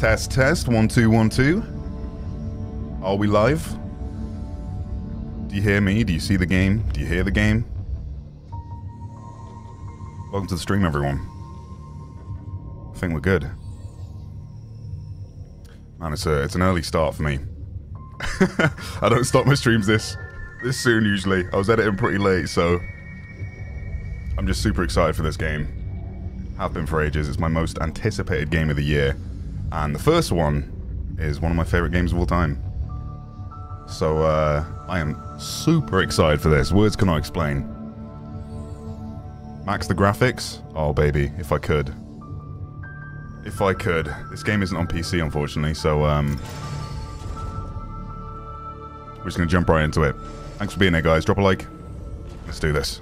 Test, test. One, two, one, two. Are we live? Do you hear me? Do you see the game? Do you hear the game? Welcome to the stream, everyone. I think we're good. Man, it's a it's an early start for me. I don't start my streams this this soon usually. I was editing pretty late, so I'm just super excited for this game. Have been for ages. It's my most anticipated game of the year, and the first one is one of my favorite games of all time. So uh, I am super excited for this. Words cannot explain. Max the graphics? Oh baby, if I could. If I could. This game isn't on PC unfortunately, so um, we're just gonna jump right into it. Thanks for being here guys. Drop a like. Let's do this.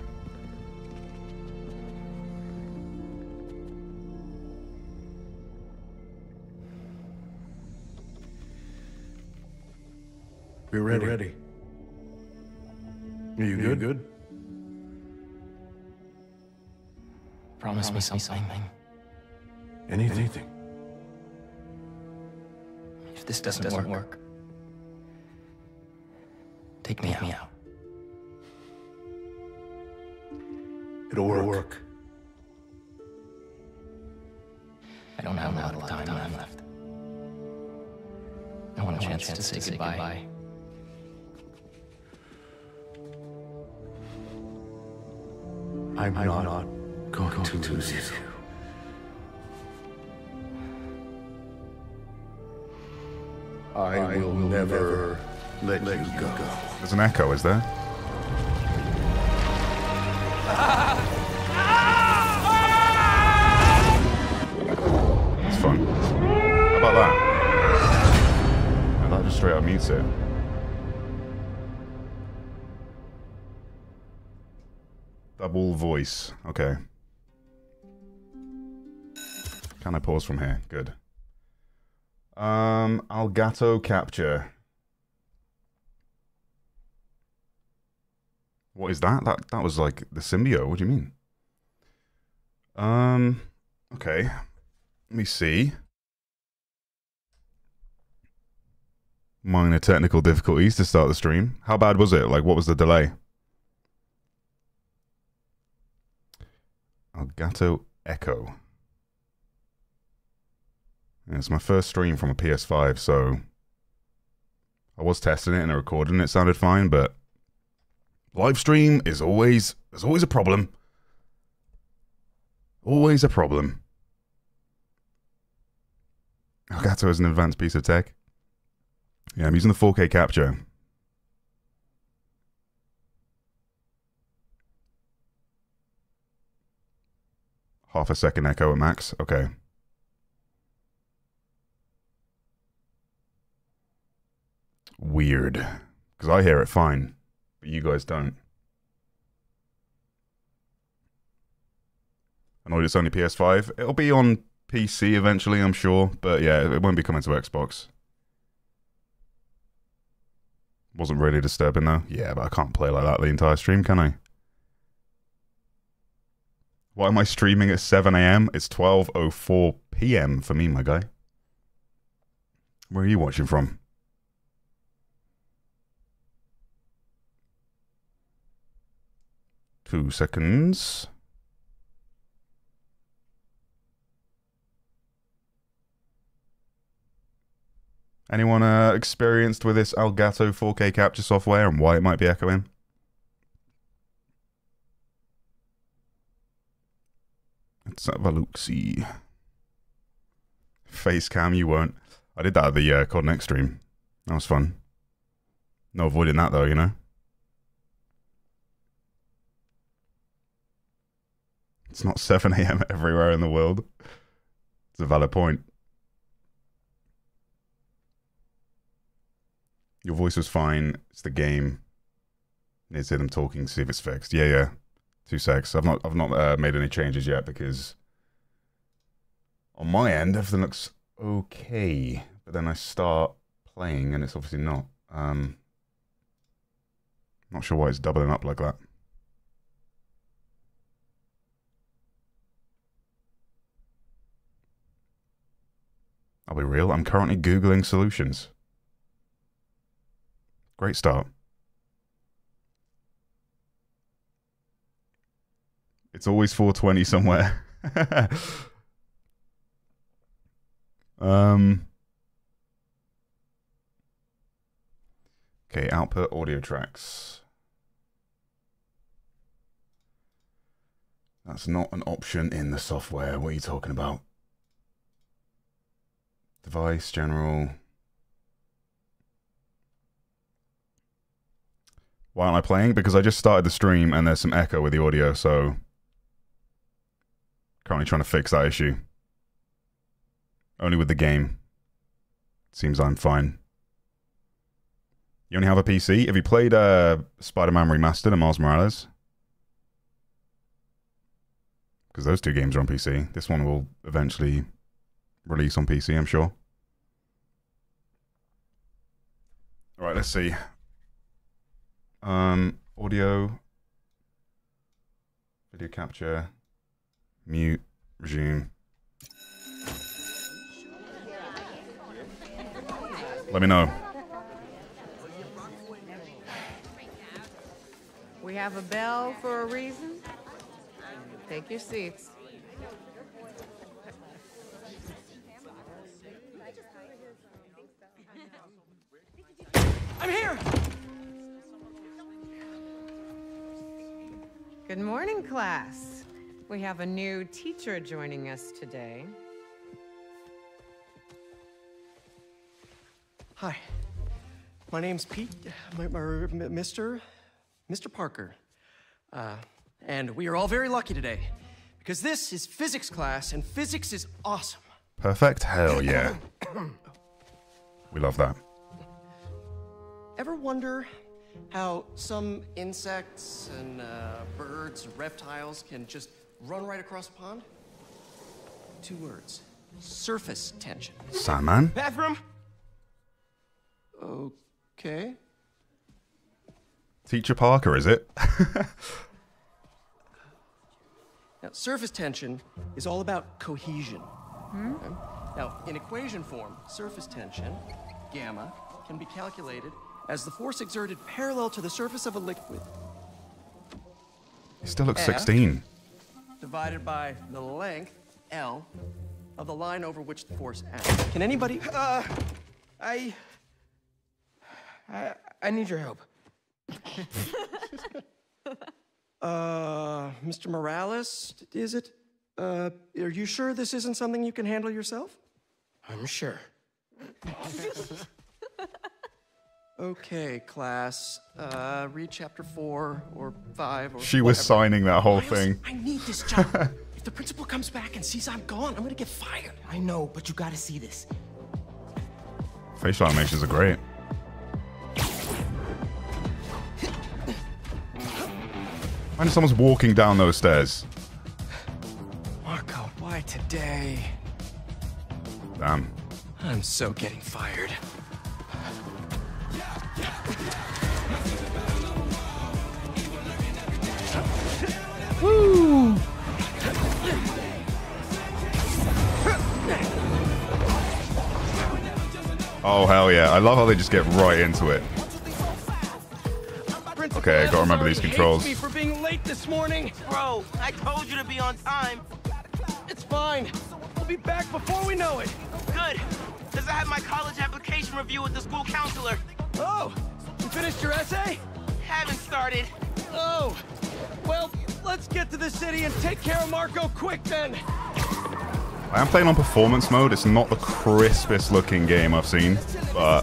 We're ready. We're ready. Are you good? good? Promise, me something. Anything? Anything. If this doesn't, doesn't work, work, take me, take out. me out. It'll work. It'll work. I don't have a lot of time, time left. I want a, chance, chance, to say, say goodbye. goodbye. I'm, I'm not, not going, going to, to lose you. I, I will, will never let, let you go. go. There's an echo, is there? It's fun. How about that? And that just straight up mutes it. Double voice. Okay. Can I pause from here? Good. Um, Elgato capture. What is that? That that was like the symbiote. What do you mean? Um, okay. Let me see. Minor technical difficulties to start the stream. How bad was it? Like, what was the delay? Elgato Echo. It's my first stream from a PS5, so I was testing it and recording it sounded fine, but live stream is always there's always a problem. Always a problem. Elgato is an advanced piece of tech. Yeah, I'm using the 4K capture. Half a second echo at max. Okay. Weird. Because I hear it fine, but you guys don't. I know it's only PS5. It'll be on PC eventually, I'm sure. But yeah, it won't be coming to Xbox. Wasn't really disturbing though. Yeah, but I can't play like that the entire stream, can I? Why am I streaming at 7 a.m.? It's 12.04 p.m. for me, my guy. Where are you watching from? Two seconds. Anyone uh, experienced with this Elgato 4K capture software and why it might be echoing? Let's have a look see. Face cam, you won't. I did that at the uh, COD Next stream. That was fun. No avoiding that though, you know? It's not 7 a.m. everywhere in the world. It's a valid point. Your voice was fine. It's the game. Needs to hear them talking, see if it's fixed. Yeah, yeah. Two secs. I've not I've not uh, made any changes yet because on my end everything looks okay, but then I start playing and it's obviously not. Um, not sure why it's doubling up like that. I'll be real. I'm currently Googling solutions. Great start. It's always 420 somewhere. um. Okay, output audio tracks. That's not an option in the software. What are you talking about? Device, general. Why aren't I playing? Because I just started the stream and there's some echo with the audio, so currently trying to fix that issue. Only with the game. Seems I'm fine. You only have a PC? Have you played uh, Spider-Man Remastered and Miles Morales? Because those two games are on PC. This one will eventually release on PC, I'm sure. All right, let's see. Um, audio, video capture, mute, resume. Let me know. We have a bell for a reason. Take your seats. I'm here! Good morning, class. We have a new teacher joining us today. Hi. My name's Pete, my, my, Mr. Mr. Parker. Uh, and we are all very lucky today because this is physics class and physics is awesome. Perfect? Hell yeah. we love that. Ever wonder how some insects and uh, birds, reptiles can just run right across a pond? Two words surface tension. Sandman? Bathroom? Okay. Teacher Parker, is it? Now, surface tension is all about cohesion. Hmm? Okay? Now, in equation form, surface tension, gamma, can be calculated as the force exerted parallel to the surface of a liquid he still looks F. 16. Divided by the length, L, of the line over which the force acts. Can anybody... Uh, I. I, I need your help. Uh, Mr. Morales, is it? Uh, are you sure this isn't something you can handle yourself? I'm sure. Okay, class. Uh, read chapter four or five or. She was signing that whole Miles, thing. I need this job. if the principal comes back and sees I'm gone, I'm gonna get fired. I know, but you gotta see this. Facial animations are great. Imagine someone's walking down those stairs. Marco, why today? Damn. I'm so getting fired. Oh, hell yeah. I love how they just get right into it. Okay, I gotta remember these controls. me for being late this morning. Bro, I told you to be on time. It's fine. We'll be back before we know it. Good, because I had my college application review with the school counselor. Oh, you finished your essay? Haven't started. Oh, well, let's get to the city and take care of Marco quick then. I am playing on performance mode. It's not the crispest looking game I've seen, but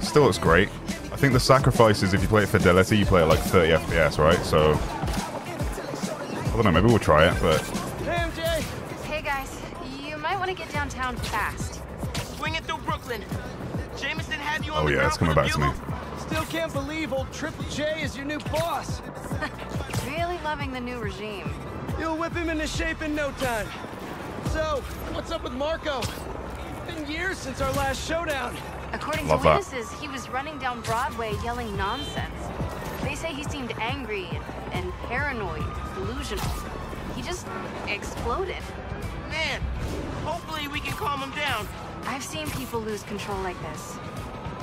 still looks great. I think the sacrifice is if you play at fidelity, you play at like 30 FPS, right? So I don't know. Maybe we'll try it, but Hey, MJ. Hey guys, you might want to get downtown fast. Swing it through Brooklyn. Jameson had you on Oh, the yeah, it's coming for the back to me. Still can't believe old Triple J is your new boss. Really loving the new regime. You'll whip him into shape in no time. So, what's up with Marco? It's Been years since our last showdown. According Love to that. witnesses, he was running down Broadway yelling nonsense. They say he seemed angry and, and paranoid, delusional. He just exploded. Man, hopefully we can calm him down. I've seen people lose control like this.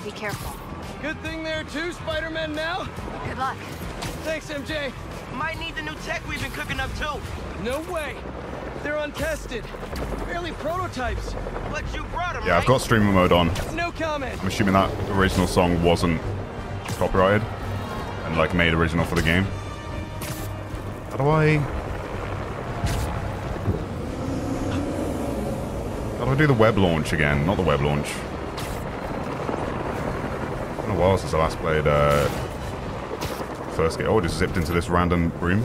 Be careful. Good thing there too, Spider-Man now. Good luck. Thanks, MJ. Might need the new tech we've been cooking up too. No way. They're untested. Barely prototypes. But you brought him, Yeah, I've got streamer mode on. No comment. I'm assuming that original song wasn't copyrighted and like made original for the game. How do I? How do I do the web launch again? Not the web launch. Been a while since I last played uh, first game. Oh, just zipped into this random room.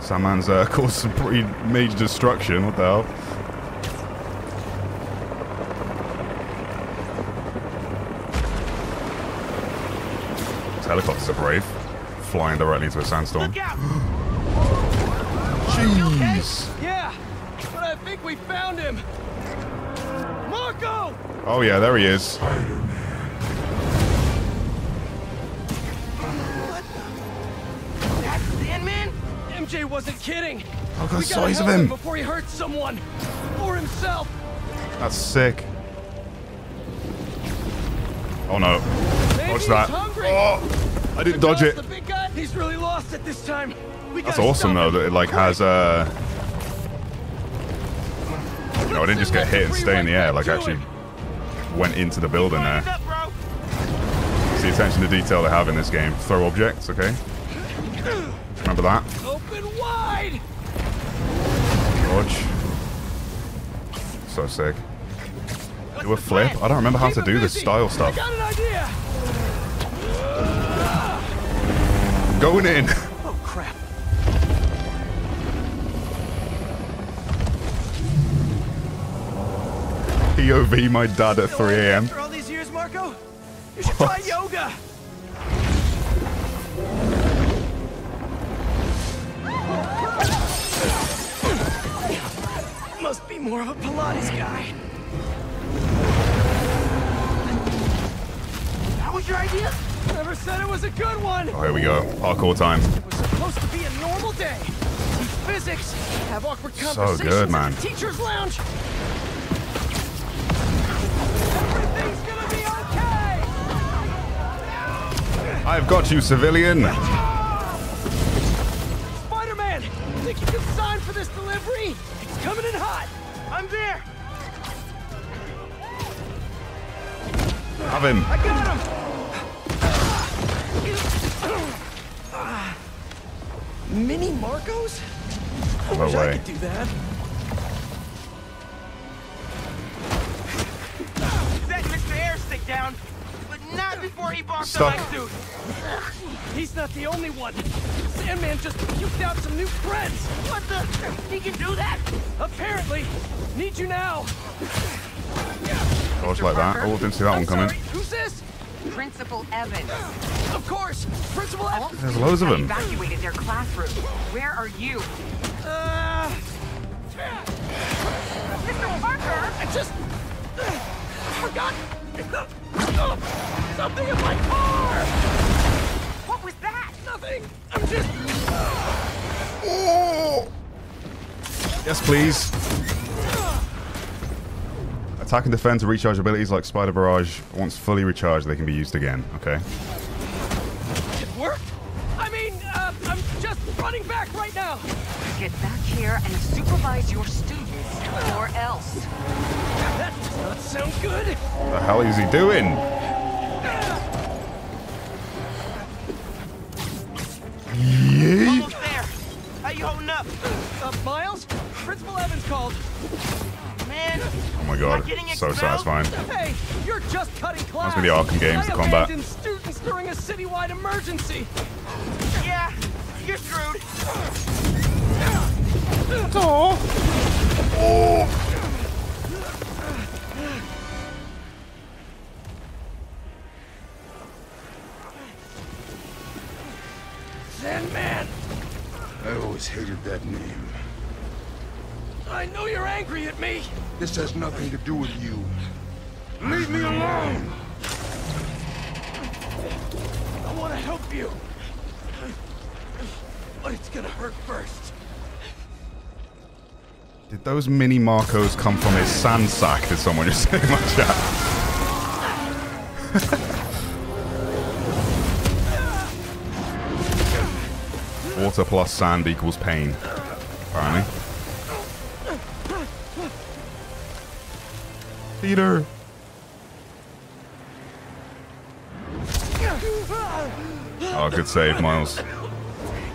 Sandman's uh, caused some pretty major destruction. What the hell? Helicopters are brave. Flying directly into a sandstorm. Jeez. Yeah, but I think we found him. Marco! Oh yeah, there he is. That's Sandman? MJ wasn't kidding. Look at the We gotta size of help him. before he hurts someone or himself. That's sick. Oh no. Maybe Watch that. hungry. Oh, I didn't dodge it. The guy, he's really lost it this time. We That's gotta awesome though him. that it like has uh you know, I didn't just get hit and stay in the air, like actually went into the building there. It's the attention to detail they have in this game. Throw objects, okay? Remember that? Open wide. Dodge. So sick. Do a flip? I don't remember how to do this style I stuff. got an idea. Going in. POV my dad at 3 a.m. After all these years, Marco, you should try yoga. Must be more of a Pilates guy. That was your idea? Never said it was a good one. Oh, here we go. Parkour time. It was supposed to be a normal day. Teach physics, have awkward So conversations good, in man. teacher's lounge. I've got you, civilian. Spider-Man, think you can sign for this delivery? It's coming in hot. I'm there. Have him. I got him. Mini Marcos? I No wish way. I could do that. Set Mr. Airstick down, but not before he barked Stuck. on my suit. He's not the only one. Sandman just puked out some new friends. What the? He can do that? Apparently. Need you now. Dodge like that. Oh, didn't see that I'm one coming. sorry, Who's this? Principal Evans. Of course. Principal Evans. There's loads of them. Evacuated their classroom. Where are you? Uh, Mr. Parker! I just uh, forgot something in my car. What was that? Nothing. I'm just. Yes, please. Attack and defense recharge abilities like Spider Barrage. Once fully recharged, they can be used again. Okay. It worked. I mean, uh, I'm just running back right now. Get back here and supervise your students, or else. That does not sound good. What the hell is he doing? Yeet. Almost there. How you holding up? Uh, Miles, Principal Evans called. Man, Oh my god. So satisfying. Hey, you're just cutting class. Must be the Arkham games, I the combat. students during a citywide emergency. yeah, you're screwed. Sandman, I always hated that name. I know you're angry at me. This has nothing to do with you. Leave me alone! I want to help you. But it's gonna hurt first. Those mini Marcos come from his sand sack? Did someone just say in my chat? Water plus sand equals pain. Apparently. Peter. Oh, good save, Miles.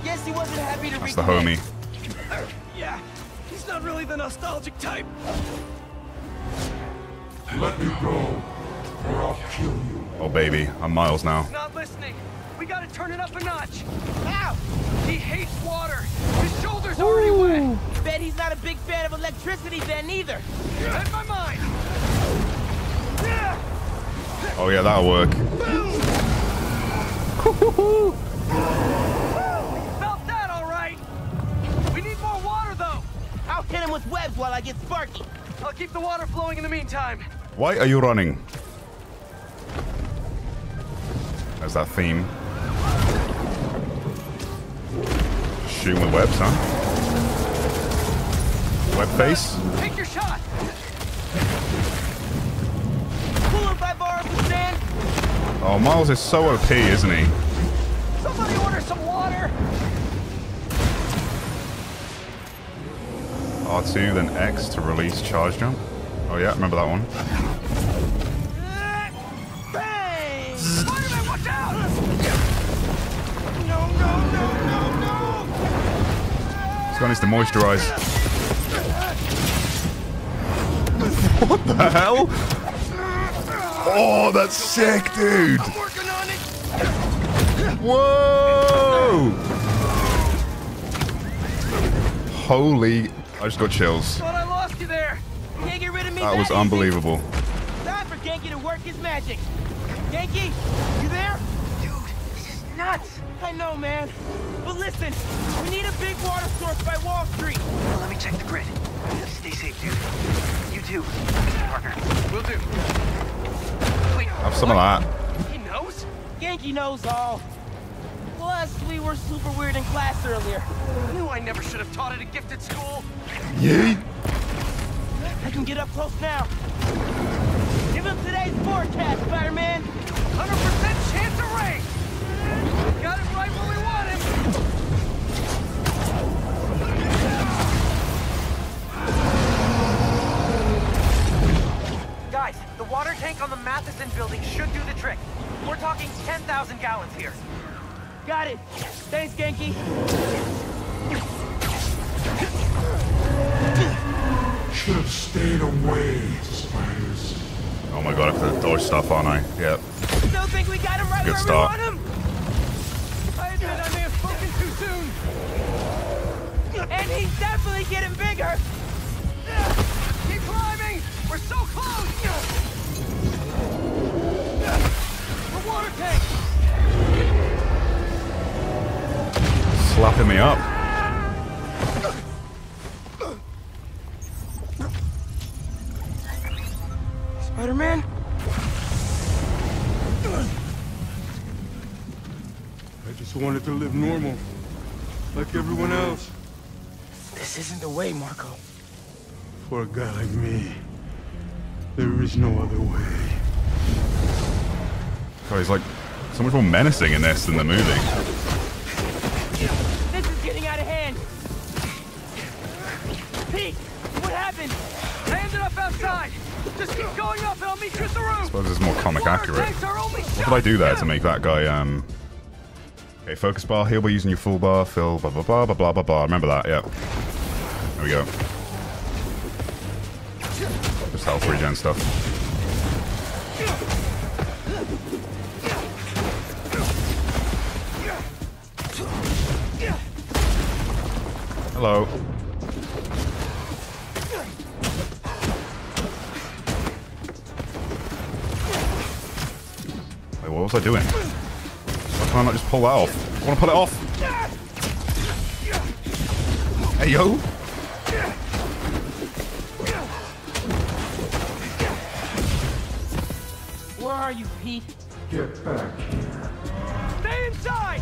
Guess he wasn't happy to That's the homie. Yeah, not really the nostalgic type. Let me go, or I'll kill you. Oh, baby. I'm Miles now. Not listening. We gotta turn it up a notch. Ow! He hates water. His shoulder's already wet. Bet he's not a big fan of electricity then either. Read my mind. Oh, yeah, that'll work. hit him with webs while I get Sparky. I'll keep the water flowing in the meantime. Why are you running? There's that theme. Shooting with webs, huh? Web face? Take your shot. Cool if I borrow some sand? Oh, Miles is so OP, isn't he? Somebody order some water. R2, then X to release charge jump. Oh yeah, remember that one. This guy needs to moisturize. what the hell? Oh, that's sick, dude! Whoa! Holy, I just got chills. Thought I lost you there. Can't get rid of me That was easy. unbelievable. Time for Ganke to work his magic. Ganke, you there? Dude, this is nuts. I know, man. But listen, we need a big water source by Wall Street. Let me check the grid. Stay safe, dude. You too, partner. Will do. Wait, Have some of that. He knows? Ganke knows all. Plus, we were super weird in class earlier. Knew I never should have taught at a gifted school. Yay! I can get up close now. Give him today's forecast, Spider-Man. 100% chance of rain. Got it right where we want him. Guys, the water tank on the Matheson building should do the trick. We're talking 10,000 gallons here. Got it. Thanks, Ganke. Should have stayed away, spiders. Oh my god, I have to dodge stuff, aren't I? Yep. Still think we got him right Good where start. we want him? I admit I may have spoken too soon. And he's definitely getting bigger. Keep climbing! We're so close! The water tank! Slapping me up. Spider-Man? I just wanted to live normal, like everyone else. This isn't the way, Marco. For a guy like me, there is no other way. God, he's like so much more menacing in this than the movie. This is getting out of hand. Pete, what happened? I ended up outside! Just keep going up and I'll meet you at the roof! suppose it's more comic accurate. tanks are only What did I do there to make that guy, um... Okay, focus bar, heal by using your full bar, fill, blah, blah, blah, blah, blah, blah, blah. Remember that, yeah. There we go. Just health regen stuff. Hello. Wait, what was I doing? Why can't I not just pull that off? I want to pull it off. Hey, yo. Where are you, Pete? Get back here. Stay inside!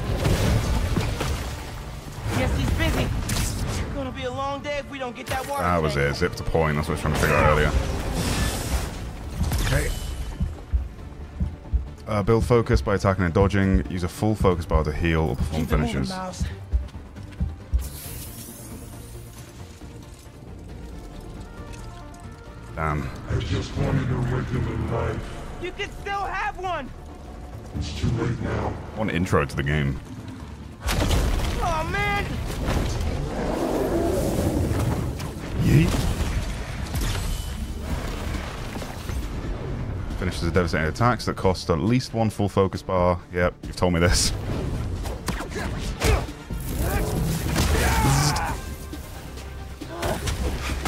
Guess he's busy. Gonna be a long day if we don't get that water. That was tank. it. Zip to point. That's what I was trying to figure out earlier. Okay. Uh, build focus by attacking and dodging. Use a full focus bar to heal or perform Keep it moving, finishes. Damn. I just wanted a regular life. You can still have one. It's too late now. One intro to the game. Oh man. Yeet. Finishes the devastating attacks that cost at least one full focus bar. Yep, you've told me this.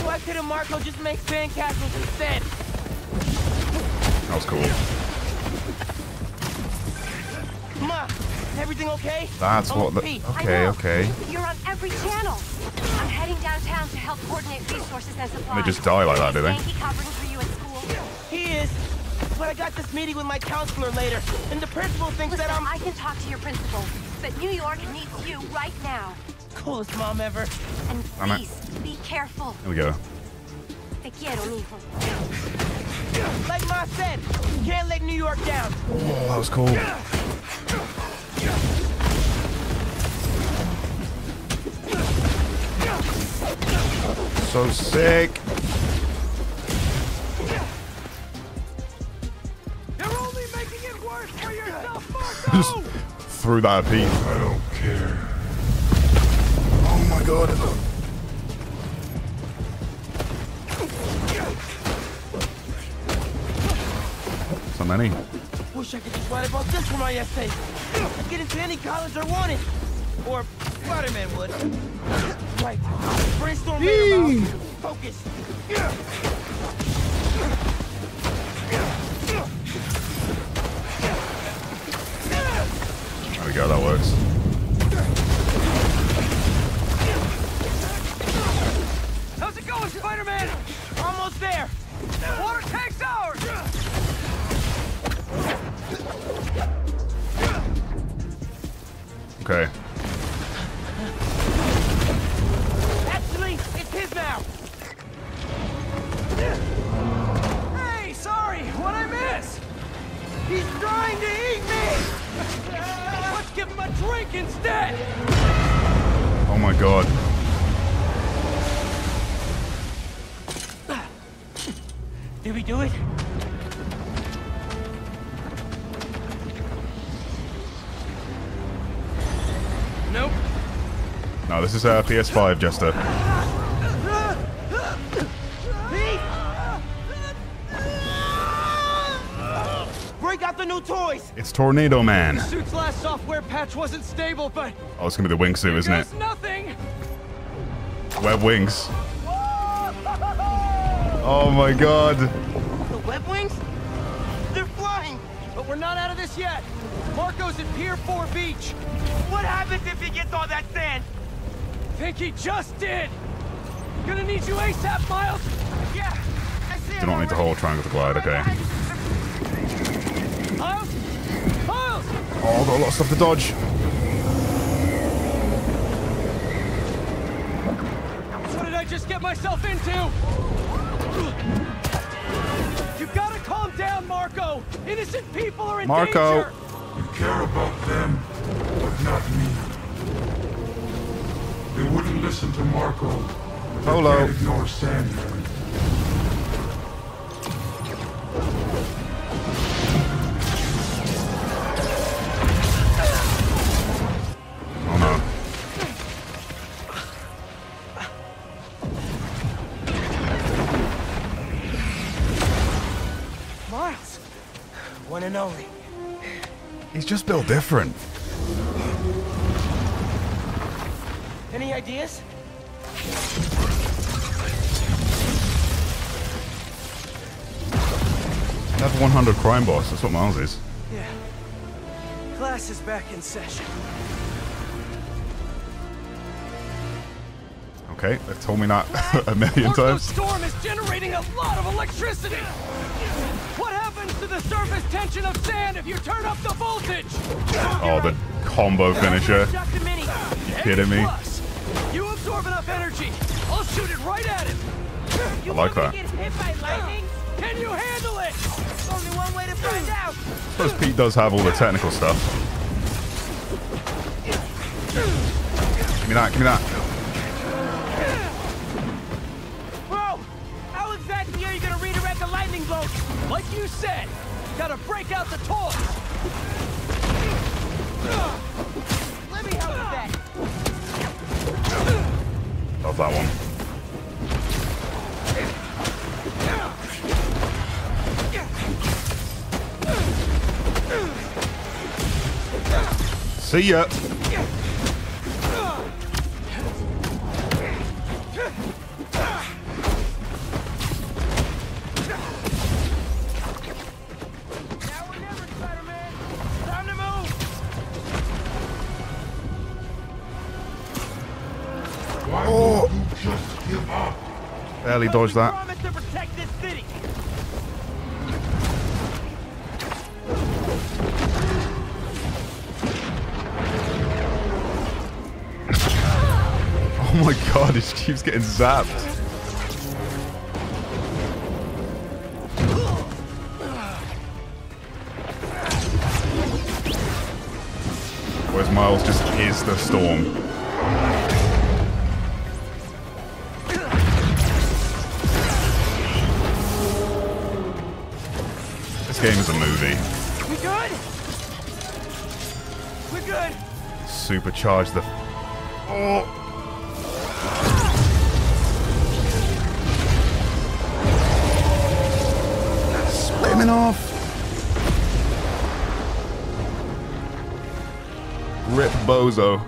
Why couldn't Marco just make sand castles instead? That was cool. Ma, everything okay? That's Oh, what the... Oh, Pete. Okay, okay. You're on every channel. I'm heading downtown to help coordinate resources and supplies. They just die like that, do they? Is Ganke for you at school? He is. But I got this meeting with my counselor later, and the principal thinks Listen, that I'm I can talk to your principal, but New York needs you right now. coolest mom ever. And Damn it. please, be careful. Here we go. Te quiero, mijo. Like Ma said, you can't let New York down. Oh, that was cool. So sick. You're only making it worse for yourself, Just threw that at Pete. I don't care. Oh my god. So many. Wish I could just write about this for my essay. I'd get into any college I wanted. Or Spider-Man would. Right. Brainstorm later, Focus. There we go, that works. How's it going, Spider-Man? Almost there. Water tank's ours! Okay. Actually, it's his now. Hey, sorry, what I miss? He's trying to eat me! Let's give him a drink instead! Oh my god. Did we do it? No, this is uh, PS5, Jester. Break out the new toys! It's Tornado Man. The Suit's last software patch wasn't stable, but Oh, it's gonna be the wingsuit, isn't it? nothing! Web wings. Oh my god. The web wings? They're flying! But we're not out of this yet. Marco's at Pier 4 Beach. What happens if he gets all that sand? I think he just did. Gonna need you ASAP, Miles. Yeah. I see Do not need to hold triangle to glide, okay. Miles? Miles! Oh, got a lot of stuff to dodge. What did I just get myself into? You gotta calm down, Marco. Innocent people are in Marco. danger. You care about them, but not me. They listen to Marco. but they Polo. can't ignore Sandman. Miles. One and only. He's just built different. 100 crime boss. That's what Miles is. Yeah. Class is back in session. Okay, they've told me that a million Marco's times. storm is generating a lot of electricity. What happens to the surface tension of sand if you turn up the voltage? Oh, the combo finisher. You kidding me? You absorb enough energy. I'll shoot it right at him. I like that. Get hit by lightning? Can you handle it? Only one way to find hmm. out. Suppose Pete does have all the technical stuff. Give me that, give me that. Bro, how exactly are you gonna redirect a lightning bolt? Like you said, gotta break out the toys. Let me help with that. Love that one. See ya. Now or never, Spider-Man. Time to move. Barely dodged that. My god, it just keeps getting zapped. Whereas Miles just is the storm. This game is a movie. We good? We're good. Supercharge the. Bozo.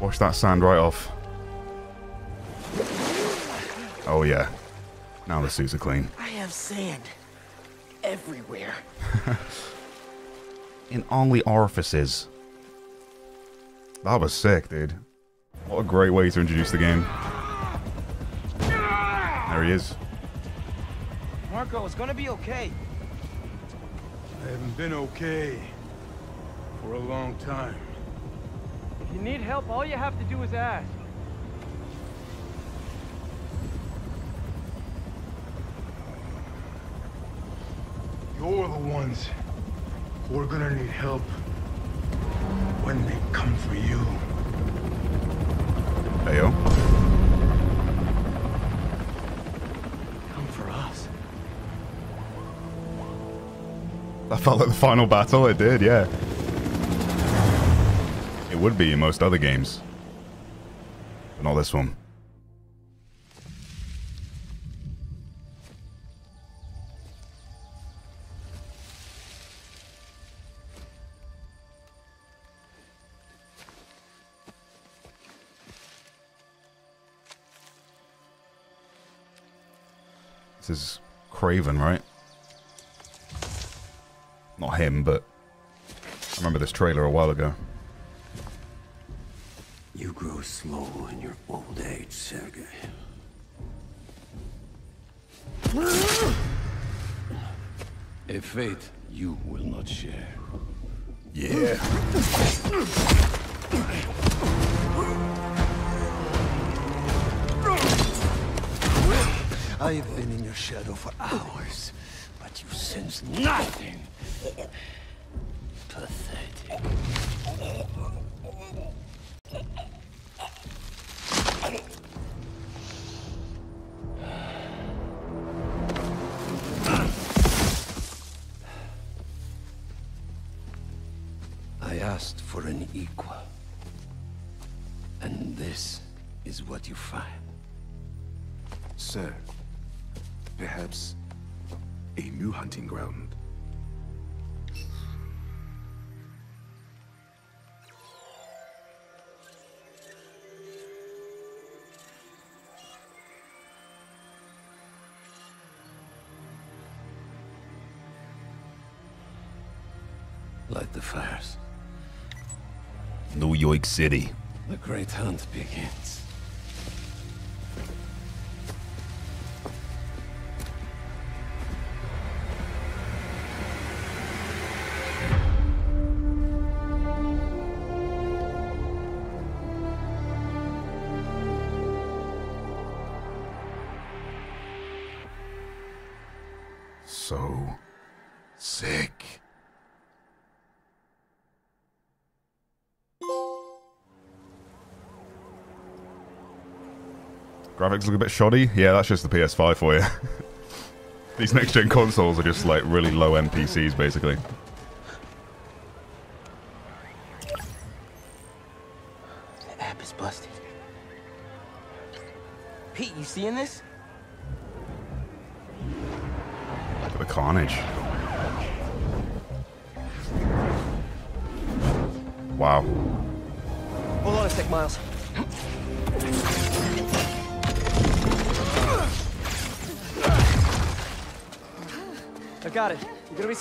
Wash that sand right off. Oh yeah. Now the suits are clean. I have sand everywhere. in all the orifices. That was sick, dude. What a great way to introduce the game. There he is. Marco, it's gonna be okay. I haven't been okay for a long time. If you need help, all you have to do is ask. You're the ones who are gonna need help when they come for you. Heyo. Come That felt like the final battle. It did, yeah. It would be in most other games. But not this one. This is Kraven, right? Not him, but I remember this trailer a while ago. You grow slow in your old age, Sergei. A fate you will not share. Yeah. I have been in your shadow for hours, but you sense nothing. Pathetic. I asked for an equal. And this is what you find. Sir, perhaps a new hunting ground. Light the fires. New York City. The great hunt begins. Graphics look a bit shoddy. Yeah, that's just the PS5 for you. These next gen consoles are just like really low end PCs, basically.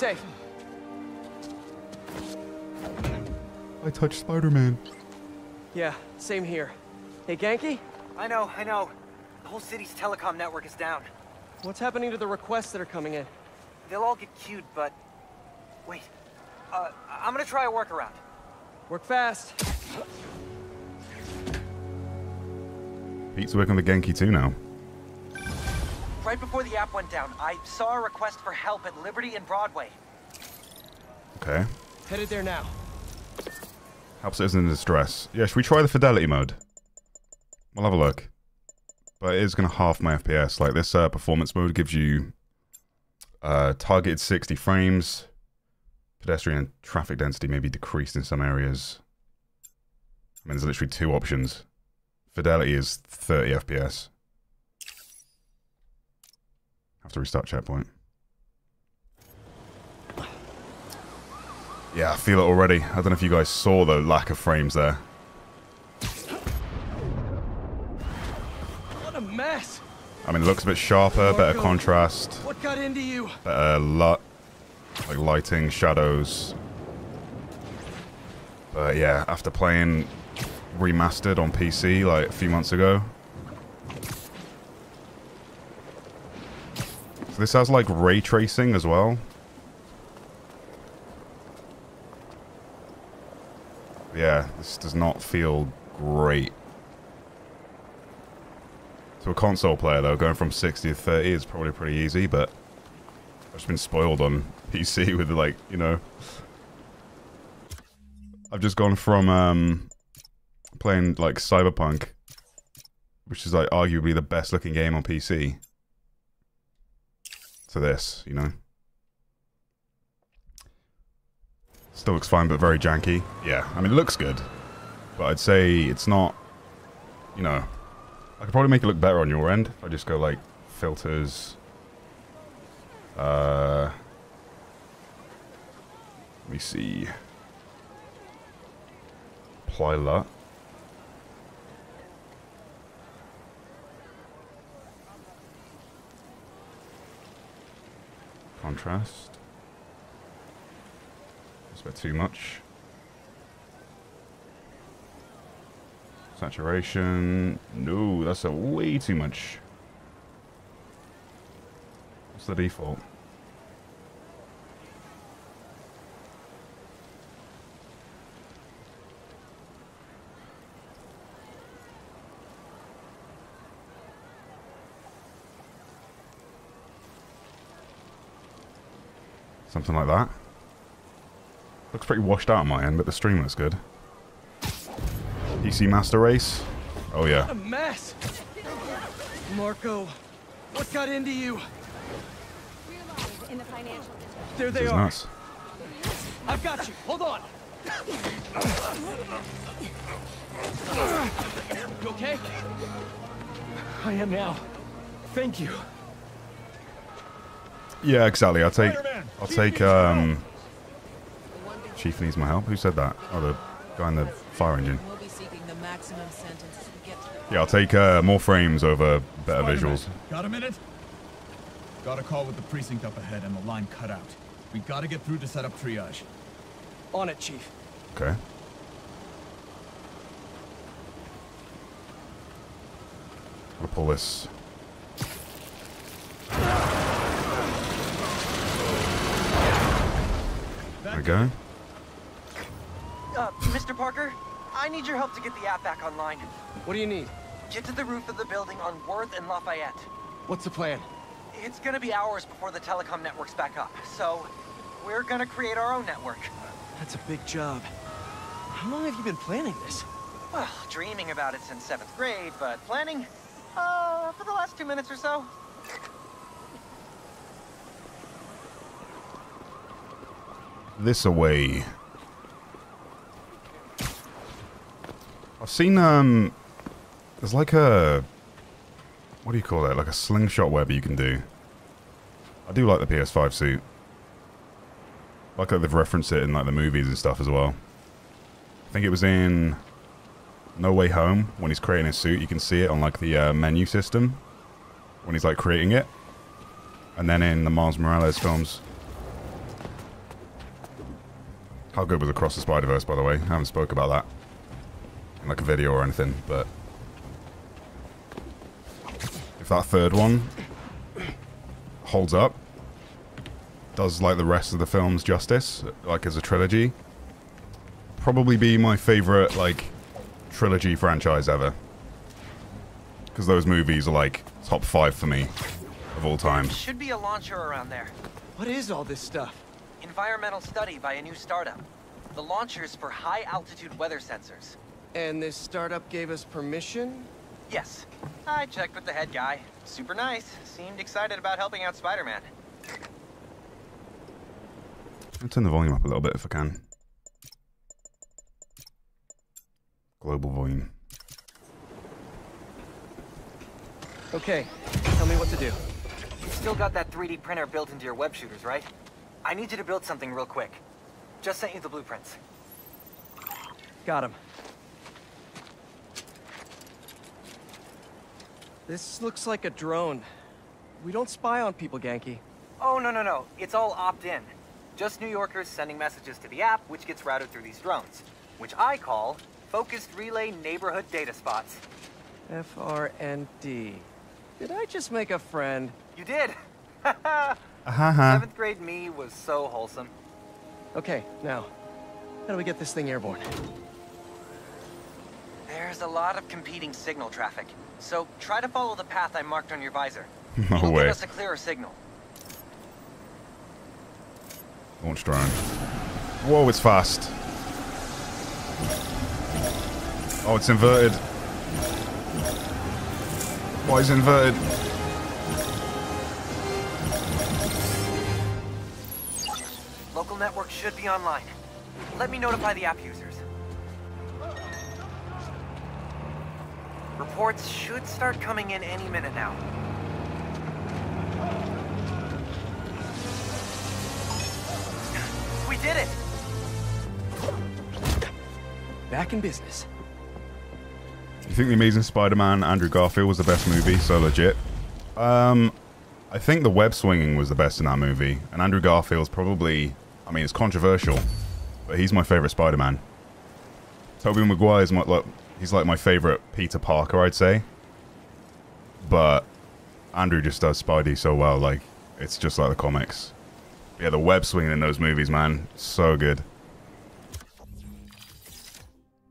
Safe. I touched Spider-Man. Yeah, same here. Hey, Ganke? I know, I know. The whole city's telecom network is down. What's happening to the requests that are coming in? They'll all get queued, but... Wait. Uh, I'm gonna try a workaround. Work fast. Pete's working with Ganke too now. Right before the app went down, I saw a request for help at Liberty and Broadway. Okay. Headed there now. Helps us in distress. Yeah, should we try the fidelity mode? We'll have a look. But it is going to half my FPS. Like this uh, performance mode gives you uh, targeted 60 frames. Pedestrian and traffic density may be decreased in some areas. I mean, there's literally two options. Fidelity is 30 FPS. Have to restart checkpoint. Yeah, I feel it already. I don't know if you guys saw the lack of frames there. What a mess! I mean, it looks a bit sharper, better contrast, What got into you? better light, like lighting, shadows. But yeah, after playing remastered on PC like a few months ago. This has like ray tracing as well. Yeah, this does not feel great. To a console player though, going from 60 to 30 is probably pretty easy, but I've just been spoiled on PC with like, you know... I've just gone from um, playing like Cyberpunk, which is like arguably the best looking game on PC, to this, you know? Still looks fine, but very janky. Yeah, I mean, it looks good. But I'd say it's not, you know... I could probably make it look better on your end. If I just go, like, filters... Uh... Let me see... Apply LUT. Contrast. That's a bit too much. Saturation. No, that's a way too much. What's the default? Something like that. Looks pretty washed out on my end, but the stream looks good. PC Master Race. Oh yeah. A mess! Marko, what got into you? In the. There they are. nuts. I've got you. Hold on. You okay? I am now. Thank you. Yeah, exactly. I'll take. I'll take. Um. Chief needs my help. Who said that? Oh, the guy in the fire engine. We'll be seeking the maximum sentence as we get to the Yeah, I'll take uh, more frames over better visuals. Got a minute? Got a call with the precinct up ahead and the line cut out. We gotta get through to set up triage. On it, Chief. Okay. I'll pull this. There we go. Uh, Mr. Parker, I need your help to get the app back online. What do you need? Get to the roof of the building on Worth and Lafayette. What's the plan? It's gonna be hours before the telecom network's back up, so we're gonna create our own network. That's a big job. How long have you been planning this? Well, dreaming about it since seventh grade, but planning, uh, for the last two minutes or so. This away. I've seen, um... There's like a... What do you call it? Like a slingshot web you can do. I do like the PS5 suit. Like that they've referenced it in like the movies and stuff as well. I think it was in No Way Home when he's creating his suit. You can see it on like the uh, menu system when he's like creating it. And then in the Miles Morales films. How good was Across the Spider-Verse, by the way? I haven't spoke about that in like a video or anything, but if that third one holds up, does like the rest of the films justice, like as a trilogy, probably be my favorite like trilogy franchise ever. Because those movies are like top five for me of all time. Should be a launcher around there. What is all this stuff? Environmental study by a new startup. The launcher's for high-altitude weather sensors. And this startup gave us permission? Yes. I checked with the head guy. Super nice. Seemed excited about helping out Spider-Man. I'll turn the volume up a little bit if I can. Global volume. Okay, tell me what to do. You still got that 3D printer built into your web shooters, right? I need you to build something real quick. Just sent you the blueprints. Got him. This looks like a drone. We don't spy on people, Ganke. Oh, no, no, no. It's all opt-in. Just New Yorkers sending messages to the app, which gets routed through these drones. Which I call Focused Relay Neighborhood Data Spots. FRND. Did I just make a friend? You did! Uh-huh. Seventh grade me was so wholesome. Okay, now, how do we get this thing airborne? There's a lot of competing signal traffic, so try to follow the path I marked on your visor. No It'll way. give us a clearer signal. Launch drone. Whoa, it's fast. Oh, it's inverted. Why is inverted? Local network should be online. Let me notify the app users. Reports should start coming in any minute now. We did it! Back in business. You think The Amazing Spider-Man Andrew Garfield was the best movie? So legit. Um, I think the web swinging was the best in that movie, and Andrew Garfield's probably. I mean, it's controversial, but he's my favorite Spider-Man. Tobey Maguire's my like. He's like my favorite Peter Parker, I'd say. But Andrew just does Spidey so well. Like it's just like the comics. Yeah, the web swinging in those movies, man, so good.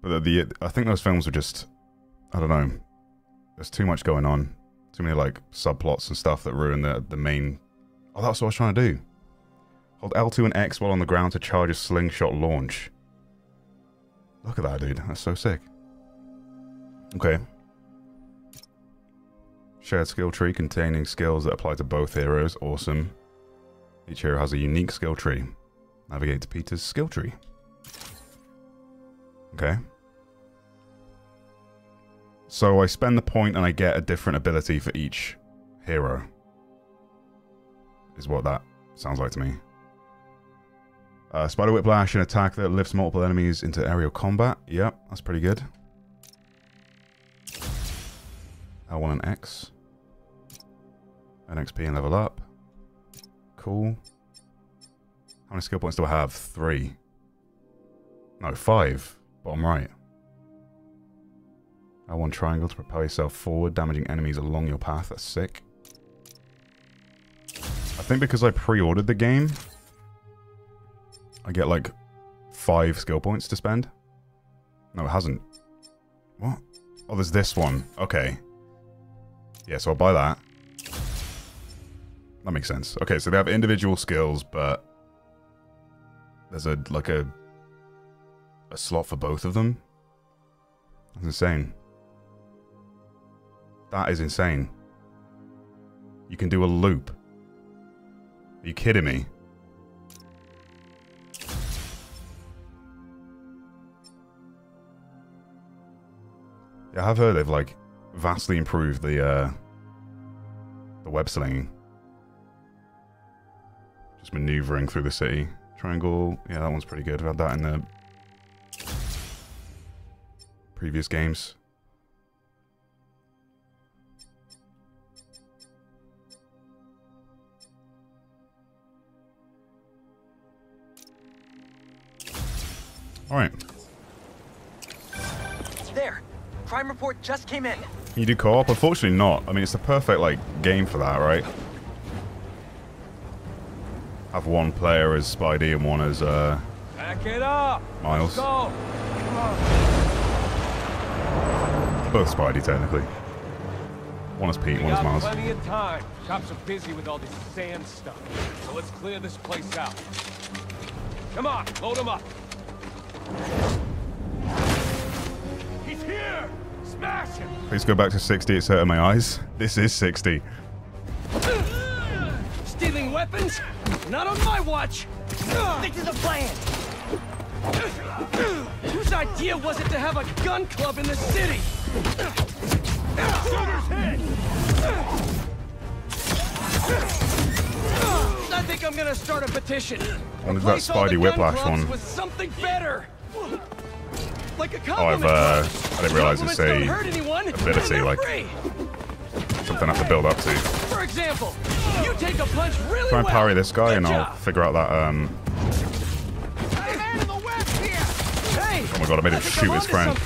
But the, the I think those films were just I don't know. There's too much going on. Too many like subplots and stuff that ruin the the main. Oh, that's what I was trying to do. Hold L2 and X while on the ground to charge a slingshot launch. Look at that, dude. That's so sick. Okay. Shared skill tree containing skills that apply to both heroes. Awesome. Each hero has a unique skill tree. Navigate to Peter's skill tree. Okay. So I spend the point and I get a different ability for each hero. Is what that sounds like to me. Uh, Spider Whiplash, an attack that lifts multiple enemies into aerial combat. Yep, that's pretty good. L1 and X. An XP and level up. Cool. How many skill points do I have? Three. No, five. Bottom right. L1 triangle to propel yourself forward, damaging enemies along your path. That's sick. I think because I pre-ordered the game, I get like five skill points to spend. No, it hasn't. What? Oh, there's this one. Okay. Yeah, so I'll buy that. That makes sense. Okay, so they have individual skills, but there's a like a a slot for both of them. That's insane. That is insane. You can do a loop. Are you kidding me? Yeah, I've heard they've like vastly improved the uh the web slinging. Just maneuvering through the city. Triangle, yeah, that one's pretty good. I've had that in the previous games. Alright. There. Crime report just came in. Can you do co-op? Unfortunately not. I mean, it's the perfect, like, game for that, right? Have one player as Spidey and one as, uh... Back it up. Miles. Let's go. Come on. Both Spidey, technically. One is Pete, We one is got Miles. plenty of time. Cops are busy with all this sand stuff. So let's clear this place out. Come on, load him up. He's here! Smash him! Please go back to 60, it's hurting my eyes. This is 60. Stealing weapons? Not on my watch! Stick to the plan! Whose idea was it to have a gun club in the city? Shooter's head! I think I'm gonna start a petition. What is that Replace all the Spidey Whiplash one? With something better. Like a Oh, I've, uh, I didn't realize it's a ability, like, something I have to build up to. For example, you take a punch really Try and well. parry this guy and I'll figure out that, um... Hey, Oh my god, I made him shoot his friend.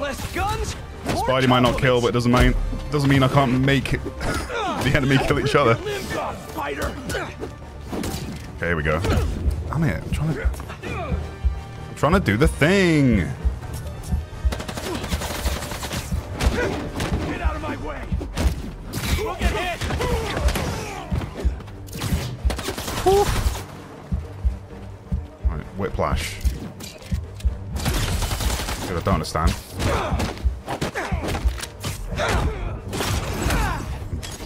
Less guns. Spidey might not kill, but it doesn't mean doesn't mean I can't make the enemy kill each other. Okay, here we go. Damn it, I'm trying to I'm trying to do the thing. Right, whiplash. Good, I don't understand.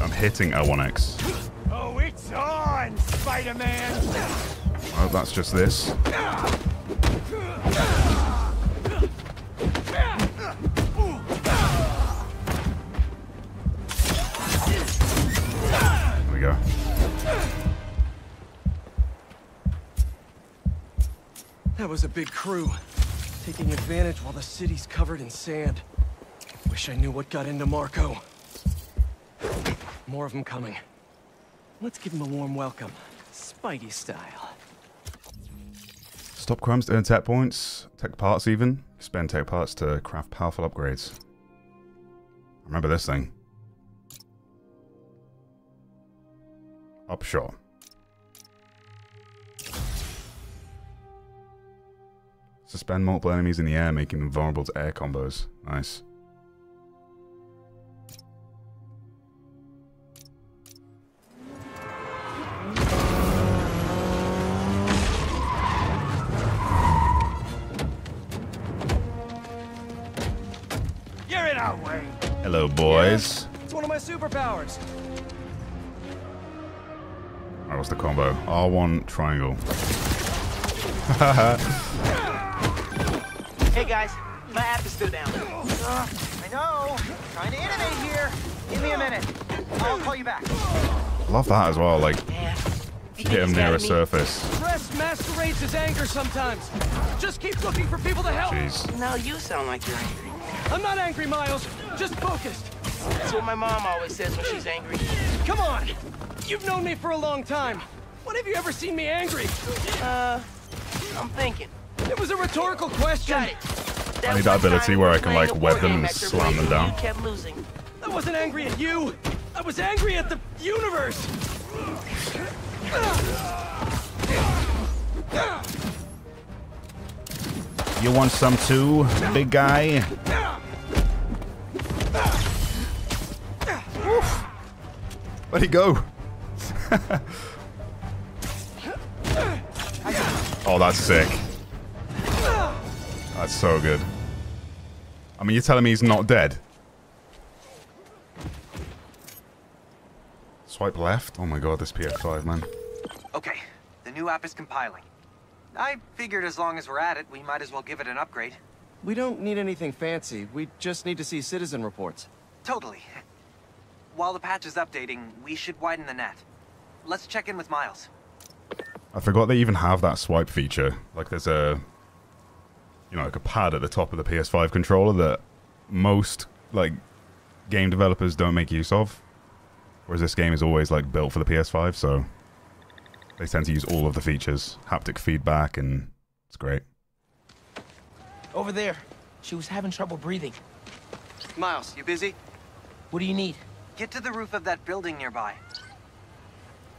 I'm hitting L1X. Oh, it's on, Spider-Man. Oh, that's just this. There we go. That was a big crew, taking advantage while the city's covered in sand. Wish I knew what got into Marko. More of them coming. Let's give him a warm welcome, Spidey style. Stop crimes to earn tech points, tech parts even. Spend tech parts to craft powerful upgrades. Remember this thing. Upshot. Suspend multiple enemies in the air, making them vulnerable to air combos. Nice. You're in our way. Hello, boys. It's one of my superpowers. Alright, what's the combo? R1 triangle. Hey guys, my app is still down. Uh, I know. I'm Trying to innovate here. Give me a minute. I'll call you back. Love that as well, like, you hit him near a surface. Stress masquerades as anger sometimes. Just keep looking for people to help. Jeez. No, you sound like you're angry. I'm not angry, Miles. Just focused. That's what my mom always says when she's angry. Come on. You've known me for a long time. When have you ever seen me angry? Uh, I'm thinking. It was a rhetorical question. Got it. I need that ability where I can, like, web them and slam them down. You kept losing. I wasn't angry at you. I was angry at the universe. You want some too, big guy? Where'd he go? oh, that's sick. That's so good. I mean, you're telling me he's not dead? Swipe left? Oh my god, this PS5, man. Okay, the new app is compiling. I figured as long as we're at it, we might as well give it an upgrade. We don't need anything fancy. We just need to see citizen reports. Totally. While the patch is updating, we should widen the net. Let's check in with Miles. I forgot they even have that swipe feature. Like there's a, you know, like a pad at the top of the PS5 controller that most like game developers don't make use of. Whereas this game is always like built for the PS5, so they tend to use all of the features, haptic feedback, and it's great. Over there. She was having trouble breathing. Miles, you busy? What do you need? Get to the roof of that building nearby.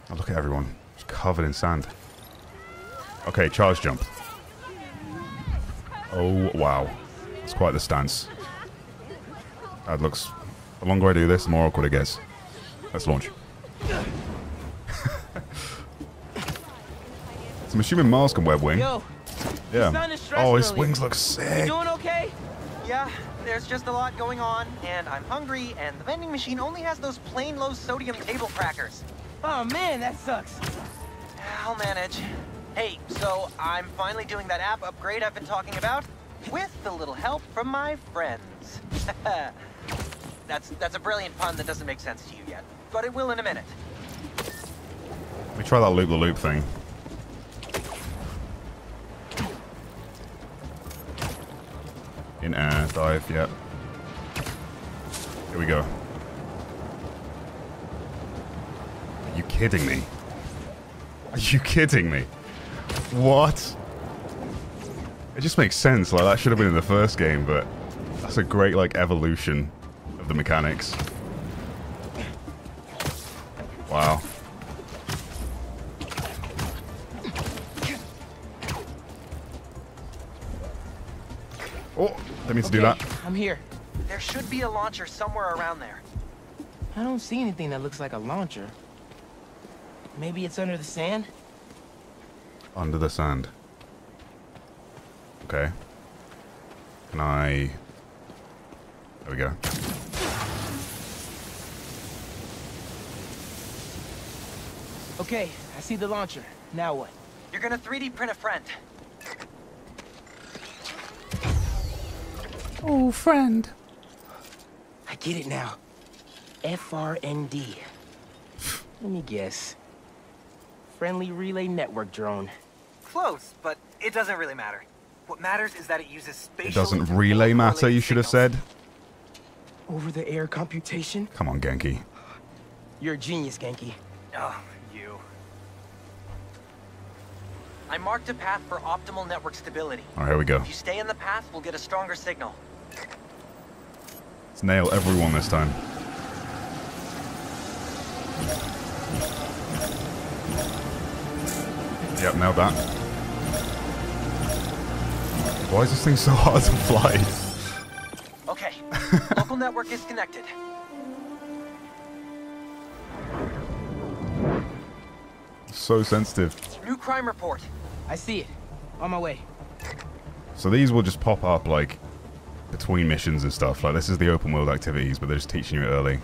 Oh, look at everyone. It's covered in sand. Okay, charge jump. Oh, wow. It's quite the stance. That looks... The longer I do this, the more awkward it gets. Let's launch. so I'm assuming Mars can web wing. Yo, Yeah. sounded Oh, his earlier. wings look You sick. doing okay? Yeah, there's just a lot going on, and I'm hungry, and the vending machine only has those plain low sodium table crackers. Oh man, that sucks. I'll manage. Hey, so I'm finally doing that app upgrade I've been talking about, with a little help from my friends. that's that's a brilliant pun that doesn't make sense to you yet, but it will in a minute. Let me try that loop the loop thing. In air, dive, yep. Here we go. Are you kidding me? Are you kidding me? What? It just makes sense, like that should have been in the first game, but that's a great like evolution of the mechanics. Wow. Oh, didn't mean to do that. I'm here. There should be a launcher somewhere around there. I don't see anything that looks like a launcher. Maybe it's under the sand? Under the sand. Okay. Can I... There we go. Okay, I see the launcher. Now what? You're gonna 3D print a friend. Oh, friend. I get it now. FRND. Let me guess. Friendly Relay Network drone. Close, but it doesn't really matter. What matters is that it uses spatial... It doesn't relay matter, you should have said. Over-the-air computation? Come on, Ganke. You're a genius, Ganke. Oh, you. I marked a path for optimal network stability. Alright, here we go. If you stay in the path, we'll get a stronger signal. Let's nail everyone this time. Yep, nailed that. Why is this thing so hard to fly? Okay, local network is connected. So sensitive. New crime report. I see it. On my way. So these will just pop up like between missions and stuff. Like this is the open world activities, but they're just teaching you it early.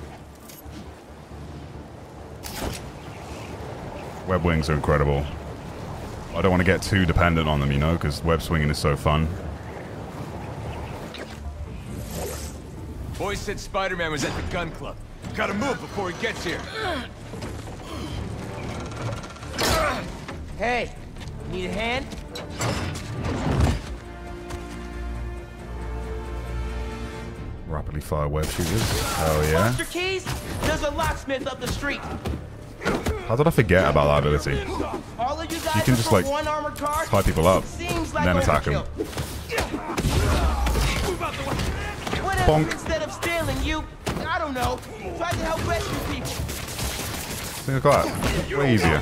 Web wings are incredible. I don't want to get too dependent on them, you know, because web swinging is so fun. Boys said Spider-Man was at the gun club. Gotta move before he gets here. Hey, need a hand? Rapidly fire web shooters. Oh yeah. Lost your keys? There's a locksmith up the street. How did I forget about that ability? You can just like tie people up and then attack them. Bonk. instead of stealing, you, I don't know, that. Way easier.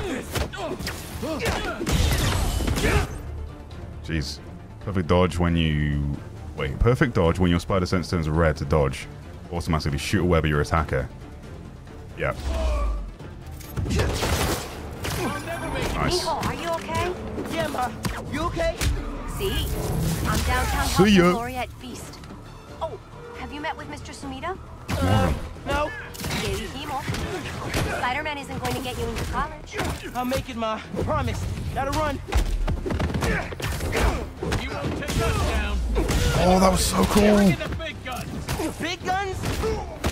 Jeez. Perfect dodge when you... Wait, perfect dodge when your spider sense turns red to dodge. Automatically shoot a web at your attacker. Yep. Nice. Mijo, are you okay? Yeah, Ma. You okay? See? I'm downtown See ya. Gloria at Feast. Oh, have you met with Mr. Sumida? Uh, no. Spider-Man isn't going to get you into college. I'll make it, Ma. Promise. Gotta run. You won't take us down. Oh, that was so cool. Big guns. Big guns?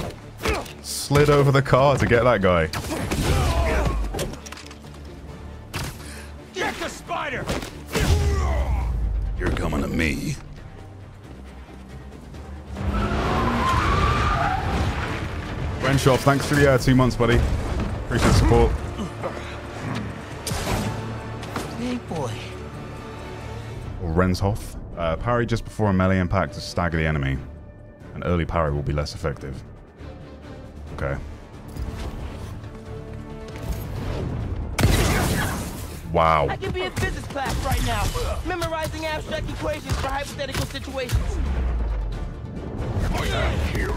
Slid over the car to get that guy. Get the spider. You're coming to me. Renshoff, thanks for the uh, two months, buddy. Appreciate the support. Big boy. Or Renshoff. Uh, parry just before a melee impact to stagger the enemy. An early parry will be less effective. Okay. Wow. I could be in physics class right now, memorizing abstract equations for hypothetical situations. Hero.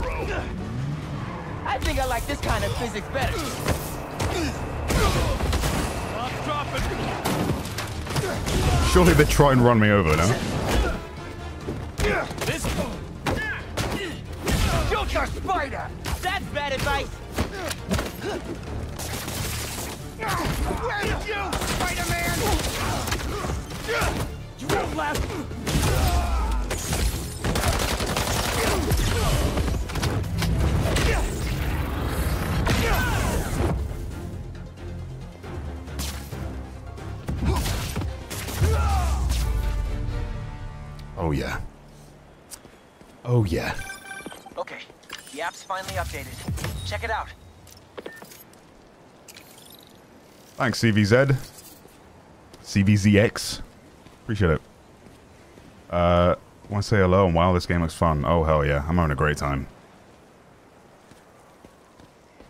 I think I like this kind of physics better. Stop. Surely they try and run me over now. This. Shoot your spider! That's bad advice. Where's you, Spider-Man? You won't last. Oh, yeah. Oh, yeah. Okay, the app's finally updated. Check it out. Thanks, CVZ. CVZX. Appreciate it. Uh, want to say hello and wow, this game looks fun. Oh, hell yeah. I'm having a great time.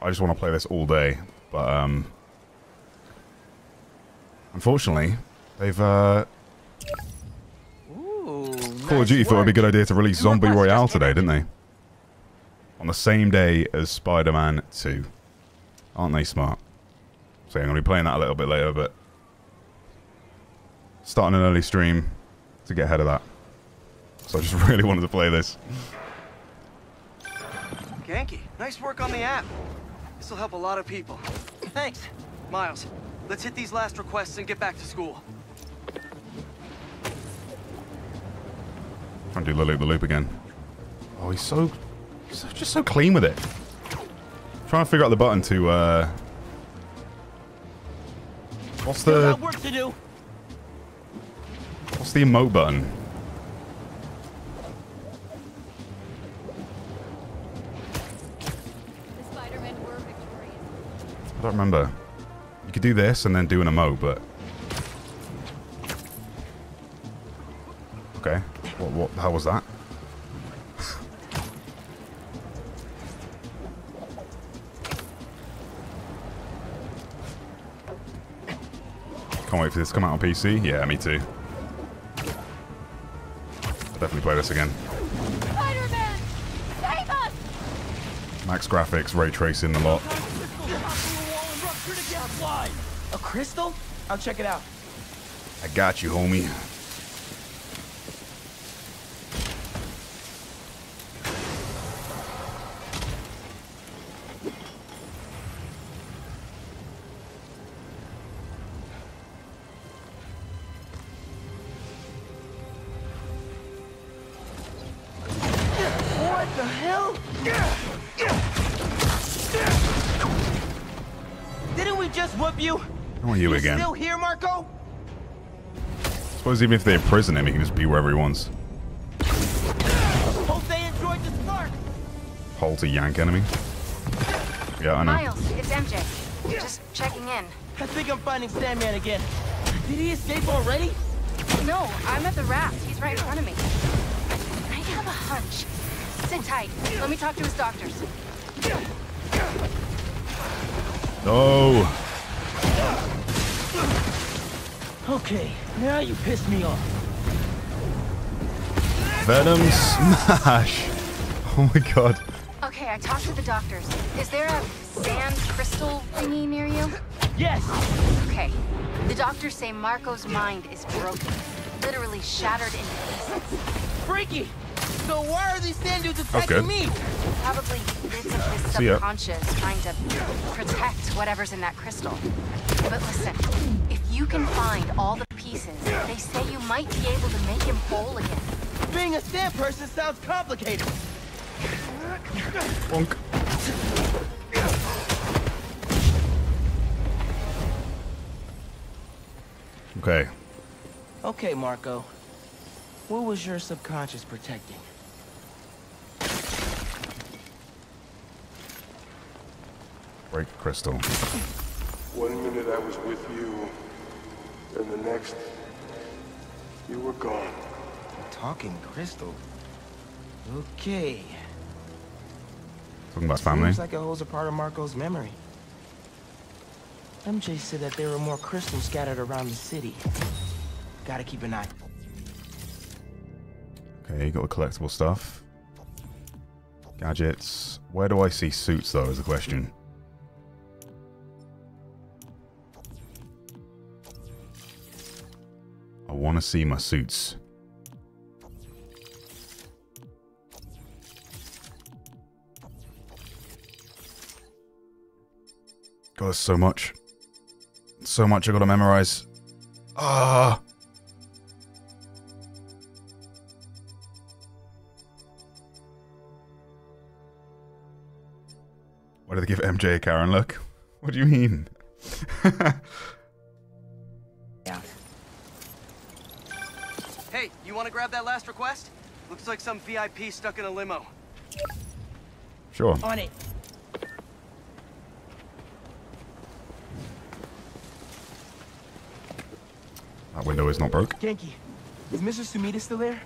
I just want to play this all day. But, um... Unfortunately, they've, uh... Call of Duty thought it'd be a good idea to release Zombie Royale today, didn't they? On the same day as Spider-Man 2. Aren't they smart? So I'm going to be playing that a little bit later, but... Starting an early stream to get ahead of that. So I just really wanted to play this. Ganke, nice work on the app. This will help a lot of people. Thanks. Miles, let's hit these last requests and get back to school. Trying to do the loop the loop again. Oh, he's so, so just so clean with it. trying to figure out the button to uh What's Still the got work to do. what's the emote button? I don't remember. You could do this and then do an emote, but Okay. What what the hell was that? Can't wait for this to come out on PC. Yeah, me too. Definitely play this again. Spider-Man! Save us! Max graphics, ray tracing a lot. A crystal? I'll check it out. I got you, homie. Suppose even if they imprison him, he can just be wherever he wants. Hope they enjoyed the spark. Hold to yank enemy. Yeah, I know. Miles, it's MJ. Just checking in. I think I'm finding Sandman again. Did he escape already? No, I'm at the raft. He's right in front of me. I have a hunch. Sit tight. Let me talk to his doctors. No. Okay, now you pissed me off. Venom smash. Oh my god. Okay, I talked to the doctors. Is there a sand crystal thingy near you? Yes. Okay, Okay. The doctors say Marko's mind is broken. Literally shattered into pieces. Freaky! So why are these sand dudes oh, attacking good. me? Probably bits of his See ya. subconscious trying to protect whatever's in that crystal. But listen, if you can find all the pieces, they say you might be able to make him whole again. Being a sand person sounds complicated. Bonk. Okay. Okay, Marko. What was your subconscious protecting? Break crystal. One minute I was with you, and the next, you were gone. Talking crystal. Okay. Talking about family. Seems like it holds a part of Marko's memory. MJ said that there were more crystals scattered around the city. Gotta keep an eye. Okay, you got the collectible stuff. Gadgets. Where do I see suits, though, is the question. Want to see my suits. God, there's so much. So much I gotta memorize. Ah! Why did they give MJ a Karen look? What do you mean? last request? Looks like some VIP stuck in a limo. Sure. On it. That window is not broke. Ganke, is Mr. Sumida still there?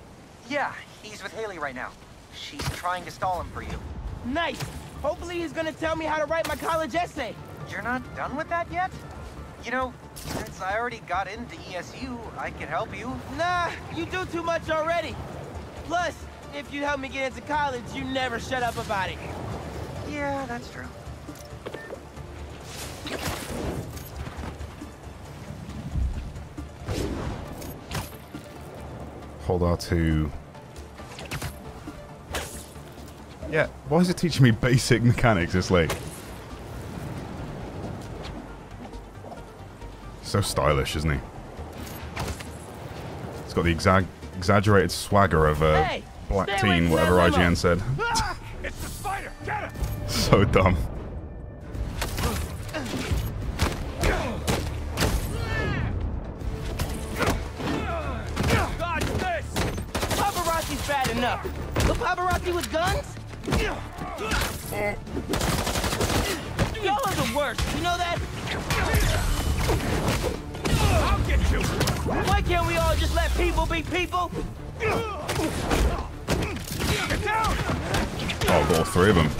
Yeah, he's with Hailey right now. She's trying to stall him for you. Nice! Hopefully he's gonna tell me how to write my college essay. You're not done with that yet? You know, since I already got into ESU, I can help you. Nah, you do too much already. Plus, if you help me get into college, you never shut up about it. Yeah, that's true. Hold R2. Yeah, why is it teaching me basic mechanics this late? So stylish, isn't he? It's got the exa exaggerated swagger of a Hey, black teen, whatever. IGN said. It's the spider! Get him! so dumb. Oh, I've three of them.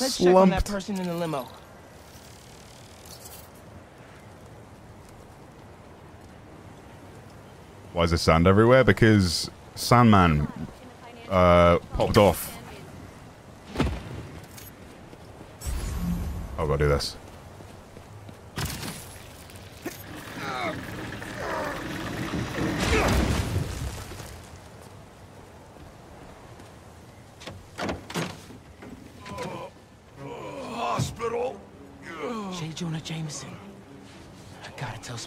Let's check on that person in the limo. Why is there sand everywhere? Because Sandman uh, popped off. Oh, I've got to do this. Hospital! J. Jonah Jameson. I gotta tell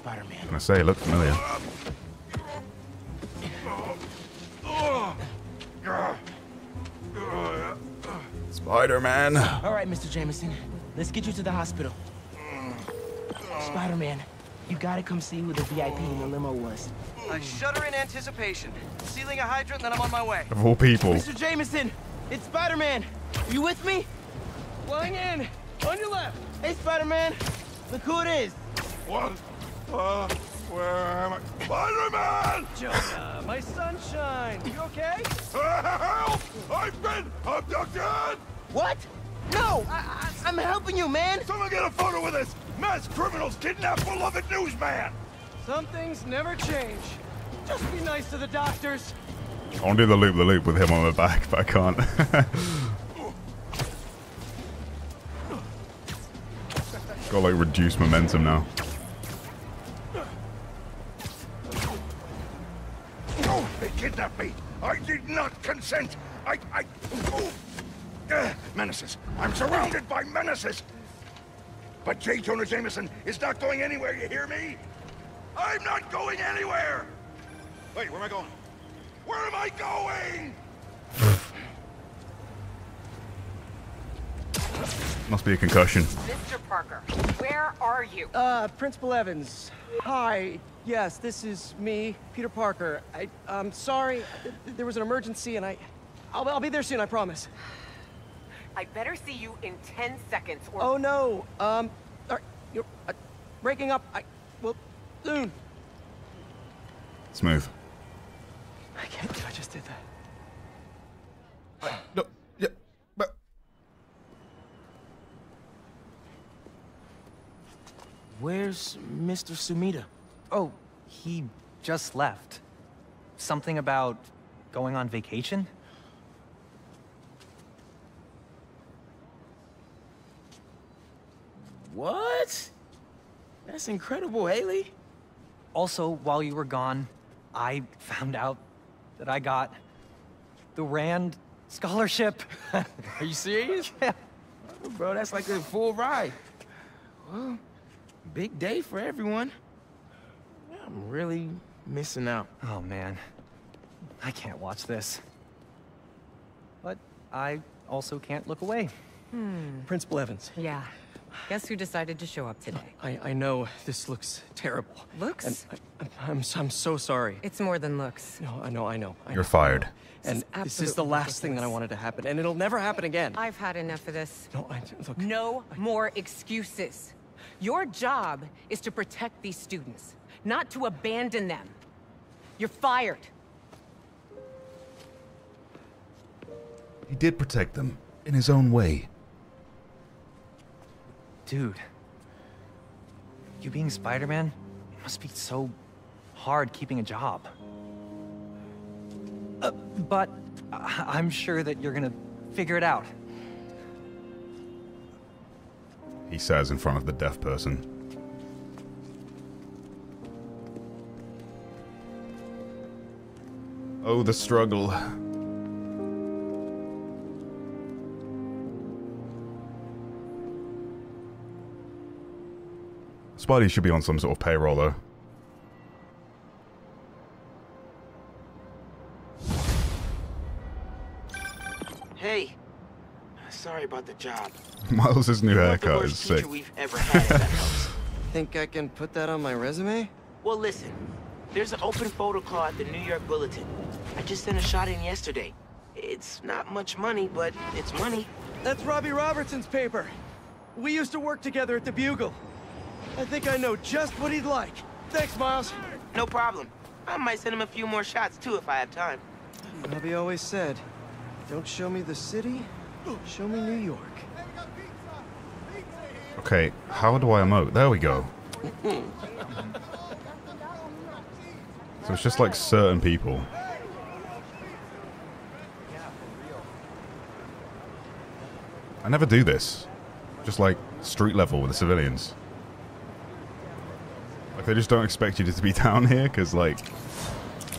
Spider-Man. Can I say it looked familiar? Spider-Man. All right, Mr. Jameson. Let's get you to the hospital. Spider-Man, you gotta come see who the VIP in the limo was. I shudder in anticipation. Sealing a hydrant, then I'm on my way. Of all people. Mr. Jameson, it's Spider-Man. Are you with me? Flying in! On your left! Hey, Spider-Man. Look who it is. What? Uh, where am I? Spider-Man! Jonah, my sunshine! You okay? Help! I've been abducted! What? No, I, I, I'm helping you, man. Someone get a photo with this! Mass criminals kidnap beloved newsman! Some things never change. Just be nice to the doctors. I want to do the loop the loop with him on my back, but I can't. Got like reduced momentum now. Oh, they kidnapped me. I did not consent. I, I, oh. Uh, menaces. I'm surrounded by menaces. But J. Jonah Jameson is not going anywhere, you hear me? I'm not going anywhere! Wait, where am I going? Where am I going? Must be a concussion. Mr. Parker, where are you? Uh, Principal Evans. Hi. Yes, this is me, Peter Parker. I, I'm sorry. There was an emergency and I... I'll, I'll be there soon, I promise. I better see you in 10 seconds or... Oh, no. Um, all right, you're uh, breaking up. I... Well, soon. Smooth. I can't believe I just did that. No, yeah, but... Where's Mr. Sumida? Oh, he just left. Something about going on vacation? What? That's incredible, Hailey. Also, while you were gone, I found out that I got the Rand scholarship. Are you serious? Yeah. Bro, that's like a full ride. Well, big day for everyone. I'm really missing out. Oh, man. I can't watch this. But I also can't look away. Hmm. Principal Evans. Yeah. Guess who decided to show up today? I, I know this looks terrible. Looks? And I, I'm, I'm so sorry. It's more than looks. No, I know, I know. I You're know. fired. And is this is the absolutely last thing that I wanted to happen, and it'll never happen again. I've had enough of this. No, I look. No more excuses. Your job is to protect these students, not to abandon them. You're fired. He did protect them in his own way. Dude. You being Spider-Man must be so hard keeping a job. Uh, but I- I'm sure that you're gonna figure it out. He says in front of the deaf person. Oh, the struggle. Spidey should be on some sort of payroll, though. Hey, sorry about the job. Miles' new haircut the is sick. we've ever had. if that helps. Think I can put that on my resume? Well, listen. There's an open photo call at the New York Bulletin. I just sent a shot in yesterday. It's not much money, but it's money. That's Robbie Robertson's paper. We used to work together at the Bugle. I think I know just what he'd like. Thanks, Miles. No problem. I might send him a few more shots, too, if I have time. Robbie always said, don't show me the city, show me New York. Okay, how do I emote? There we go. So it's just like certain people. I never do this. Just like street level with the civilians. Like they just don't expect you to be down here because like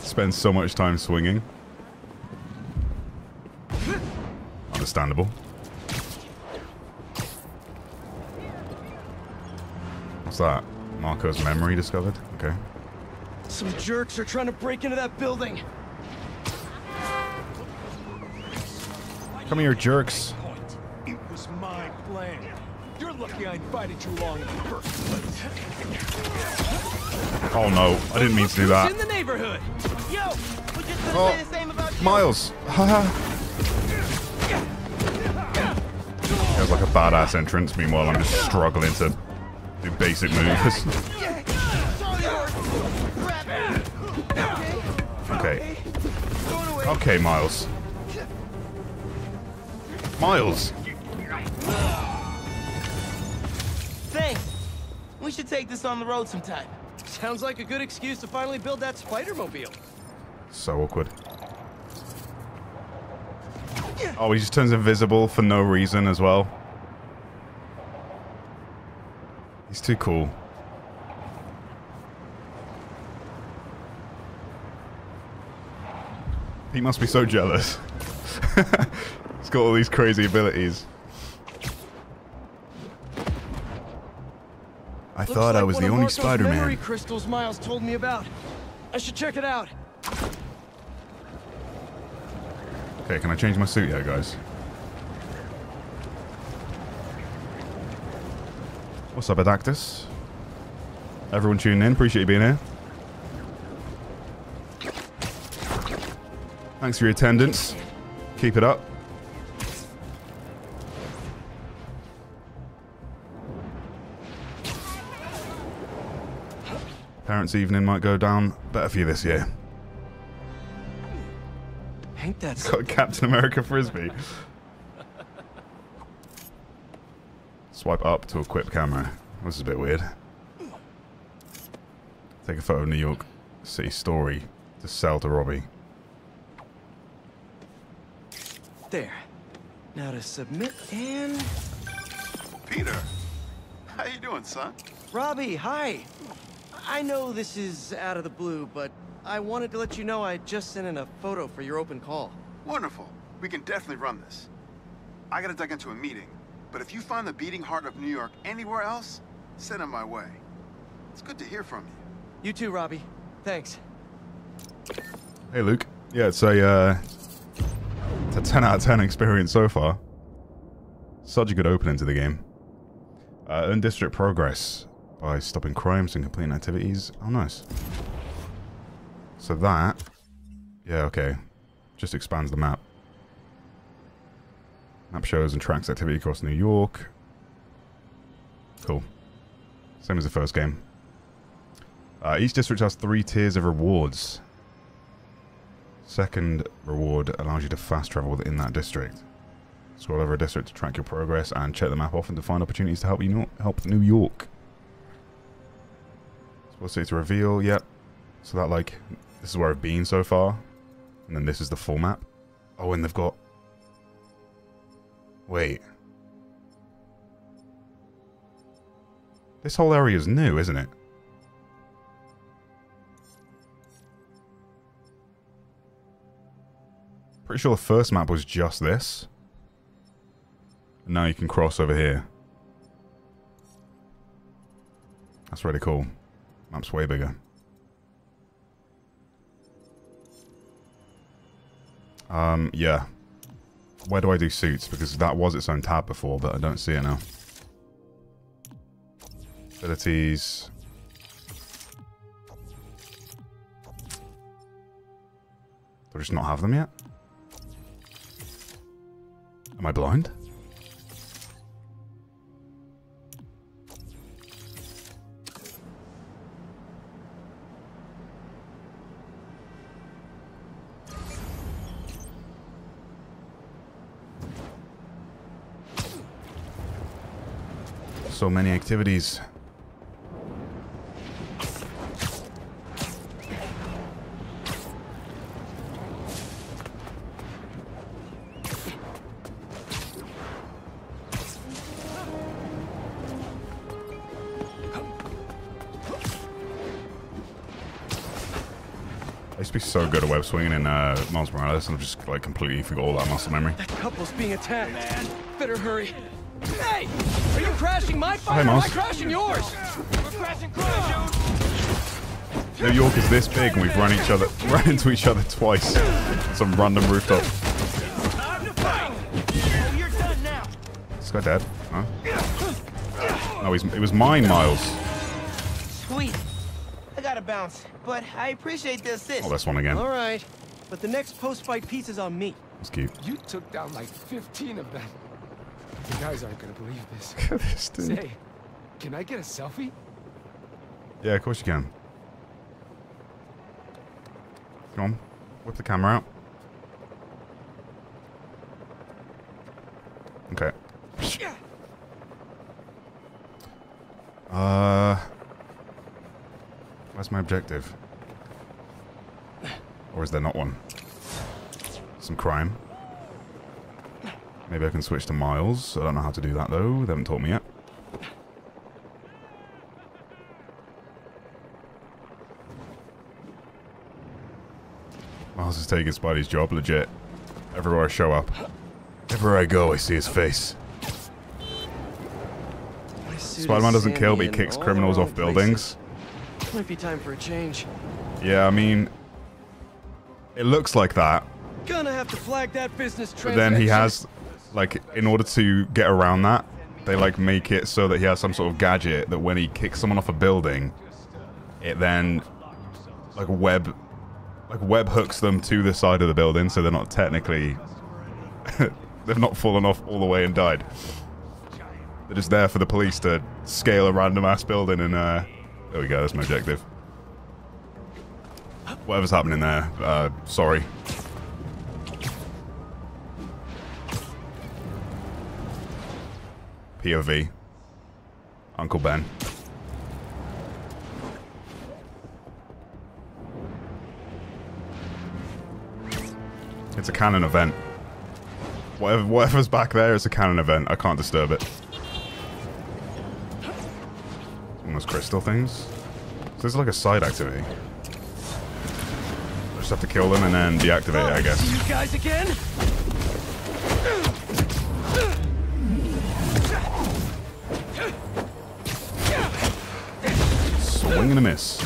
spend so much time swinging. Understandable. What's that? Marko's memory discovered? Okay. Some jerks are trying to break into that building. Come here, jerks. It was my plan. You're lucky I invited you along in the first place. Oh no, I didn't mean to do that. In the neighborhood. Yo, we just gonna Oh, say the same about you. Miles! Haha. He has like a badass entrance, meanwhile I'm just struggling to do basic moves. Okay. Okay, Miles. Miles! Thanks. We should take this on the road sometime. Sounds like a good excuse to finally build that Spider-Mobile. So awkward. Oh, he just turns invisible for no reason as well. He's too cool. He must be so jealous. He's got all these crazy abilities. I Looks thought I was the only Spider-Man. memory crystals Miles told me about. I should check it out. Okay, can I change my suit yet, guys? What's up, Adactus? Everyone tuning in, appreciate you being here. Thanks for your attendance. Keep it up. Parents' evening might go down better for you this year. Ain't that Got Captain America Frisbee. Swipe up to equip camera. This is a bit weird. Take a photo of New York City story to sell to Robbie. There. Now to submit and... Peter, how you doing, son? Robbie, hi. I know this is out of the blue, but I wanted to let you know I just sent in a photo for your open call. Wonderful. We can definitely run this. I gotta duck into a meeting, but if you find the beating heart of New York anywhere else, send it my way. It's good to hear from you. You too, Robbie. Thanks. Hey, Luke. Yeah, it's a, uh, it's a 10 out of 10 experience so far. Such a good opening to the game. Uh, earn district progress by stopping crimes and completing activities. Oh, nice. So that... Yeah, okay. Just expands the map. Map shows and tracks activity across New York. Cool. Same as the first game. Uh, each district has three tiers of rewards. Second reward allows you to fast travel within that district. Scroll over a district to track your progress and check the map often to find opportunities to help you no help New York. Supposed to to reveal, yep. So that like this is where I've been so far. And then this is the full map. Oh, and they've got Wait. This whole area is new, isn't it? Pretty sure the first map was just this. And now you can cross over here. That's really cool. Map's way bigger. Um, yeah. Where do I do suits? Because that was its own tab before, but I don't see it now. Abilities. Do I just not have them yet? Am I blind? So many activities. Swinging in uh, Miles Morales, and I've just like completely forgot all that muscle memory. That couple's being attacked. Man, better hurry. Hey! Are you crashing my Hi, fire or am I crashing yours? We're crashing crash, New York is this big, and we've run each other, run into each other twice on some random rooftop. You're done. This guy dead? Huh? No, he's, it was mine, Miles. Sweet. I gotta bounce, but I appreciate the assist. Oh, this one again. All right, but the next post-fight piece is on me. That's cute. You took down like 15 of them. You guys aren't gonna believe this. This dude. Say, can I get a selfie? Yeah, of course you can. Come on, whip the camera out. Okay. Uh, my objective? Or is there not one? Some crime. Maybe I can switch to Miles. I don't know how to do that though. They haven't taught me yet. Miles is taking Spidey's job, legit. Everywhere I show up. Everywhere I go, I see his face. Spider-Man doesn't kill, but he kicks criminals off buildings. Might be time for a change. Yeah, I mean... It looks like that, Gonna have to flag that business but then he has... Like, in order to get around that, they, like, make it so that he has some sort of gadget that when he kicks someone off a building, it then, like, web... Like, web hooks them to the side of the building, so they're not technically... they've not fallen off all the way and died. They're just there for the police to scale a random ass building and, uh... There we go, that's my objective. Whatever's happening there, uh, sorry. POV. Uncle Ben. It's a canon event. Whatever, whatever's back there is a canon event. I can't disturb it. Those crystal things. So this is like a side activity. I just have to kill them and then deactivate it, I guess. You guys again? Swing and a miss.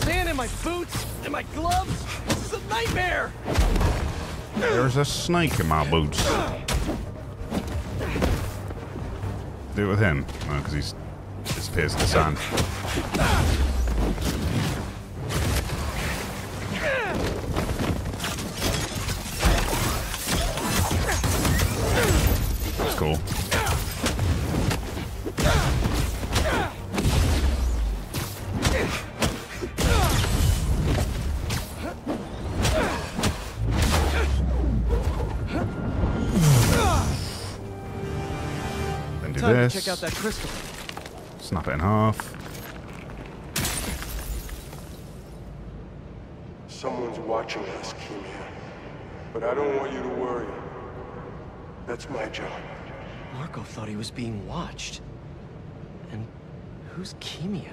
Sand in my boots and my gloves. This is a nightmare. There's a snake in my boots. Do it with him. Oh, because he's disappears in the sand. Then this. check out that crystal. Snap it in half. Someone's watching us, Keemia. But I don't want you to worry. That's my job. Marko thought he was being watched. And who's Keemia?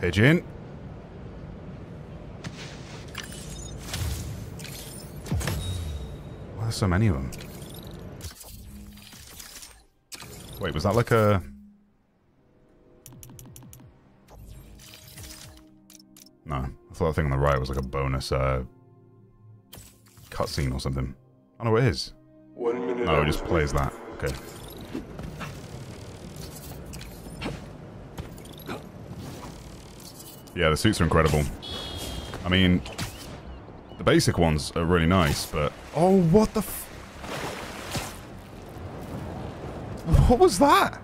Pigeon. Why there's so many of them? Wait, was that like a... No, I thought the thing on the right was like a bonus uh, cutscene or something. Oh no, it is. One minute I it just plays that. Okay. Yeah, the suits are incredible. I mean, the basic ones are really nice, but... Oh, what the f... What was that?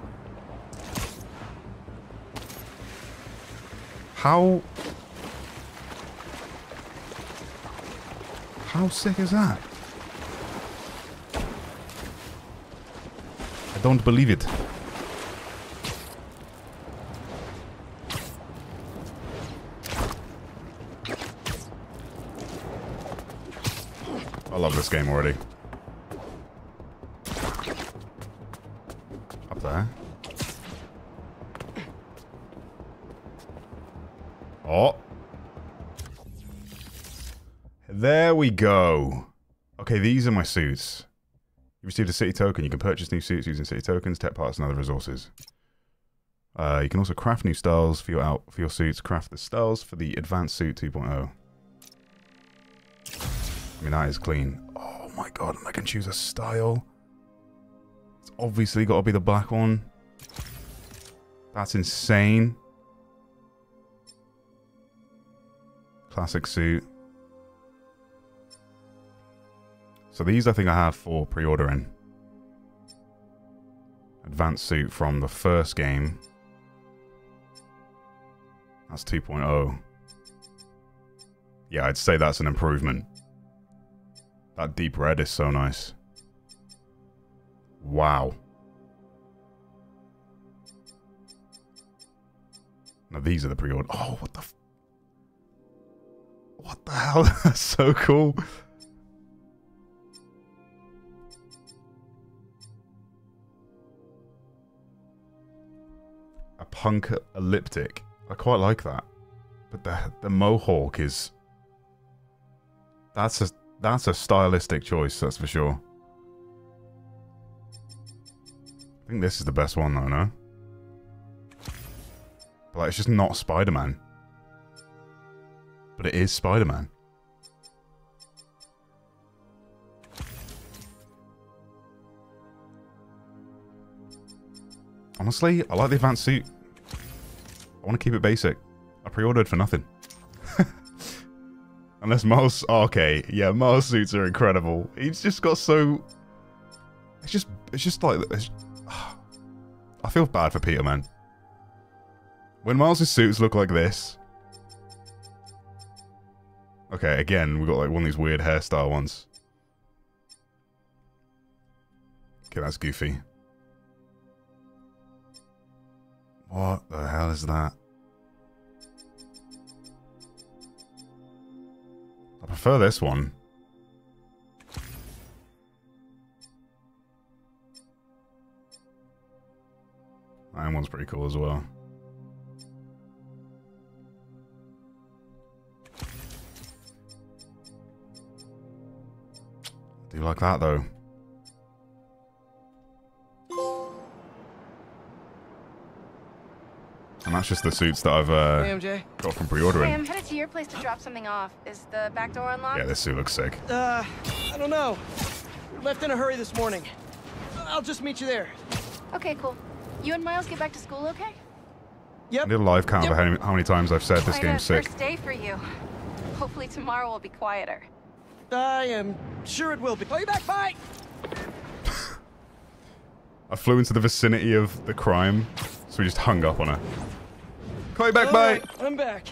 How... How sick is that? I don't believe it. I love this game already. We go. Okay, these are my suits. You received a city token. You can purchase new suits using city tokens, tech parts, and other resources. Uh, you can also craft new styles for your out for your suits. Craft the styles for the advanced suit 2.0. I mean, that is clean. Oh my god, and I can choose a style. It's obviously got to be the black one. That's insane. Classic suit. So these I think I have for pre-ordering. Advanced suit from the first game. That's 2.0. Yeah, I'd say that's an improvement. That deep red is so nice. Wow. Now these are the pre-order. Oh, what the? F What the hell? That's so cool. Punk elliptic. I quite like that. But the the mohawk is that's a that's a stylistic choice, that's for sure. I think this is the best one though, no? But like, it's just not Spider-Man. But it is Spider-Man. Honestly, I like the advanced suit. I want to keep it basic. I pre-ordered for nothing. Unless Miles... Oh, okay, yeah, Miles suits are incredible. He's just got so... It's just... It's just like... It's, I feel bad for Peter, man. When Miles' suits look like this... Okay, again, we got like one of these weird hairstyle ones. Okay, that's goofy. What the hell is that? I prefer this one. That one's pretty cool as well. Do you like that though? And that's just the suits that I've uh, Hey, MJ. got from pre-ordering. I'm headed to your place to drop something off. Is the back door unlocked? Yeah, this suit looks sick. Uh, I don't know. Left in a hurry this morning. I'll just meet you there. Okay, cool. You and Miles get back to school okay? I need a live count of how many, how many times I've said this Quite game's sick. First day for you. Hopefully tomorrow will be quieter. I am sure it will be. Call you back, bye! I flew into the vicinity of the crime, so we just hung up on her. Call you back, All bye! right, I'm back.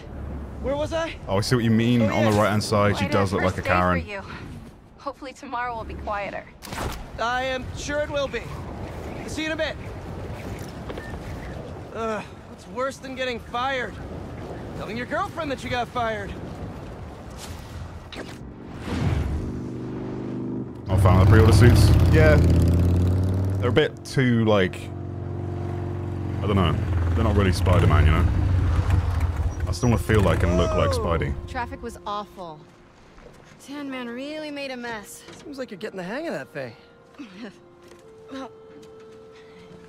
Where was I? Oh, I see what you mean. Oh, On the right hand side, she does look like a day Karen. For you. Hopefully tomorrow will be quieter. I am sure it will be. See you in a bit. Ugh, what's worse than getting fired? Telling your girlfriend that you got fired. I found the pre-order suits. Yeah, they're a bit too like. I don't know. They're not really Spider-Man, you know. I still want to feel like and look like Spidey. Traffic was awful. Sandman really made a mess. Seems like you're getting the hang of that thing. well,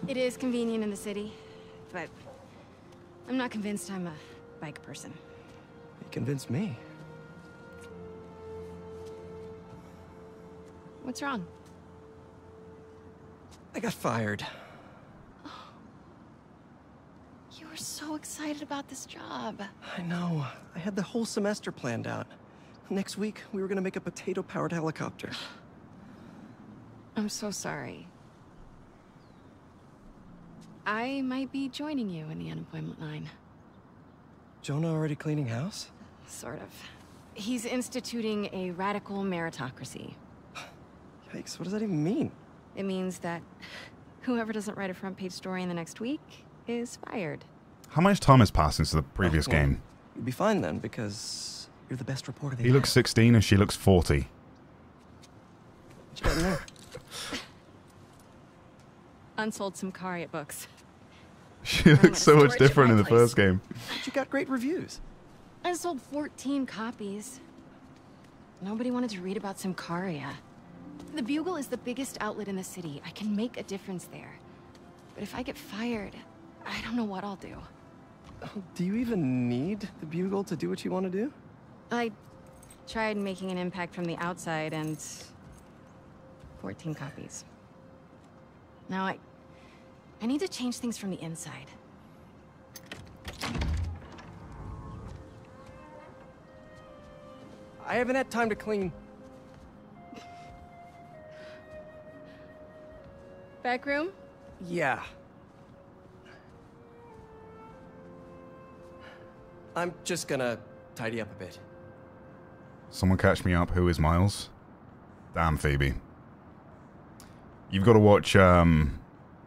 it is convenient in the city, but I'm not convinced I'm a bike person. You convinced me. What's wrong? I got fired. You were so excited about this job. I know. I had the whole semester planned out. Next week, we were gonna make a potato-powered helicopter. I'm so sorry. I might be joining you in the unemployment line. Jonah already cleaning house? Sort of. He's instituting a radical meritocracy. Yikes, what does that even mean? It means that whoever doesn't write a front page story in the next week is fired. How much time has passed since the previous oh, well, game? You'll be fine then, because you're the best reporter they He looks 16 and she looks 40. What you got in there? Unsold Simcariot books. She looks so much different in the first game. But you got great reviews. I sold 14 copies. Nobody wanted to read about Symkaria. The Bugle is the biggest outlet in the city. I can make a difference there. But if I get fired, I don't know what I'll do. Do you even need the Bugle to do what you want to do? I tried making an impact from the outside and 14 copies. Now I I need to change things from the inside. I haven't had time to clean. Back room? Yeah. I'm just gonna tidy up a bit. Someone catch me up. Who is Miles? Damn, Phoebe. You've got to watch um,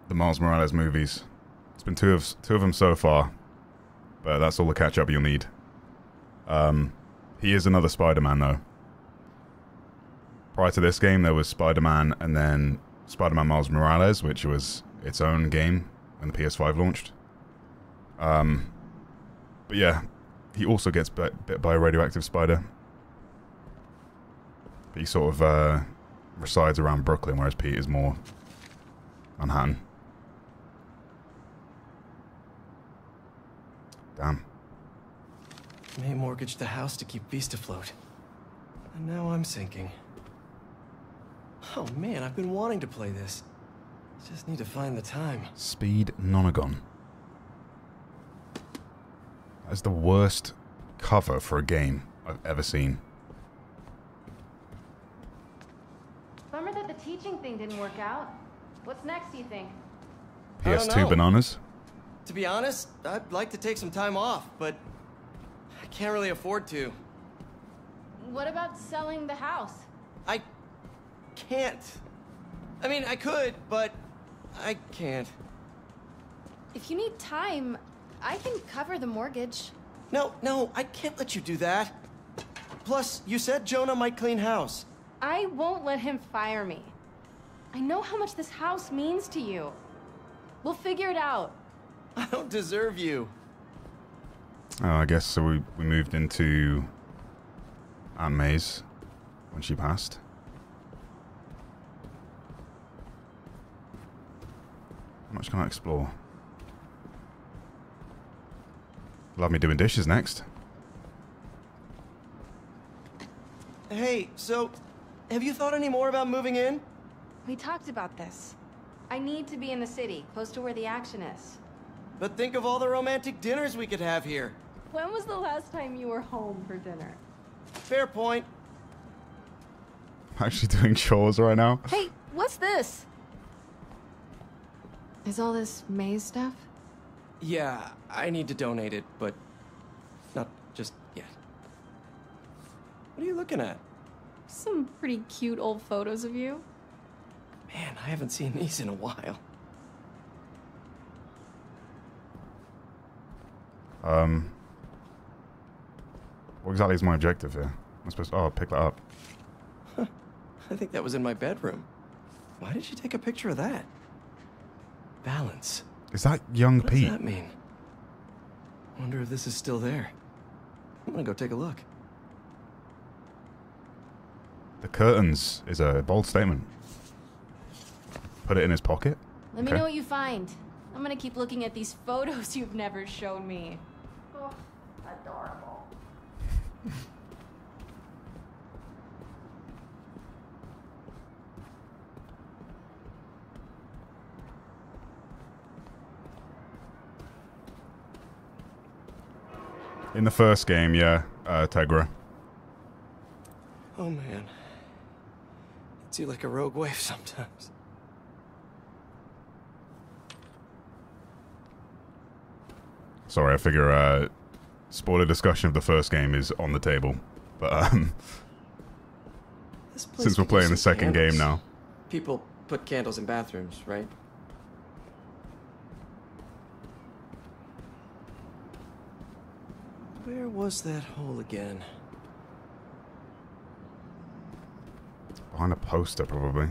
the Miles Morales movies. It's been two of two of them so far, but that's all the catch up you'll need. Um, He is another Spider-Man, though. Prior to this game, there was Spider-Man and then Spider-Man Miles Morales, which was its own game when the PS5 launched. Um, but yeah, he also gets bit, bit by a radioactive spider. But he sort of uh, resides around Brooklyn, whereas Pete is more Manhattan. Damn. May mortgage the house to keep F.E.A.S.T. afloat. And now I'm sinking. Oh man, I've been wanting to play this. Just need to find the time. Speed Nonagon. That's the worst cover for a game I've ever seen. Bummer that the teaching thing didn't work out. What's next, do you think? PS2 bananas. To be honest, I'd like to take some time off, but I can't really afford to. What about selling the house? I can't. I mean, I could, but I can't. If you need time, I can cover the mortgage. No, no, I can't let you do that. Plus, you said Jonah might clean house. I won't let him fire me. I know how much this house means to you. We'll figure it out. I don't deserve you. Oh, I guess so. We we moved into Aunt May's when she passed. How much can I explore? Love me doing dishes next. Hey, so, have you thought any more about moving in? We talked about this. I need to be in the city, close to where the action is. But think of all the romantic dinners we could have here. When was the last time you were home for dinner? Fair point. I'm actually doing chores right now. Hey, what's this? Is all this May's stuff? Yeah, I need to donate it, but not just yet. What are you looking at? Some pretty cute old photos of you. Man, I haven't seen these in a while. Um, what exactly is my objective here? I'm supposed to, oh, pick that up. I think that was in my bedroom. Why did she take a picture of that? Balance. Is that young What Pete? does that mean? Wonder if this is still there. I'm gonna go take a look. The curtains is a bold statement. Put it in his pocket. Let me know what you find. I'm gonna keep looking at these photos you've never shown me. Oh, adorable. In the first game, yeah, uh, Tegra. Oh man. it's you like a rogue wave sometimes. Sorry, I figure uh, spoiler discussion of the first game is on the table. But um, since we're playing the some second game now, People put candles in bathrooms, right? Where was that hole again? behind a poster probably.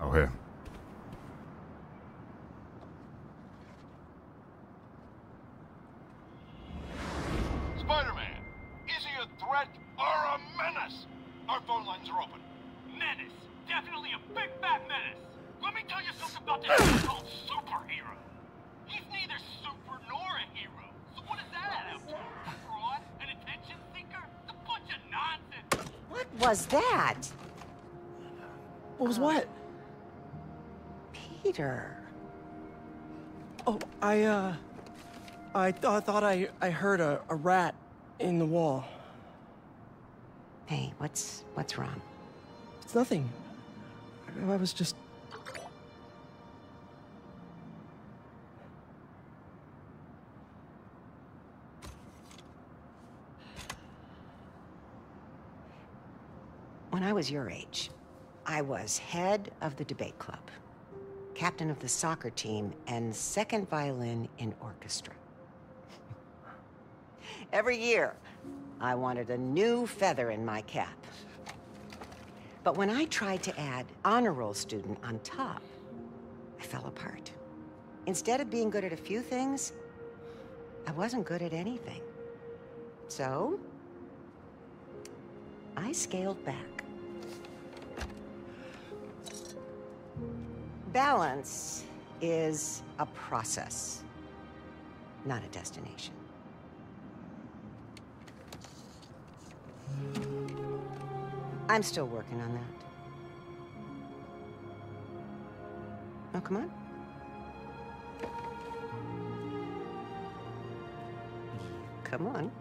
Oh, here. Spider-Man, is he a threat or a menace? Our phone lines are open. Menace. Definitely a big fat menace. Let me tell you something about this so-called superhero. He's neither super nor a hero. So what is that out to? A fraud? An attention seeker? It's a bunch of nonsense. What was that? What was what? Peter. Oh, I, uh... I th- I thought I, I heard a, a rat in the wall. Hey, what's what's wrong? It's nothing. I, I was just... I was your age, I was head of the debate club, captain of the soccer team, and second violin in orchestra. Every year, I wanted a new feather in my cap. But when I tried to add honor roll student on top, I fell apart. Instead of being good at a few things, I wasn't good at anything. So, I scaled back. Balance is a process, not a destination. I'm still working on that. Oh, come on. Come on.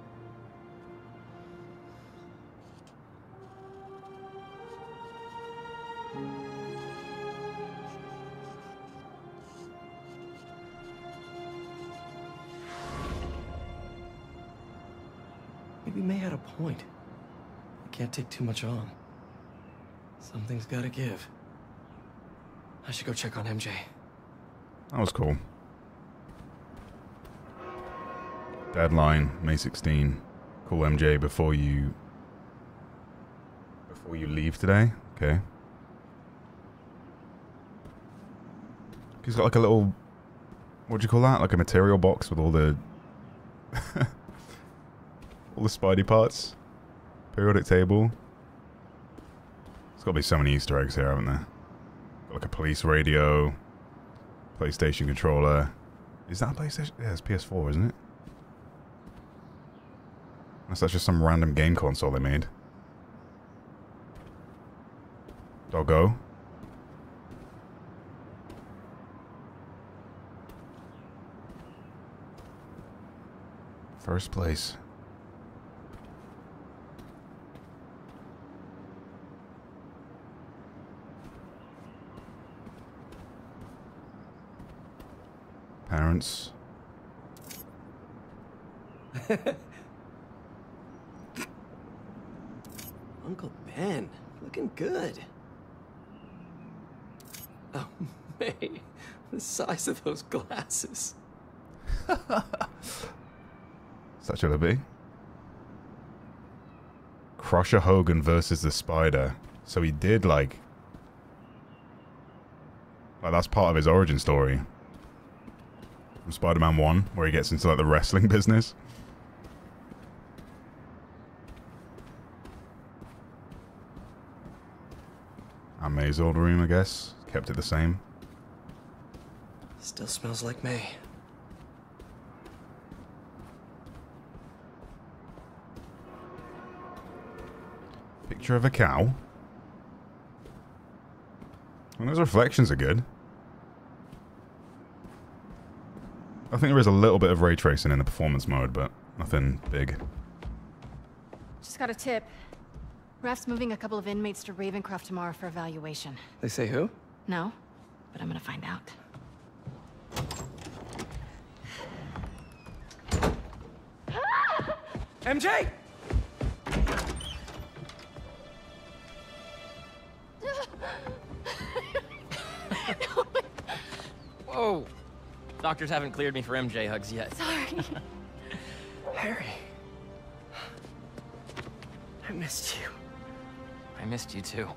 Maybe May had a point. I can't take too much on. Something's gotta give. I should go check on MJ. That was cool. Deadline, May 16. Call MJ before you... Before you leave today? Okay. He's got like a little... What do you call that? Like a material box with all the... all the Spidey parts. Periodic table. There's got to be so many Easter eggs here, haven't there? Got like a police radio, PlayStation controller. Is that a PlayStation? Yeah, it's PS4, isn't it? Unless that's just some random game console they made. Doggo. First place. Parents. Uncle Ben, looking good. Oh, May, the size of those glasses. Such a be. Crusher Hogan versus the Spider. So he did like... Like that's part of his origin story. From Spider-Man 1, where he gets into like the wrestling business. And May's old room, I guess. Kept it the same. Still smells like May. Picture of a cow. And those reflections are good. I think there is a little bit of ray tracing in the performance mode, but nothing big. Just got a tip. Raph's moving a couple of inmates to Ravencroft tomorrow for evaluation. They say who? No, but I'm gonna find out. MJ! Doctors haven't cleared me for MJ hugs yet. Sorry. Harry. I missed you. I missed you too.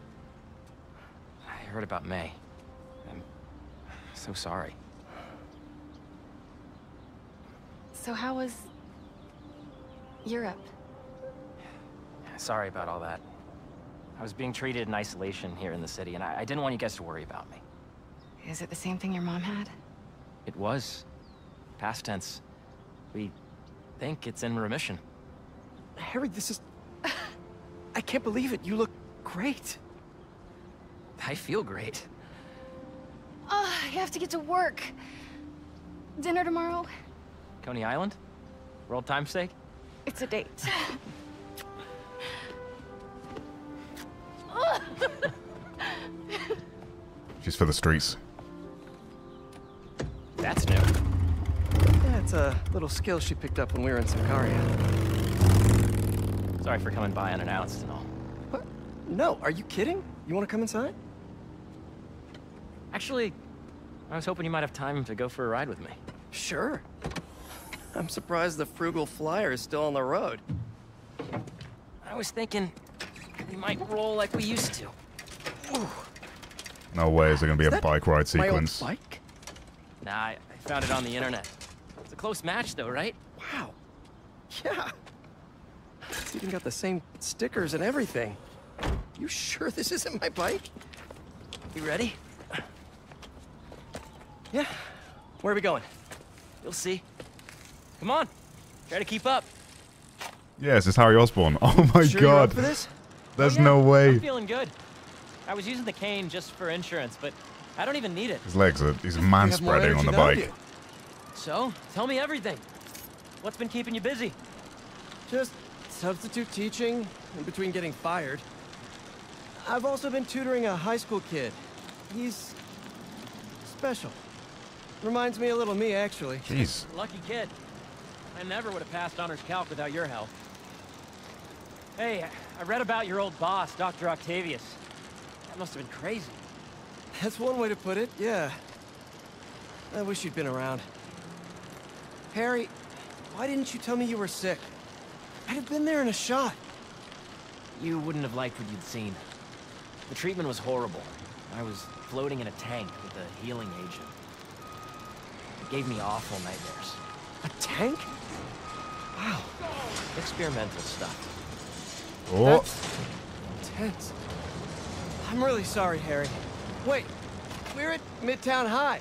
I heard about May. I'm so sorry. So how was... Europe? Sorry about all that. I was being treated in isolation here in the city, and I, I didn't want you guys to worry about me. Is it the same thing your mom had? It was. Past tense. We think it's in remission. Harry, this is... I can't believe it. You look great. I feel great. Ah, oh, I have to get to work. Dinner tomorrow? Coney Island? For old time's sake? It's a date. She's for the streets. A little skill she picked up when we were in Symkaria. Sorry for coming by unannounced and all. What? No, are you kidding? You want to come inside? Actually, I was hoping you might have time to go for a ride with me. Sure. I'm surprised the frugal flyer is still on the road. I was thinking we might roll like we used to. Ooh. No way is there going to be a bike ride my old sequence. bike? Nah, I, I found it on the internet. It's a close match, though, right? Wow. Yeah. It's even got the same stickers and everything. You sure this isn't my bike? You ready? Yeah. Where are we going? You'll see. Come on. Try to keep up. Yes, it's Harry Osborn. Oh my Sure you're up god. for this? There's Oh, yeah, no way. I'm feeling good. I was using the cane just for insurance, but I don't even need it. His legs are, he's man spreading on the bike. So, tell me everything. What's been keeping you busy? Just substitute teaching in between getting fired. I've also been tutoring a high school kid. He's special. Reminds me a little of me, actually. Jeez. Lucky kid. I never would have passed honors calc without your help. Hey, I read about your old boss, Dr. Octavius. That must have been crazy. That's one way to put it, yeah. I wish you'd been around. Harry, why didn't you tell me you were sick? I'd have been there in a shot. You wouldn't have liked what you'd seen. The treatment was horrible. I was floating in a tank with a healing agent. It gave me awful nightmares. A tank? Wow. Experimental stuff. Oh. Intense. I'm really sorry, Harry. Wait, we're at Midtown High.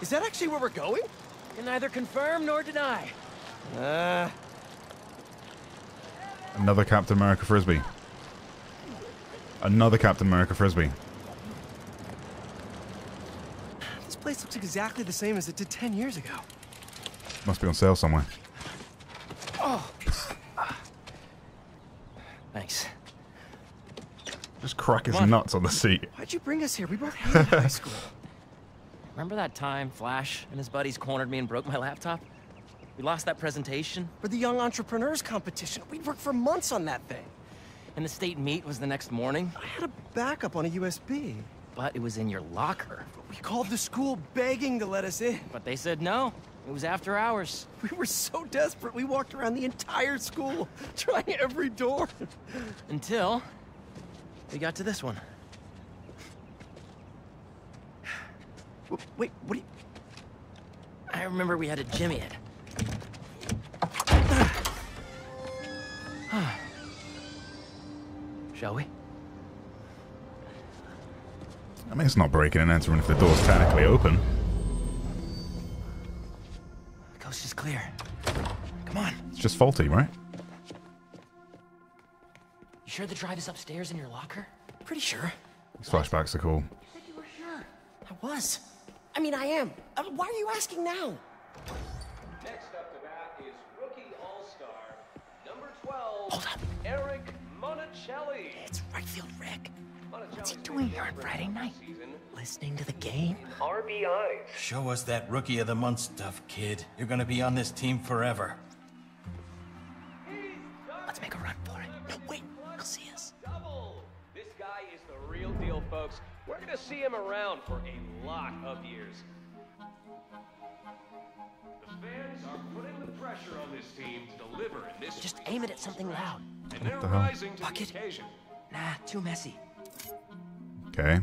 Is that actually where we're going? Can neither confirm nor deny. Uh, Another Captain America Frisbee. Another Captain America Frisbee. this place looks exactly the same as it did 10 years ago. Must be on sale somewhere. Oh, Thanks. Just crack his on. nuts on the seat. why'd you bring us here? We both hated high school. Remember that time Flash and his buddies cornered me and broke my laptop? We lost that presentation, For the Young Entrepreneurs Competition, we'd worked for months on that thing. and the state meet was the next morning. I had a backup on a USB. But it was in your locker. We called the school begging to let us in. But they said no. It was after hours. We were so desperate, we walked around the entire school, trying every door. Until we got to this one. Wait, what do you... I remember we had a jimmy it. Shall we? I mean, it's not breaking and entering if the door's technically open. The coast is clear. Come on. It's just faulty, right? You sure the drive is upstairs in your locker? Pretty sure. These flashbacks are cool. You said You were sure. I was. I mean, I am. Uh, why are you asking now? Next up to bat is rookie all-star, number 12, Hold up. Eric Monticelli. It's right field, Rick. What's he doing here on Friday night? Listening to the game? RBI. Show us that Rookie of the Month stuff, kid. You're gonna be on this team forever. Let's make a run for it. No, wait. He'll see us. Double. This guy is the real deal, folks. We're gonna see him around for a lot of years. The fans are putting the pressure on this team to deliver in this Just aim it at something loud. and they're the hell? rising to Bucket. the occasion. Nah, too messy. Okay.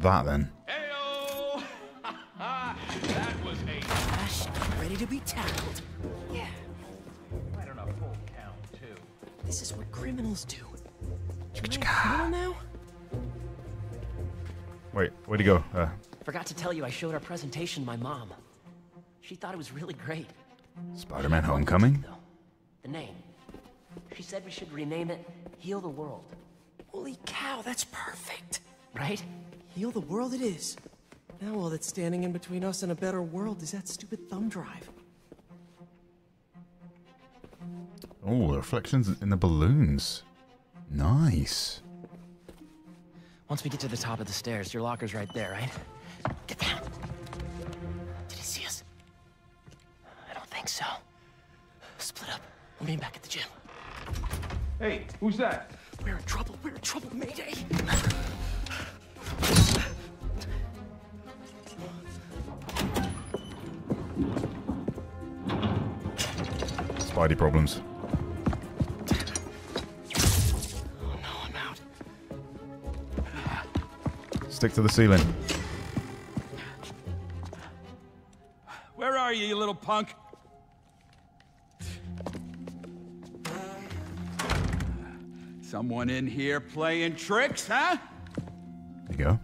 That then. Heyo! that was a Ash, ready to be tackled. Yeah. Right on a full count, too. This is what criminals do. Am I a Chicka-chicka. criminal now? Wait, where'd he go? Uh, Forgot to tell you I showed our presentation to my mom. She thought it was really great. Spider-Man Homecoming? The name. She said we should rename it Heal the World. Holy cow, that's perfect. Right? Heal the world it is. Now all that's standing in between us and a better world is that stupid thumb drive. Oh, the reflections in the balloons. Nice. Once we get to the top of the stairs, your locker's right there, right? Get down. Did he see us? I don't think so. Split up. We'll meet back at the gym. Hey, who's that? We're in trouble. We're in trouble. Mayday. Spidey problems. Stick to the ceiling. Where are you, you little punk? Someone in here playing tricks, huh? There you go.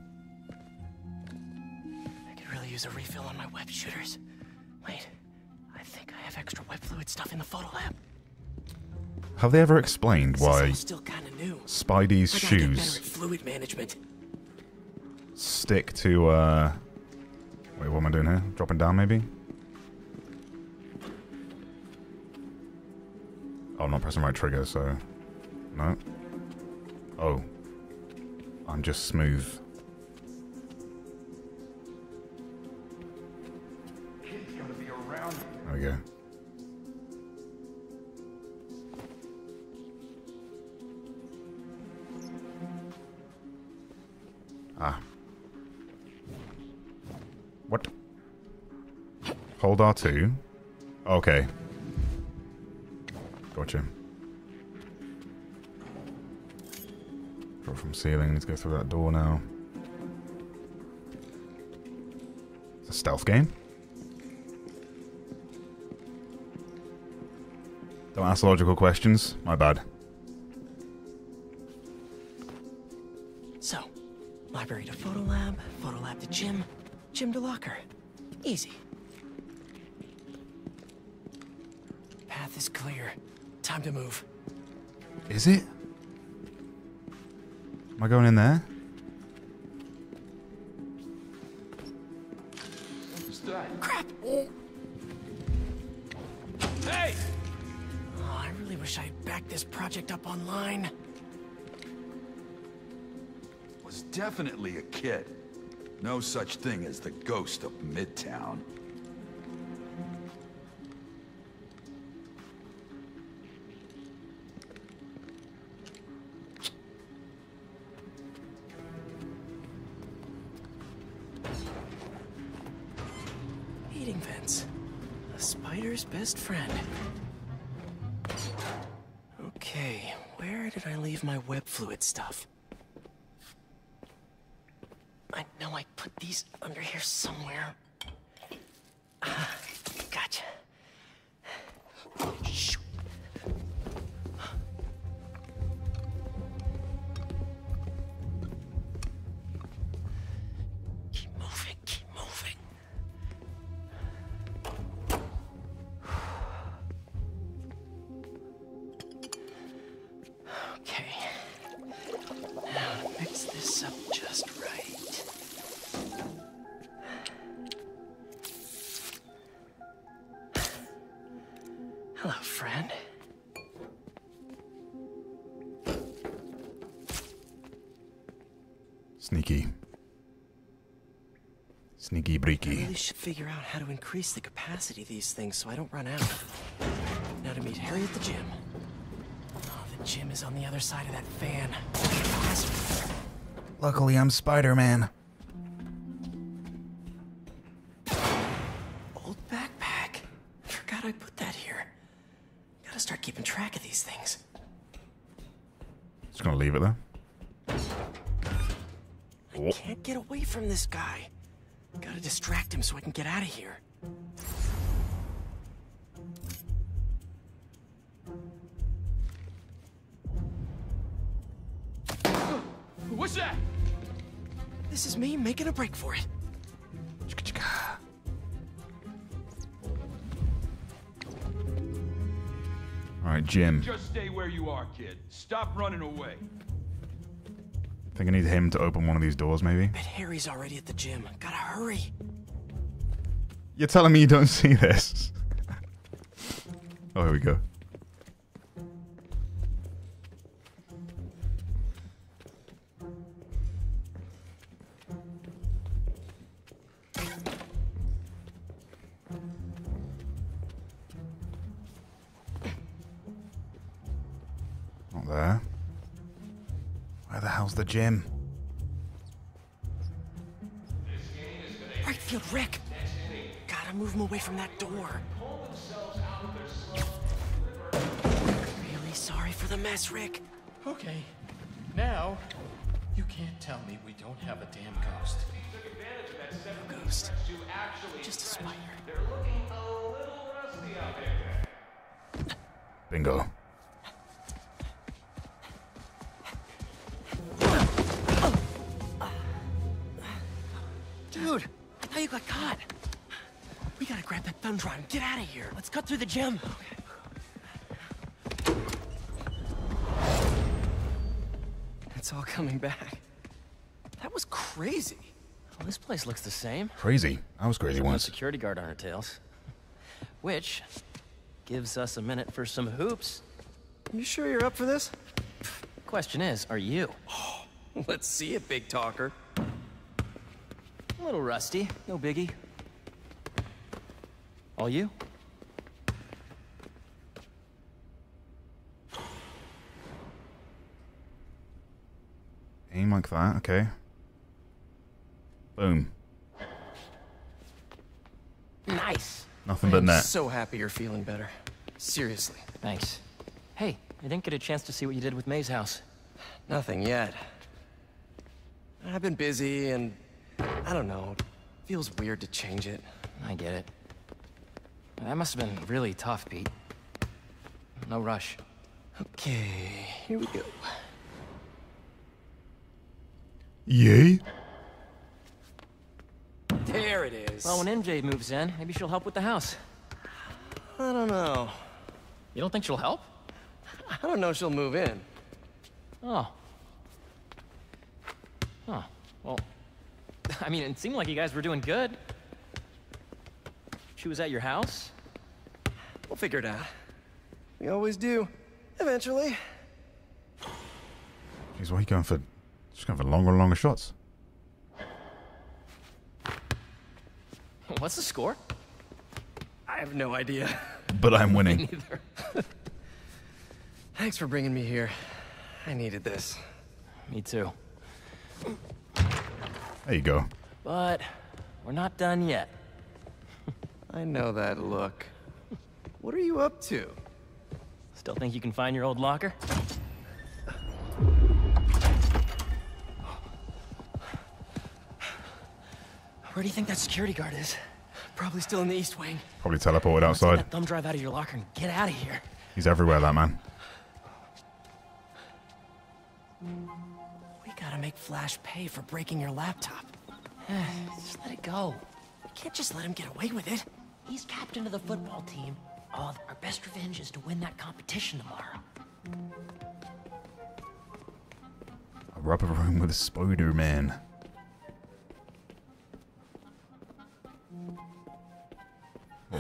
I could really use a refill on my web shooters. Wait, I think I have extra web fluid stuff in the photo lab. Have they ever explained why still new. Spidey's I get shoes fluid management. Stick to, uh... Wait, what am I doing here? Dropping down, maybe? Oh, I'm not pressing right trigger, so... No. Oh. I'm just smooth. There we go. Ah. What? Hold R2. Okay. Gotcha. Drop from ceiling. Let's go through that door now. It's a stealth game? Don't ask logical questions. My bad. So, library to photo lab, photo lab to gym, gym to locker. Easy. Path is clear. Time to move. Is it? Am I going in there? What's that? Crap! Hey! Oh, I really wish I had backed this project up online. Was definitely a kid. No such thing as the ghost of Midtown. Heating vents. A spider's best friend. Okay, where did I leave my web fluid stuff? I know I put these under here somewhere. Ah, gotcha. Figure out how to increase the capacity of these things so I don't run out. Now to meet Harry at the gym. Oh, the gym is on the other side of that fan. Luckily, I'm Spider Man. Old backpack. Forgot I put that here. Gotta start keeping track of these things. Just gonna leave it there. I can't get away from this guy. Gotta distract him so I can get out of here. What's that? This is me making a break for it. Alright, Jim. Just stay where you are, kid. Stop running away. I think I need him to open one of these doors, maybe? But Harry's already at the gym. Gotta hurry. You're telling me you don't see this? oh, here we go. Not there. Where the hell's the gym? Right field, Rick. Gotta move him away from that door. Really sorry for the mess, Rick. Okay. Now, you can't tell me we don't have a damn ghost. No Ghost. Just a spider. Bingo. Grab that thumb and get out of here. Let's cut through the gym. It's all coming back. That was crazy. Well, this place looks the same. Crazy. I was crazy No once. security guard on our tails. Which gives us a minute for some hoops. You sure you're up for this? Question is, are you? Let's see it, big talker. A little rusty, no biggie. All you? Aim like that, okay. Boom. Nice. Nothing but I'm net. so happy you're feeling better. Seriously. Thanks. Hey, I didn't get a chance to see what you did with May's house. Nothing yet. I've been busy and I don't know. Feels weird to change it. I get it. That must have been really tough, Pete. No rush. Okay, here we go. Yay? There it is. Well, when MJ moves in, maybe she'll help with the house. I don't know. You don't think she'll help? I don't know if she'll move in. Oh. Huh. Well, I mean, it seemed like you guys were doing good. She was at your house? We'll figure it out. We always do. Eventually. Jeez, why are you going for just going for longer and longer shots? What's the score? I have no idea. But I'm winning. Me neither. Thanks for bringing me here. I needed this. Me too. There you go. But we're not done yet. I know that look. What are you up to? Still think you can find your old locker? Where do you think that security guard is? Probably still in the East Wing. Probably teleported Take outside. that thumb drive out of your locker and get out of here. He's everywhere, that man. We gotta make Flash pay for breaking your laptop. just let it go. We can't just let him get away with it. He's captain of the football team. Oh, our best revenge is to win that competition tomorrow. A rubber room with a Spider-Man.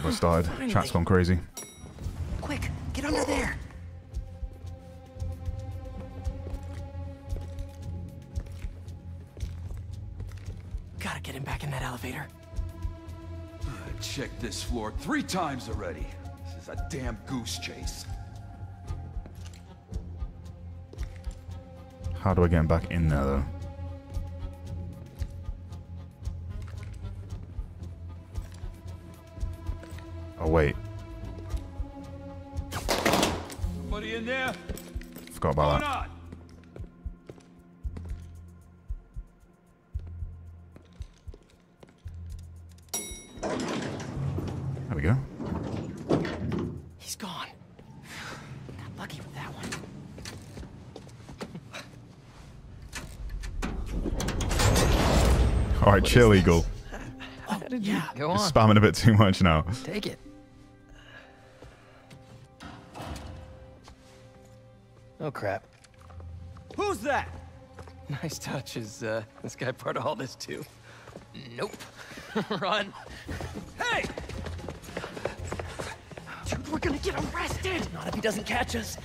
I started? Chat's gone crazy. Quick, get under there. Gotta get him back in that elevator. Checked this floor three times already. This is a damn goose chase. How do I get back in there, though? Oh, wait. Somebody in there? Forgot about that. All right, chill, Eagle. Oh, yeah. Go You're on. spamming a bit too much now. Take it. Oh, crap. Who's that? Nice touch. Is uh, this guy part of all this too? Nope. Run. Hey! Dude, we're gonna get arrested! Not if he doesn't catch us.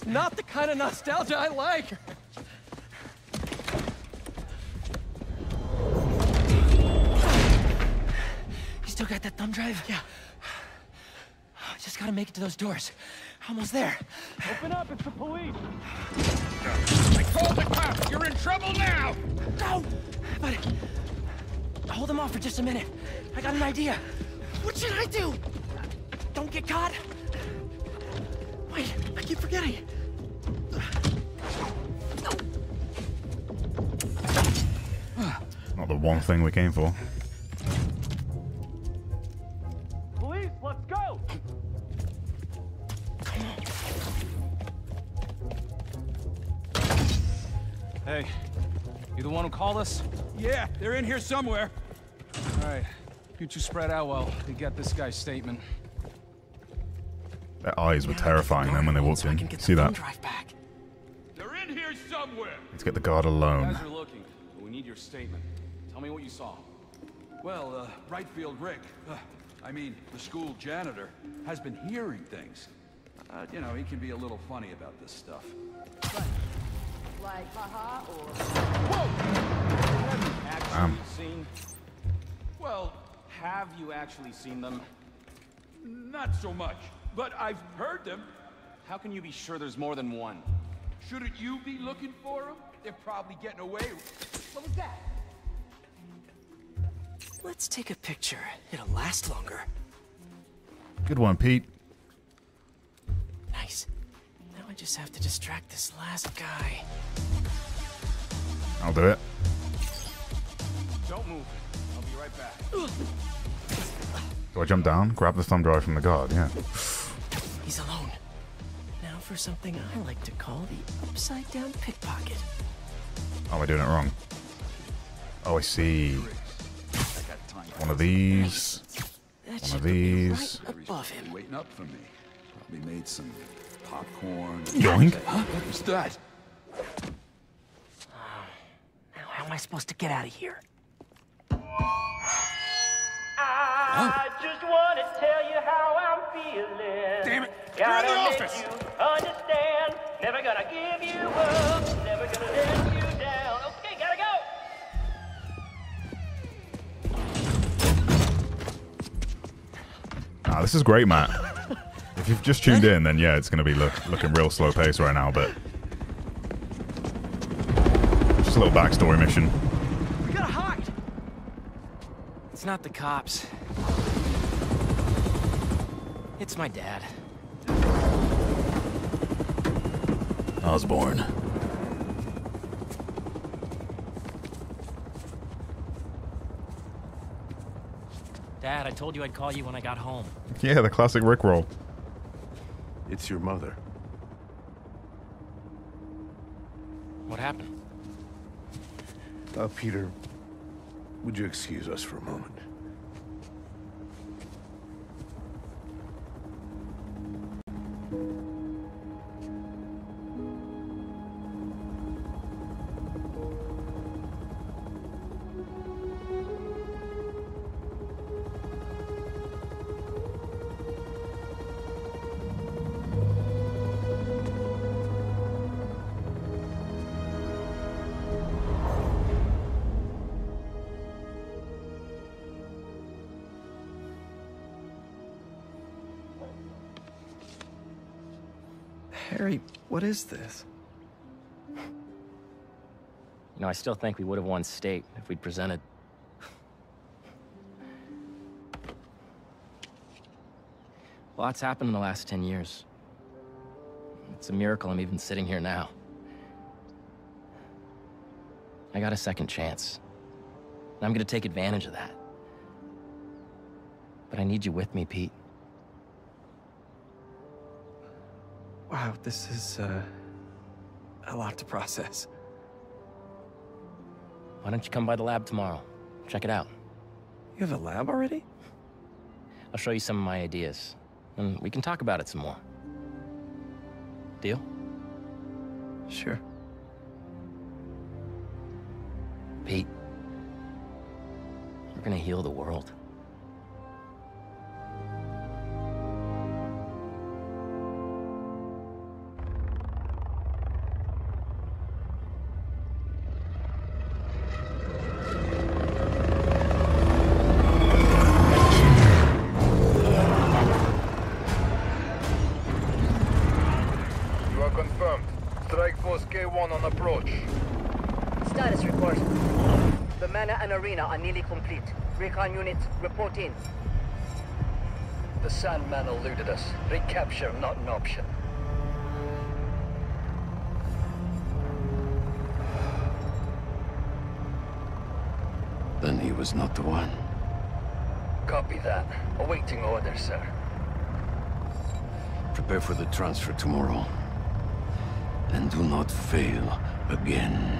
This is not the kind of nostalgia I like! You still got that thumb drive? Yeah. I Just gotta make it to those doors. Almost there. Open up, it's the police! I called the cops! You're in trouble now! No! But hold them off for just a minute. I got an idea. What should I do? Don't get caught. Wait, I keep forgetting. Not the one thing we came for. Police, let's go! Hey, you the one who called us? Yeah, they're in here somewhere. All right, you two spread out well. We get this guy's statement. Their eyes were terrifying then when they walked in. See that? They're in here somewhere. Let's get the guard You alone. guys are looking. We need your statement. Tell me what you saw. Well, uh, Rightfield Rick, uh, I mean, the school janitor, has been hearing things. Uh, you know, he can be a little funny about this stuff. Like, haha, or... whoa. Actually Damn. seen? Well, have you actually seen them? Not so much, but I've heard them. How can you be sure there's more than one? Shouldn't you be looking for them? They're probably getting away. What was that? Let's take a picture. It'll last longer. Good one, Pete. Nice. Now I just have to distract this last guy. I'll do it. Don't move. I'll be right back. Do I jump down? Grab the thumb drive from the guard, yeah. He's alone. Now for something I like to call the upside down pickpocket. Oh, am I doing it wrong? Oh, I see. One of these. One of these. above him. Waiting up for me. Probably made some popcorn. Yoink. Huh? What was that? Ah, now how am I supposed to get out of here? I just want to tell you how I'm feeling. Damn it! Gotta You're in the office. you understand. Never gonna give you up. Never gonna let you down. Okay, gotta go. Ah, this is great, Matt. if you've just tuned in, then yeah, it's going to be look, looking real slow pace right now, but... Just a little backstory mission. We gotta hide! It's not the cops. It's my dad. Osborn. Dad, I told you I'd call you when I got home. Yeah, the classic Rickroll. It's your mother. What happened? Uh, Peter, would you excuse us for a moment? What is this? You know, I still think we would have won state if we'd presented. Lots happened in the last 10 years. It's a miracle I'm even sitting here now. I got a second chance. And I'm gonna take advantage of that. But I need you with me, Pete. Wow, this is, uh, a lot to process. Why don't you come by the lab tomorrow? Check it out. You have a lab already? I'll show you some of my ideas, and we can talk about it some more. Deal? Sure. Pete, we're gonna heal the world. 14. The Sandman eluded us. Recapture not an option. Then he was not the one. Copy that. Awaiting order, sir. Prepare for the transfer tomorrow. And do not fail again.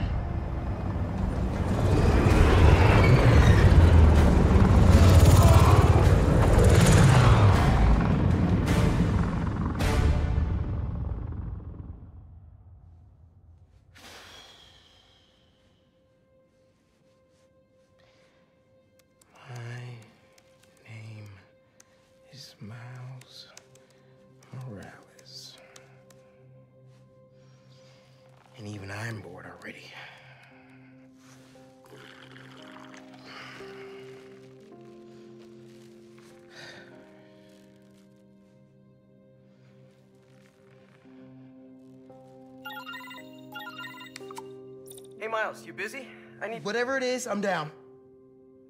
Whatever it is, I'm down.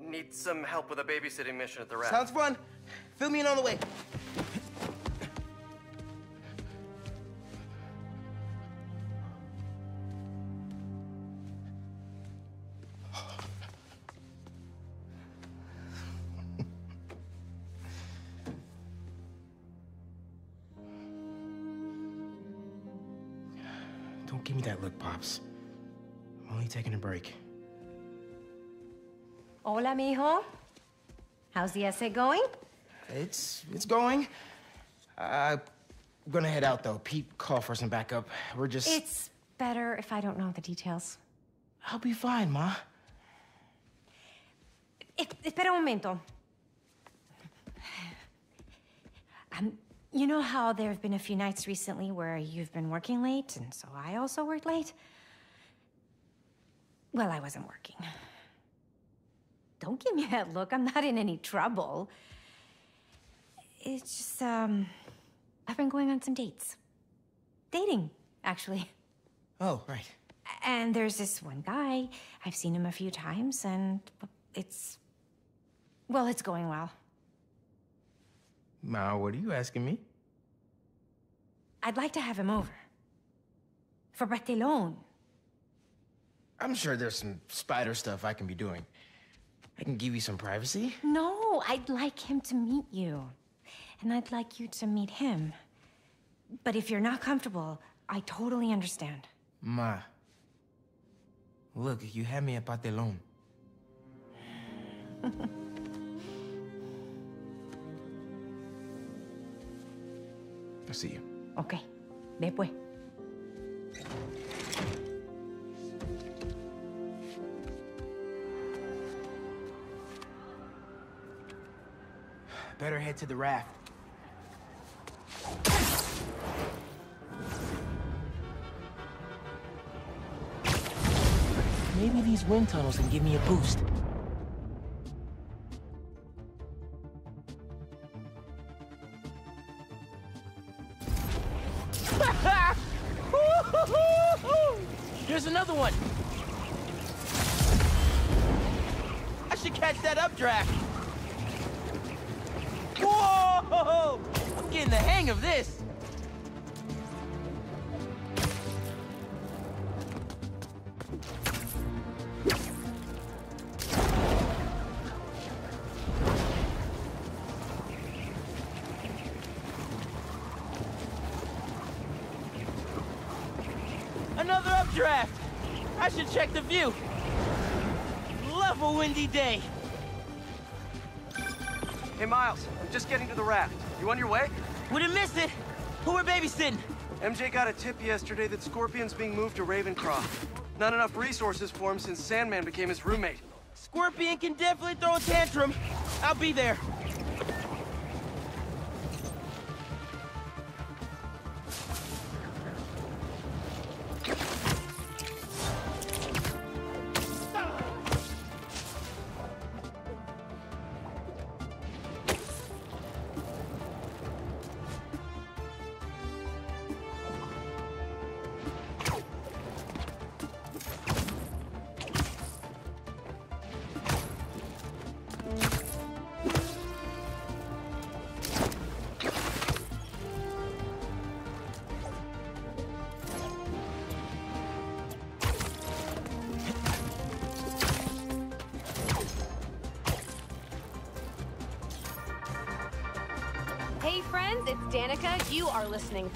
Need some help with a babysitting mission at the raft. Sounds fun. Fill me in on the way. How's the essay going? It's it's going. Uh, I'm gonna head out though. Pete call for some backup. We're just. It's better if I don't know the details. I'll be fine, Ma. Eh, espera un momento. Um, you know how there have been a few nights recently where you've been working late, and so I also worked late? Well, I wasn't working. Don't give me that look. I'm not in any trouble. It's just, um, I've been going on some dates. Dating, actually. Oh, right. And there's this one guy. I've seen him a few times, and it's. Well, it's going well. Ma, what are you asking me? I'd like to have him over. For pastelón. I'm sure there's some spider stuff I can be doing. I can give you some privacy. No, I'd like him to meet you. And I'd like you to meet him. But if you're not comfortable, I totally understand. Ma. Look, you had me at pastelón. I'll see you. Ok, después. Better head to the raft. Maybe these wind tunnels can give me a boost. You on your way? Wouldn't miss it. Who are babysitting? MJ got a tip yesterday that Scorpion's being moved to Ravencroft. Not enough resources for him since Sandman became his roommate. Scorpion can definitely throw a tantrum. I'll be there.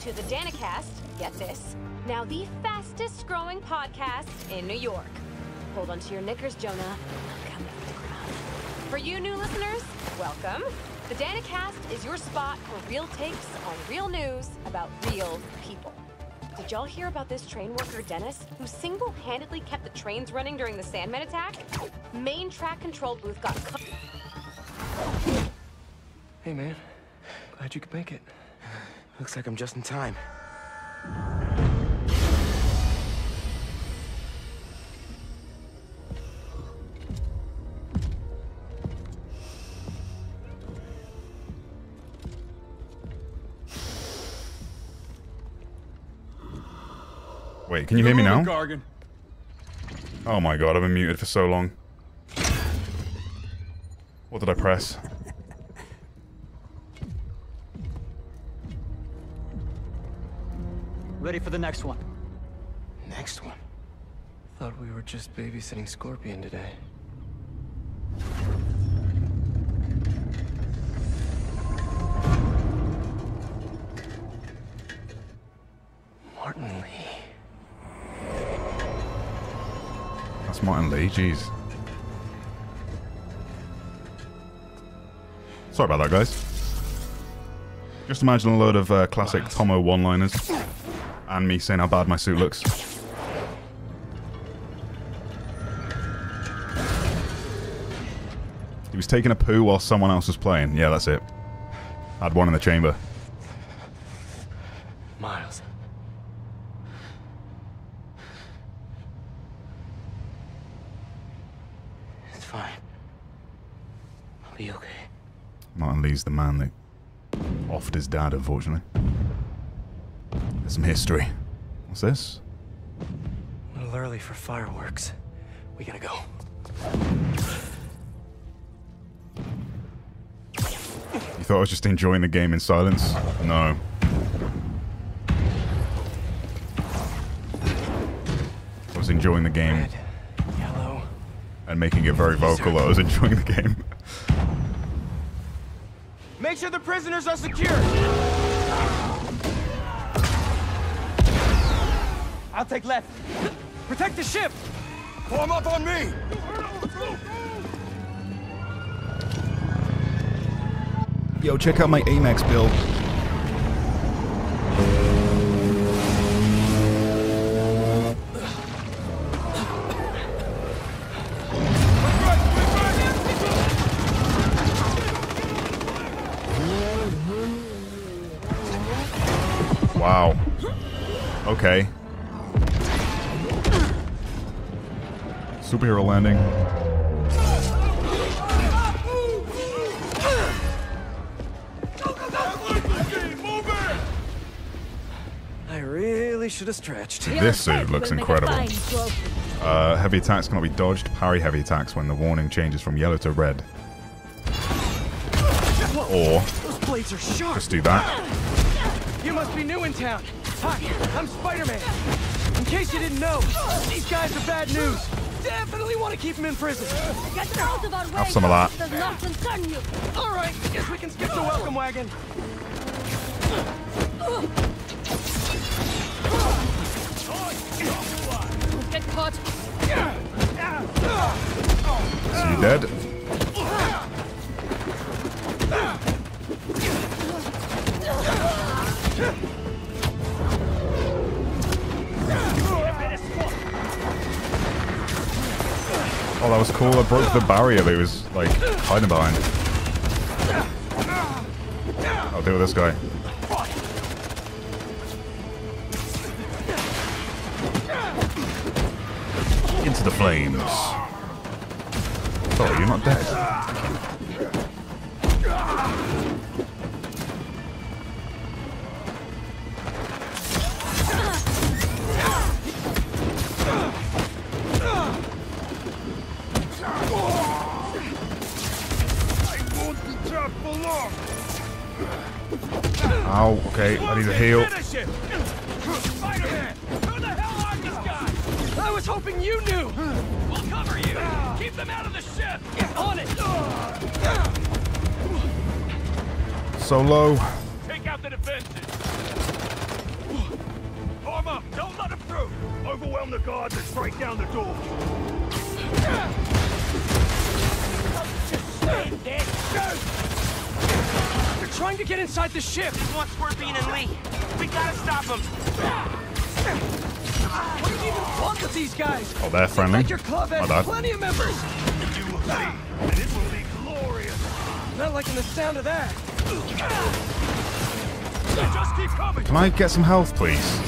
To the Danikast. Get this. Now the fastest growing podcast in New York. Hold on to your knickers, Jonah. I'm coming for the. For you new listeners, welcome. The Danikast is your spot for real takes on real news about real people. Did y'all hear about this train worker, Dennis, who single-handedly kept the trains running during the Sandman attack? Main track control booth got cut. Hey, man. Glad you could make it. Looks like I'm just in time. Wait, can you hear me now? Gargan. Oh my god, I've been muted for so long. What did I press? Ready for the next one. Next one? Thought we were just babysitting Scorpion today. Martin Lee. That's Martin Lee, jeez. Sorry about that, guys. Just imagine a load of uh, classic Tomo one-liners. And me saying how bad my suit looks. He was taking a poo while someone else was playing. Yeah, that's it. I had one in the chamber. Miles. It's fine. I'll be okay. Martin Lee's the man that offed his dad, unfortunately. There's some history. What's this? A little early for fireworks. We gotta go. You thought I was just enjoying the game in silence? No. I was enjoying the game. Yellow. And making it very vocal that I was enjoying the game. Make sure the prisoners are secure. I'll take left. Protect the ship. Form up on me. Yo, check out my Amex build. This suit looks incredible. Uh, heavy attacks cannot be dodged. Parry heavy attacks when the warning changes from yellow to red. Or Those blades are sharp. just do that. You must be new in town. Hi, I'm Spider-Man. In case you didn't know, these guys are bad news. Definitely want to keep them in prison. Get out of our way. Have some of that. Does not concern you. All right, guess we can skip the welcome wagon. Dead? Oh, that was cool. I broke the barrier that he was, like, hiding behind. I'll deal with this guy. Into the flames. You're not dead. Keep them out of the ship. On it. So low. Take out the defenses. Arm up. Don't let them through. Overwhelm the guards and strike down the door. Just stand there. They're trying to get inside the ship. He wants Scorpion and Li. We gotta stop him. What do you even want with these guys? Oh, they're friendly. Like your club has bad. plenty of members. You will see, and it will be glorious. Not liking the sound of that. Can I get some health, please?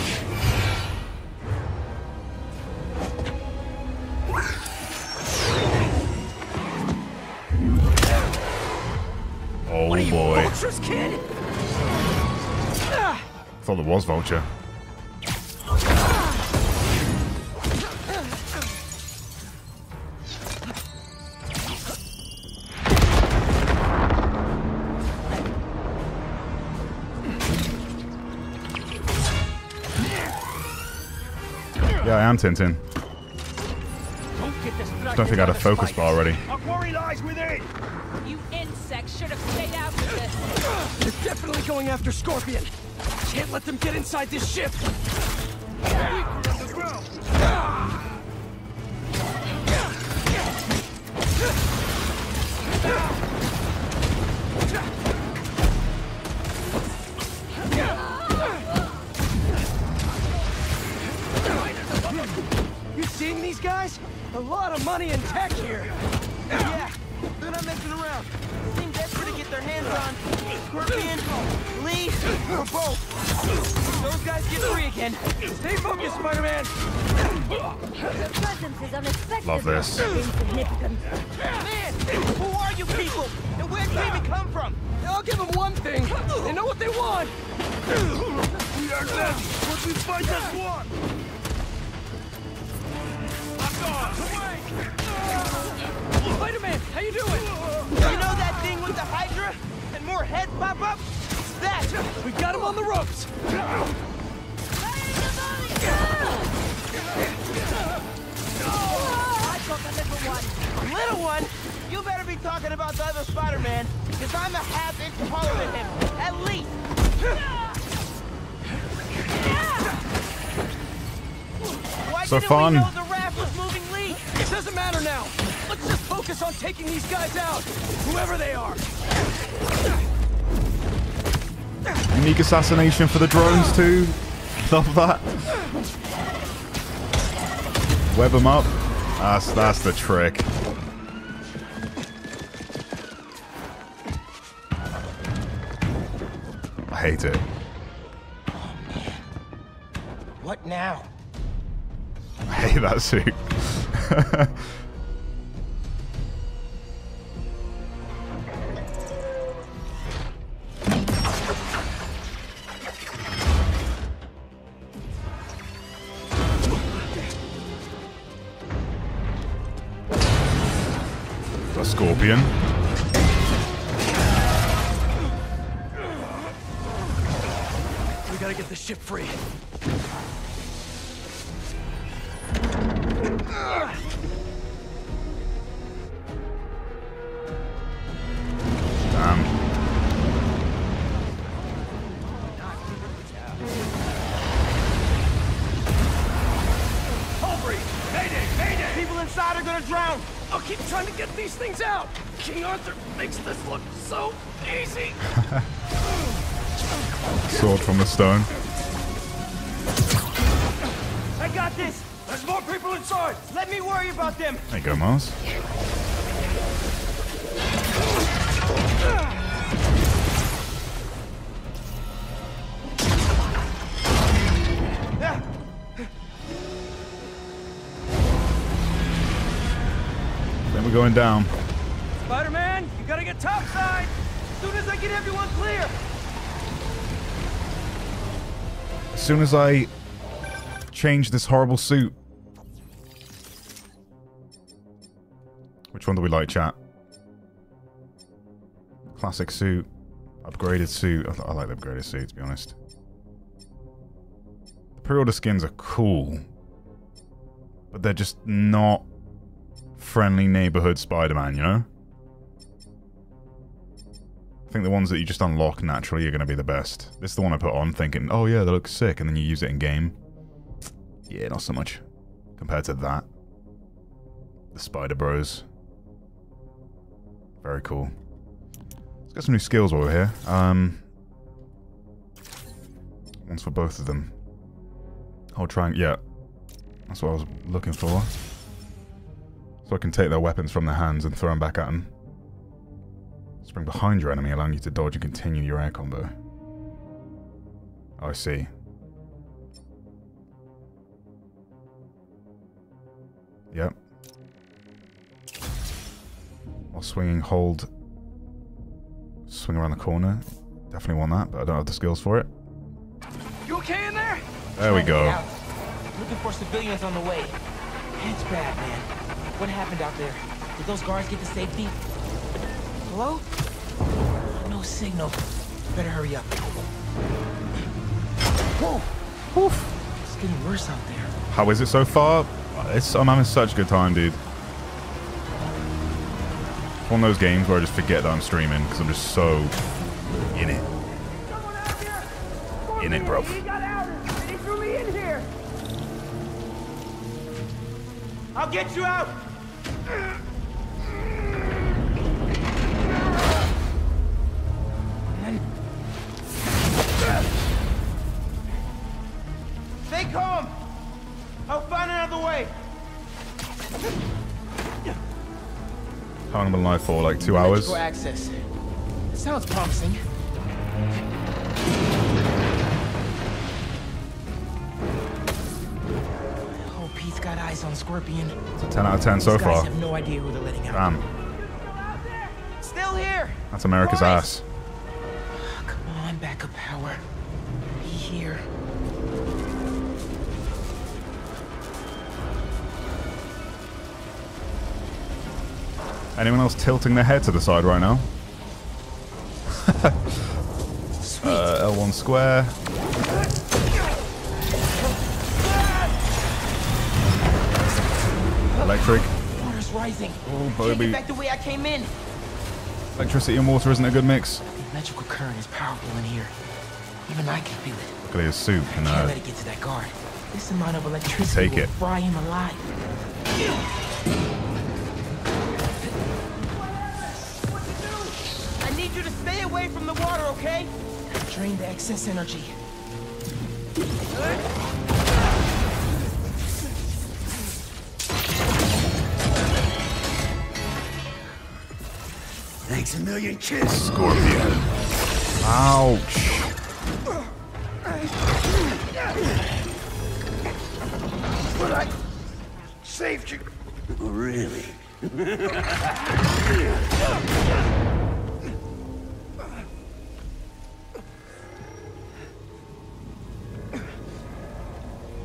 Oh boy. Vultures. Thought there was Vulture. Yeah, I Tintin. Don't get distracted. Don't think I had a focus bar already. Our quarry lies within. You insects should have stayed out of this. They're definitely going after Scorpion. Can't let them get inside this ship. Fun. the raft was moving Li? It doesn't matter now. Let's just focus on taking these guys out, whoever they are. Unique assassination for the drones too. Love that. Web them up. That's that's the trick. I hate it. I things out. King Arthur makes this look so easy. Sword from the stone. I got this. There's more people inside. Let me worry about them. There you go, Mars. Going down. Spider-Man, you gotta get topside. As soon as I get everyone clear. As soon as I change this horrible suit. Which one do we like, chat? Classic suit. Upgraded suit. I, I like the upgraded suit, to be honest. The pre-order skins are cool. But they're just not friendly neighborhood Spider-Man, you know? I think the ones that you just unlock naturally are going to be the best. This is the one I put on thinking, oh yeah, that looks sick, and then you use it in game. Yeah, not so much compared to that. The Spider Bros. Very cool. Let's get some new skills while we're here. Um, one's for both of them. I'll try and... Yeah. That's what I was looking for. So I can take their weapons from their hands and throw them back at them. Spring behind your enemy, allowing you to dodge and continue your air combo. I see. Yep. While swinging, hold. Swing around the corner. Definitely want that, but I don't have the skills for it. You okay in there? There we go. Looking for civilians on the way. It's bad, man. What happened out there? Did those guards get to safety? Hello? No signal. Better hurry up. Whoa! Oof. It's getting worse out there. How is it so far? It's, I'm having such a good time, dude. It's one of those games where I just forget that I'm streaming because I'm just so in it. In it, bro. He got out and threw me in here. I'll get you out. Stay calm. I'll find another way. How long been alive for? Like two hours? Access. Sounds promising. Got eyes on Scorpion. It's a 10 out of 10 so These guys far. have no idea who they're letting out. Damn. Still here. That's America's Boys. ass. Come on, backup power. Be here. Anyone else tilting their head to the side right now? uh, L1 square. Electric. Water's rising. Oh, get back the way I came in. Electricity and water isn't a good mix. The electrical current is powerful in here. Even I can feel it. Look at his suit. And, Can't let it get to that guard. This amount of electricity Take will it. fry him alive. I need you to stay away from the water, okay? Drain the excess energy. Thanks a million, kid. Scorpion. Ouch. But I saved you. Oh, really?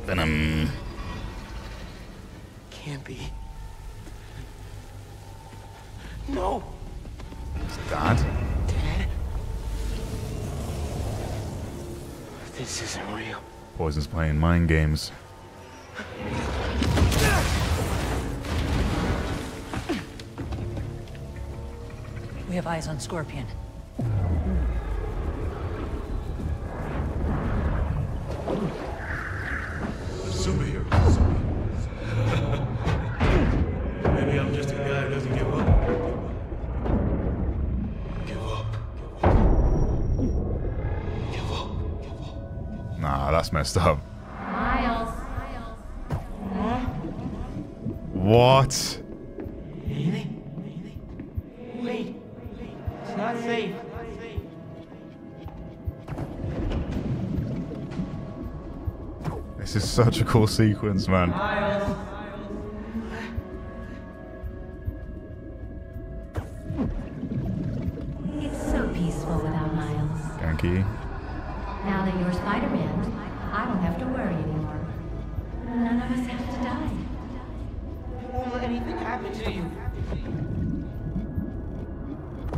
Venom. Can't be. No. Dad. Dad. This isn't real. Poison's playing mind games. We have eyes on Scorpion. Superhero. Maybe I'm just a guy who doesn't give up. Nah, that's messed up. Miles. What? Wait. It's not safe. This is such a cool sequence, man. Miles. It's so peaceful without Miles. Ganke. Now that you're Spider-Man, I don't have to worry anymore. None of us have to die. Won't let anything happen to you.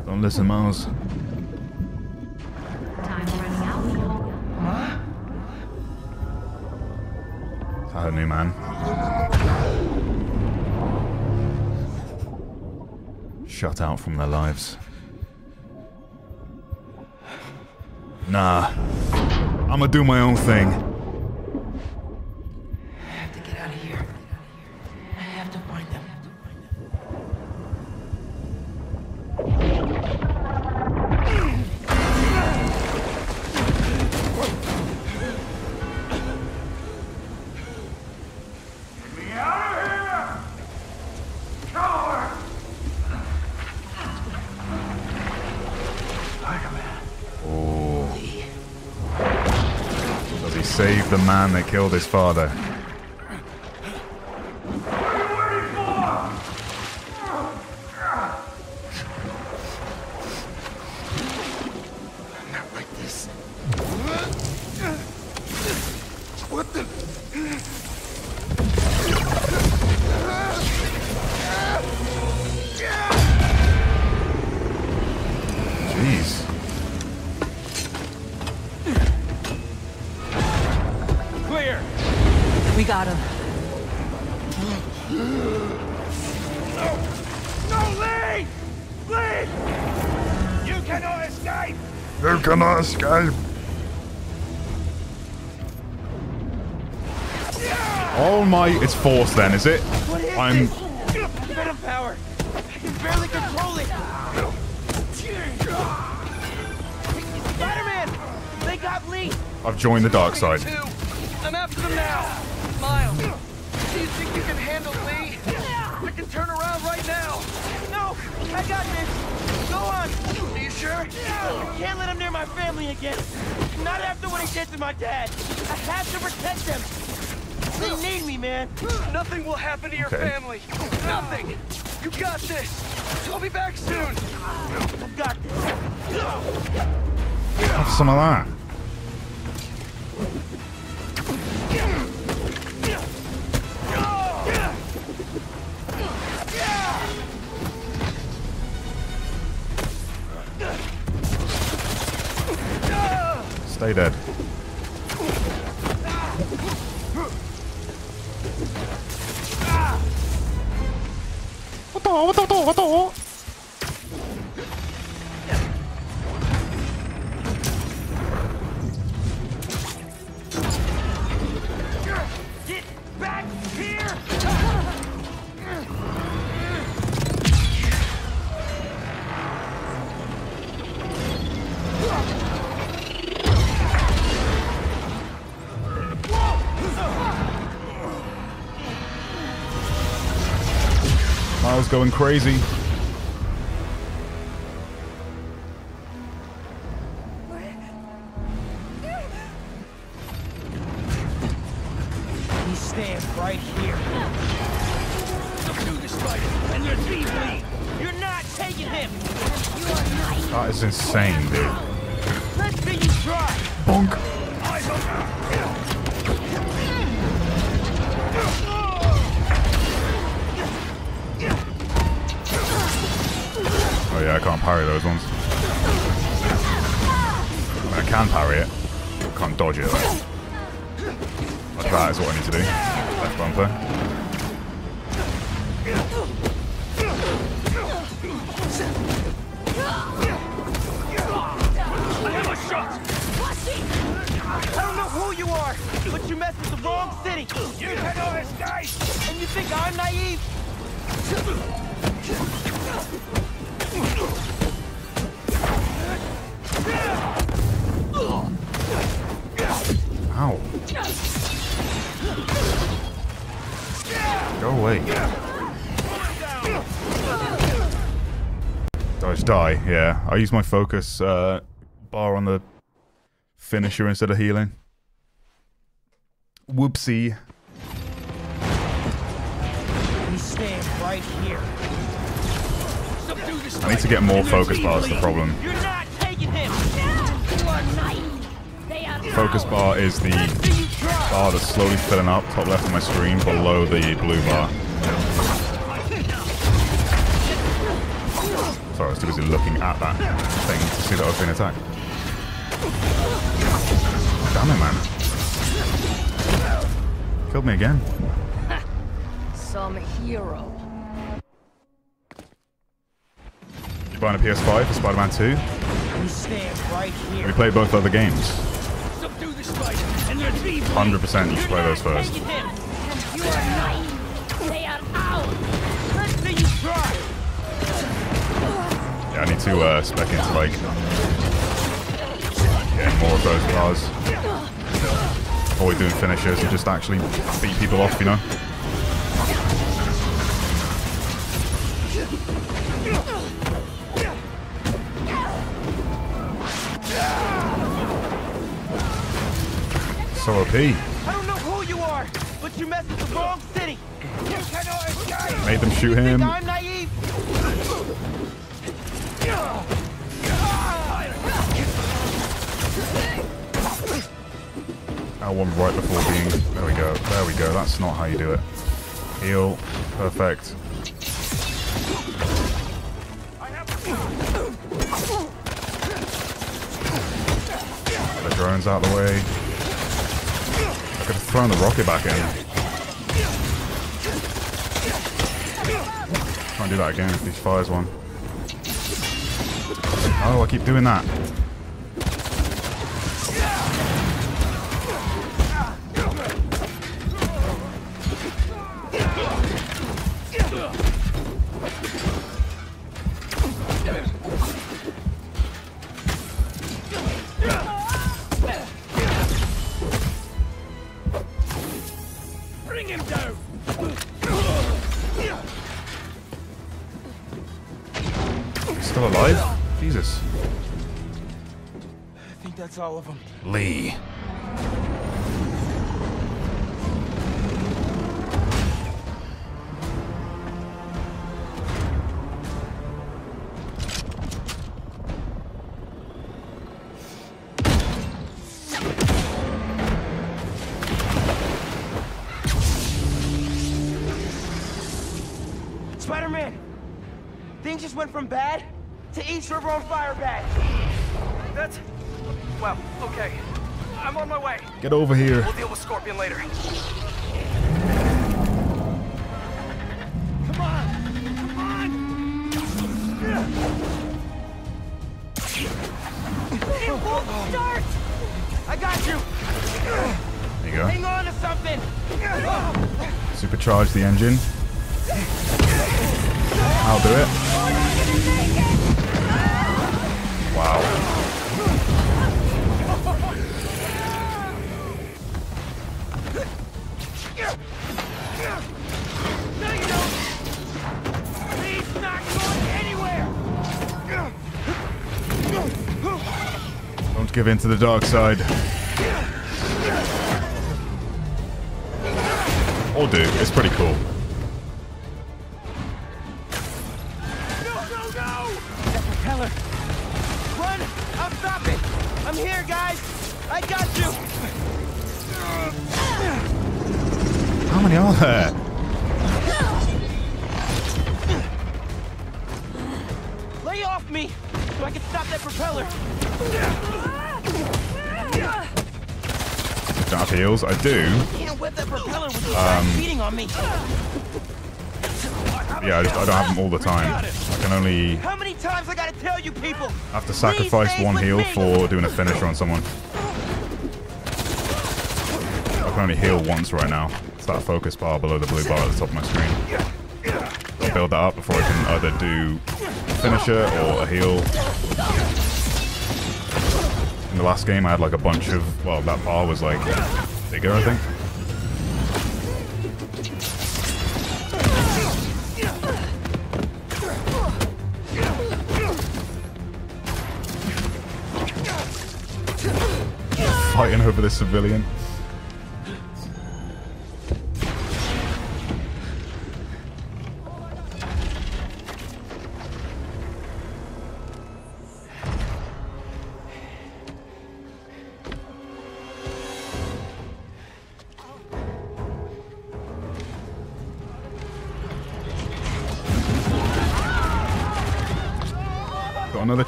Don't listen, Miles. Time's running out, Leo. Huh? Is that a new man? Shut out from their lives. Nah. I'm gonna do my own thing. Man that killed his father? Then, is it? What is I'm. this? Venom power! I can barely control it! Spider-Man! They got Li! I've joined the dark side. I'm after them now! Miles, do you think you can handle Li? I can turn around right now! No! I got this! Go on! Are you sure? I can't let him near my family again! Not after what he did to my dad! I have to protect them! They need me, man! Nothing will happen to your Okay. family! Nothing! You got this! I'll be back soon! I've got this! Have some of that. Stay dead. Going crazy. I use my focus uh, bar on the finisher instead of healing. Whoopsie. Stand right here. I need to get more focus bars, the problem. You're not taking him. You are not. They are Focus bar is the bar that's slowly filling up, top left of my screen, below the blue bar. See that I was being attacked. Damn it, man. Killed me again. Some hero. You buying a PS5 for Spider-Man 2? You stand right here. We played both other games. Subdue the spider, and there's me. 100% you should play those first. You are naive. They are ours. Let's see you try. Yeah, I need to uh, spec into like getting more of those cars. Avoid doing finishers and just actually beat people off, you know? So OP. I don't know who you are, but you messed with the wrong city. You cannot escape. Made them shoot him. That one right before being... There we go. There we go. That's not how you do it. Heal. Perfect. Get the drones out of the way. I could have thrown the rocket back in. Can't do that again if he fires one. Oh, I keep doing that. Get over here. We'll deal with Scorpion later. Come on! Come on! It won't start! I got you! There you go. Hang on to something! Supercharge the engine. I'll do it. Don't give in to the dark side. Or do. It's pretty cool. Do. Um! Yeah, I just I don't have them all the time. I can only How many times I gotta tell you people? have to sacrifice one heal for doing a finisher on someone. I can only heal once right now. It's that focus bar below the blue bar at the top of my screen. I'll build that up before I can either do a finisher or a heal. In the last game, I had like a bunch of, well, that bar was like bigger, I think. Fighting over this civilian.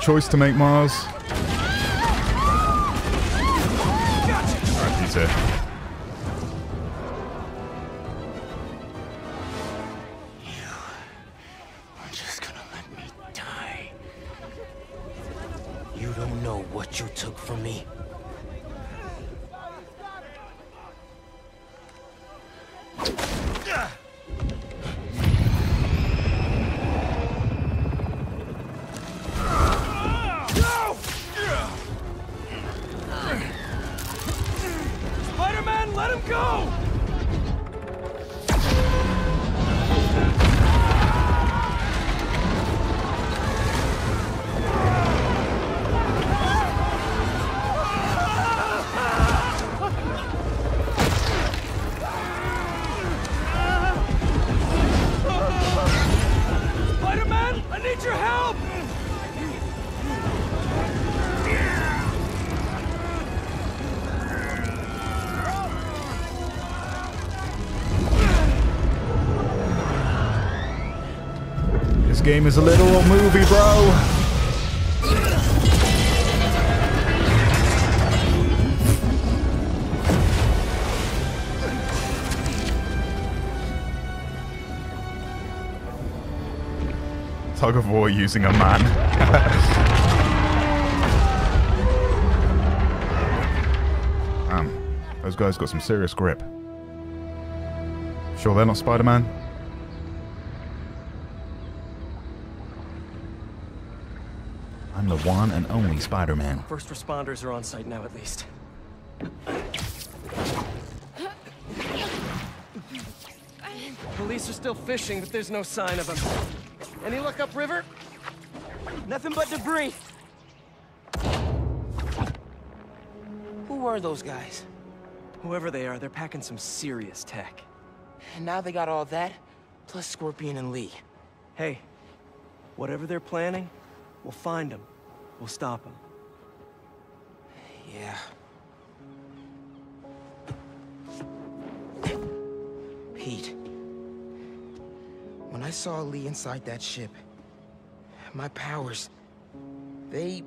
Choice to make, Mars. Is a literal movie, bro. Tug of war using a man. Those guys got some serious grip. Sure, they're not Spider-Man. One and only Spider-Man. First responders are on site now, at least. Police are still fishing, but there's no sign of them. Any luck upriver? Nothing but debris. Who were those guys? Whoever they are, they're packing some serious tech. And now they got all that, plus Scorpion and Li. Hey, whatever they're planning, we'll find them. We'll stop him. Yeah. Pete. When I saw Li inside that ship, my powers, they...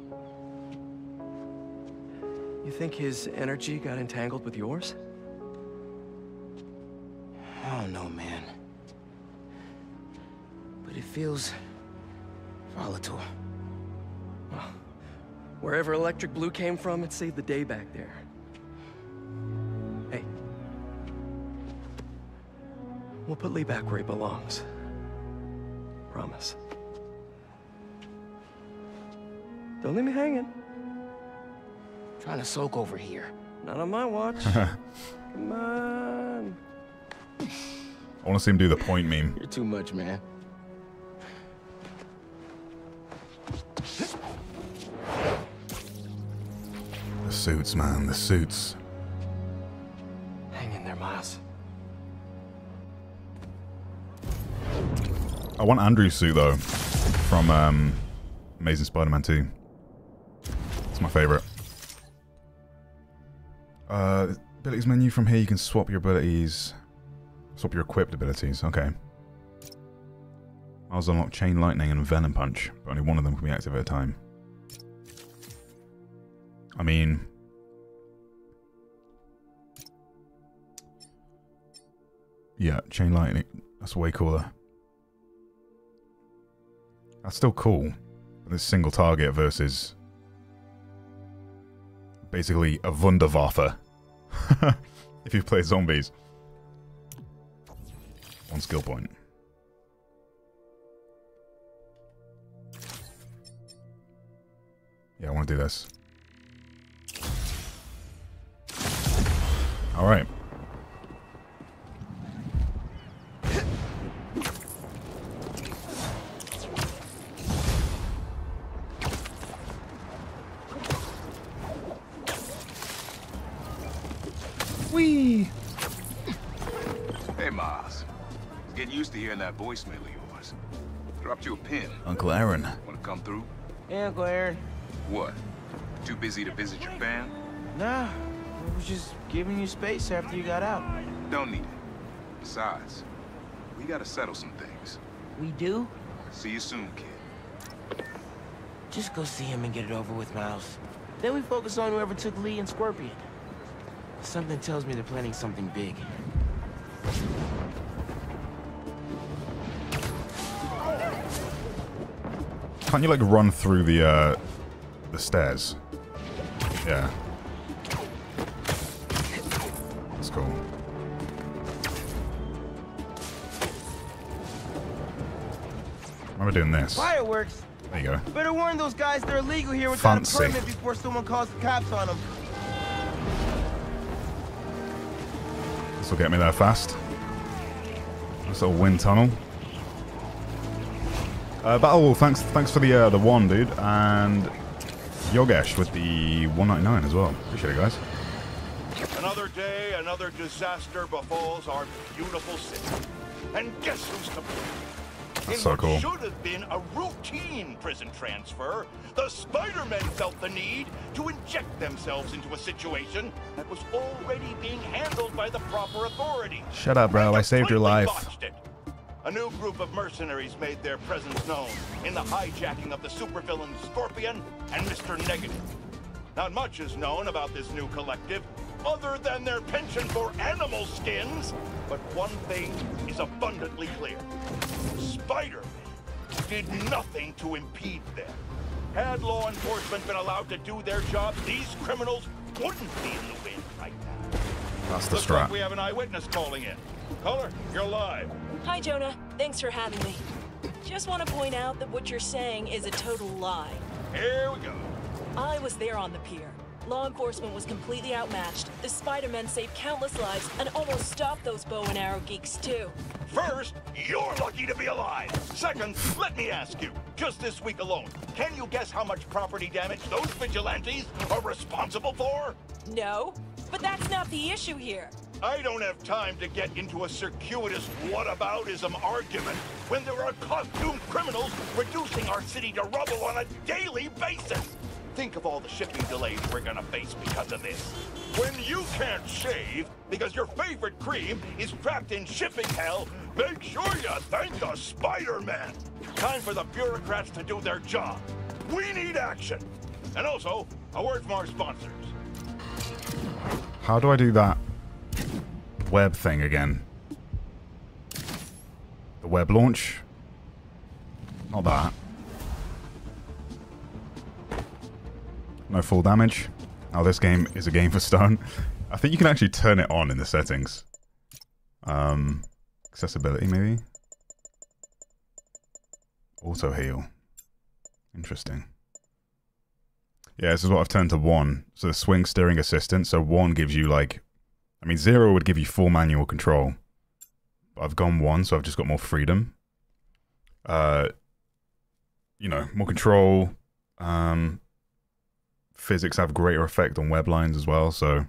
You think his energy got entangled with yours? I don't know, man. But it feels... volatile. Wherever Electric Blue came from, it saved the day back there. Hey. We'll put Li back where he belongs. Promise. Don't leave me hanging. Trying to soak over here. Not on my watch. Come on. I want to see him do the point meme. You're too much, man. Suits, man, the suits. Hang in there, Miles. I want Andrew's suit though, from um, Amazing Spider-Man 2. It's my favorite. Uh, abilities menu from here. You can swap your abilities, swap your equipped abilities. Okay. Miles unlock Chain Lightning and Venom Punch, but only one of them can be active at a time. I mean, yeah, Chain Lightning. That's way cooler. That's still cool. This single target versus basically a Wunderwaffe. if you play zombies. One skill point. Yeah, I want to do this. Alright. Hearing that voicemail of yours. Dropped you a pin. Uncle Aaron. Want to come through? Hey, Uncle Aaron. What? Too busy to visit your fam? Nah, I was just giving you space after you got out. Don't need it. Besides, we gotta settle some things. We do? See you soon, kid. Just go see him and get it over with, Miles. Then we focus on whoever took Li and Scorpion. Something tells me they're planning something big. Can't you like run through the uh the stairs? Yeah. That's cool. Why am I doing this? Fireworks? There you go. Better warn those guys they're illegal here without Fancy. a permit before someone calls the cops on them. This will get me there fast. Nice little wind tunnel. Uh, Battle, thanks thanks for the uh, the one, dude, and Yogesh with the 199 as well. Appreciate it, guys. Another day, another disaster befalls our beautiful city. And guess who's to blame? That's In so cool. should have been a routine prison transfer, the Spider-Men felt the need to inject themselves into a situation that was already being handled by the proper authorities. Shut up, bro. I saved your life. A new group of mercenaries made their presence known in the hijacking of the supervillain Scorpion and Mr. Negative. Not much is known about this new collective, other than their penchant for animal skins, but one thing is abundantly clear. Spider-Man did nothing to impede them. Had law enforcement been allowed to do their job, these criminals wouldn't be in the wind right now. That's the Looks like we have an eyewitness calling in. Caller, you're live. Hi, Jonah. Thanks for having me. Just want to point out that what you're saying is a total lie. Here we go. I was there on the pier. Law enforcement was completely outmatched. The Spider-Men saved countless lives and almost stopped those bow and arrow geeks, too. First, you're lucky to be alive. Second, let me ask you, just this week alone, can you guess how much property damage those vigilantes are responsible for? No, but that's not the issue here. I don't have time to get into a circuitous whataboutism argument when there are costumed criminals reducing our city to rubble on a daily basis. Think of all the shipping delays we're gonna face because of this. When you can't shave because your favorite cream is trapped in shipping hell, make sure you thank the Spider-Man. Time for the bureaucrats to do their job. We need action. And also, a word from our sponsors. How do I do that web thing again? The web launch? Not that. No full damage. Now this game is a game for stone. I think you can actually turn it on in the settings. Um, accessibility maybe? Auto heal. Interesting. Yeah, this is what I've turned to one. So the swing steering assistant. So one gives you like, I mean zero would give you full manual control. I've gone one, so I've just got more freedom. Uh, you know, more control. Um, physics have greater effect on web lines as well, so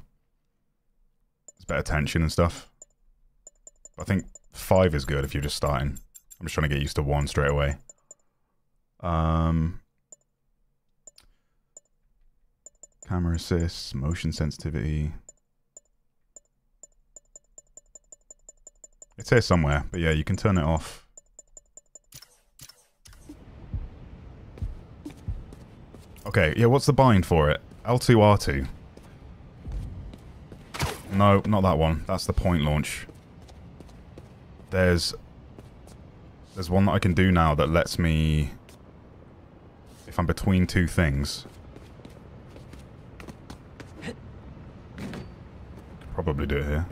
it's better tension and stuff. I think five is good if you're just starting. I'm just trying to get used to one straight away. Um, camera assist, motion sensitivity. It's here somewhere, but yeah, you can turn it off. Okay, yeah, what's the bind for it? L2R2. No, not that one. That's the point launch. There's... There's one that I can do now that lets me... If I'm between two things... Could probably do it here.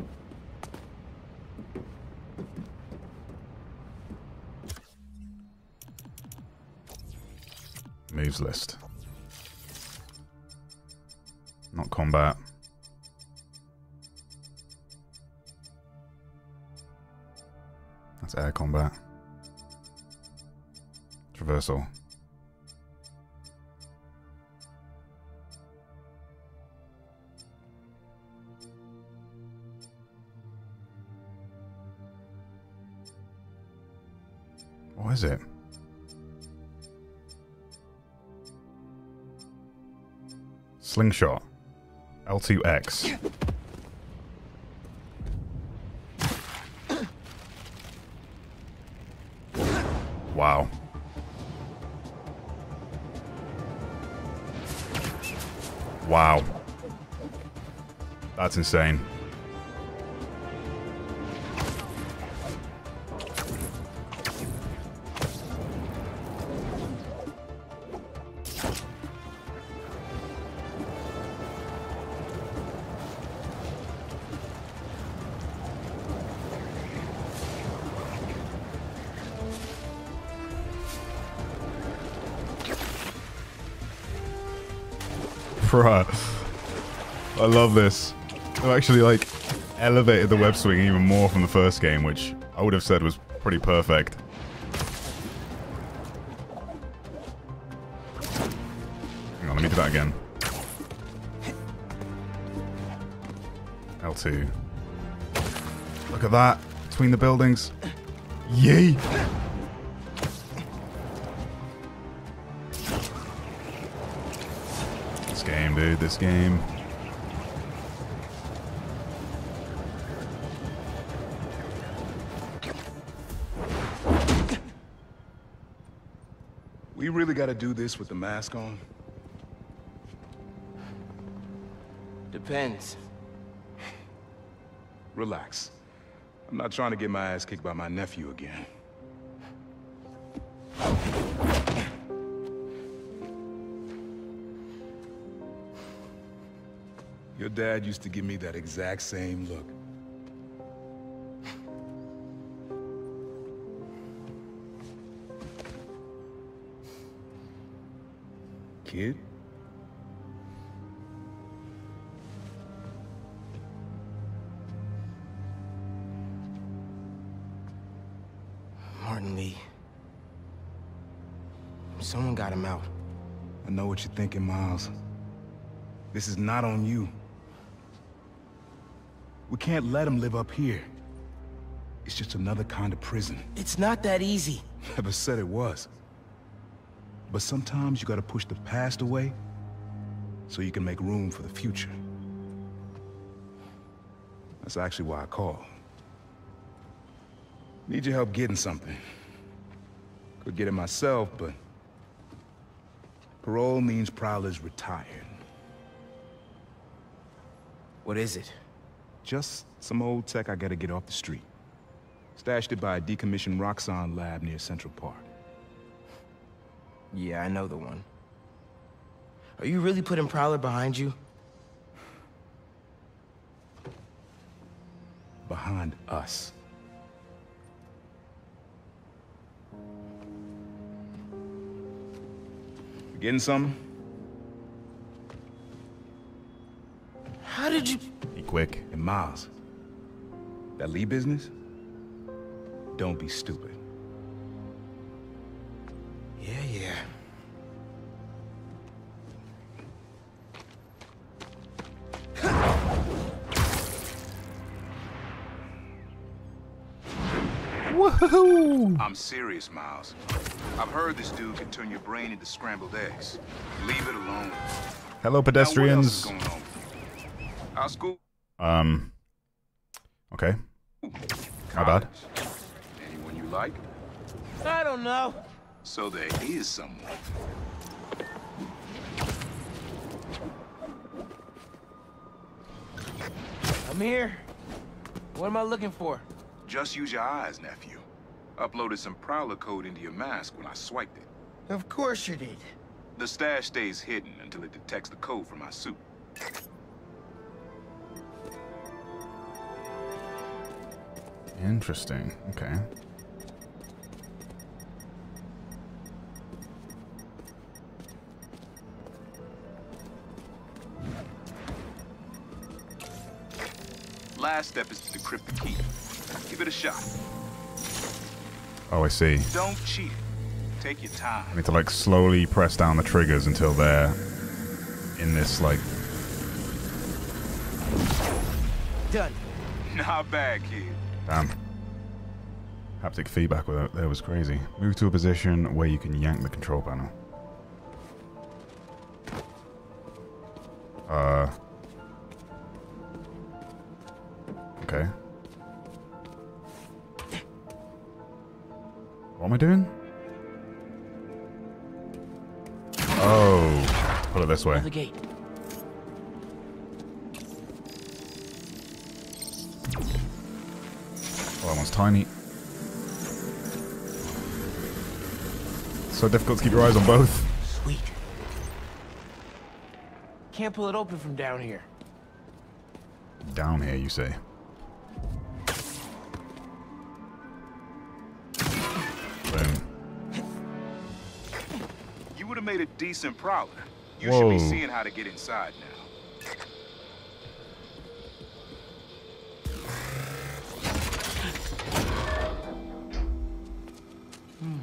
Moves list. Not combat. That's air combat. Traversal. What is it? Slingshot. L2X. Wow. Wow. That's insane. Love this. I've actually like elevated the web swing even more from the first game, which I would have said was pretty perfect. Hang on, let me do that again. L2. Look at that. Between the buildings. Yay! This game, dude. This game. Really gotta do this with the mask on? Depends. Relax. I'm not trying to get my ass kicked by my nephew again. Your dad used to give me that exact same look. Him out. I know what you're thinking, Miles. This is not on you. We can't let him live up here. It's just another kind of prison. It's not that easy. Never said it was. But sometimes you gotta push the past away so you can make room for the future. That's actually why I called. Need your help getting something. Could get it myself, but... Parole means Prowler's retired. What is it? Just some old tech I gotta get off the street. Stashed it by a decommissioned Roxxon lab near Central Park. Yeah, I know the one. Are you really putting Prowler behind you? Behind us. You getting something? How did you... Be quick. And Miles, that Li business? Don't be stupid. Yeah, yeah. Woohoo! I'm serious, Miles. I've heard this dude can turn your brain into scrambled eggs. Leave it alone. Hello, pedestrians. Now, what else is going on? Our school. Um. Okay. My bad. Anyone you like? I don't know. So there is someone. I'm here. What am I looking for? Just use your eyes, nephew. Uploaded some Prowler code into your mask when I swiped it. Of course you did. The stash stays hidden until it detects the code from my suit. Interesting. Okay. Last step is to decrypt the key. Give it a shot. Oh, I see. Don't cheat. Take your time. I need to like slowly press down the triggers until they're in this like. Done. Not bad, kid. Damn. Haptic feedback with it there was crazy. Move to a position where you can yank the control panel. This way. The gate. Oh, that one's tiny. So difficult to keep your eyes on both. Sweet. Can't pull it open from down here. Down here, you say? Boom. You would have made a decent Prowler. You should be seeing how to get inside now. Hmm.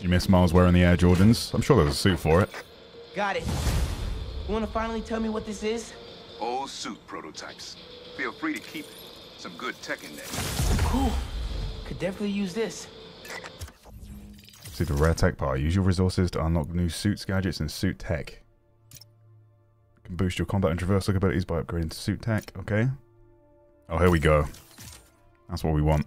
You miss Miles wearing the Air Jordans? I'm sure there's a suit for it. Got it. You wanna finally tell me what this is? Old suit prototypes. Feel free to keep it. Some good tech in there. Cool. Could definitely use this. See the rare tech part. Use your resources to unlock new suits, gadgets, and suit tech. Can boost your combat and traversal abilities by upgrading to suit tech. Okay. Oh, here we go. That's what we want.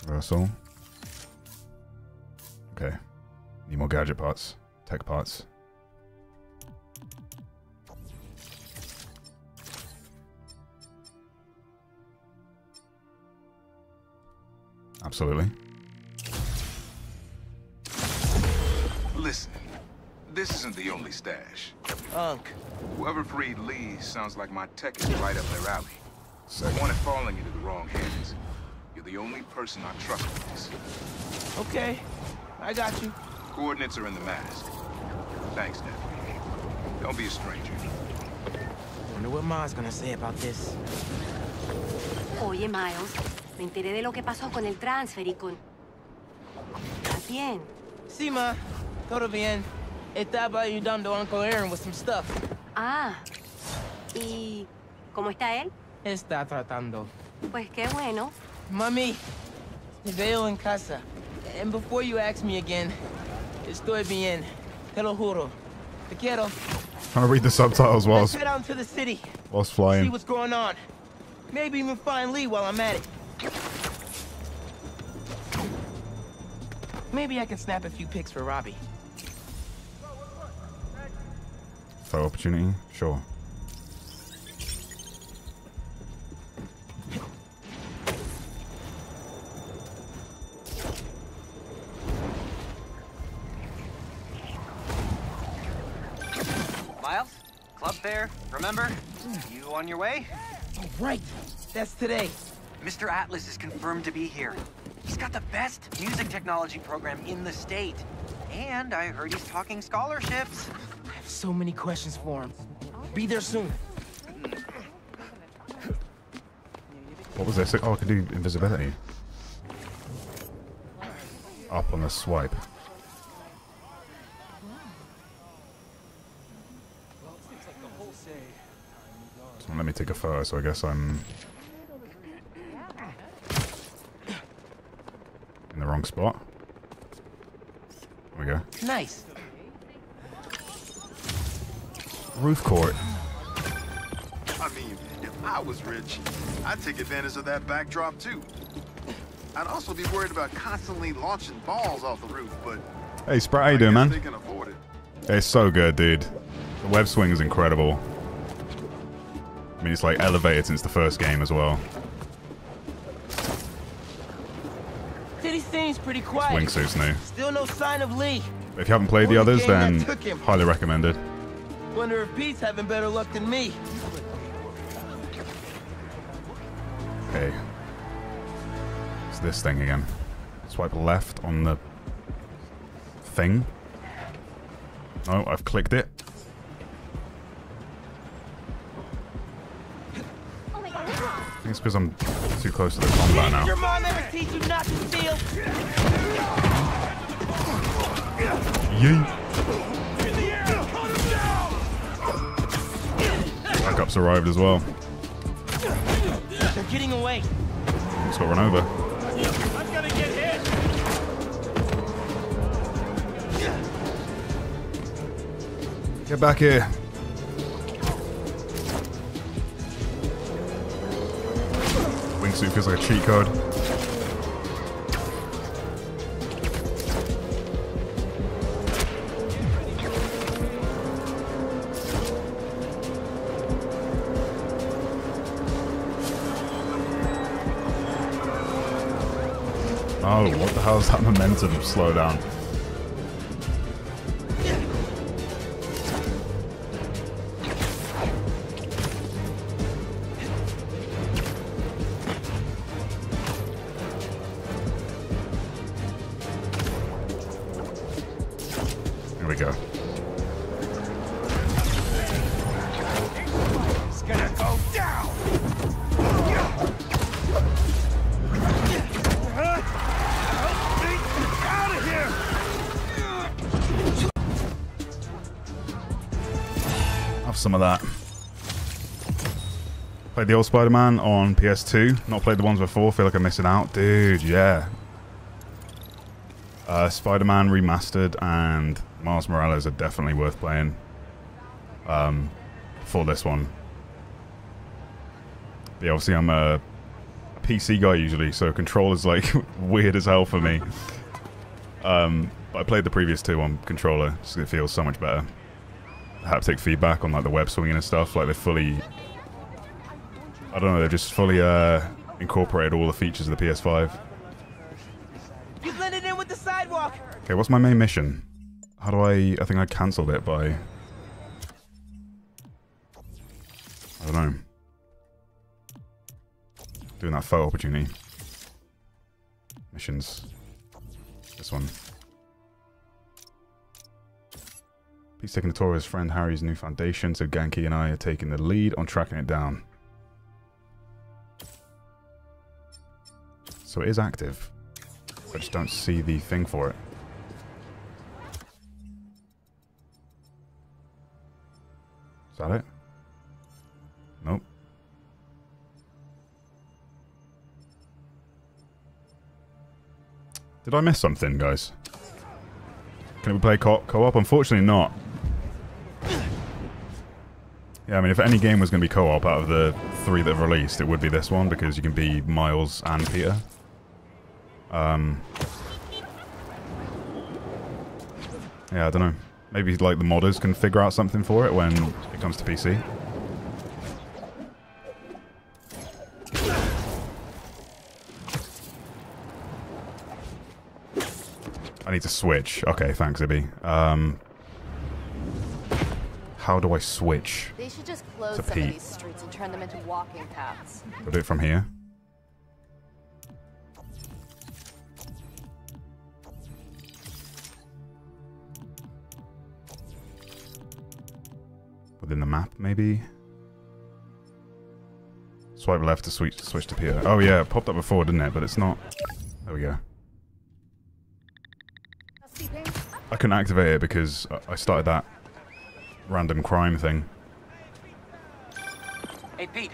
Traversal. Okay. Need more gadget parts. Tech parts. Absolutely. Listen, this isn't the only stash. Unk. Whoever freed Li sounds like my tech is right up their alley. I want it falling into the wrong hands. You're the only person I trust with this. Okay. I got you. Coordinates are in the mask. Thanks, Ned. Don't be a stranger. Wonder what Ma's gonna say about this. Oye, Miles, me enteré de lo que pasó con el transfer y con... ¿Estás bien? Sí, ma. Todo bien. Estaba ayudando a Uncle Aaron with some stuff. Ah, ¿y cómo está él? Está tratando. Pues qué bueno. Mami, te veo en casa. And before you ask me again, estoy bien. Te lo juro. Te quiero. Trying to read the subtitles Let's whilst, head out to the city. whilst See flying. what's going on. Maybe even find Lee while I'm at it. Maybe I can snap a few pics for Robbie. Photo opportunity? Sure. Miles? Club fair, remember? You on your way? Oh, right. That's today. Mr. Atlas is confirmed to be here. He's got the best music technology program in the state. And I heard he's talking scholarships. I have so many questions for him. Be there soon. What was this? Oh, I can do invisibility. Up on the swipe. So let me take a photo, so I guess I'm in the wrong spot. There we go. Nice. Roof court. I mean, if I was rich, I'd take advantage of that backdrop too. I'd also be worried about constantly launching balls off the roof, but Hey, Sprat, how you doing, man? they can afford it. It's so good, dude. The web swing is incredible. I mean, it's like elevated since the first game as well. Seems pretty quiet. Wingsuit's new. Still no sign of Li. If you haven't played the others, then highly recommended. Wonder if Pete's having better luck than me. Okay. It's this thing again. Swipe left on the thing. Oh, I've clicked it. I think it's because I'm too close to the combat Did your mom ever teach you not to steal? Backup's arrived as well. They're getting away. Got run over. I'm gonna get hit. Get back here. Wingsuit feels like a cheat code. Oh, what the hell is that momentum slowdown? Some of that. Played the old Spider-Man on PS2. Not played the ones before. Feel like I'm missing out. Dude, yeah. Uh, Spider-Man Remastered and Miles Morales are definitely worth playing. Um, for this one. But yeah, obviously I'm a PC guy usually, so controller's like weird as hell for me. Um, but I played the previous two on controller, just 'cause it feels so much better. Haptic feedback on like the web swinging and stuff, like they're fully I don't know, they've just fully uh, incorporated all the features of the PS5. You blended in with the sidewalk. Okay, what's my main mission? How do I... I think I cancelled it by... I don't know. Doing that photo opportunity. Missions. This one. He's taking the tour of his friend Harry's new foundation, so Ganke and I are taking the lead on tracking it down. So it is active. I just don't see the thing for it. Is that it? Nope. Did I miss something, guys? Can we play co-op? Co Unfortunately not. Yeah, I mean, if any game was going to be co-op out of the three that have released, it would be this one, because you can be Miles and Peter. Um, yeah, I don't know. Maybe, like, the modders can figure out something for it when it comes to PC. I need to switch. Okay, thanks, Ibby. Um, how do I switch? They should just close To some Pete. of these streets and turn them into walking paths. I'll do it from here. Within the map, maybe? Swipe left to switch, switch to Peter. Oh yeah, it popped up before, didn't it? But it's not. There we go. I couldn't activate it because I started that random crime thing. Hey, Pete,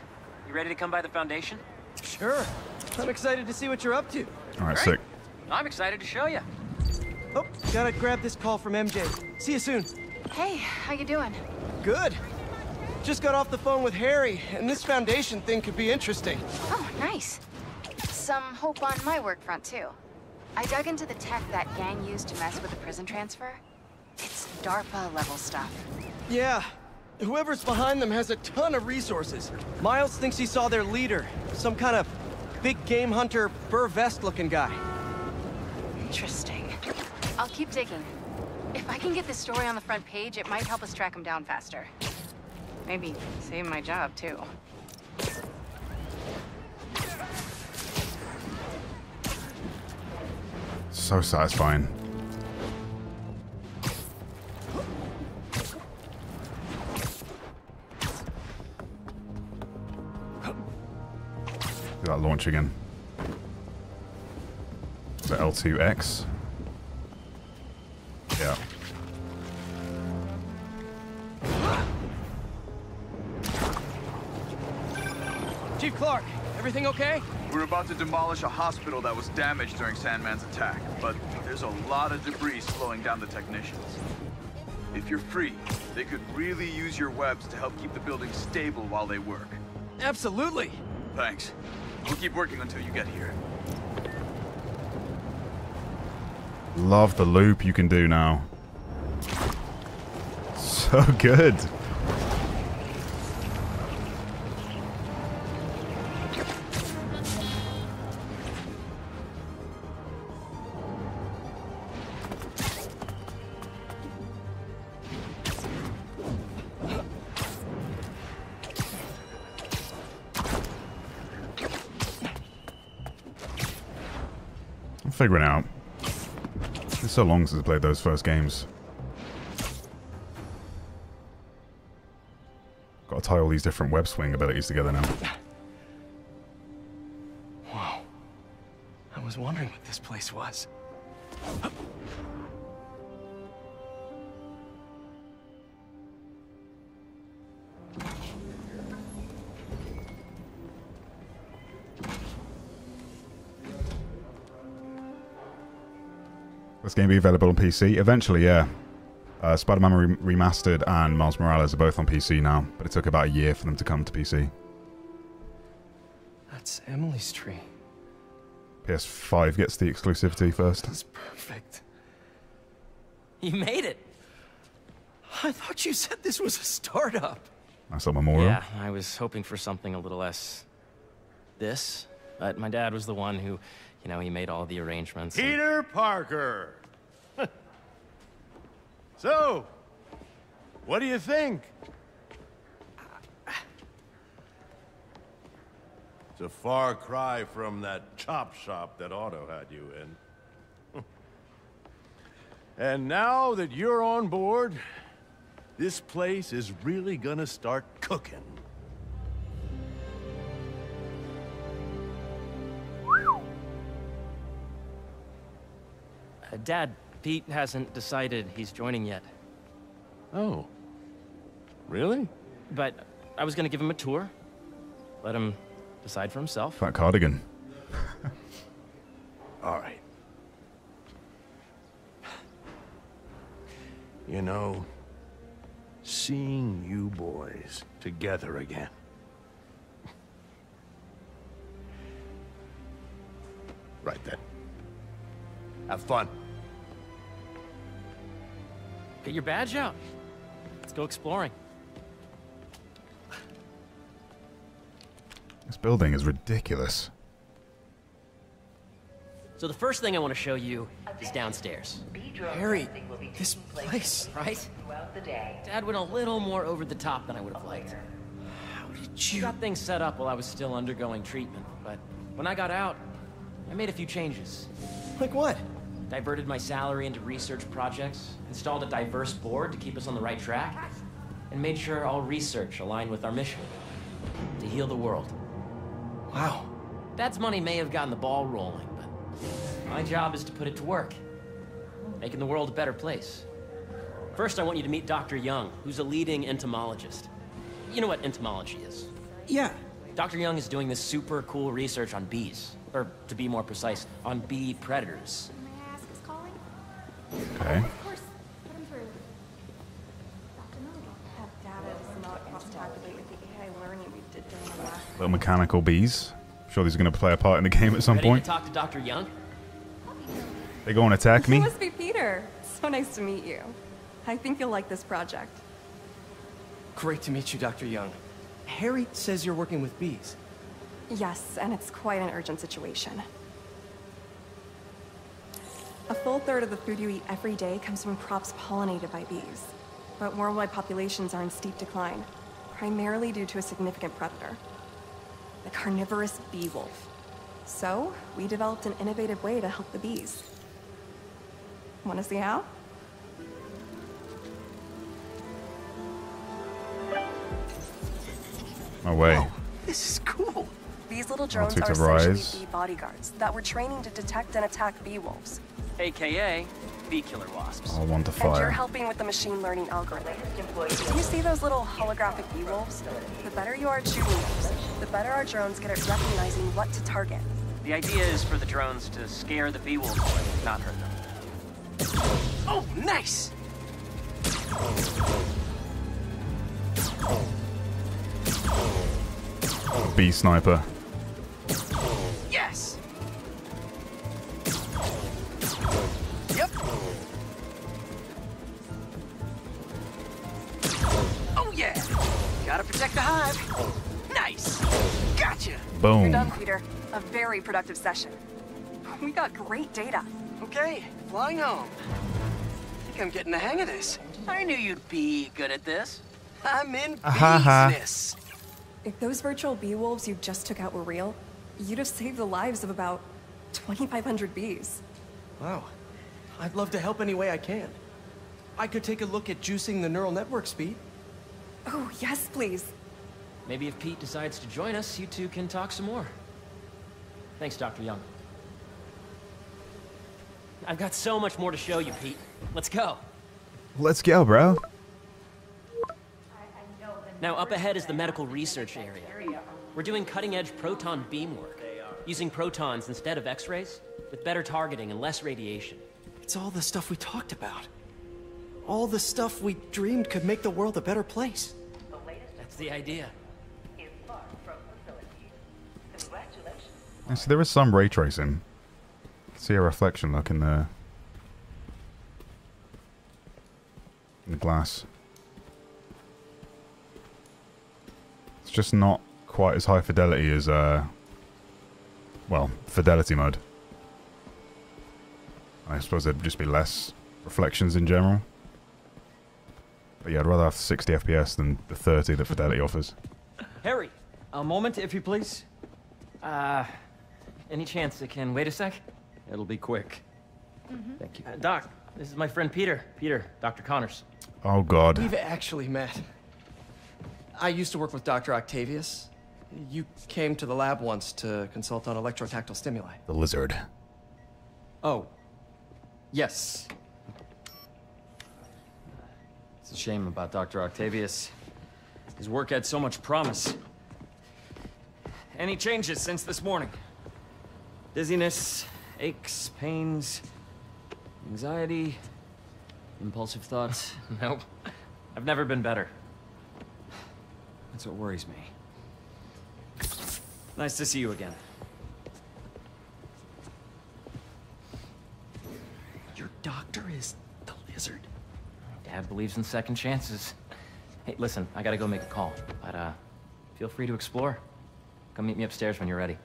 you ready to come by the Foundation? Sure. I'm excited to see what you're up to. Alright, sick. I'm excited to show you. Oh, gotta grab this call from MJ. See you soon. Hey, how you doing? Good. Just got off the phone with Harry, and this foundation thing could be interesting. Oh, nice. Some hope on my work front, too. I dug into the tech that gang used to mess with the prison transfer. It's DARPA-level stuff. Yeah. Whoever's behind them has a ton of resources. Miles thinks he saw their leader. Some kind of big game hunter, fur vest looking guy. Interesting. I'll keep digging. If I can get this story on the front page, it might help us track him down faster. Maybe save my job, too. So satisfying. Do that launch again. Is it L2X? Yeah. Chief Clark, everything okay? We're about to demolish a hospital that was damaged during Sandman's attack, but there's a lot of debris slowing down the technicians. If you're free, they could really use your webs to help keep the building stable while they work. Absolutely. Thanks. We'll keep working until you get here. Love the loop you can do now. So good. Figuring out. It's so long since I played those first games. Gotta tie all these different web swing abilities together now. Wow. I was wondering what this place was. This game be available on PC? Eventually, yeah. Uh, Spider-Man re Remastered and Miles Morales are both on PC now, but it took about a year for them to come to PC. That's Emily's tree. PS5 gets the exclusivity first. That's perfect. You made it. I thought you said this was a startup. Nice little memorial. Yeah, I was hoping for something a little less this, but my dad was the one who, you know, he made all the arrangements. and- Peter Parker. so, what do you think? It's a far cry from that chop shop that Otto had you in. and now that you're on board, this place is really gonna start cooking. Uh, Dad, Pete hasn't decided he's joining yet. Oh. Really? But I was gonna give him a tour. Let him decide for himself. That cardigan. All right. You know, seeing you boys together again. Right then. Have fun. Get your badge out. Let's go exploring. This building is ridiculous. So the first thing I want to show you is downstairs. Harry, this place. Right? Dad went a little more over the top than I would have liked. How did you... got things set up while I was still undergoing treatment, but when I got out, I made a few changes. Like what? Diverted my salary into research projects, installed a diverse board to keep us on the right track, and made sure all research aligned with our mission. To heal the world. Wow. Dad's money may have gotten the ball rolling, but my job is to put it to work. Making the world a better place. First, I want you to meet Dr. Young, who's a leading entomologist. You know what entomology is? Yeah. Dr. Young is doing this super cool research on bees. Or, to be more precise, on bee predators. Okay. Little mechanical bees. I'm Sure these are going to play a part in the game at some Ready point. to talk to Dr. Young? They go and attack me. You must be Peter. So nice to meet you. I think you'll like this project. Great to meet you, Dr. Young. Harry says you're working with bees. Yes, and it's quite an urgent situation. A full third of the food you eat every day comes from crops pollinated by bees. But worldwide populations are in steep decline, primarily due to a significant predator. The carnivorous bee wolf. So, we developed an innovative way to help the bees. Want to see how? No way. Oh, this is cool. These little drones are the essentially bee bodyguards that were training to detect and attack bee wolves. AKA bee killer wasps. I want to And you're helping with the machine learning algorithm. Do you see those little holographic bee wolves? The better you are at shooting those, the better our drones get at recognizing what to target. The idea is for the drones to scare the bee wolves, not hurt them. Oh, nice! Bee sniper. Protect the hive. Nice! Gotcha! Boom. You're done, Peter. A very productive session. We got great data. Okay, flying home. I think I'm getting the hang of this. I knew you'd be good at this. I'm in ah, Ha-ha. business. If those virtual bee wolves you just took out were real, you'd have saved the lives of about 2,500 bees. Wow. I'd love to help any way I can. I could take a look at juicing the neural network speed. Oh, yes, please. Maybe if Pete decides to join us, you two can talk some more. Thanks, Dr. Young. I've got so much more to show you, Pete. Let's go. Let's go, bro. Now, up ahead is the medical research area. We're doing cutting-edge proton beam work, using protons instead of X-rays, with better targeting and less radiation. It's all the stuff we talked about. All the stuff we dreamed could make the world a better place. That's the idea. And so there is some ray tracing. You can see a reflection look in the in the glass. It's just not quite as high fidelity as uh well, fidelity mode. I suppose there'd just be less reflections in general. But yeah, I'd rather have 60 FPS than the 30 that Fidelity offers. Harry, a moment, if you please. Uh, any chance it can wait a sec? It'll be quick. Thank you. Uh, Doc, this is my friend Peter. Peter, Dr. Connors. Oh god. We've actually met. I used to work with Dr. Octavius. You came to the lab once to consult on electrotactile stimuli. The lizard. Oh. Yes. It's a shame about Dr. Octavius. His work had so much promise. Any changes since this morning? Dizziness, aches, pains, anxiety, impulsive thoughts? nope. I've never been better. That's what worries me. Nice to see you again. Your doctor is the lizard. Dad believes in second chances. Hey, listen, I gotta go make a call, but uh, feel free to explore. Come meet me upstairs when you're ready.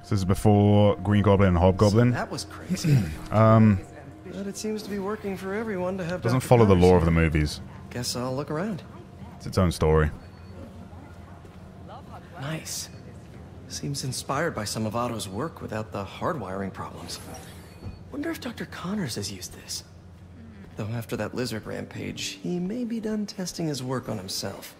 This is before Green Goblin and Hobgoblin. That was crazy. um, but it seems to be working for everyone to have. doesn't Dr. follow the Connors lore of the movies. Guess I'll look around. It's its own story. Nice. Seems inspired by some of Otto's work without the hardwiring problems. Wonder if Dr. Connors has used this. Though after that lizard rampage, he may be done testing his work on himself.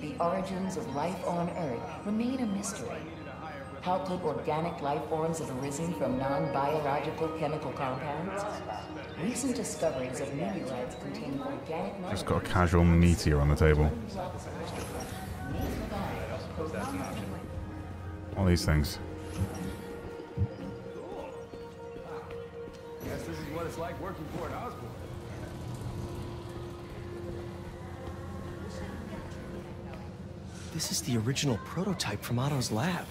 The origins of life on Earth remain a mystery. How could organic life forms have arisen from non-biological chemical compounds? Recent discoveries of meteorites containing organic Just got a casual meteor on the table. All these things. Guess this is what it's like working for an Osborn. This is the original prototype from Otto's lab.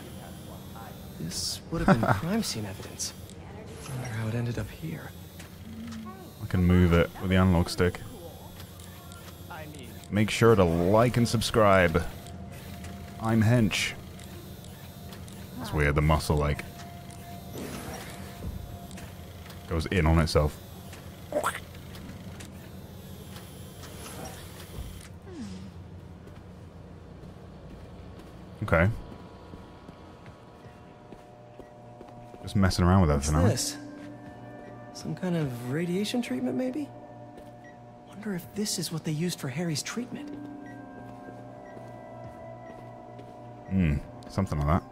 This would have been crime scene evidence. I wonder how it ended up here. Can move it with the analog stick. Make sure to like and subscribe. I'm Hench. It's weird, the muscle like goes in on itself. Okay. Just messing around with everything, this? Some kind of radiation treatment, maybe? Wonder if this is what they used for Harry's treatment. Hmm, something like that.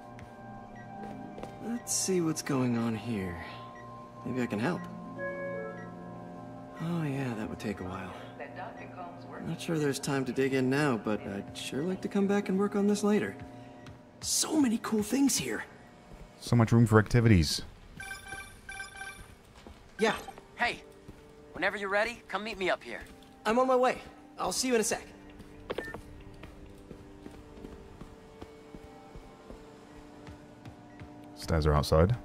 Let's see what's going on here. Maybe I can help. Oh yeah, that would take a while. Not sure there's time to dig in now, but I'd sure like to come back and work on this later. So many cool things here. So much room for activities. Yeah, Hey, whenever you're ready, come meet me up here. I'm on my way. I'll see you in a sec. Stairs are outside.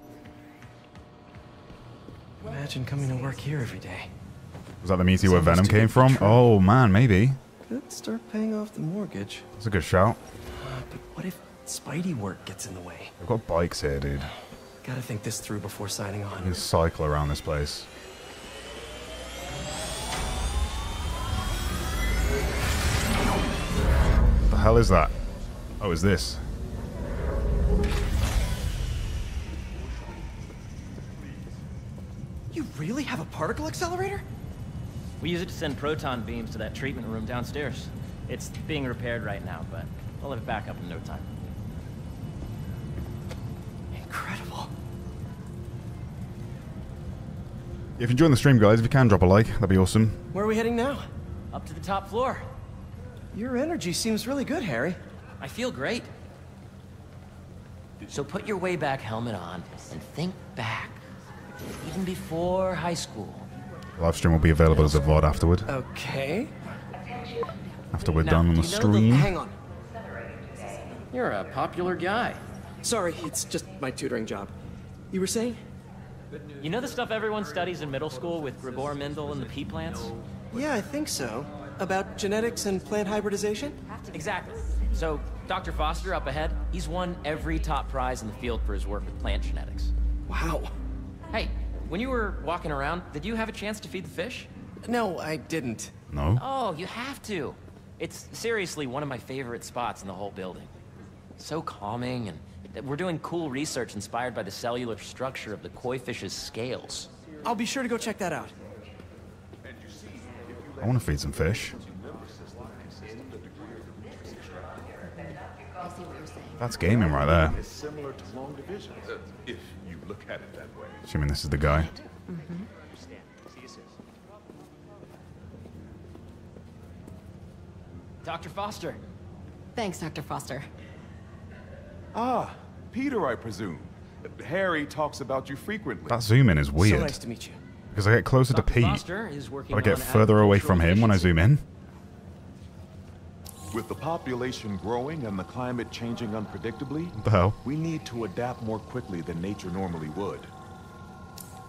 Imagine coming to work here every day. Was that the meteor where Venom came good to be from? true. Oh man, maybe. Could start paying off the mortgage. That's a good shout. Uh, but what if Spidey work gets in the way? They've got bikes here, dude. Gotta think this through before signing You on. can cycle around this place. What the hell is that? Oh, is this? You really have a particle accelerator? We use it to send proton beams to that treatment room downstairs. It's being repaired right now, but we'll have it back up in no time. Incredible. If you're enjoying the stream, guys, if you can drop a like, that'd be awesome. Where are we heading now? Up to the top floor. Your energy seems really good, Harry. I feel great. So put your way back helmet on and think back. Even before high school. Live stream will be available as a VOD afterward. Okay. After we're Now, done on the you know the- stream. Hang on. You're a popular guy. Sorry, it's just my tutoring job. You were saying? You know the stuff everyone studies in middle school with Gregor Mendel and the pea plants? Yeah, I think so. About genetics and plant hybridization? Exactly. So, Dr. Foster up ahead, he's won every top prize in the field for his work with plant genetics. Wow. Hey, when you were walking around, did you have a chance to feed the fish? No, I didn't. No? Oh, you have to. It's seriously one of my favorite spots in the whole building. So calming, and we're doing cool research inspired by the cellular structure of the koi fish's scales. I'll be sure to go check that out. I want to feed some fish. That's gaming right there. It's similar to long division, if you look at it that way. Assuming this is the guy. Dr. Foster. Thanks, Dr. Foster. Ah, Peter, I presume. Harry talks about you frequently. That zoom in is weird. So nice to meet you. Because I get closer to Pete, Foster is working but I get further away from him when I zoom in. With the population growing and the climate changing unpredictably, What the hell? we need to adapt more quickly than nature normally would.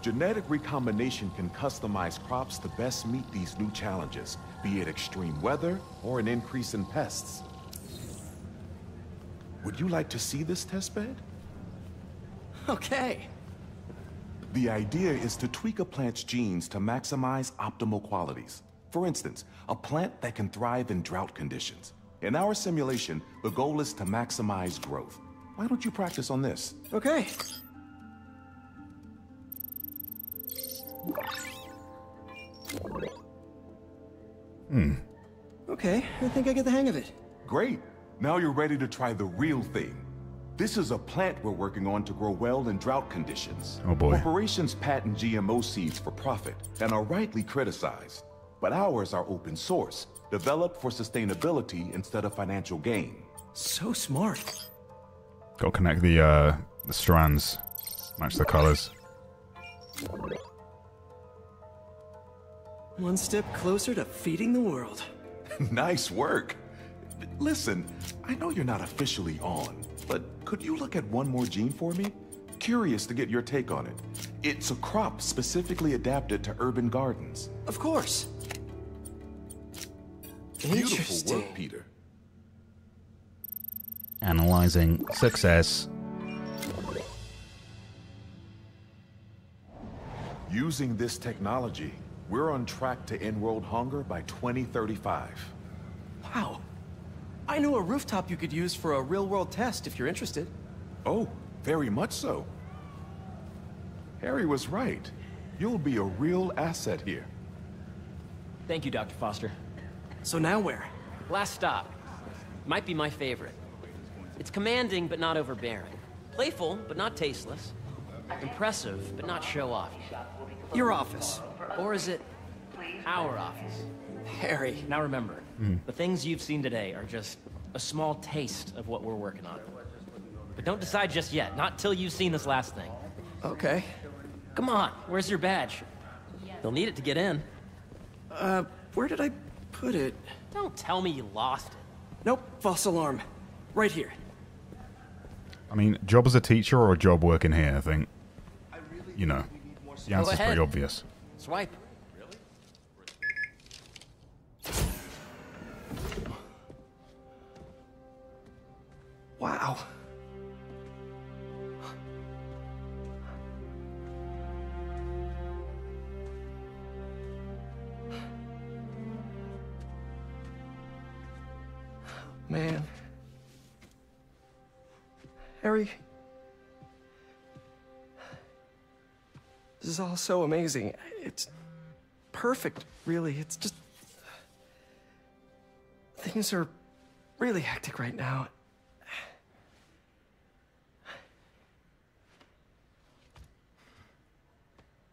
Genetic recombination can customize crops to best meet these new challenges, be it extreme weather or an increase in pests. Would you like to see this testbed? Okay. The idea is to tweak a plant's genes to maximize optimal qualities. For instance, a plant that can thrive in drought conditions. In our simulation, the goal is to maximize growth. Why don't you practice on this? Okay. Hmm. Okay, I think I get the hang of it. Great. Now you're ready to try the real thing. This is a plant we're working on to grow well in drought conditions. Oh, boy. Corporations patent GMO seeds for profit and are rightly criticized. But ours are open source, developed for sustainability instead of financial gain. So smart. Got to connect the uh, the strands, match the colors. One step closer to feeding the world. nice work. Listen, I know you're not officially on, but could you look at one more gene for me? Curious to get your take on it. It's a crop specifically adapted to urban gardens. Of course. Beautiful Interesting. work, Peter. Analyzing success. Using this technology, we're on track to end world hunger by 2035. Wow. I know a rooftop you could use for a real-world test if you're interested. Oh, very much so. Harry was right. You'll be a real asset here. Thank you, Dr. Foster. So now where? Last stop. Might be my favorite. It's commanding, but not overbearing. Playful, but not tasteless. Impressive, but not show-off. Your office. Or is it our office? Harry. Now remember, the things you've seen today are just a small taste of what we're working on. But don't decide just yet, not till you've seen this last thing. Okay. Come on, where's your badge? They'll need it to get in. Uh, where did I put it? Don't tell me you lost it. Nope, false alarm. Right here. I mean, job as a teacher or a job working here, I think. You know, the answer's pretty obvious. Swipe. Wow. Man. Harry. This is all so amazing. It's perfect, really. It's just. Things are really hectic right now.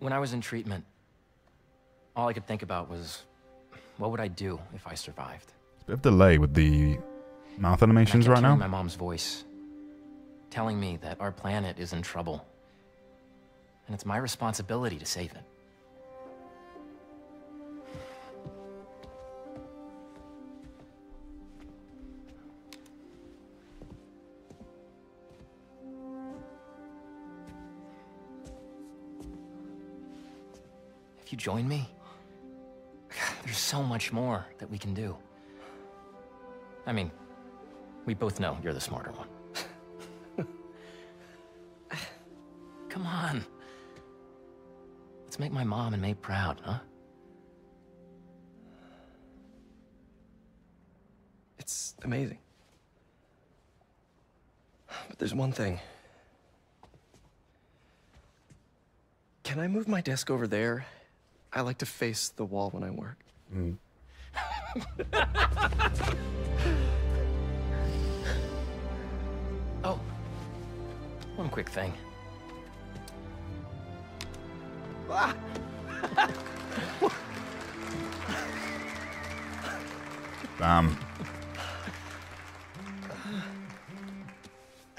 When I was in treatment, all I could think about was what would I do if I survived? A Bit of delay with the mouth animations right now. My mom's voice telling me that our planet is in trouble. And it's my responsibility to save it. You join me, there's so much more that we can do. I mean, we both know you're the smarter one. Come on. Let's make my mom and May proud, huh? It's amazing. But there's one thing. Can I move my desk over there? I like to face the wall when I work. Mm. oh, one quick thing. Ah! Damn.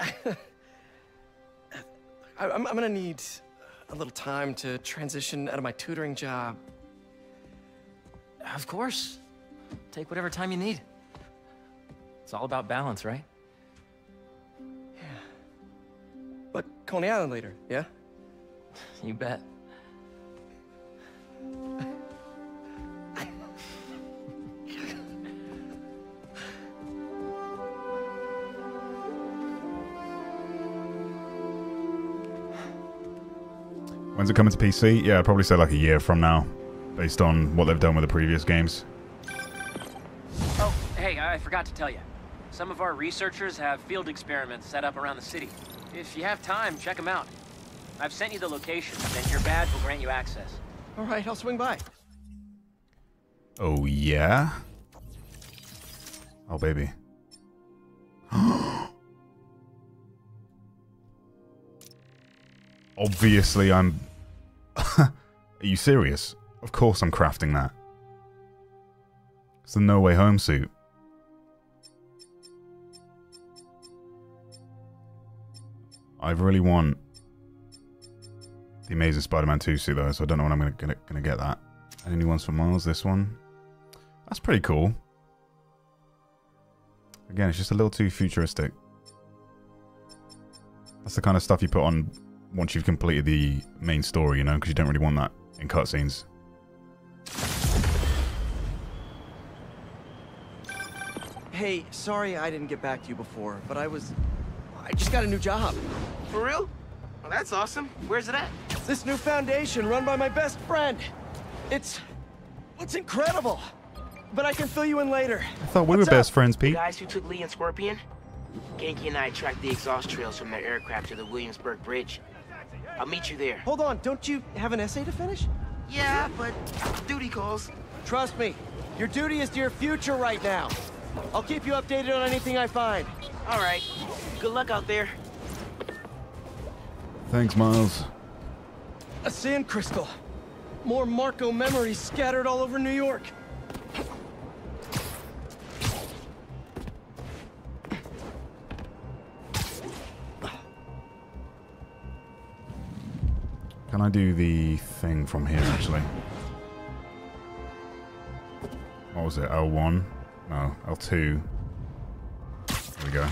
I, I'm, I'm gonna need a little time to transition out of my tutoring job. Of course. Take whatever time you need. It's all about balance, right? Yeah. But Coney Island later, yeah? You bet. When's it coming to PC? Yeah, I'd probably say like a year from now, based on what they've done with the previous games. Oh, hey, I forgot to tell you. Some of our researchers have field experiments set up around the city. If you have time, check them out. I've sent you the location, and your badge will grant you access. All right, I'll swing by. Oh yeah. Oh baby. Obviously, I'm. Are you serious? Of course, I'm crafting that. It's the No Way Home suit. I really want the Amazing Spider-Man 2 suit though, so I don't know when I'm gonna gonna, gonna get that. Any ones for Miles? This one. That's pretty cool. Again, it's just a little too futuristic. That's the kind of stuff you put on once you've completed the main story, you know, because you don't really want that in cutscenes. Hey, sorry I didn't get back to you before, but I was... I just got a new job. For real? Well, that's awesome. Where's it at? This new foundation run by my best friend. It's... It's incredible. But I can fill you in later. I thought we were best friends, Pete. The guys who took Li and Scorpion? Ganke and I tracked the exhaust trails from their aircraft to the Williamsburg Bridge. I'll meet you there. Hold on, don't you have an essay to finish? Yeah, but duty calls. Trust me, your duty is to your future right now. I'll keep you updated on anything I find. All right. Good luck out there. Thanks, Miles. A sand crystal. More Marko memories scattered all over New York. Can I do the thing from here, actually? What was it? L1? No, L2. There we go.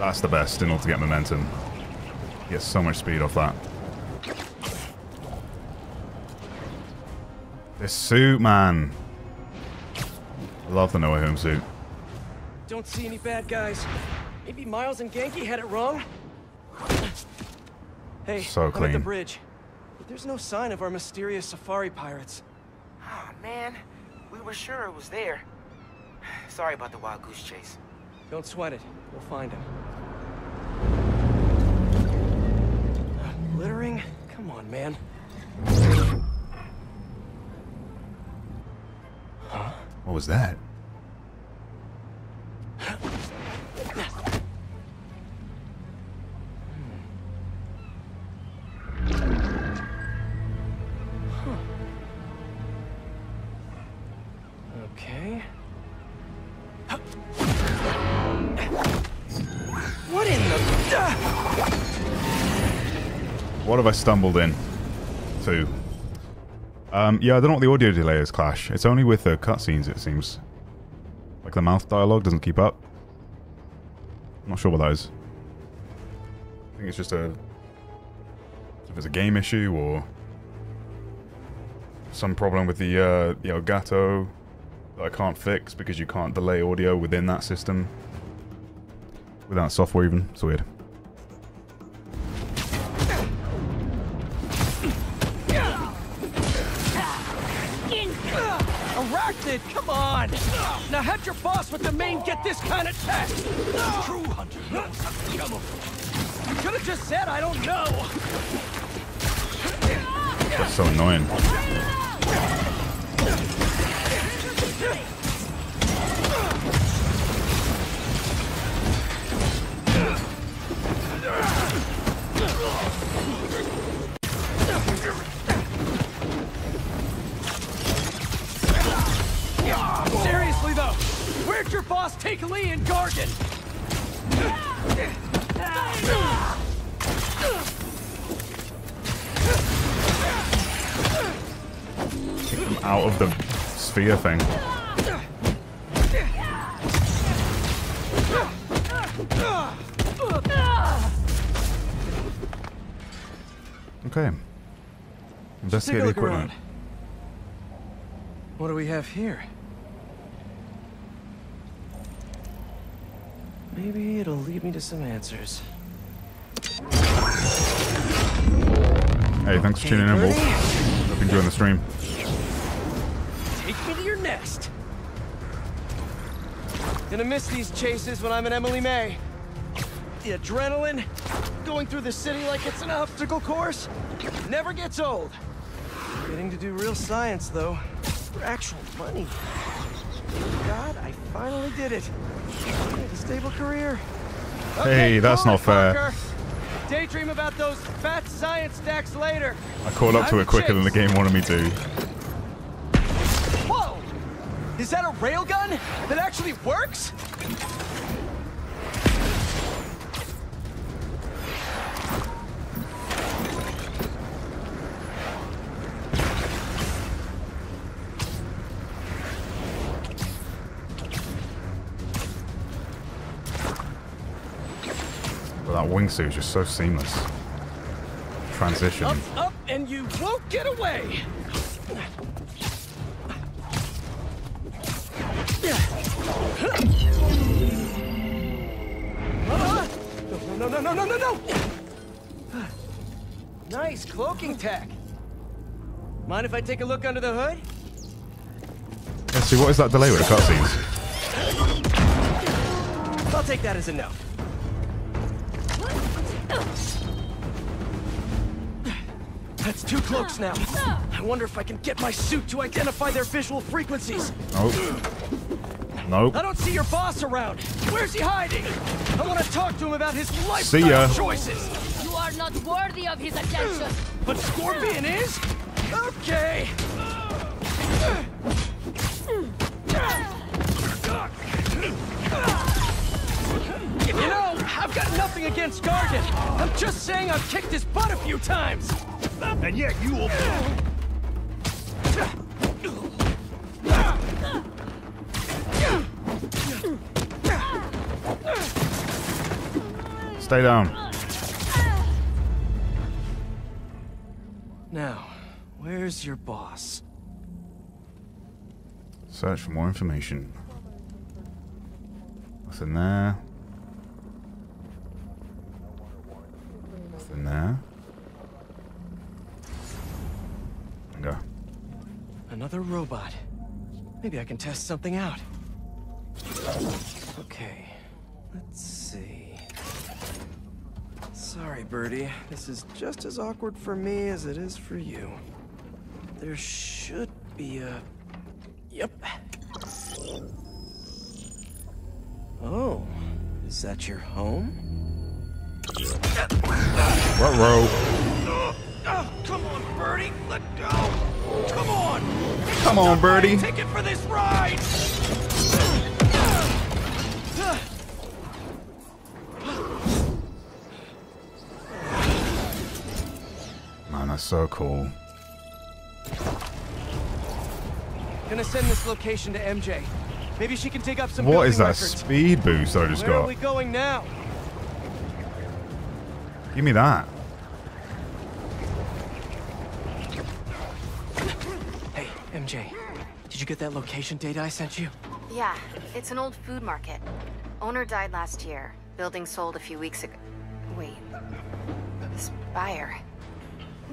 That's the best in order to get momentum. Get so much speed off that. This suit, man. I love the No Way Home suit. Don't see any bad guys. Maybe Miles and Ganke had it wrong? Hey, So I'm at the bridge. But there's no sign of our mysterious safari pirates. Oh, man. We were sure it was there. Sorry about the wild goose chase. Don't sweat it. we'll find him. Littering? Come on, man. Huh? What was that? What have I stumbled in? To. Um, yeah, I don't know what the audio delay is, Clash. It's only with the cutscenes, it seems. Like the mouth dialogue doesn't keep up. I'm not sure what that is. I think it's just a... If it's a game issue or... Some problem with the, uh, the Elgato that I can't fix because you can't delay audio within that system. Without software even. It's weird. Now have your boss with the main get this kind of test! True hunter knows how to. You could have just said I don't know! That's so annoying. Where'd your boss take Li and Gargan? Kick them out of the sphere thing. Okay. Investigate the look equipment. around. What do we have here? Maybe it'll lead me to some answers. Hey, thanks for tuning in, Wolf. Hope you enjoying the stream. Take me to your nest. Gonna miss these chases when I'm in Emily May. The adrenaline, going through the city like it's an obstacle course, never gets old. Getting to do real science, though, for actual money. God, I finally did it. I a stable career. Hey, that's not fair. Parker. Daydream about those fat science stacks later. I caught up to it quicker than the game wanted me to. Whoa! Is that a railgun that actually works? That wingsuit is just so seamless. Transition. Up, up, and you won't get away! No, no, no, no, no, no, no! Nice cloaking tech. Mind if I take a look under the hood? Let's see, what is that delay with the cutscenes? I'll take that as a no. That's two cloaks now. I wonder if I can get my suit to identify their visual frequencies. Nope. Nope. I don't see your boss around. Where's he hiding? I want to talk to him about his See ya. lifestyle choices. You are not worthy of his attention. But Scorpion is? Okay. You know, I've got nothing against Gargan. I'm just saying I've kicked his butt a few times. And yet you will... Stay down. Now, where's your boss? Search for more information. Nothing there. Nothing there. Go. Another robot. Maybe I can test something out. Okay, let's see. Sorry, Birdie. This is just as awkward for me as it is for you. There should be a... Yep. Oh, is that your home? Ruh-roh. Oh, come on, Birdie, let go. Come on. Come on, Birdie. Ticket for this ride. Man, that's so cool. Gonna send this location to MJ. Maybe she can dig up some What is that records. speed boost I just got? Where are we going now? Give me that. Hey, MJ. Did you get that location data I sent you? Yeah, it's an old food market. Owner died last year. Building sold a few weeks ago. Wait. This buyer.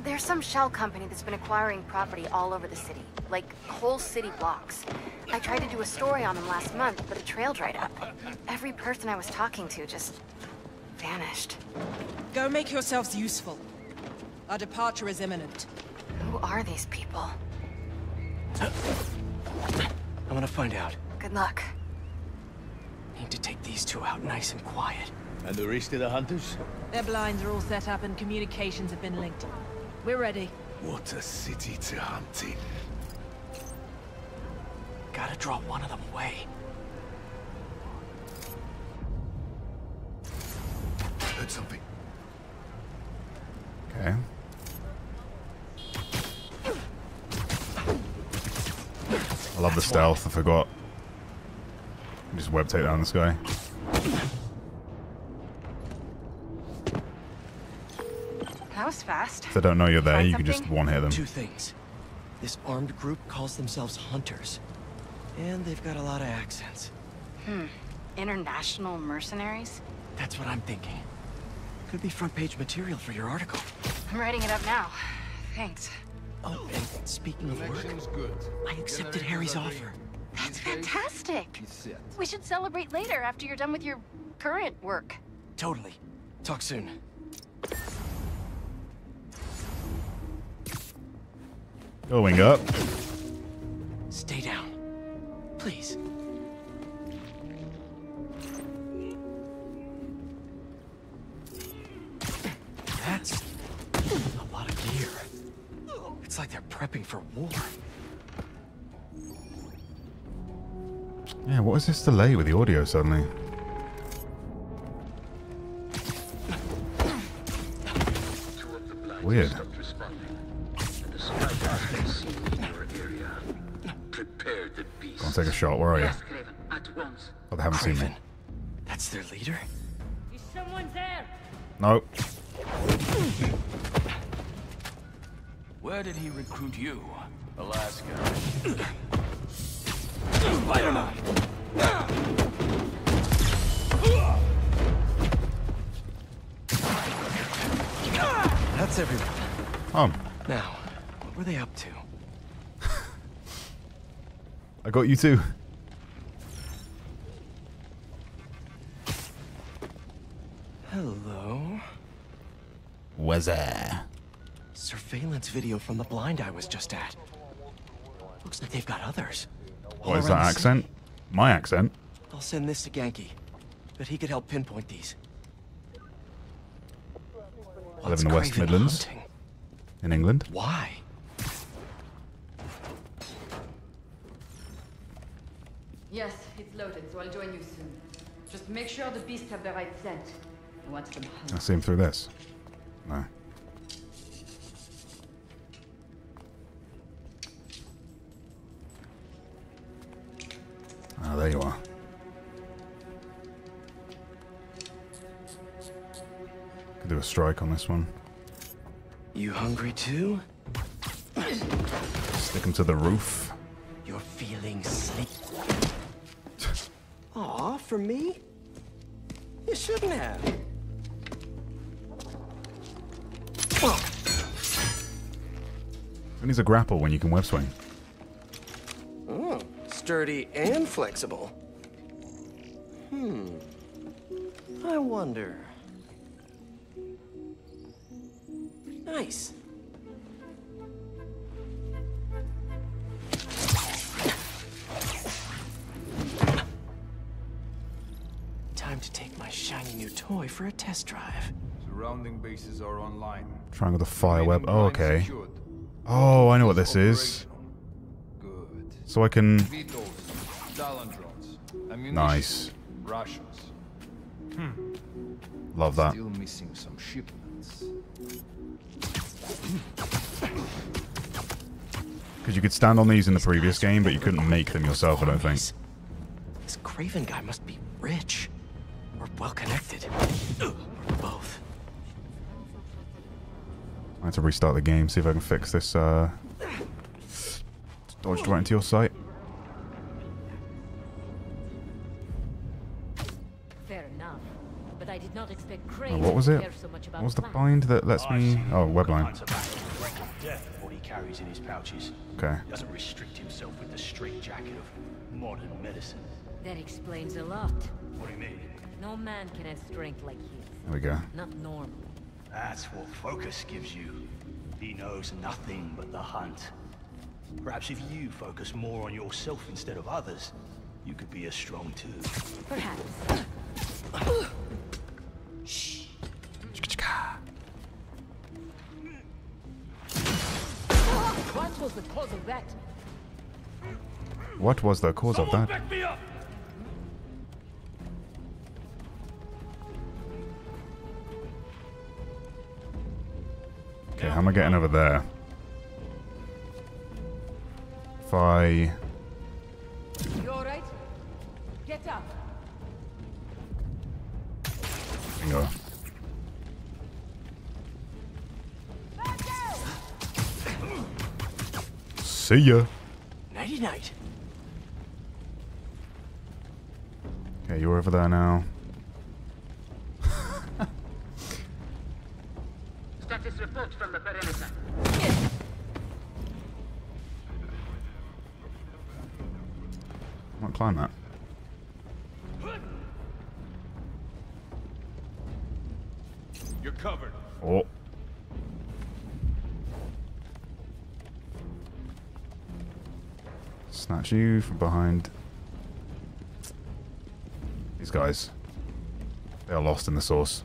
There's some shell company that's been acquiring property all over the city. Like, whole city blocks. I tried to do a story on them last month, but the trail dried up. Every person I was talking to just... vanished. Go make yourselves useful. Our departure is imminent. Who are these people? I'm gonna find out. Good luck. Need to take these two out nice and quiet. And the rest of the hunters? Their blinds are all set up and communications have been linked. We're ready. What a city to hunt in. Gotta draw one of them away. Heard something. Okay. I love the stealth. I forgot. Just web take down this guy. That was fast. If they don't know you're there, Find you can just something? one hit them. Two things. This armed group calls themselves Hunters. And they've got a lot of accents. Hmm. International mercenaries? That's what I'm thinking. Could be front page material for your article. I'm writing it up now. Thanks. Oh, and speaking of work, I accepted Harry's offer. That's fantastic. We should celebrate later after you're done with your current work. Totally. Talk soon. Going up. Stay down. Please. That's a lot of gear. It's like they're prepping for war. Yeah, what is this delay with the audio suddenly? Weird. Go and take a shot. Where are you? Oh, they haven't seen me. That's their leader? Is someone there? Nope. Where did he recruit you? Alaska. Spider-Man! That's everyone. Oh, Now, what were they up to? I got you too. Hello? Was that? Surveillance video from the blind I was just at. Looks like they've got others. All What is that the accent? My accent? I'll send this to Ganke. Bet he could help pinpoint these. I live in the West Midlands. hunting? In England. Why? Yes, it's loaded, so I'll join you soon. Just make sure the beasts have the right scent. I want them I hungry. see him through this. No. Ah, there you are. Could do a strike on this one. You hungry too? Stick him to the roof. You're feeling sleep. Aw, for me? You shouldn't have. Who needs a grapple when you can web swing? Oh, sturdy and flexible. Hmm. I wonder. Nice. Time to take my shiny new toy for a test drive. Surrounding bases are online. Triangle the fire web. Oh, okay. Oh, I know what this is. So I can... Beetles, Talon drones, ammunition, Nice. rations. Hmm. Love that. Still missing some shipments. Because you could stand on these in the previous game, but you couldn't make them yourself, I don't think. This Kraven guy must be rich. Or well connected. Or both. I have to restart the game, see if I can fix this, uh... Dodged right into your sight. Fair enough. But I did not expect Oh, what was to it? care so much What was the bind that lets me... Oh, webline. Death what he carries in his pouches. Okay. He doesn't restrict himself with the straitjacket of modern medicine. That explains a lot. What do you mean? No man can have strength like his. There we go. Not normal. That's what focus gives you. He knows nothing but the hunt. Perhaps if you focus more on yourself instead of others, you could be as strong too. Perhaps. What was the cause of that? What was the cause of that? Okay, how am I getting over there? If I... You alright? Get up. Bingo. See ya. Nighty night. Okay, you're over there now. Status report from the perimeter. I might climb that. You're covered. Oh. Snatch you from behind. These guys. They are lost in the source.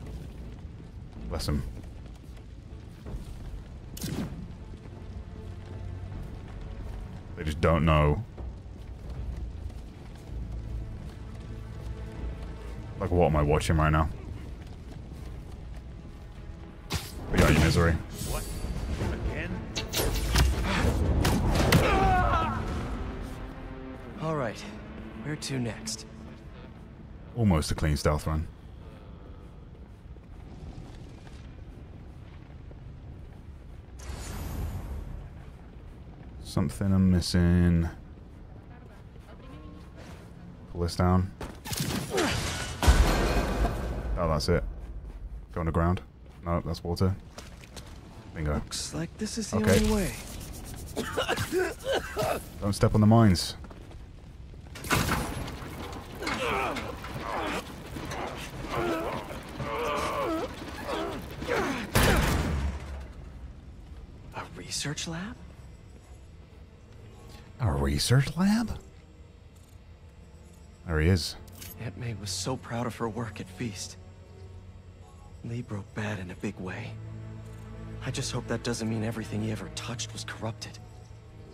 Bless them. They just don't know. Like, what am I watching right now? We got you, misery. What? Again? All right. Where to next? Almost a clean stealth run. Something I'm missing. Pull this down. Oh, that's it. Go underground. No, that's water. Bingo. Looks like this is the Okay. only way. Don't step on the mines. A research lab? A research lab? There he is. Aunt May was so proud of her work at F.E.A.S.T. Li broke bad in a big way. I just hope that doesn't mean everything he ever touched was corrupted.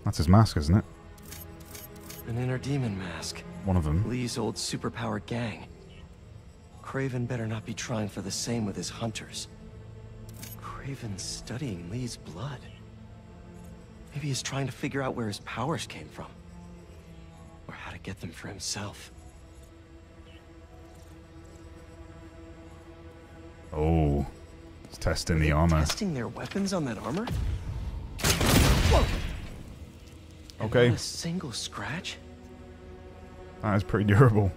That's his mask, isn't it? An inner demon mask. One of them. Li's old superpowered gang. Kraven better not be trying for the same with his hunters. Kraven's studying Li's blood. Maybe he's trying to figure out where his powers came from. Or how to get them for himself. Oh. He's testing the armor. Testing their weapons on that armor? And Okay. A single scratch? That is pretty durable.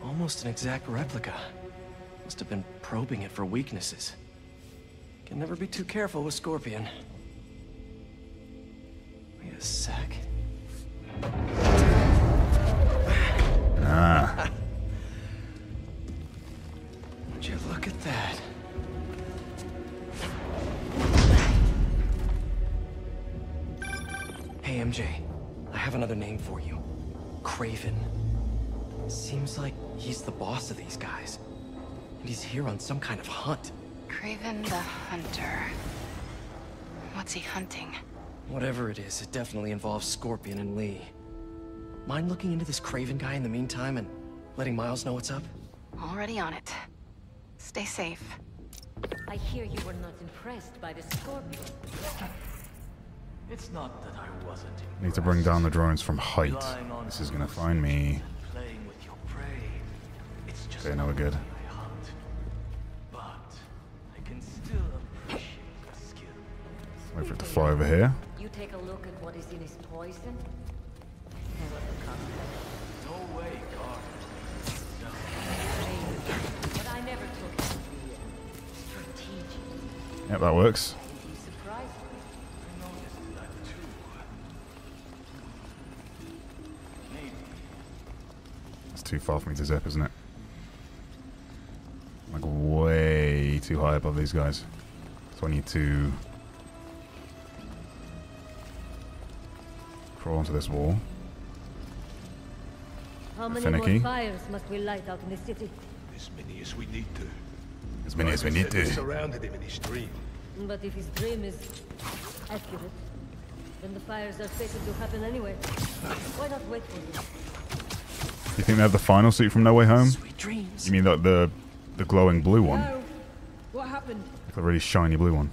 Almost an exact replica. Must have been probing it for weaknesses. Can never be too careful with Scorpion a sec. Ah. Would you look at that? Hey, MJ. I have another name for you. Kraven. Seems like he's the boss of these guys. And he's here on some kind of hunt. Kraven the Hunter. What's he hunting? Whatever it is, it definitely involves Scorpion and Li. Mind looking into this Kraven guy in the meantime and letting Miles know what's up? Already on it. Stay safe. I hear you were not impressed by the Scorpion. It's not that I wasn't. Need to bring down the drones from height. This is gonna find me. Playing with your prey. It's just Okay, now we're good. I hunt. Can still appreciate your skill. Wait for it to fly over here. You take a look at what is in his poison. No way, guard. But I never took it to be strategic. Yep, that works. He surprised me. I noticed that too. Maybe. It's too far for me to zip, isn't it? Like way too high above these guys. So I need to crawl onto this wall. How many Finicky. more fires must we light out in the city? As many as we need to. As many as we need to. surrounded him in his dream. But if his dream is accurate, then the fires are fated to happen anyway. Why not wait for them? You think they have the final suit from No Way Home? Sweet dreams. You mean like the the glowing blue one? No. What happened? The really shiny blue one?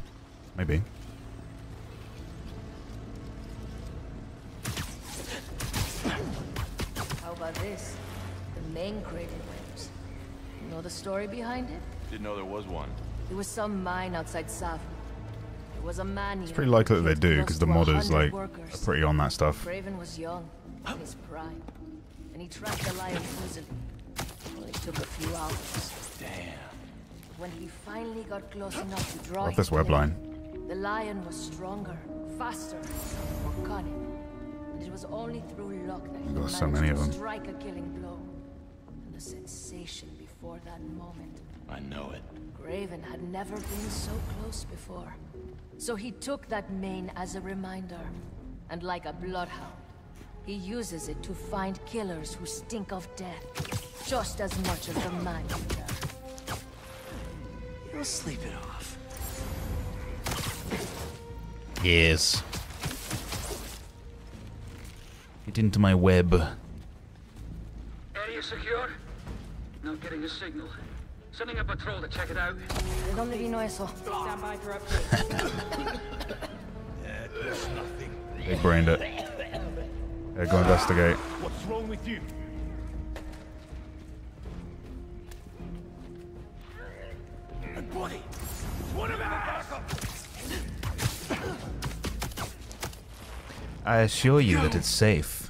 Maybe. The main Kraven webs. You know the story behind it? Didn't know there was one. It was some mine outside Sav. It was a man It's pretty likely that they do because the close to modders like workers. are pretty on that stuff. Kraven was young, in his prime, and he tracked the lion easily. Well, it took a few hours. Damn. When he finally got close enough to draw Love this web line. The lion was stronger, faster, more cunning. And it was only through luck that he got so many to of 'em. strike a killing blow. And the sensation before that moment. I know it. Kraven had never been so close before. So he took that mane as a reminder. And like a bloodhound, he uses it to find killers who stink of death. Just as much as the man does. You'll sleep it off. Yes. Get into my web. Area secure? Not getting a signal. Sending a patrol to check it out. ¿De dónde vino eso? Stand by for updates. There's nothing. They brained it. Yeah, go investigate. What's wrong with you? Hey, buddy! One of us! I assure you that it's safe.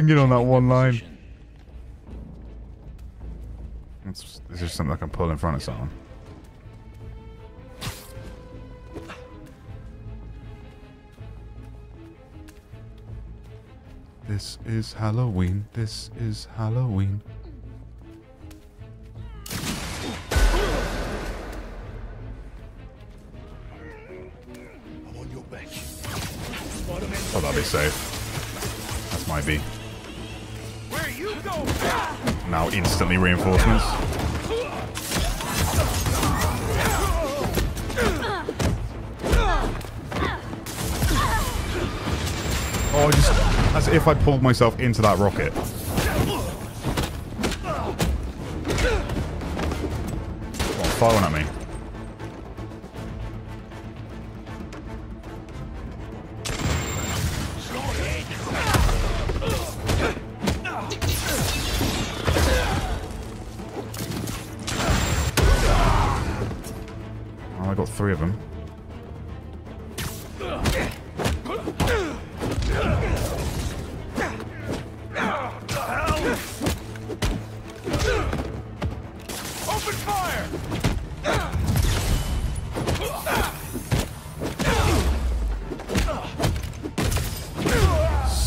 Hanging on that one line. It's, just something I can pull in front of someone. This is Halloween. This is Halloween. I'm on your back. Oh, that'll be safe. That's my B. Now instantly reinforcements. Oh, just as if I pulled myself into that rocket. What, firing at me? three of them.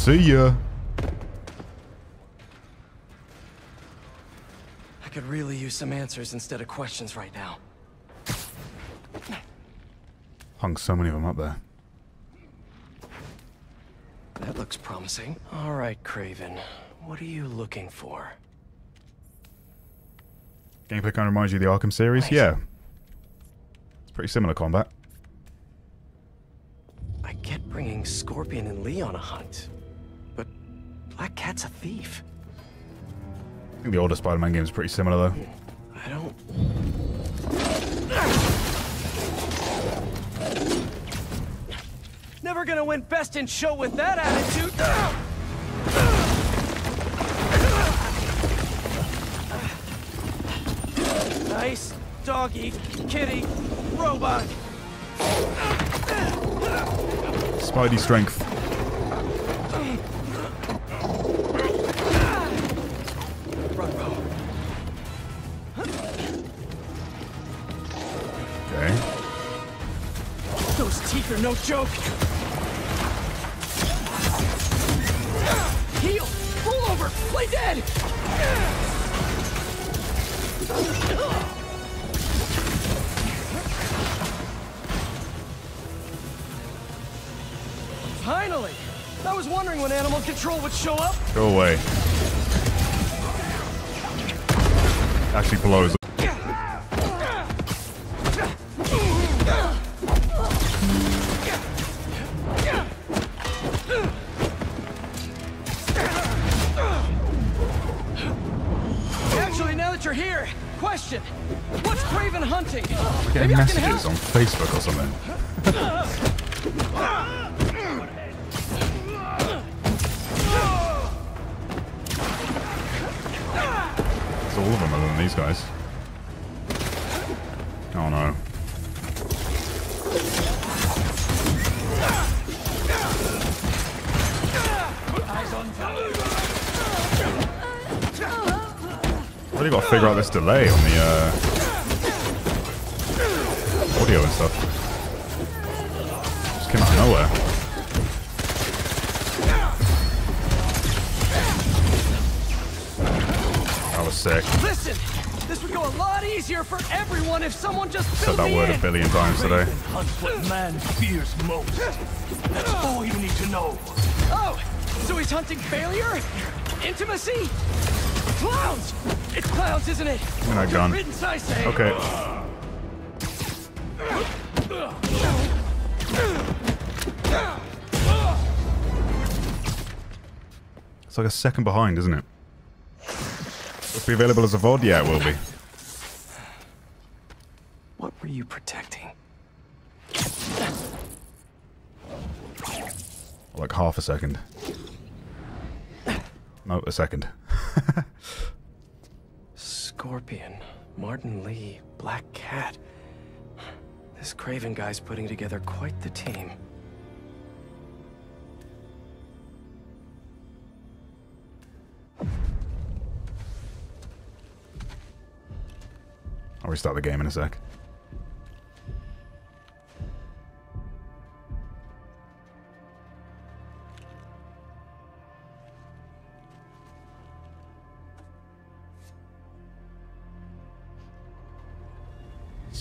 See ya. I could really use some answers instead of questions right now. Hung so many of them up there. That looks promising. All right, Kraven. What are you looking for? Gameplay kind of reminds you of the Arkham series? Yeah. It's pretty similar combat. I get bringing Scorpion and Li on a hunt, but Black Cat's a thief. I think the older Spider-Man game is pretty similar though. Hmm. I don't... Never gonna win best in show with that attitude! Nice doggy, kitty, robot. Spidey strength. Okay. Those teeth are no joke. Play dead! Finally! I was wondering when animal control would show up. Go away. Actually blows. Delay on the uh, audio and stuff. Just came out of nowhere. That was sick. Listen, this would go a lot easier for everyone if someone just Said that word a billion times today. Hunt what man fears most. That's all you need to know. Oh, so he's hunting failure? Intimacy? Clowns! It's clowns, isn't it? Give me that gun. Good riddance, I say. Okay. It's like a second behind, isn't it? Will it be available as a VOD? Yeah, it will be. What were you protecting? Like half a second. No, a second. Scorpion, Martin Li, Black Cat. This Kraven guy's putting together quite the team. I'll restart the game in a sec.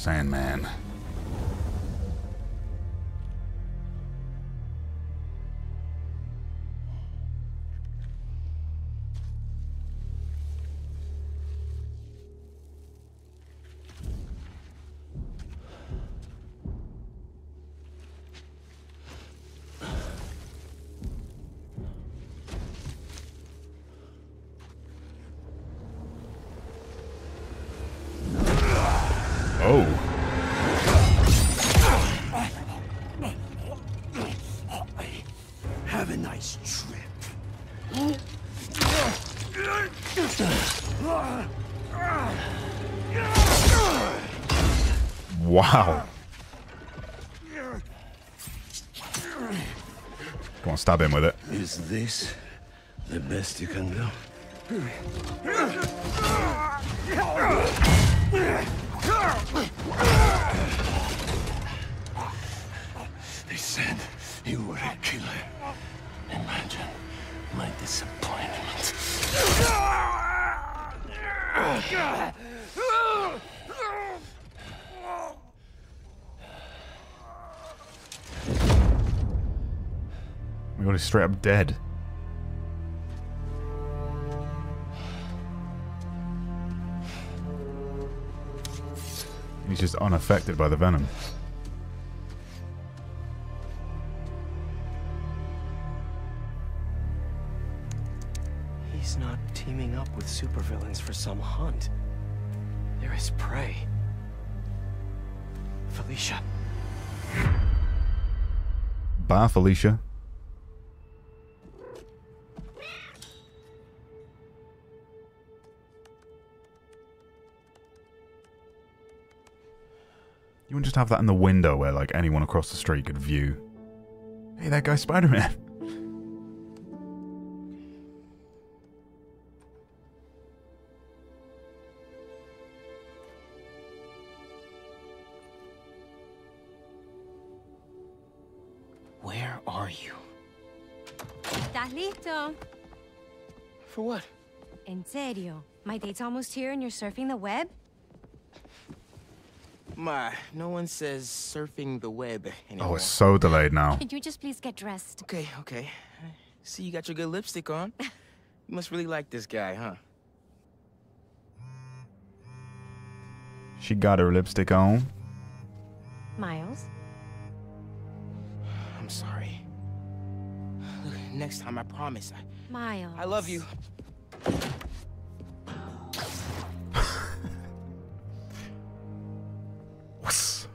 Sandman. Stab him with it. Is this the best you can do? They said you were a killer. Imagine my disappointment. God, he's straight up dead. He's just unaffected by the venom. He's not teaming up with supervillains for some hunt. There is prey. Felicia. Bye, Felicia. You wouldn't just have that in the window where like anyone across the street could view. Hey, that guy's Spider-Man. Where are you? ¿Estás listo? For what? En serio. My date's almost here and you're surfing the web? My, no one says surfing the web anymore. Oh, it's so delayed now. Could you just please get dressed? Okay, okay. See, you got your good lipstick on. you must really like this guy, huh? She got her lipstick on. Miles? I'm sorry. Look, next time, I promise. I, Miles. I love you.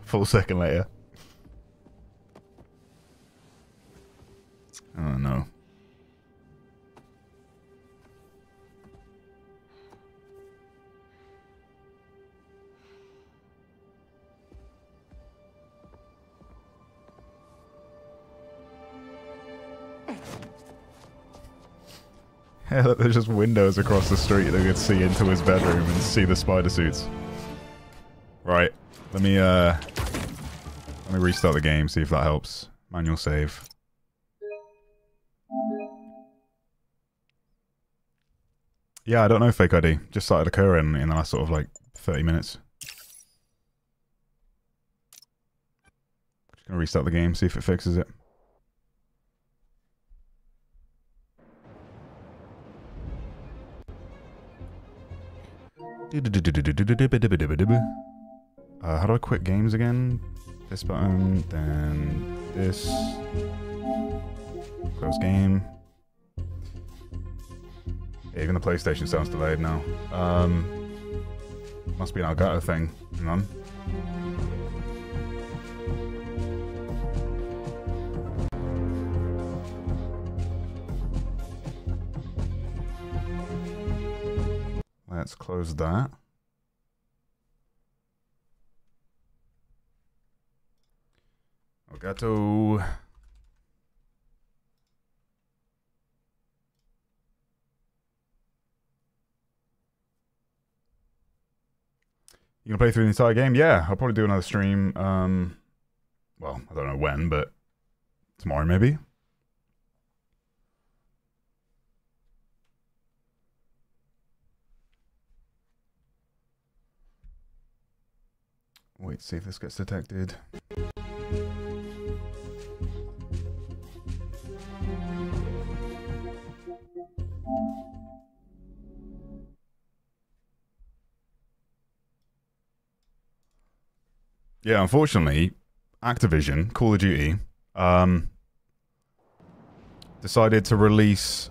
Full second later. Oh no. Yeah, look, there's just windows across the street that could see into his bedroom and see the spider suits. Right. Let me uh let me restart the game, see if that helps. Manual save. Yeah, I don't know fake ID. Just started occurring in the last sort of like 30 minutes. Just gonna restart the game, see if it fixes it. Uh, how do I quit games again? This button, then this. Close game. Even the PlayStation sounds delayed now. Um, must be an Elgato thing. Hang on. Let's close that. Elgato. You gonna play through the entire game? Yeah, I'll probably do another stream. Um, well, I don't know when, but tomorrow maybe. Wait, see if this gets detected. Yeah, unfortunately, Activision, Call of Duty, um, decided to release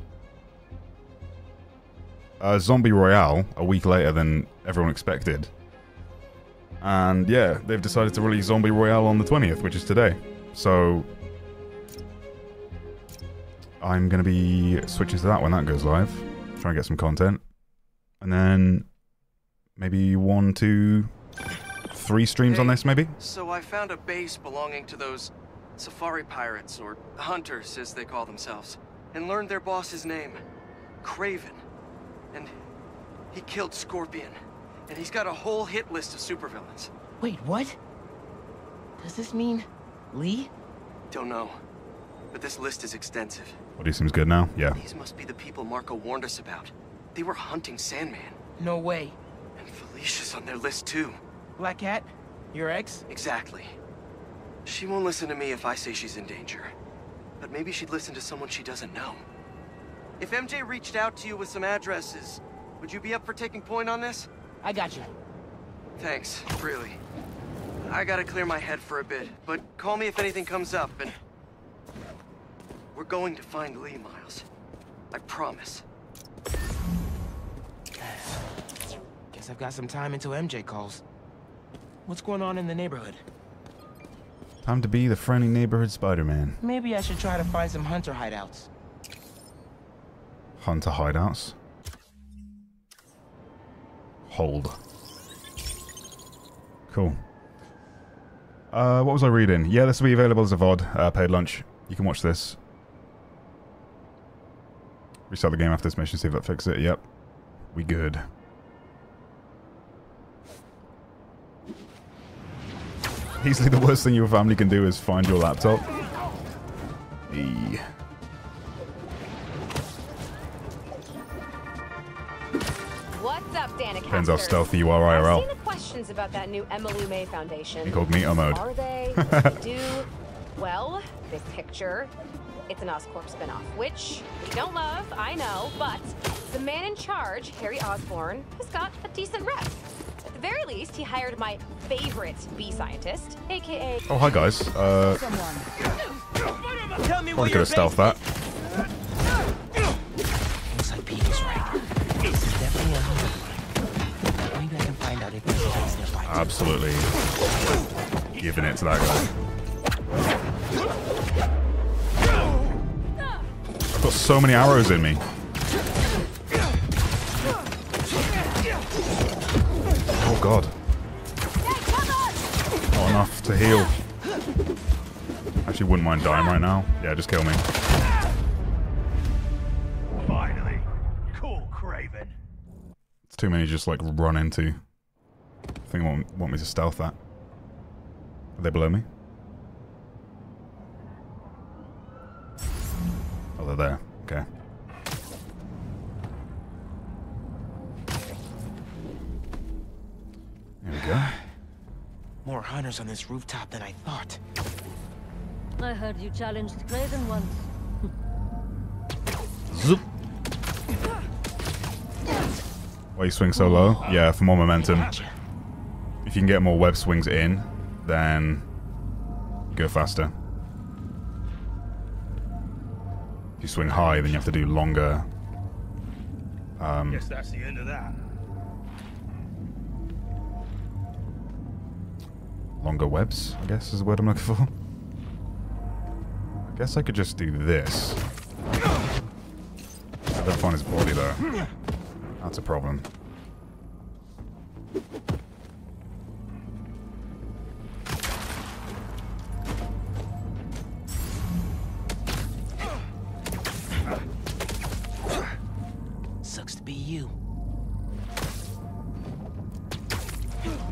uh, Zombie Royale a week later than everyone expected. And yeah, they've decided to release Zombie Royale on the 20th, which is today. So I'm going to be switching to that when that goes live. Try and get some content. And then maybe one, two, three streams on this, maybe? So I found a base belonging to those safari pirates, or hunters as they call themselves, and learned their boss's name, Kraven. And he killed Scorpion. And he's got a whole hit list of supervillains. Wait, what? Does this mean Li? Don't know. But this list is extensive. What, he seems good now? Yeah. These must be the people Marko warned us about. They were hunting Sandman. No way. And Felicia's on their list too. Black Cat? Your ex? Exactly. She won't listen to me if I say she's in danger. but maybe she'd listen to someone she doesn't know. If MJ reached out to you with some addresses, would you be up for taking point on this? I got you. Thanks, really. I gotta clear my head for a bit, but call me if anything comes up, and... We're going to find Li, Miles. I promise. Guess I've got some time until MJ calls. What's going on in the neighborhood? Time to be the friendly neighborhood Spider-Man. Maybe I should try to find some hunter hideouts. Hunter hideouts. Hold. Cool. Uh, what was I reading? Yeah, this will be available as a VOD, uh, paid lunch. You can watch this. Restart the game after this mission, see if that fixes it. Yep. We good. Easily the worst thing your family can do is find your laptop. E. What's up, Danika? Depends how stealthy you are IRL. I've seen the questions about that new Emily-May Foundation. Incognito mode. Are they? Do they do? Well, this picture, it's an Oscorp spinoff, which we don't love, I know, but the man in charge, Harry Osborn, has got a decent rep. At the very least, he hired my favorite bee scientist, aka. Oh, hi guys. Uh, Tell me probably could have stealthed that. Looks like Pete was right. This is definitely a hunter. Maybe I can find out if there's a place nearby. Absolutely giving it to that guy. I've got so many arrows in me. Oh god. Not enough to heal. Actually wouldn't mind dying right now. Yeah, just kill me. Finally. Cool, Kraven. It's too many just like run into. I think they want, want me to stealth that. Are they below me? Oh, they're there. Okay. There we go. More hunters on this rooftop than I thought. I heard you challenged Kraven once. Zoop. Why you swing so low? Yeah, for more momentum. If you can get more web swings in, then go faster. If you swing high, then you have to do longer. Um, Guess that's the end of that. Longer webs, I guess is the word I'm looking for. I guess I could just do this. I don't find his body though. That's a problem. Sucks to be you.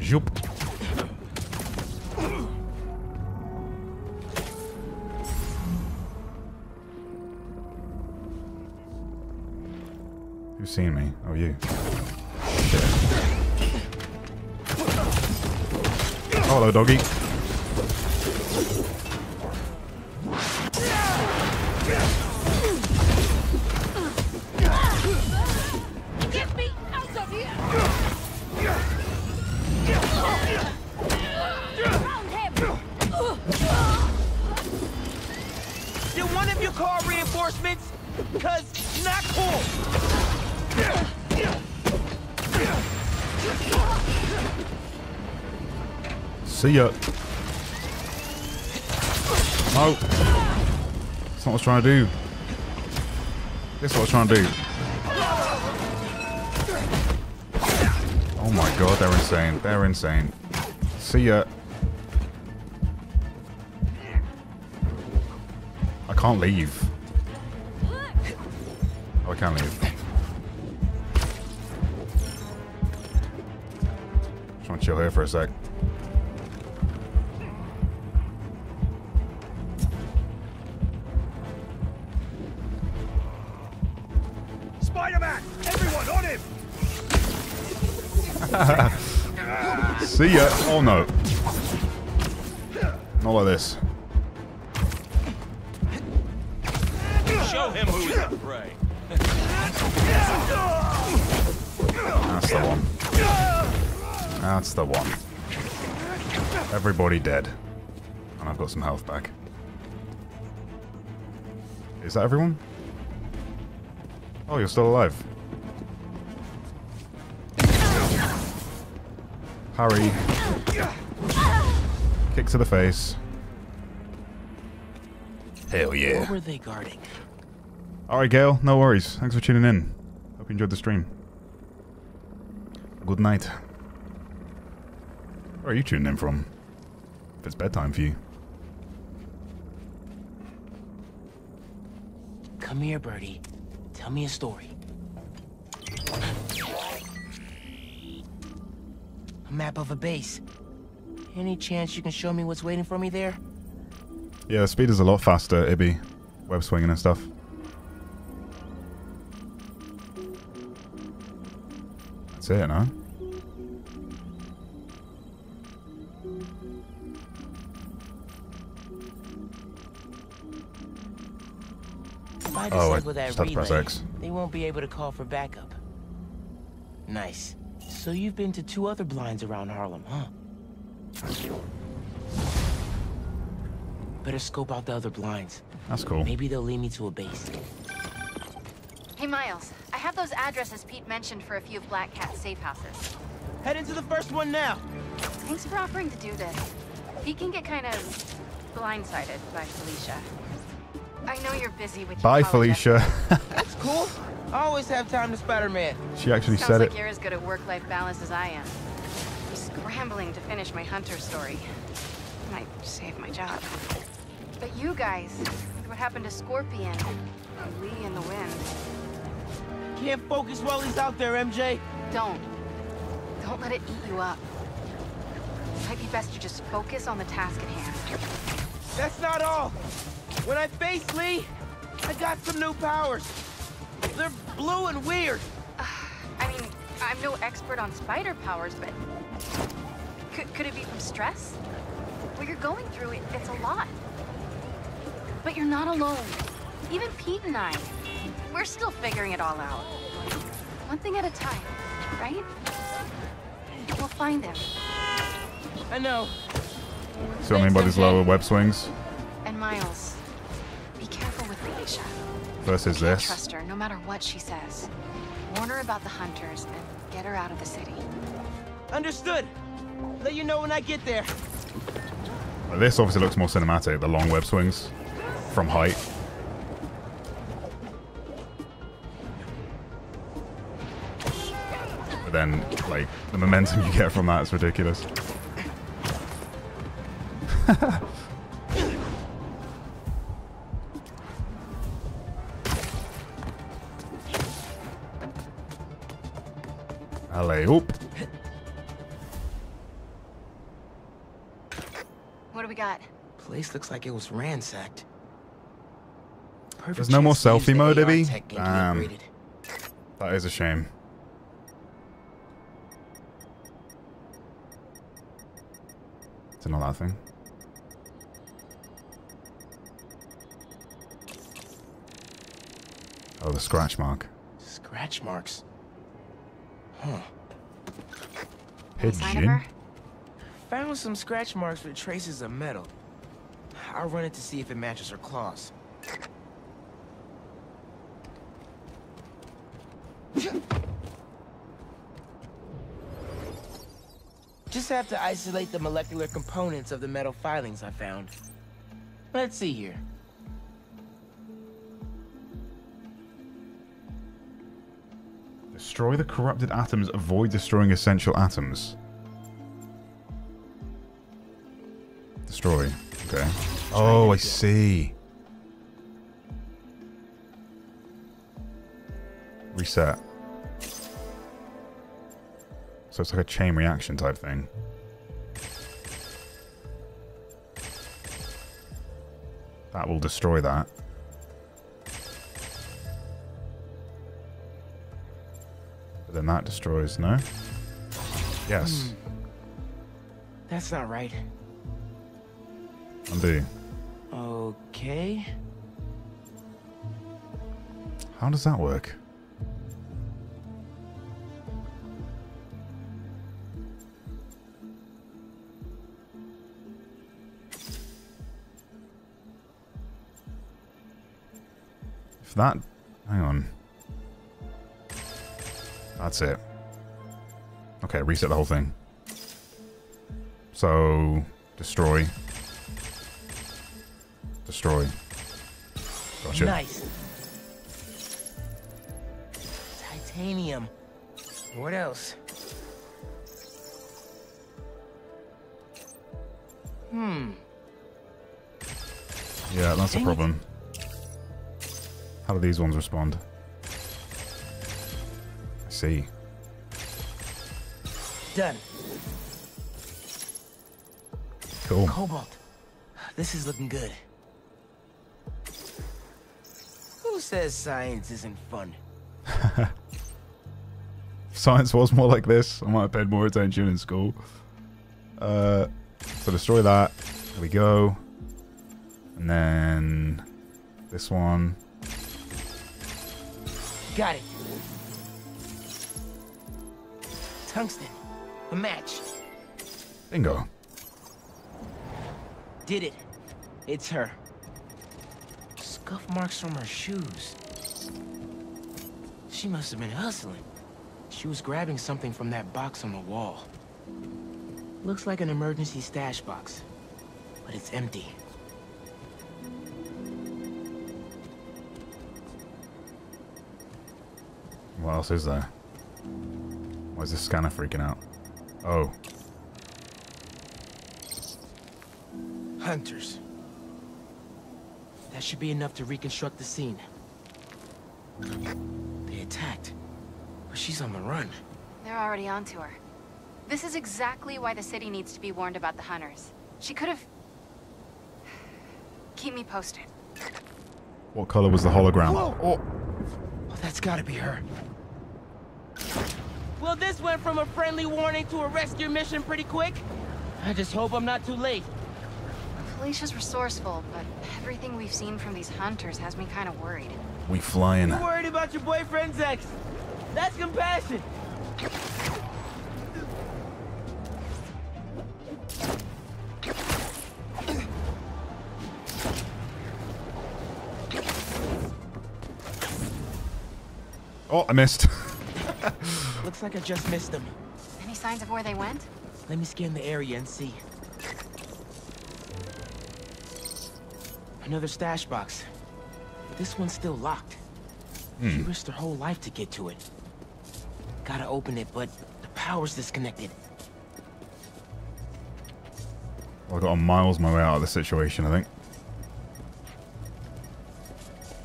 Zoop. Seen me? Oh, you. Hello, doggy. See ya. No. That's not what I was trying to do. This is what I was trying to do. Oh my god, they're insane. They're insane. See ya. I can't leave. Oh, I can't leave. Just want to chill here for a sec. See ya. Oh no. Not like this. Show him who's the prey. That's the one. That's the one. Everybody dead. And I've got some health back. Is that everyone? Oh, you're still alive. Harry. Kick to the face. Hell yeah. What were they guarding? Alright, Gail. No worries. Thanks for tuning in. Hope you enjoyed the stream. Good night. Where are you tuning in from? If it's bedtime for you. Come here, Birdie. Tell me a story. Map of a base. Any chance you can show me what's waiting for me there? Yeah, the speed is a lot faster, Ibby. Web swinging and stuff. That's it, no? If I Oh, I just to press X. they won't be able to call for backup. Nice. So you've been to two other blinds around Harlem, huh? Better scope out the other blinds. That's cool. Maybe they'll lead me to a base. Hey, Miles. I have those addresses Pete mentioned for a few of Black Cat's safe houses. Head into the first one now. Thanks for offering to do this. Pete can get kind of blindsided by Felicia. I know you're busy with Bye, college Felicia. That's cool. I always have time to Spider-Man. she actually Sounds said like it. you're as good at work-life balance as I am. I'm scrambling to finish my hunter story. Might save my job. But you guys, what happened to Scorpion, Li in the Wind. Can't focus while he's out there, MJ. Don't. Don't let it eat you up. Might be best to just focus on the task at hand. That's not all. When I face Li, I got some new powers. They're blue and weird. I mean, I'm no expert on spider powers, but could, could it be from stress? What you're going through, it, it's a lot. But you're not alone. Even Pete and I, we're still figuring it all out. One thing at a time, right? We'll find him. I know. So what I mean by these lower web swings? And Miles, be careful with Felicia. Versus Can't this. trust her, no matter what she says. Warn her about the hunters and get her out of the city. Understood. Let you know when I get there. Like, This obviously looks more cinematic, the long web swings from height. But then, like, the momentum you get from that is ridiculous. Alley oop. What do we got? Place looks like it was ransacked. Perfect There's no more chance to use selfie mode, AR Ibby? tech and get Damn. That is a shame. It's another that thing. Oh, the scratch mark. Scratch marks. Huh. Pigeon. Found some scratch marks with traces of metal. I'll run it to see if it matches her claws. Just have to isolate the molecular components of the metal filings I found. Let's see here. Destroy the corrupted atoms, avoid destroying essential atoms. Destroy. Okay. Oh, I see. Reset. So it's like a chain reaction type thing. That will destroy that. Then that destroys, no? Yes. Hmm. That's not right. Undo. Okay. How does that work? If that... Hang on. That's it. Okay, reset the whole thing. So, destroy. Destroy. Gotcha. Nice. Titanium. What else? Hmm. Yeah, that's a problem. How do these ones respond? See. Done. Cool. Cobalt. This is looking good. Who says science isn't fun? If science was more like this, I might have paid more attention in school. Uh, so destroy that. There we go. And then this one. Got it. Tungsten. A match. Bingo. Did it. It's her. Scuff marks from her shoes. She must have been hustling. She was grabbing something from that box on the wall. Looks like an emergency stash box, but it's empty. What else is there? Why is this scanner freaking out? Oh. Hunters. That should be enough to reconstruct the scene. They attacked, but she's on the run. They're already onto her. This is exactly why the city needs to be warned about the hunters. She could have... Keep me posted. What color was the hologram? Whoa! Oh, that's gotta be her. Well, this went from a friendly warning to a rescue mission pretty quick. I just hope I'm not too late. Felicia's resourceful, but everything we've seen from these hunters has me kind of worried. We flying. You're worried about your boyfriend's ex. That's compassion. Oh, I missed. Looks like I just missed them. Any signs of where they went? Let me scan the area and see. Another stash box. But this one's still locked. She Hmm. risked her whole life to get to it. Gotta open it, but the power's disconnected. Well, I got a miles my way out of the situation, I think.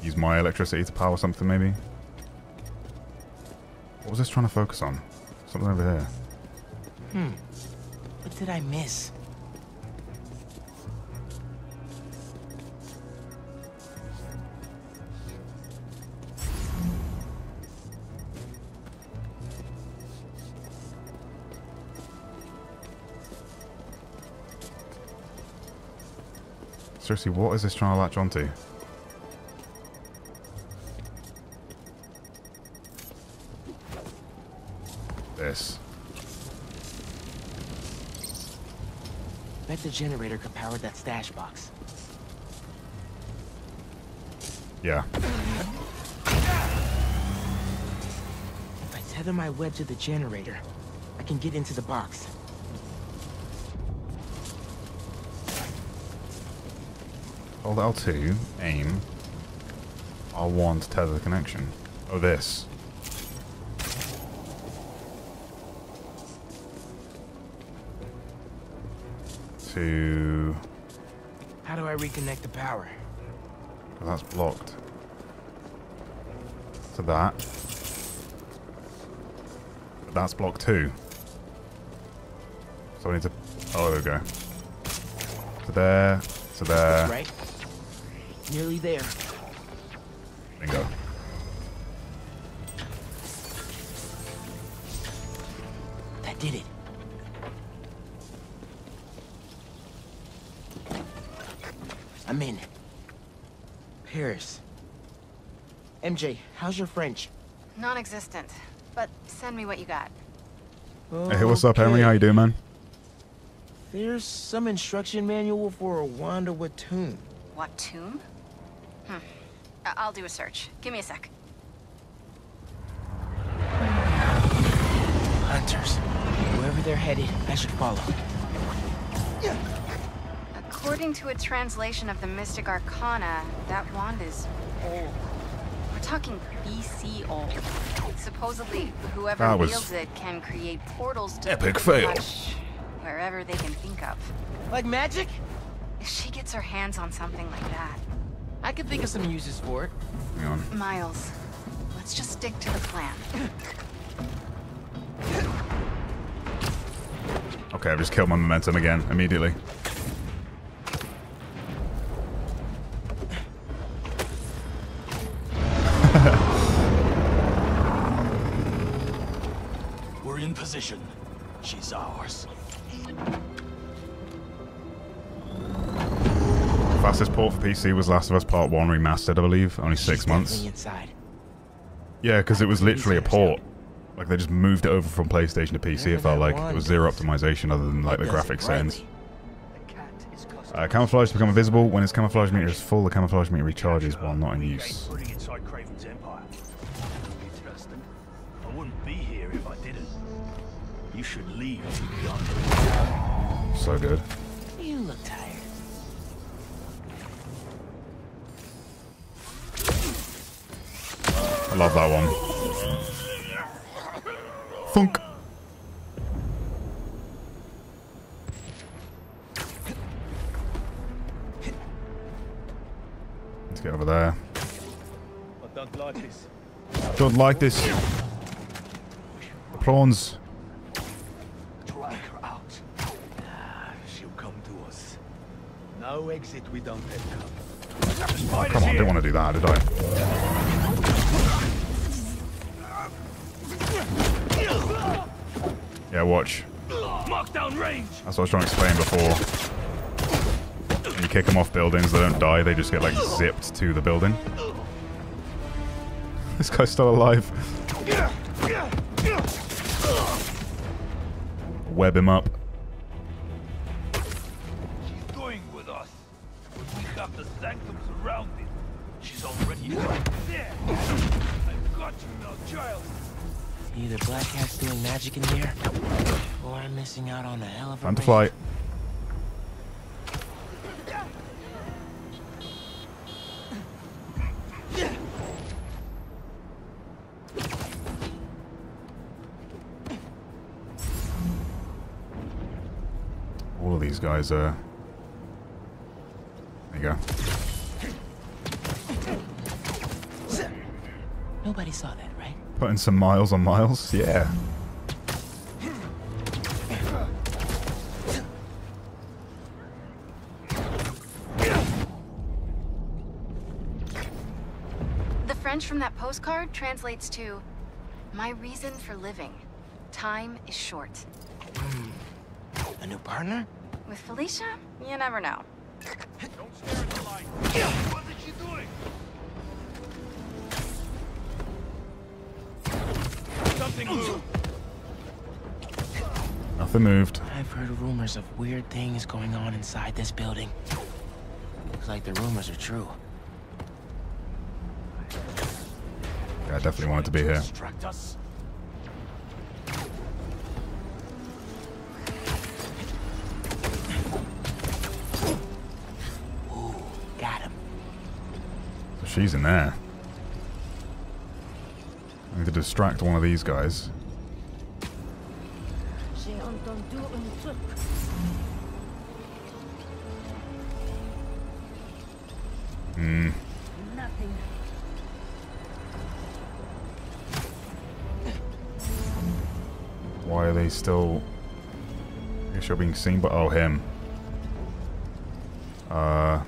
Use my electricity to power something, maybe? Was this trying to focus on? Something over here. Hmm. What did I miss? Seriously, what is this trying to latch onto? Generator could power that stash box. Yeah. If I tether my web to the generator, I can get into the box. Hold L2, aim. R1 to tether the connection. Oh, this. To... How do I reconnect the power? that's blocked. To that. But that's blocked too. So I need to... Oh, there we go. To there, to there. Right? Nearly there. How's your French? Non-existent. But send me what you got. Hey, what's up, Henry? How you doing, man? There's some instruction manual for a Wand of Watoomb. What tomb? Hmm. I- I'll do a search. Give me a sec. Hunters. Wherever they're headed, I should follow. Yeah. According to a translation of the Mystic Arcana, that wand is old. We're talking BC old. Supposedly, whoever That wields it can create portals to epic pretty fail. much wherever they can think of. Like magic? If she gets her hands on something like that, I could think of some uses for it. Hang on. Miles, let's just stick to the plan. Okay, I've just killed my momentum again immediately. PC was Last of Us Part 1 Remastered, I believe. Only six months. Inside. Yeah, because it was literally a port. Like, they just moved it over from PlayStation to PC, it felt like. It was zero optimization other than, like, the graphics settings. Uh, camouflage to become invisible. When its camouflage meter is full, the camouflage meter recharges while not in use. Putting inside Kraven's empire. Interesting. I wouldn't be here if I didn't. You should leave. So good. Love that one. Funk. Let's get over there. I don't like this. Don't like this. Prawns. Drag her out. She'll come to us. No exit we don't have. Oh, come on, didn't want to do that, did I? Yeah, watch. Range. That's what I was trying to explain before. When you kick them off buildings, they don't die, they just get like zipped to the building. This guy's still alive. Web him up. Either Black Cat's doing magic in here, or I'm missing out on a hell of a Time to fly. All of these guys are. There you go. Nobody saw that? Putting some miles on miles. Yeah. The French from that postcard translates to, My reason for living. Time is short. A new partner? With Felicia, you never know. Don't stare at the light. What is she doing? Something moved. Nothing moved. I've heard rumors of weird things going on inside this building. Looks like the rumors are true. Yeah, I definitely wanted to be here. Distract us. Got him. So she's in there. Need to distract one of these guys. J'ai entendu un truc. Hmm. Why are they still... You're being seen by... Oh, him. Uh...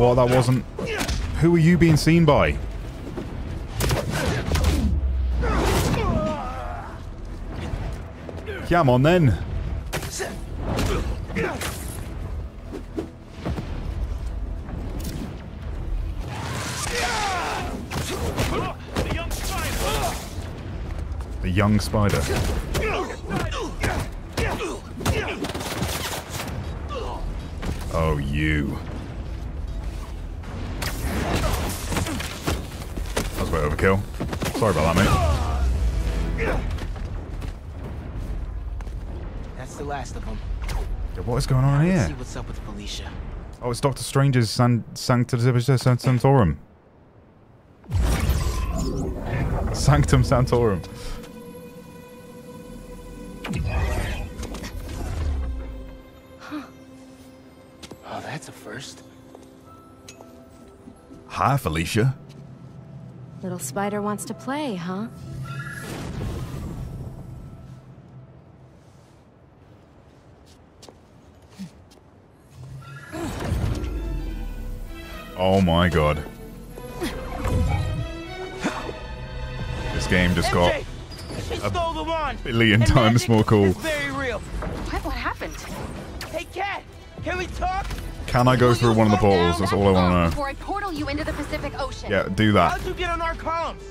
what? That wasn't... Who are you being seen by? Come on, then. The young spider. The young spider. Oh, you. A bit overkill. Sorry about that, mate. That's the last of them. Yeah, What is going on Let's see here? what's up with Felicia. Oh, it's Doctor Strange's San Sanctum Sanctorum. Sanctum Sanctorum. Oh, that's a first. Hi, Felicia. Little spider wants to play, huh? Oh my god. This game just got MJ, she stole the wand. billion times more cool. very real. What? What happened? Hey, Cat, can we talk? Can I go through one of the portals? That's all I want to know. Before I portal you into the Pacific Ocean. Yeah, do that. How'd you get on our comms?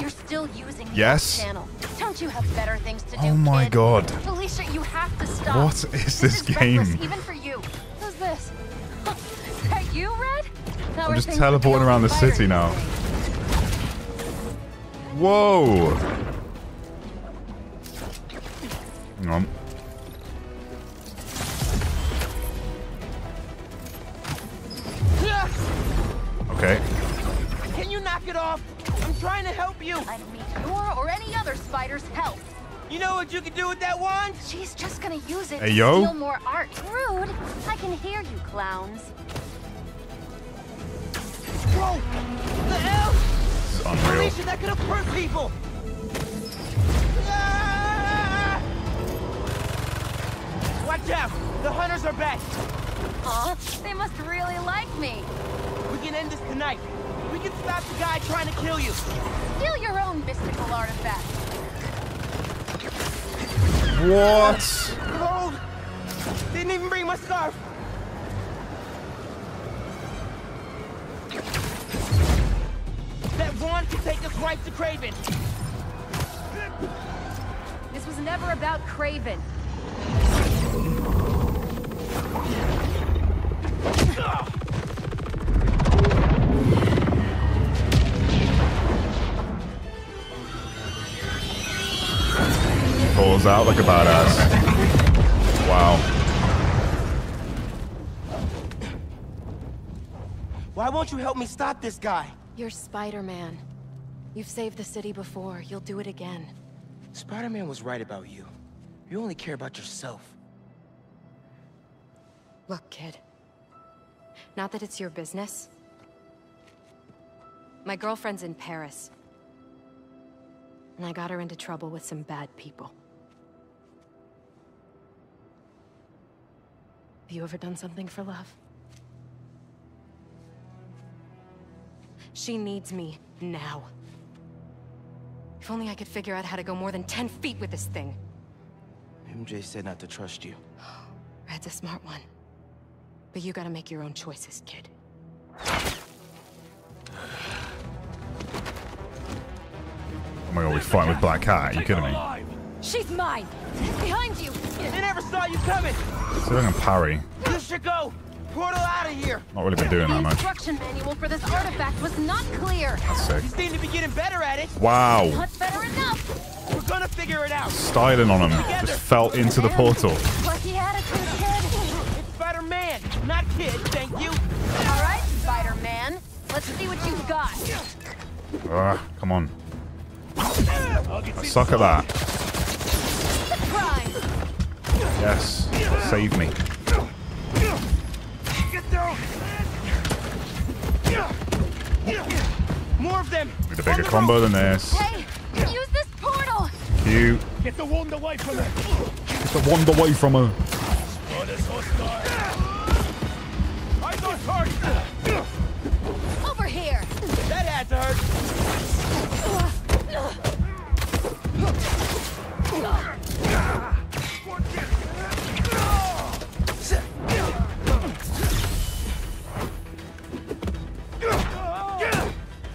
You're still using the Yes. old channel. Don't you have better things to oh do? Oh my kid? god. Felicia, you have to stop. What is this is game? reckless, even for you. Who's this? Is that you, Red? How I'm just things with the teleporting around the city you now. Whoa! Hang on. Trying to help you. I don't need your or any other spider's help. You know what you can do with that wand? She's just gonna use it Hey, to yo. steal more art. Rude. I can hear you, clowns. Whoa! The hell? This is unreal. Felicia, that could have hurt people. Ah! Watch out! The hunters are back. Huh? They must really like me. We can end this tonight. We can stop the guy trying to kill you. Steal your own mystical artifact. What? Cold. Didn't even bring my scarf. That wand can take us right to Kraven. This was never about Kraven. Pulls out like a badass. Wow. Why won't you help me stop this guy? You're Spider-Man. You've saved the city before. You'll do it again. Spider-Man was right about you. You only care about yourself. Look, kid. Not that it's your business. My girlfriend's in Paris. And I got her into trouble with some bad people. Have you ever done something for love? She needs me now. If only I could figure out how to go more than 10 feet with this thing. MJ said not to trust you. Red's a smart one. But you gotta make your own choices, kid. Oh my god, we fighting with Black Cat. Are you kidding me? She's mine! Behind you! They never saw you coming. See if I can parry. You should go. Portal out of here. Not really been doing that much. The instruction manual for this artifact was not clear. That's sick. You seem to be getting better at it. Wow. Not better enough. We're gonna figure it out. Styling on him. Just fell into the portal. Lucky attitude, kid. It's Spider-Man, not kid. Thank you. All right, Spider-Man. Let's see what you've got. Ah, come on. I suck at that. Surprise! Yes. Save me. Get down. More of them. With a bigger combo than this. Hey, use this portal! Cute. Get the wand away from her. Get the wand away from her. I got hurt. Over here! That had to hurt. Uh, uh.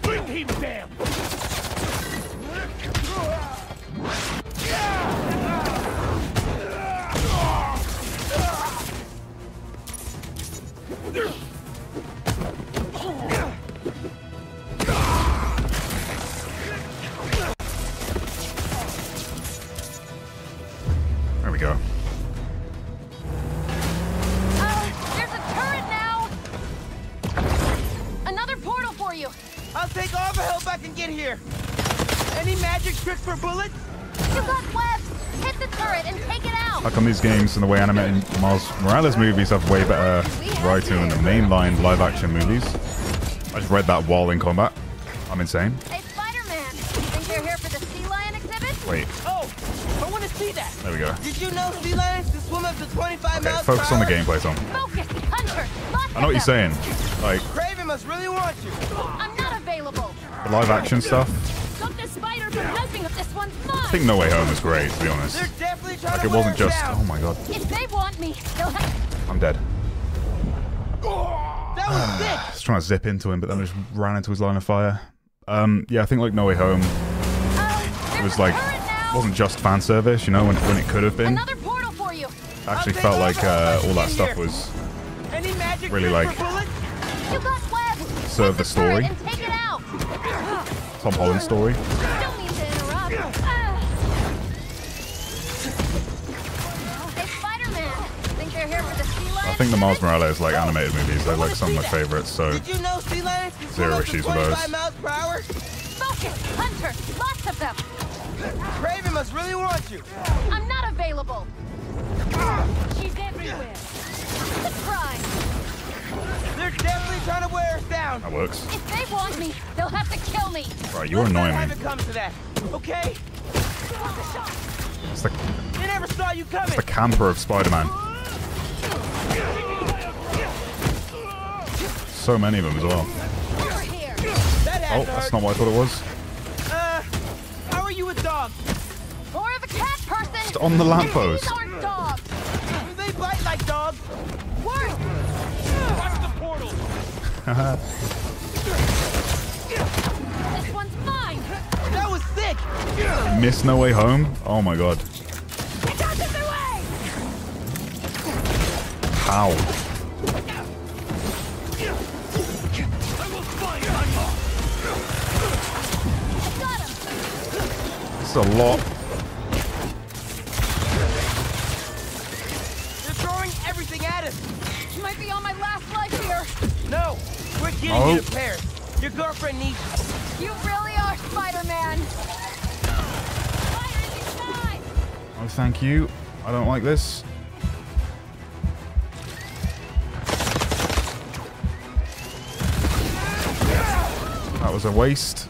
Bring him down. For bullets? You got webs! Hit the turret and take it out! How come these games and the way animated Miles Morales movies have way better writing than the mainline live action movies? I just read that while in combat. I'm insane. Hey, Spider-Man! Think you're here for the sea lion exhibit? Wait, Oh, I want to see that. there we go. Did you know sea lions can swim up to 25 Okay, miles focus per on the gameplay, Tom. Focus, Hunter! I know what you're saying. Like, Kraven must really want you. I'm not available! the live action stuff. I think No Way Home is great, to be honest. Definitely Like, it wasn't just, down. oh my god, If they want me, they'll have... I'm dead. That was sick. Just trying to zip into him, but then I just ran into his line of fire. Um, yeah, I think like No Way Home it was like wasn't just fan service, you know, when, when it could have been. Another portal for you! Actually felt like uh, all that stuff was Any magic really like for? You got serve the story, And take it out! Tom Holland story. I think the Miles Morales like animated movies, they're like some of my favorites. So Did you know sea lions can swim Zero up to issues with 25 those. miles per hour? Focus, Hunter! Lots of them! Kraven must really want you. I'm not available! She's everywhere! Surprise! They're definitely trying to wear us down. that works. If they want me, they'll have to kill me! Right, you're Let's not annoying have me. it come to that, okay? It's the, They never saw you coming. it's the camper of Spider-Man. So many of them as well. That Oh, to that's not what I thought it was. Uh, how are you with dogs? More of a cat person! Just on the lamppost. These aren't dogs! They bite like dogs. Worse! Watch the. This one's mine! That was sick. Miss No Way Home? Oh my god. Get out of the way! How? Got him! This is a lot. They're throwing everything at us. You might be on my last life here! No, we're getting Oh. you to Paris. Your girlfriend needs you. You really are Spider-Man! Oh, thank you. I don't like this. That was a waste.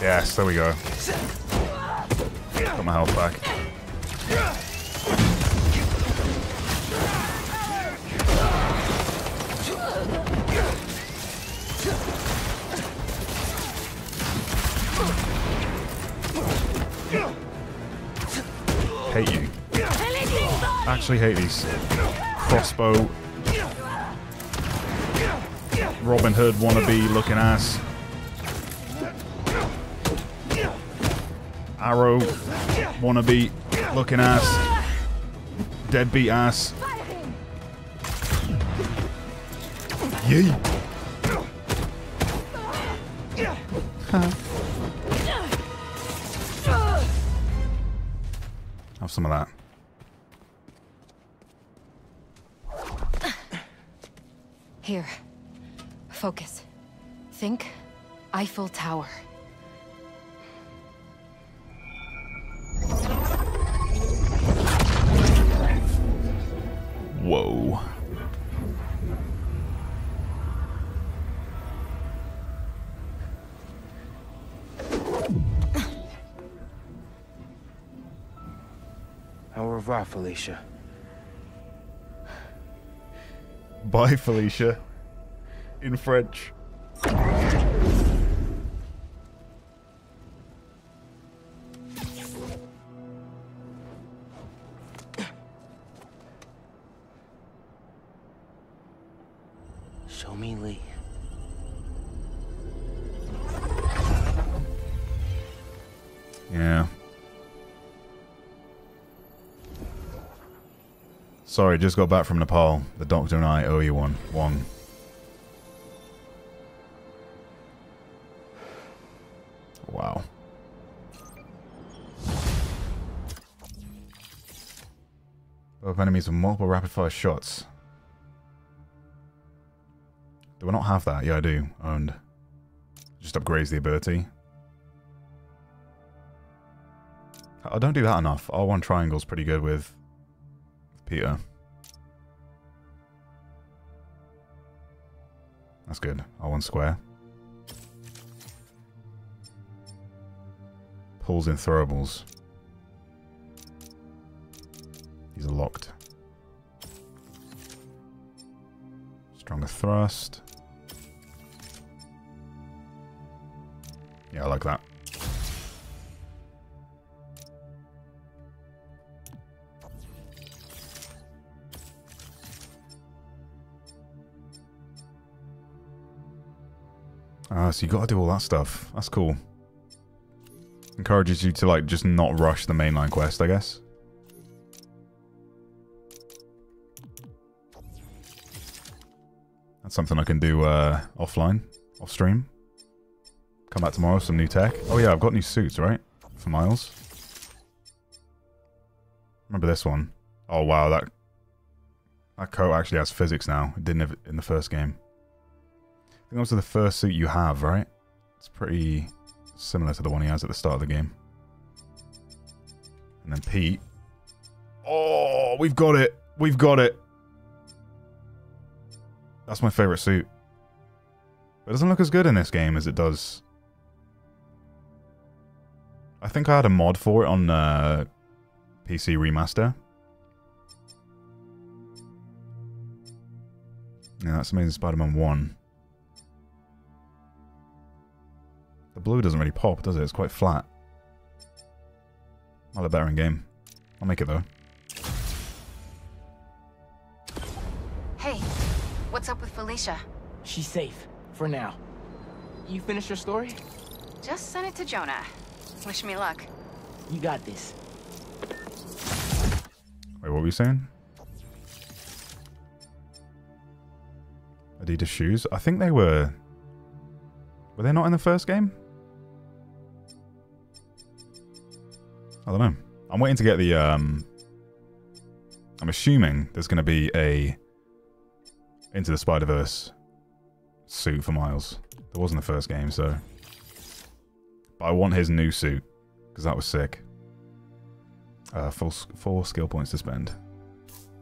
Yes, there we go. Got my health back. Hate you. Actually hate these. Crossbow. Robin Hood wannabe looking ass. Arrow wannabe looking ass. Deadbeat ass. Yee. Have some of that. Here. Focus. Think Eiffel Tower. Whoa. Au revoir, Felicia. Bye, Felicia. In French. Show me Li. Yeah. Sorry, just got back from Nepal. The doctor and I owe you one. One. Wow. Both enemies with multiple rapid fire shots. Do I not have that? Yeah, I do. Owned. Just upgrades the ability. I don't do that enough. R1 triangle's pretty good with Peter. That's good. R1 square. Pulls in throwables. These are locked. Stronger thrust. Yeah, I like that. Ah, so you gotta do all that stuff. That's cool. Encourages you to, like, just not rush the mainline quest, I guess. That's something I can do uh, offline, off stream. Come back tomorrow some new tech. Oh yeah, I've got new suits, right? For Miles. Remember this one? Oh wow, that that coat actually has physics now. It didn't have it in the first game. I think the first suit you have, right? It's pretty similar to the one he has at the start of the game. And then Pete. Oh, we've got it. We've got it. That's my favorite suit. It doesn't look as good in this game as it does. I think I had a mod for it on uh, PC Remaster. Yeah, that's Amazing Spider-Man 1. The blue doesn't really pop, does it? It's quite flat. I'll look better in game. I'll make it though. Hey, what's up with Felicia? She's safe. For now. You finished your story? Just send it to Jonah. Wish me luck. You got this. Wait, what were you saying? Adidas shoes? I think they were... Were they not in the first game? I don't know. I'm waiting to get the, um... I'm assuming there's going to be a Into the Spider-Verse suit for Miles. There wasn't the first game, so... But I want his new suit, because that was sick. Uh, four skill points to spend.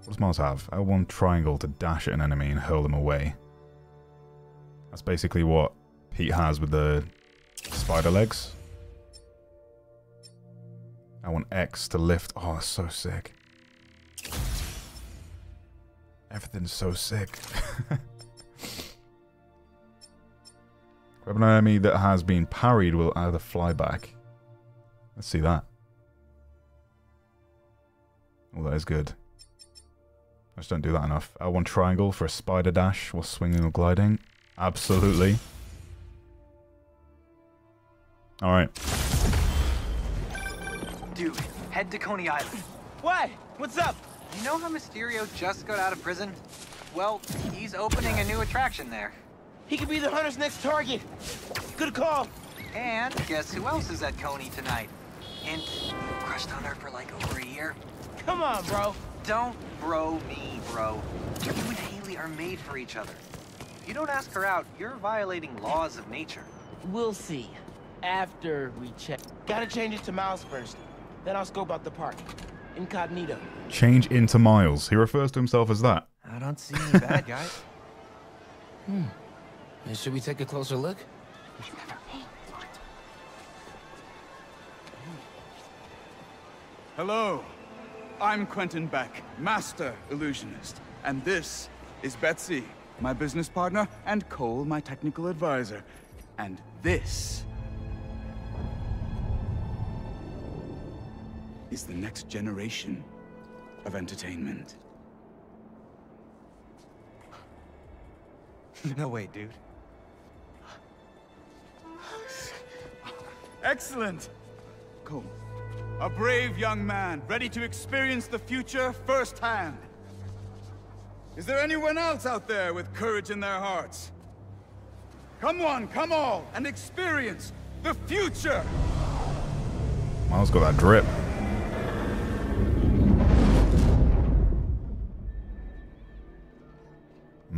What does Miles have? L1 triangle to dash at an enemy and hurl them away. That's basically what Pete has with the spider legs. I want X to lift. Oh, so sick. Everything's so sick. Grab an enemy that has been parried will either fly back. Let's see that. Oh, that is good. I just don't do that enough. L1 triangle for a spider dash while swinging or gliding. Absolutely. Alright. Dude, head to Coney Island. What? What's up? You know how Mysterio just got out of prison? Well, he's opening a new attraction there. He could be the hunter's next target. Good call. And guess who else is at Coney tonight? Hint, crushed on her for like over a year. Come on, bro. Don't bro me, bro. You and Hailey are made for each other. If you don't ask her out, you're violating laws of nature. We'll see. After we check. Gotta change it to Miles first. Then I'll scope out the park. Incognito. Change into Miles. He refers to himself as that. I don't see any bad guys. Hmm. Should we take a closer look? Hello. I'm Quentin Beck, Master Illusionist. And this is Betsy, my business partner, and Cole, my technical advisor. And this is the next generation of entertainment. No way, dude. Excellent! Cole, a brave young man, ready to experience the future firsthand. Is there anyone else out there with courage in their hearts? Come on, come all, and experience the future! Miles got that drip.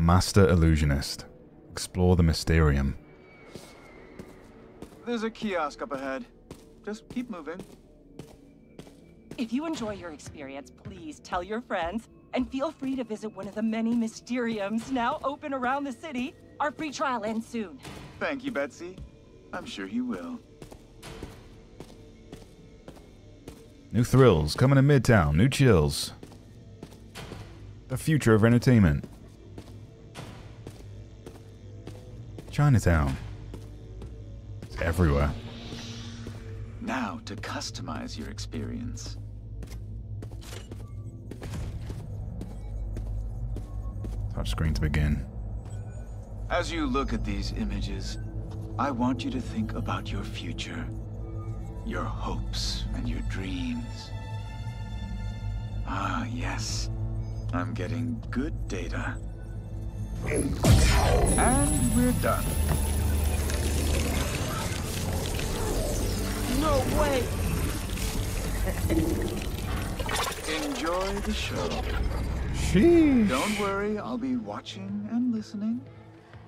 Master Illusionist. Explore the Mysterium. There's a kiosk up ahead. Just keep moving. If you enjoy your experience, please tell your friends and feel free to visit one of the many Mysteriums now open around the city. Our free trial ends soon. Thank you, Betsy. I'm sure he will. New thrills coming to Midtown. New chills. The future of entertainment. Chinatown. It's everywhere. Now to customize your experience. Touch screen to begin. As you look at these images, I want you to think about your future, your hopes and your dreams. Ah, yes. I'm getting good data. And we're done. No way! Enjoy the show. Sheesh. Don't worry, I'll be watching and listening.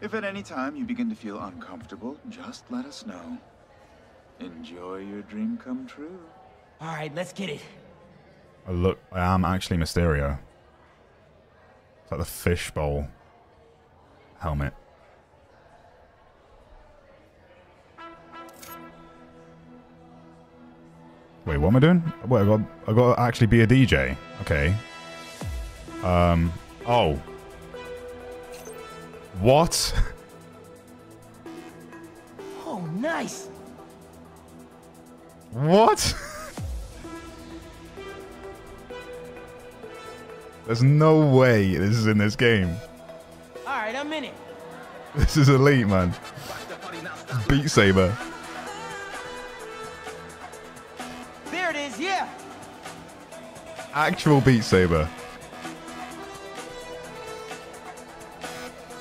If at any time you begin to feel uncomfortable, just let us know. Enjoy your dream come true. All right, let's get it. Oh, look, I am actually Mysterio. It's like the fishbowl helmet. Wait, what am I doing? Wait, I got, I got to actually be a DJ. Okay. Um. Oh. What? Oh, nice. What? There's no way this is in this game. All right, I'm in it. This is elite, man. Beat Saber. There it is, yeah. Actual Beat Saber.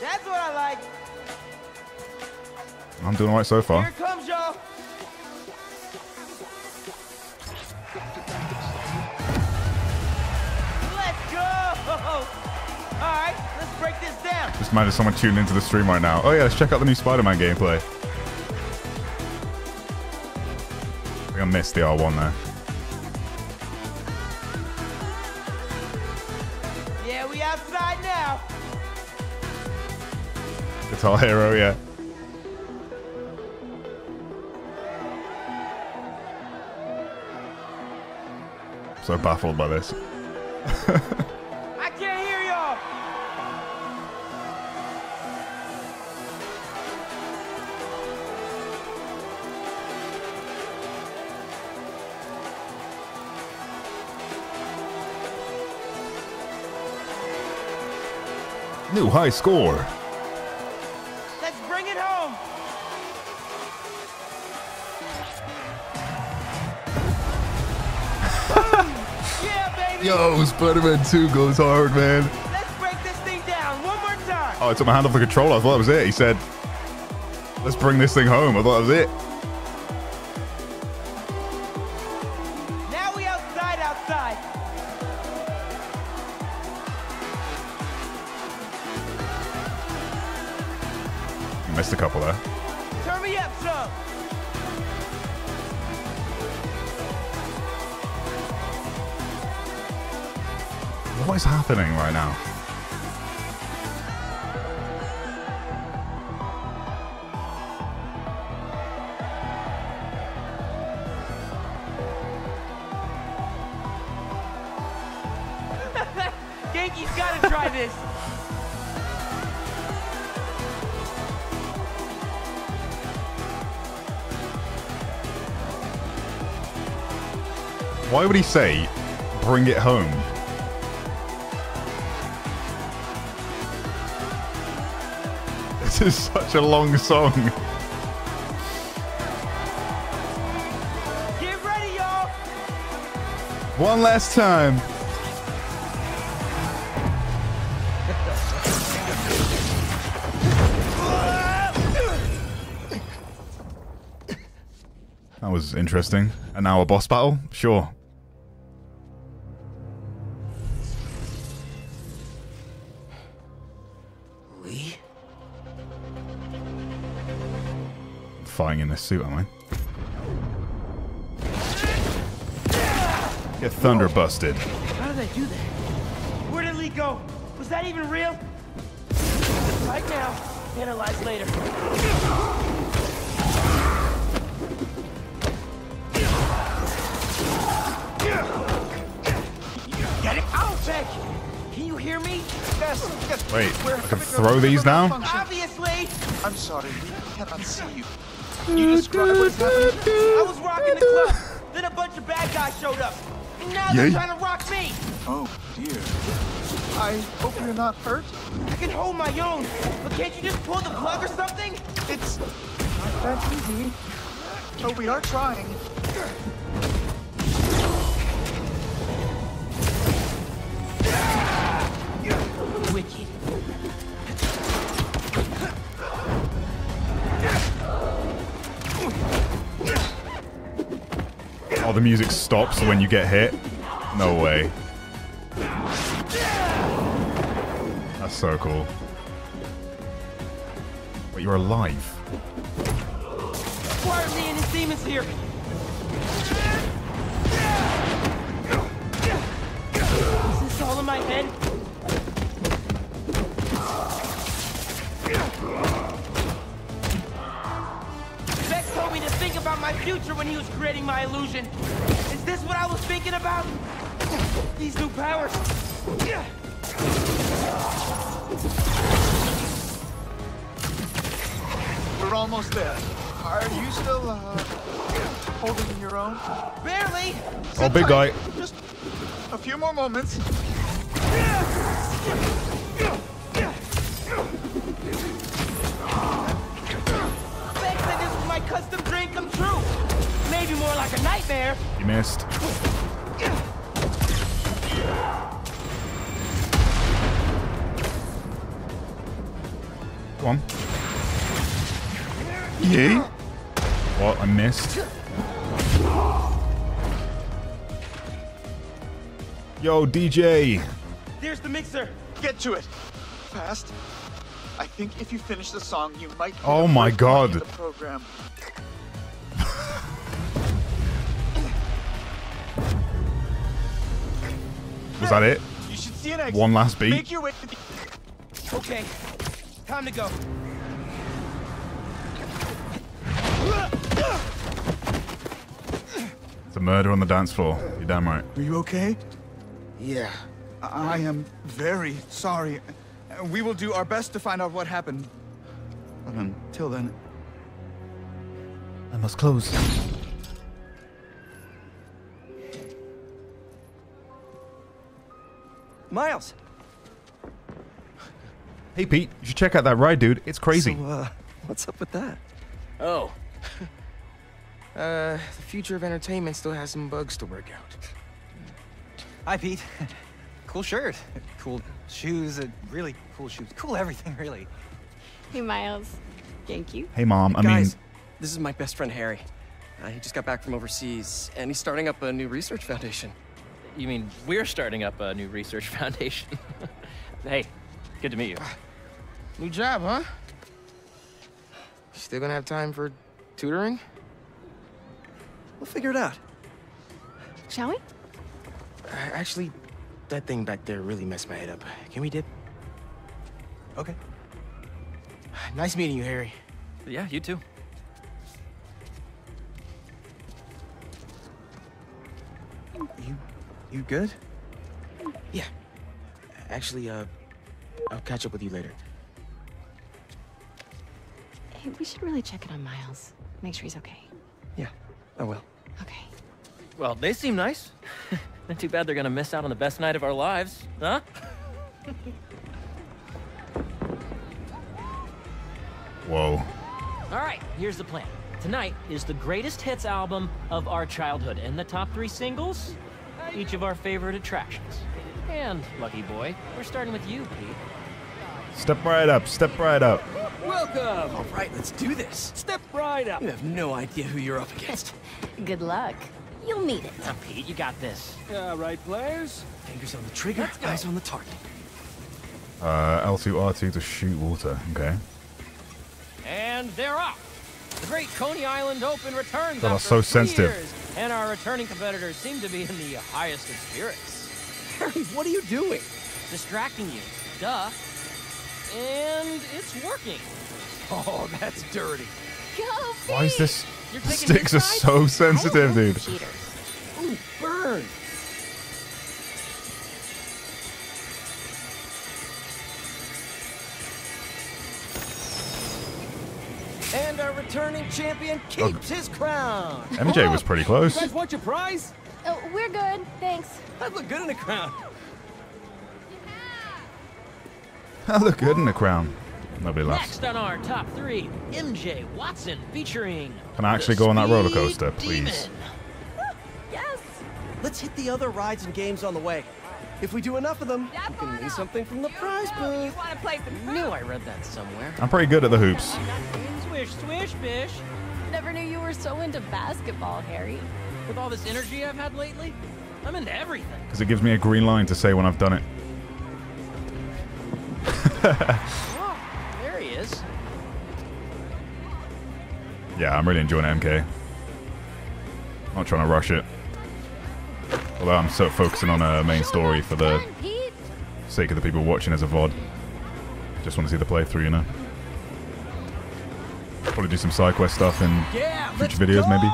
That's what I like. I'm doing alright so far. Here it comes, y'all. Let's go. All right, let's break this down. Just imagine someone tuning into the stream right now. Oh yeah, let's check out the new Spider-Man gameplay. I think I missed the R1 there. Yeah, we outside now. Guitar Hero, yeah. So baffled by this. New high score. Let's bring it home. yeah, baby. Yo, Spider-Man 2 goes hard, man. Let's break this thing down one more time. Oh, I took my hand off the controller. I thought that was it. He said, let's bring this thing home. I thought that was it. He say, bring it home? This is such a long song. Get ready, y'all. One last time. That was interesting. And now a boss battle? Sure. Fighting in this suit, am I? Get thunder busted. How did I do that? Where did Li go? Was that even real? Right now, analyze later. Get it out, Beck! Can you hear me? Yes, yes. Wait, We're I can throw these now? Obviously! I'm sorry, we cannot see you. Can you describe what's happening? I was rocking the club, then a bunch of bad guys showed up. And now they're Yay. trying to rock me! Oh, dear. I hope you're not hurt. I can hold my own, but can't you just pull the plug or something? It's not that easy. Oh, we are trying. The music stops when you get hit? No way. That's so cool. But you're alive. And his demons this all in my head? My future when he was creating my illusion. Is this what I was thinking about? These new powers. We're almost there. Are you still, uh, holding your own? Barely. Oh, big guy. Just a few more moments. Nightmare. You missed. Go on. Yay. What? I missed. Yo, DJ. There's the mixer. Get to it. Fast. I think if you finish the song, you might. Oh my first point in God. The program. Was that it? You should see an exit. One last beat? Make your way to the. Okay, time to go. It's a murder on the dance floor. You're damn right. Are you okay? Yeah. I am very sorry. We will do our best to find out what happened. But until then, I must close. Miles. Hey, Pete. You should check out that ride, dude. It's crazy. So, uh, what's up with that? Oh. uh, the future of entertainment still has some bugs to work out. Hi, Pete. cool shirt. Cool shoes. Uh, really cool shoes. Cool everything, really. Hey, Miles. Thank you. Hey, Mom. I Guys, mean, this is my best friend Harry. Uh, he just got back from overseas, and he's starting up a new research foundation. You mean we're starting up a new research foundation? hey, good to meet you. New job, huh? Still gonna have time for tutoring? We'll figure it out. Shall we? Uh, actually, that thing back there really messed my head up. Can we dip? Okay. Nice meeting you, Harry. Yeah, you too. You, you good? Yeah. Actually, uh, I'll catch up with you later. Hey, we should really check in on Miles. Make sure he's okay. Yeah, I will. Okay. Well, they seem nice. Not too bad they're gonna miss out on the best night of our lives, huh? Whoa. All right, here's the plan. Tonight is the greatest hits album of our childhood, and the top three singles, each of our favorite attractions. And, lucky boy, we're starting with you, Pete. Step right up, step right up. Welcome! All right, let's do this. Step right up. You have no idea who you're up against. Good luck. You'll need it. Now, Pete, you got this. All right, players. Fingers on the trigger, eyes on the target. Uh, L2, R2 to shoot water. Okay. And they're off. The Great Coney Island Open returns God, after so three sensitive. years, and our returning competitors seem to be in the highest of spirits. Harry, what are you doing? Distracting you. Duh. And it's working. Oh, that's dirty. Go, Why is this? The sticks are so sensitive, dude. Ooh, burn. And our returning champion oh, keeps his crown. MJ was pretty close. You guys want your prize? Oh, we're good. Thanks. I'd look good in a crown. I look good in the crown. Nobody laughs. Next on our top three, MJ Watson featuring. Can I actually go on that roller coaster, please? Yes. Let's hit the other rides and games on the way. If we do enough of them, we can win something from the prize booth. Want to play Knew I read that somewhere. I'm pretty good at the hoops. Swish, swish, bish. Never knew you were so into basketball, Harry. With all this energy I've had lately, I'm into everything. Because it gives me a green line to say when I've done it. Oh, there he is. Yeah, I'm really enjoying MK. I'm not trying to rush it. Although I'm so focusing on a main story for the sake of the people watching as a VOD. Just want to see the playthrough, you know? Probably do some side quest stuff in Yeah, future videos, maybe.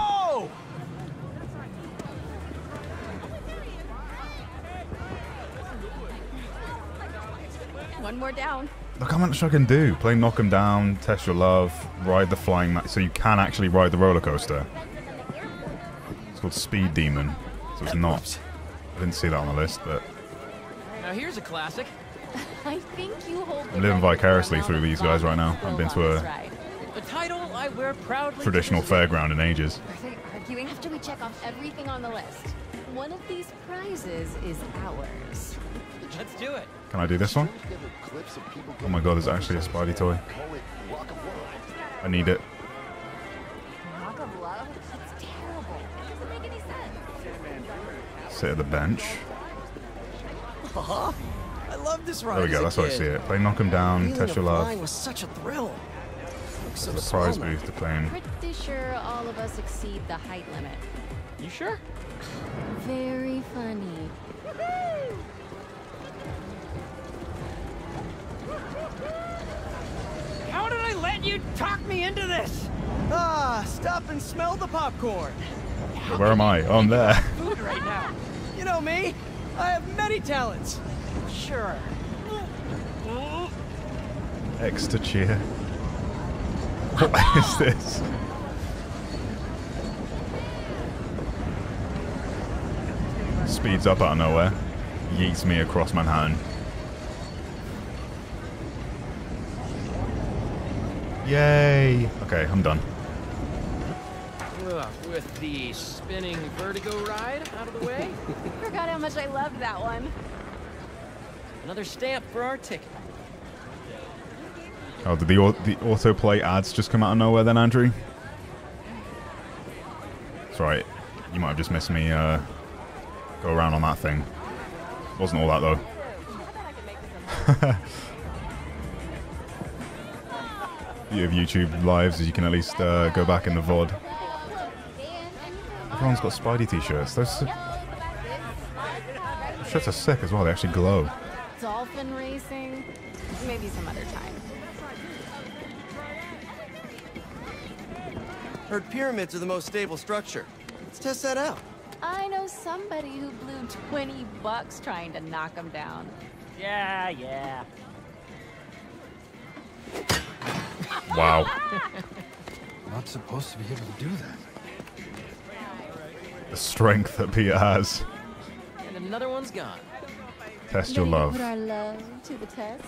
One more down. Look how much I can do. Play Knock 'em Down, Test Your Love, ride the flying... Ma- so you can actually ride the roller coaster. It's called Speed Demon. So it's not... I didn't see that on the list, but Now here's a classic. I think you hold. I'm living vicariously through these guys right now. I've been to a The title I wear proudly. traditional to this day. fairground in ages. Are they arguing after we check off everything on the list? One of these prizes is ours. Let's do it. Can I do this one? Oh my god, there's actually a Spidey toy. I need it. Sit at the bench. Aw, I love this ride. There we go, that's how I see it. Play Knock 'em Down, Feeling Test Your Love. flying was such a thrill. Looks so The small prize now. booth to play in. Pretty sure all of us exceed the height limit. You sure? Very funny. How did I let you talk me into this? Ah, stop and smell the popcorn. Where am I? Oh, I'm there. Food right now. You know me. I have many talents. Sure. X to cheer. What is this? Speeds up out of nowhere. Yeets me across Manhattan. Yay! Okay, I'm done. Ugh, with the spinning vertigo ride out of the way, Forgot how much I loved that one. another stamp for our ticket. Oh, did the, au- the autoplay ads just come out of nowhere then, Andrew? That's right. You might have just missed me uh, go around on that thing. Wasn't all that, though. you have YouTube lives is you can at least uh, go back in the VOD. Everyone's got Spidey t-shirts. Those shirts are sick as well. They actually glow. Dolphin racing? Maybe some other time. Heard pyramids are the most stable structure. Let's test that out. I know somebody who blew 20 bucks trying to knock them down. Yeah, yeah. Wow. Not supposed to be able to do that. The strength that Peter has. And another one's gone. Test your love. Put our love to the test.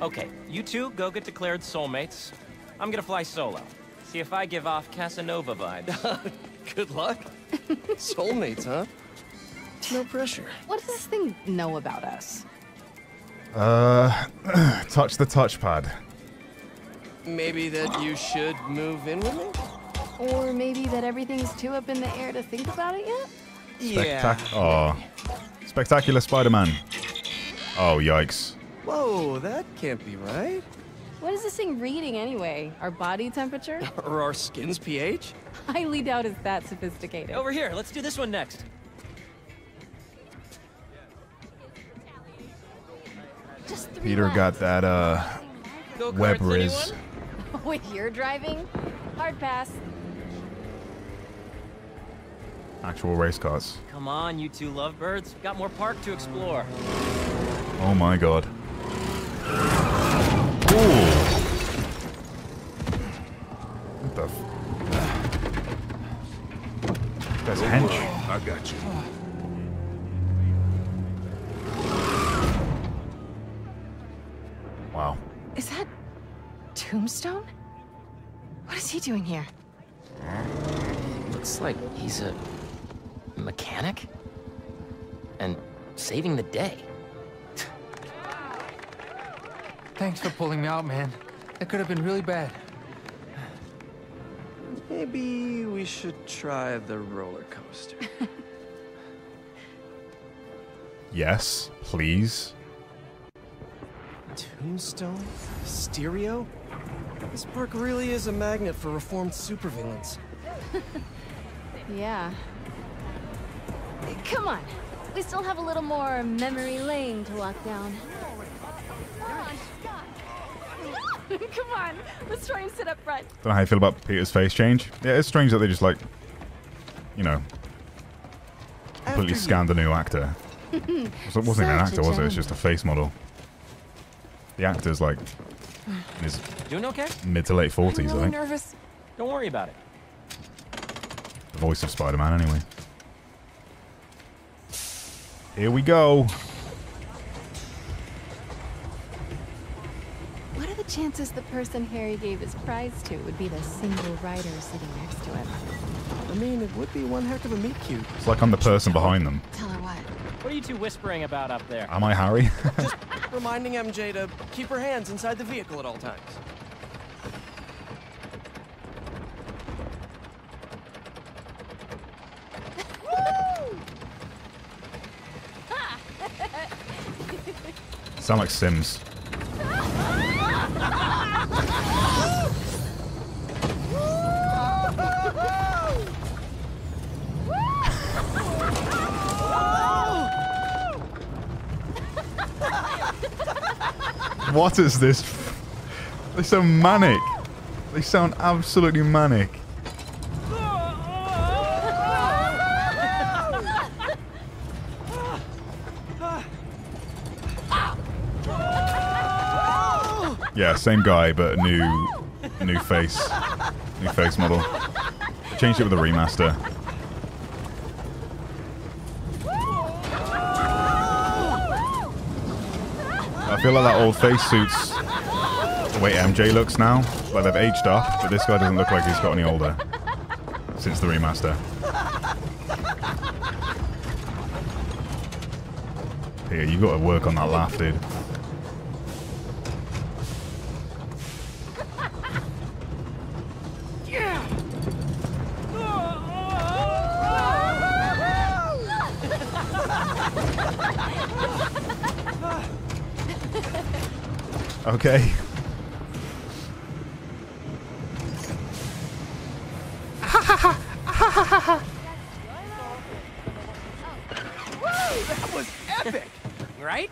Okay, you two go get declared soulmates. I'm gonna fly solo. See if I give off Casanova vibes. Good luck. Soulmates, huh? No pressure. What does this thing know about us? Uh, touch the touchpad. Maybe that you should move in with me? Or maybe that everything's too up in the air to think about it yet? Spectac- oh. Spectacular Spider-Man. Oh, yikes. Whoa, that can't be right. What is this thing reading anyway? Our body temperature? Or our skin's pH? I highly doubt it's that sophisticated. Over here, let's do this one next. Just three Peter laps. got that, uh, Go-karts, web riz. With your driving? Hard pass. Actual race cars. Come on, you two lovebirds. Got more park to explore. Oh my god. Ooh. What the f- That's hench. I got you. Wow. Is that Tombstone? What is he doing here? Looks like he's a mechanic and saving the day. Thanks for pulling me out, man. That could have been really bad. Maybe we should try the roller coaster. Yes, please. Tombstone? Mysterio? This park really is a magnet for reformed supervillains. Yeah. Come on. We still have a little more memory lane to walk down. Come on. Let's try and sit up front. Don't know how you feel about Peter's face change. Yeah, it's strange that they just like, you know, completely you. scanned a new actor. So it wasn't an Such a actor, was it? It's just a face model. The actor's like in his Doing okay? mid to late forties, I think. nervous. Don't worry about it. The voice of Spider-Man, anyway. Here we go. What are the chances the person Harry gave his prize to would be the single rider sitting next to him? I mean, it would be one heck of a meet cute. It's like I'm the person behind them. Tell her what? What are you two whispering about up there? Am I Harry? Just reminding MJ to keep her hands inside the vehicle at all times. Sound like Sims. What is this? They sound manic. They sound absolutely manic. Yeah, same guy, but a new, new face, new face model. Changed it with a remaster. I feel like that old face suits the way MJ looks now. Like they've aged up, but this guy doesn't look like he's got any older since the remaster. Here, you got to work on that laugh, dude. Okay. That was epic, right?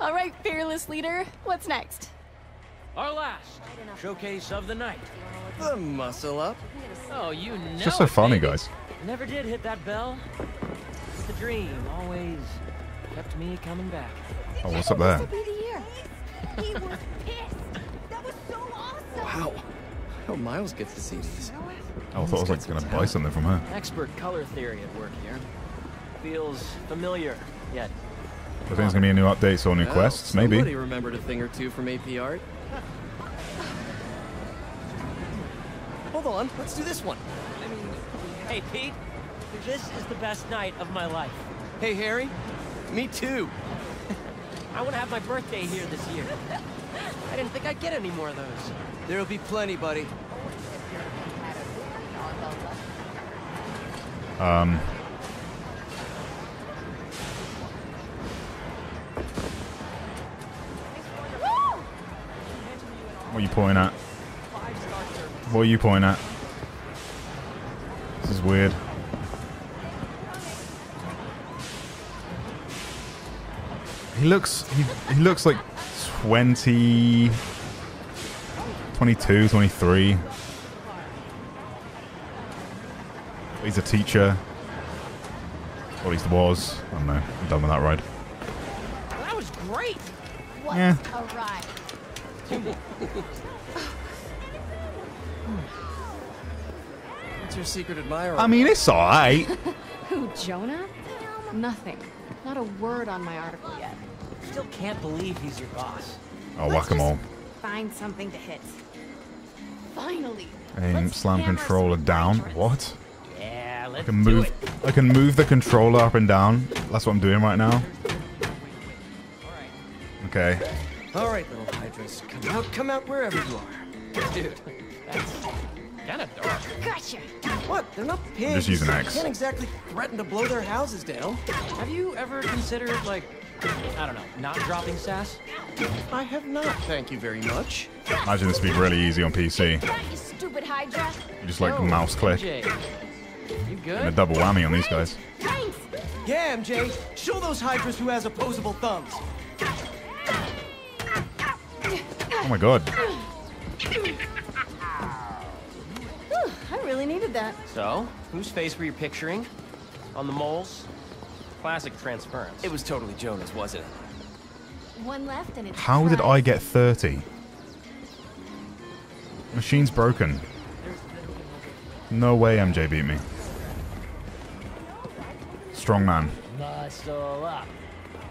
All right, fearless leader. What's next? Our last showcase of the night. The muscle up. Oh, you know It's just so funny, guys. Never did hit that bell. The dream always kept me coming back. Oh, what's up there? He was pissed. That was so awesome. Wow. I hope Miles gets to see these. Oh, I thought I was like gonna buy something from her. Expert color theory at work here. Feels familiar, yet I think there's gonna be a new update, or new Well, quests, maybe. Somebody remembered a thing or two from AP Art. Hold on, let's do this one. I mean, hey Pete, this is the best night of my life. Hey Harry, me too. I want to have my birthday here this year. I didn't think I'd get any more of those. There'll be plenty, buddy. Um. What are you pointing at? What are you pointing at? Weird. He looks he, he looks like 20 22, 23. He's a teacher. Or at least was. I don't know. I'm done with that ride. That was great. What Yeah. Your secret admirer? I mean, it's alright. Who, Jonah? Nothing. Not a word on my article yet. Still can't believe he's your boss. Oh, him all. Find something to hit. Finally. Aim, slam controller down. What? Yeah, I let's can do move. it. I can move the controller up and down. That's what I'm doing right now. Okay. All right, little Hydras, come out, come out wherever you are. Dude, that's kind of dark. Gotcha. What? They're not pigs. just using You X. Can't exactly threaten to blow their houses down. Have you ever considered, like, I don't know, not dropping sass? I have not, thank you very much. Imagine this would be really easy on PC. That, you stupid Hydra. You just like Yo, mouse click MJ, You good? and a double whammy on these guys. Thanks. Yeah, MJ, show those Hydras who has opposable thumbs. Oh my god. Whew, I really needed that. So, whose face were you picturing? On the moles? Classic transference. It was totally Jonah's, wasn't it? One left and it's How did. I get 30? Machine's broken. No way MJ beat me. Strong man. Muscle up.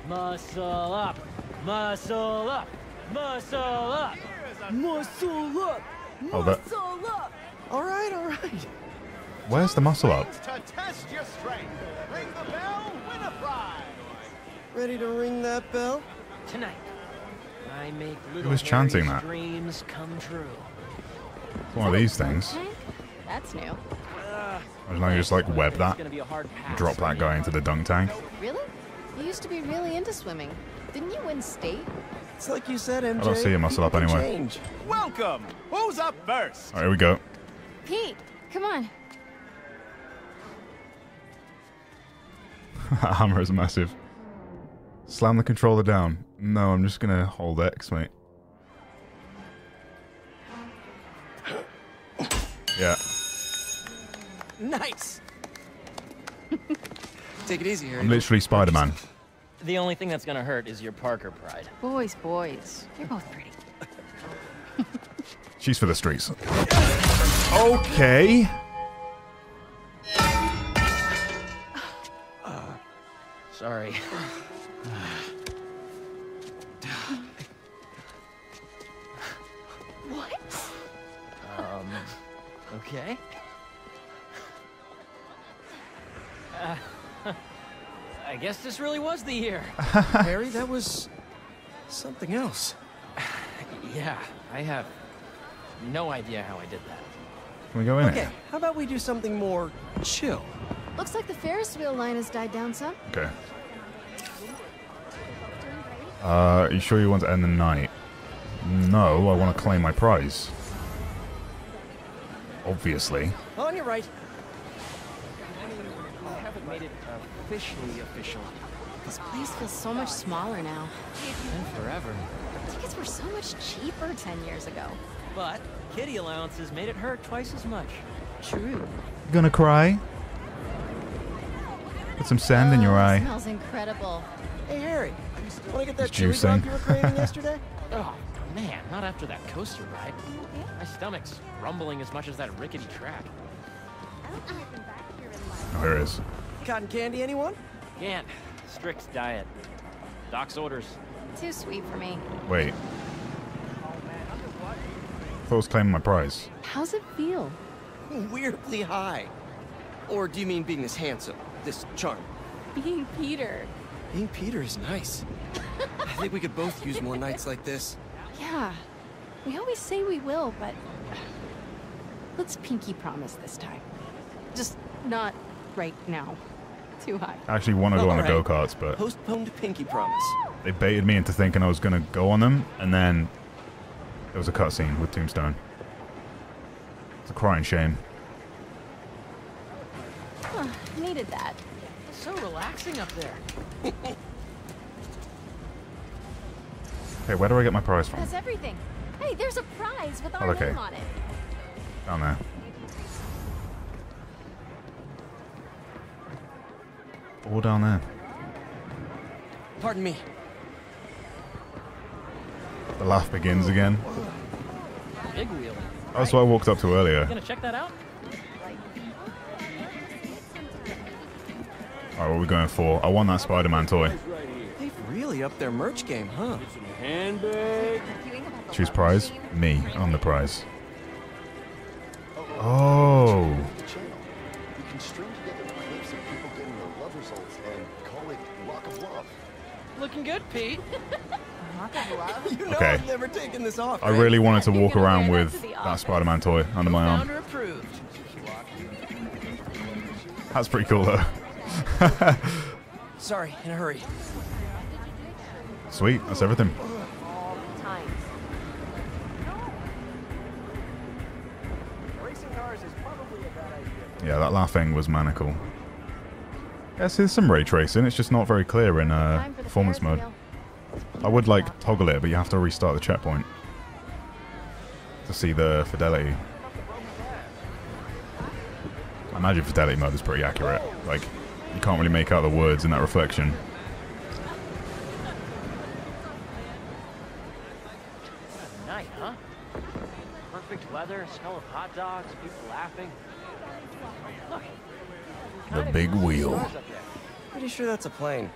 Muscle up. Muscle up. Muscle up. Muscle up. Muscle Oh, that, up. All right, all right. where's the muscle up? To test your strength. Ring the bell, win a prize. Ready to ring that bell? Tonight, I make little was chanting that? dreams come true. It's one of these things. Hmm? That's new. I don't know, you just like web that. gonna be a hard pass Drop that guy into the dunk tank. Really? You used to be really into swimming. Didn't you win state? It's like you said, MJ. I don't see a muscle up anyway. change. Welcome. Who's up first? Alright, here we go. Pete, come on. Hammer is massive. Slam the controller down. No, I'm just gonna hold X, mate. Yeah. Nice. Take it easy, Harry. I'm literally Spider-Man. The only thing that's gonna hurt is your Parker pride. Boys, boys. You're both pretty. She's for the streets. Okay. Sorry. What? Um, okay. Uh, I guess this really was the year. Harry, that was something else. yeah, I have no idea how I did that. Can we go in Okay, here? how about we do something more chill? Looks like the Ferris wheel line has died down some. Okay. Uh, you sure you want to end the night? No, I want to claim my prize. Obviously. On your right. I mean, I haven't made it officially official. This place feels so much smaller now. Been forever. Tickets were so much cheaper 10 years ago. But kitty allowances made it hurt twice as much. True. Gonna cry? Put some sand in your oh, eye. Smells incredible. Hey, Harry. Want to get that It's chili juicing. dog you were craving yesterday? Oh, man, not after that coaster ride. My stomach's rumbling as much as that rickety track. Oh, here it is. Cotton candy, anyone? Can't. Strict diet. Doc's orders. Too sweet for me. Wait. Thought I claiming my prize. How's it feel? Weirdly high. Or do you mean being this handsome, this charming? Being Peter. Being Peter is nice. I think we could both use more nights like this. Yeah. We always say we will, but let's pinky promise this time. Just not right now. Too high. I actually want to go on the Alright. go-karts, but Postponed pinky promise. they baited me into thinking I was going to go on them, and then there was a cutscene with Tombstone. It's a crying shame. Huh, needed that. It's So relaxing up there. Hey, where do I get my prize from? That's everything. Hey, there's a prize with our Oh, okay. name on it. Down there. All down there. Pardon me. The laugh begins again. Big wheel. That's what I walked up to earlier. Gonna check that out? Alright, what are we going for? I want that Spider-Man toy. They've really upped their merch game, huh? Handbag. Choose prize? Me. I'm the prize. Oh. You can string together clips of people getting their love results and call it Lock of Love. Looking good, Pete. You know Okay. I've never taken this off. I really wanted to walk around with that Spider-Man toy under my arm. That's pretty cool though. Sorry, in a hurry. Sweet, that's everything. Time. Racing cars is probably a bad idea. Yeah, that laughing was manical. Yes, there's some ray tracing. It's just not very clear in uh, Time for the performance Ferris mode. Wheel. I would like toggle it, but you have to restart the checkpoint to see the fidelity. I imagine fidelity mode is pretty accurate. Like, you can't really make out the words in that reflection. Night, huh? Perfect weather, smell of hot dogs, people laughing. Look. The big wheel. Pretty sure that's a plane.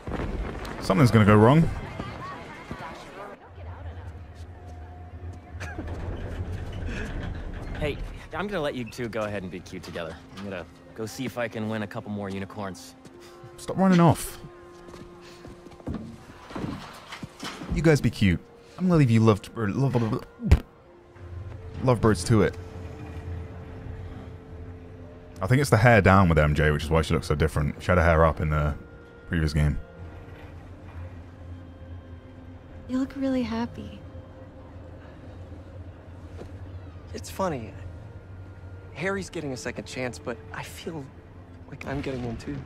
Something's gonna go wrong. Hey, I'm gonna let you two go ahead and be cute together. I'm gonna go see if I can win a couple more unicorns. Stop running off. You guys be cute. I'm gonna leave you loved or er, love, lovebirds to it. I think it's the hair down with MJ, which is why she looks so different. She had her hair up in the previous game. You look really happy. It's funny. Harry's getting a second chance, but I feel like I'm getting one too.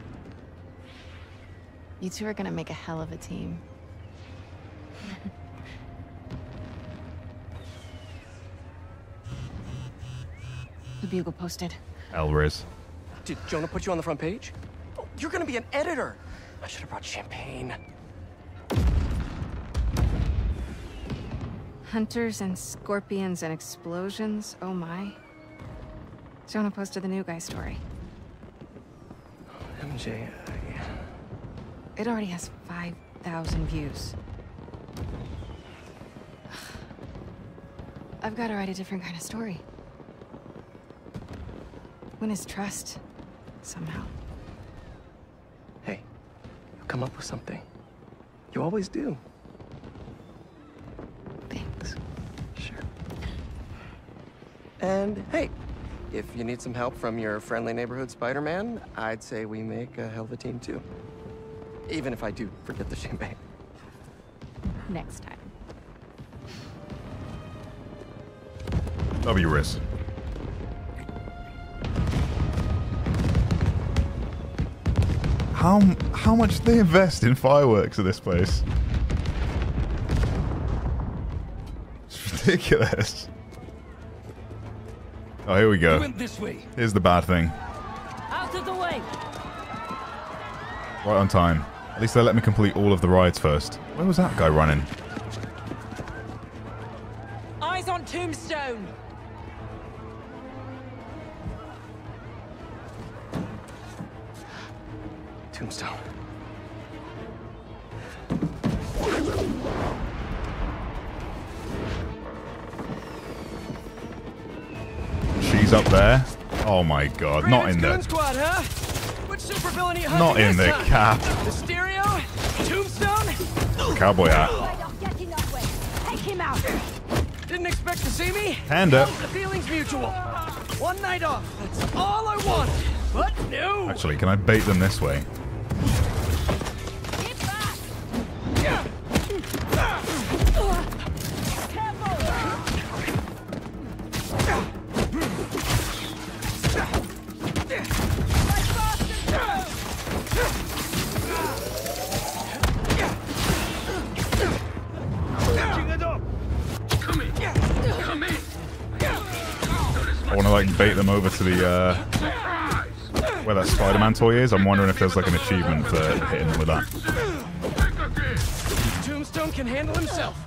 You two are gonna make a hell of a team. the bugle posted. Elriz. Did Jonah put you on the front page? Oh, you're gonna be an editor. I should have brought champagne. Hunters and scorpions and explosions. Oh my. Jonah posted the new guy story. MJ, It already has 5,000 views. I've got to write a different kind of story. Win his trust. Somehow. hey, you come up with something. You always do. And hey, if you need some help from your friendly neighborhood Spider-Man, I'd say we make a hell of a team too. Even if I do forget the champagne. Next time. W Riz. How how much do they invest in fireworks at this place? It's ridiculous. Oh, here we go. this way. Here's the bad thing. Out of the way! Right on time. At least they let me complete all of the rides first. Where was that guy running? Eyes on Tombstone! Tombstone. She's up there. Oh my god, not in Gun the Squad, huh? Which supervillain are Not in the time? cap. Mysterio? Tombstone? cowboy hat. Getting that way. Take him out! Didn't expect to see me? Panda. The feeling's mutual. One night off. That's all I want. But no. Actually, can I bait them this way? Them over to the uh, where that Spider-Man toy is. I'm wondering if there's like an achievement for hitting them with that. Tombstone can handle himself.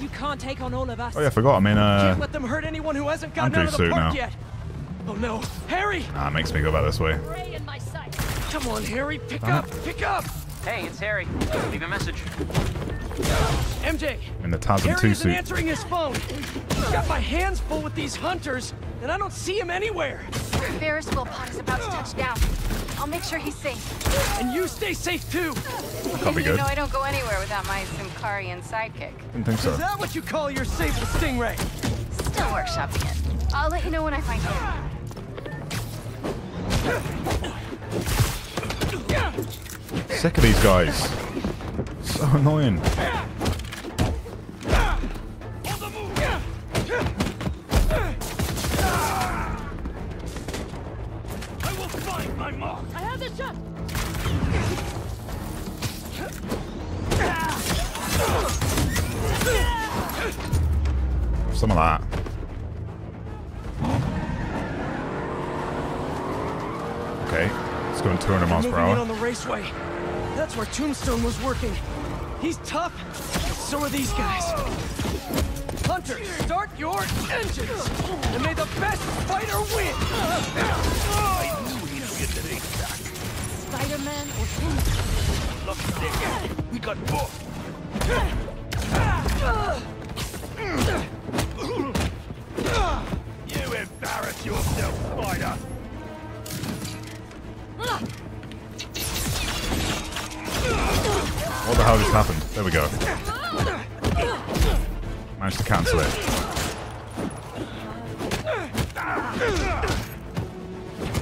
You can't take on all of us. Oh yeah, I forgot. I'm in Can't uh, let them hurt anyone who hasn't gotten Andrew's out of the suit park now. yet. Oh no, Harry! ah, makes me go back this way. Come on, Harry, pick Damn up, pick up! Hey, it's Harry. Leave a message. MJ, In the Tasm Harry 2 isn't suit. answering his phone. I've got my hands full with these hunters, and I don't see him anywhere. Ferris wheel pod is about to touch down. I'll make sure he's safe. And you stay safe too. Can't be you know I don't go anywhere without my Symkarian sidekick. Didn't think so. Is that what you call your Sable Stingray? Still workshopping it. I'll let you know when I find him. Sick of these guys. So annoying. Mark. I have the shot! Some of that. Okay, it's going 200 miles per in on the raceway. That's where Tombstone was working. He's tough, so are these guys. Hunter, start your engines, and may the best fighter win. Spider-Man or Tombstone? Look there. We got both. You embarrass yourself, Spider. What the hell just happened? There we go. Managed to cancel it.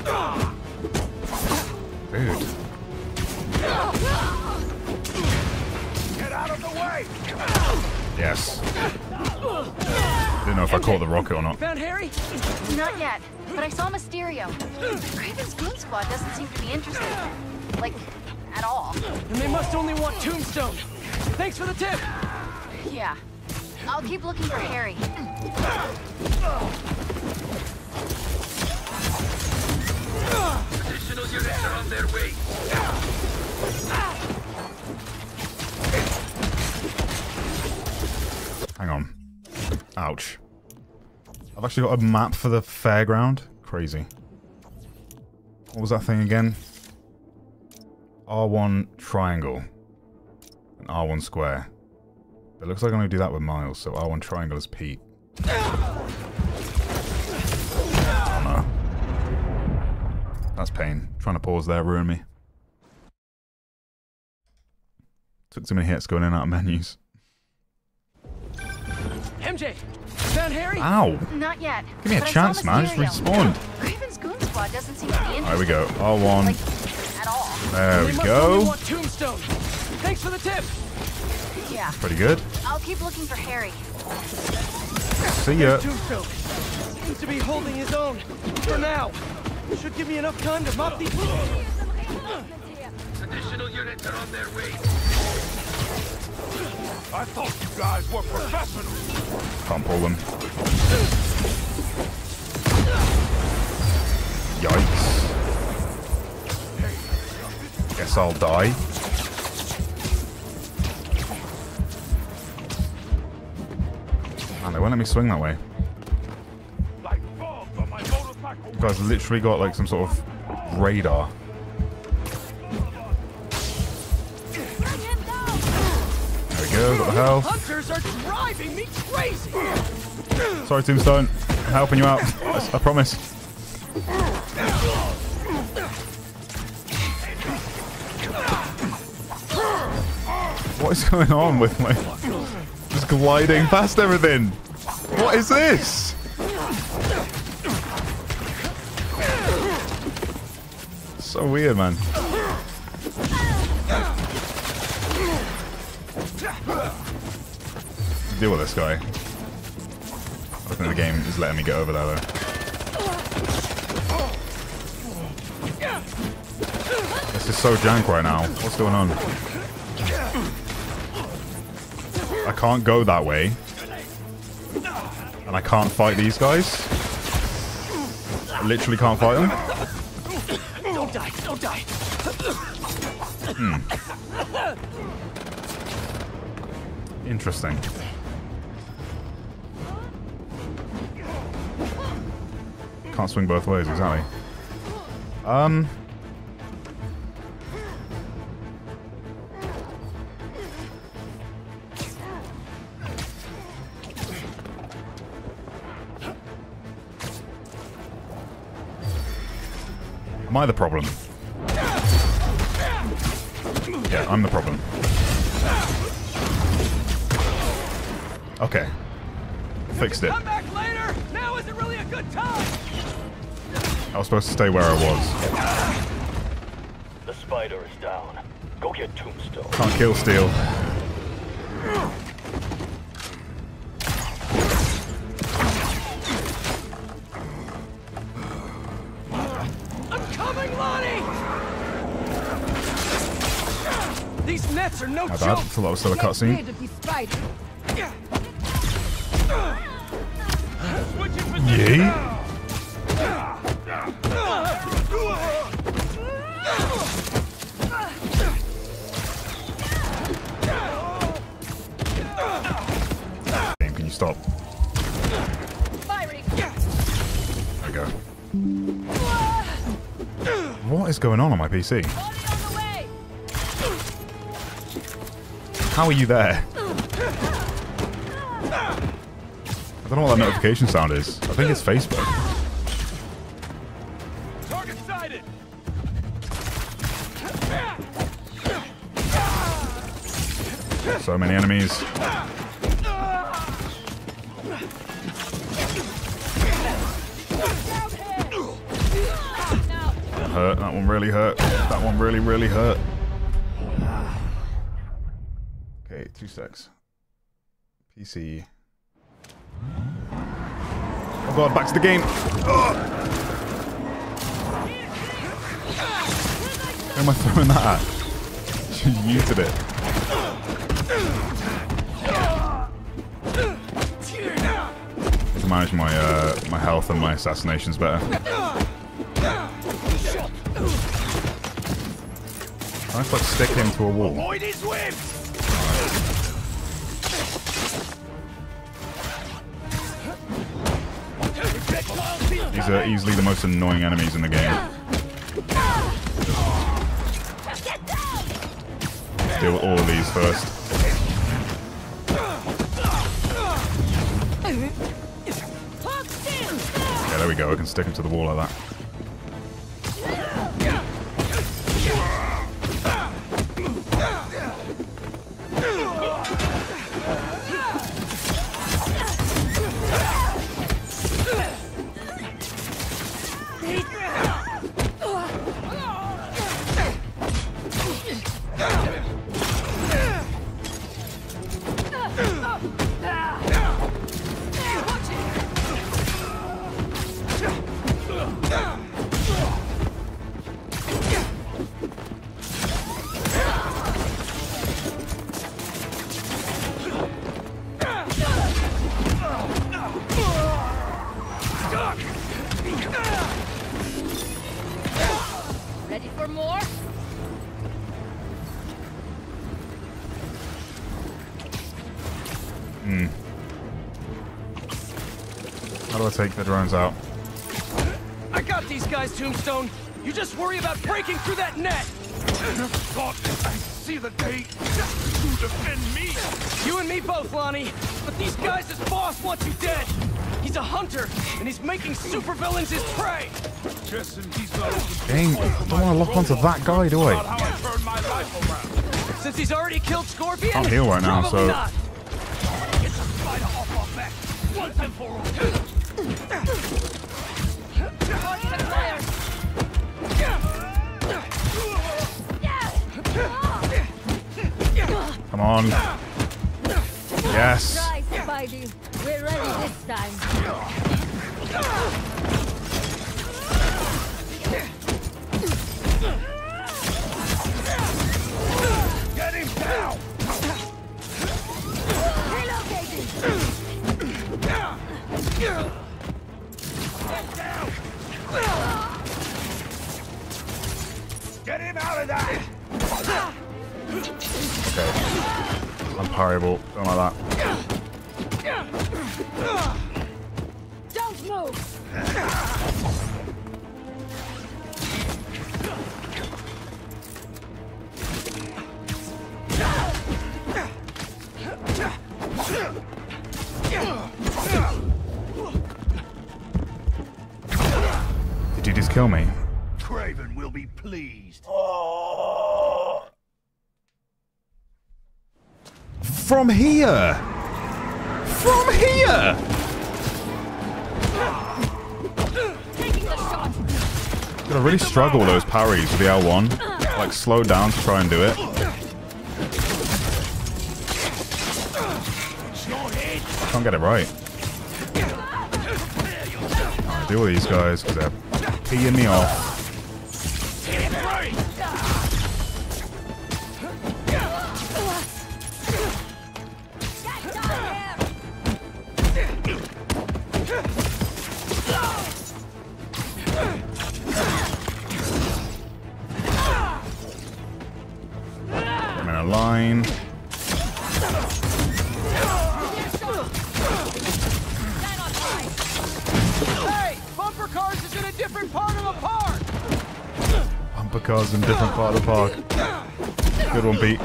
Ah! Dude. Get out of the way. Yes. Didn't know if I caught the rocket or not. Found Harry? Not yet, but I saw Mysterio. Kraven's Goon Squad doesn't seem to be interested. Like, at all. And they must only want Tombstone. Thanks for the tip. Yeah. I'll keep looking for Harry. Are on their way. Hang on. Ouch. I've actually got a map for the fairground. Crazy. What was that thing again? R1 triangle. And R1 square. It looks like I'm going to do that with Miles, so R1 triangle is Pete. That's pain. Trying to pause there ruined me. Took too many hits going in and out of menus. MJ, found Harry? Ow! Not yet. Give me a chance, man. I just Mysterio. respawned. Kraven's Goon Squad doesn't seem to be interested. There we go. R1. At all. There we go. want Tombstone. Thanks for the tip. Yeah. Pretty good. I'll keep looking for Harry. See ya. Tombstone. Seems to be holding his own. For now. Should give me enough time to mop these... Additional units are on their way. I thought you guys were professionals. Can't pull them. Yikes. Guess I'll die. Man, they won't let me swing that way. You guys literally got like some sort of radar. There we go, got the health. Hunters are driving me crazy! Sorry, Tombstone. I'm helping you out. I, I promise. What is going on with my... Just gliding past everything. What is this? So weird, man. Deal with this guy. I think the game is letting me get over there, though. This is so jank right now. What's going on? I can't go that way. And I can't fight these guys. I literally can't fight them. Don't die, don't die! Hmm. Interesting. Can't swing both ways, exactly. Um... Am I the problem? Yeah, I'm the problem. Okay. Fixed it. Come back later! Now isn't really a good time! I was supposed to stay where I was. The spider is down. Go get Tombstone. Can't kill Steel. Are no My bad. Thought that was still a cutscene. of the spider. Yay. Can you stop? There we go. What is going on on my PC? How are you there? I don't know what that notification sound is. I think it's Facebook. Target sighted! So many enemies. That hurt. That one really hurt. That one really, really hurt. Two secs. PC. Oh god, back to the game. Ugh. Where am I throwing that at? She yeeted it. To manage my uh, my health and my assassinations better. I just like stick him to a wall. These are easily the most annoying enemies in the game. Deal with all of these first. Yeah, there we go. I can stick him to the wall like that. Take the drones out? I got these guys, Tombstone. You just worry about breaking through that net. thought I see the day to defend me. You and me both, Lonnie. But these guys' boss wants you dead. He's a hunter, and he's making supervillains his prey. Guessing he's not open Dang, I don't want to lock onto that guy, do I? how I turned my life around. Since he's already killed Scorpion, I'm heal right now, so- not. Come on. From here! From here! Gotta really struggle with those parries with the L1. Like, slow down to try and do it. Can't get it right. Alright, deal with these guys, because they're peeing me off. Part of the park. Good one, Pete.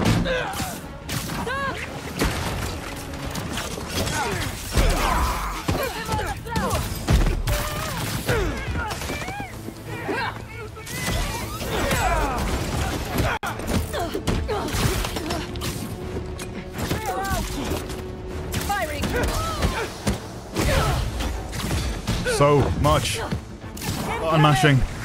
So much. I'm mashing.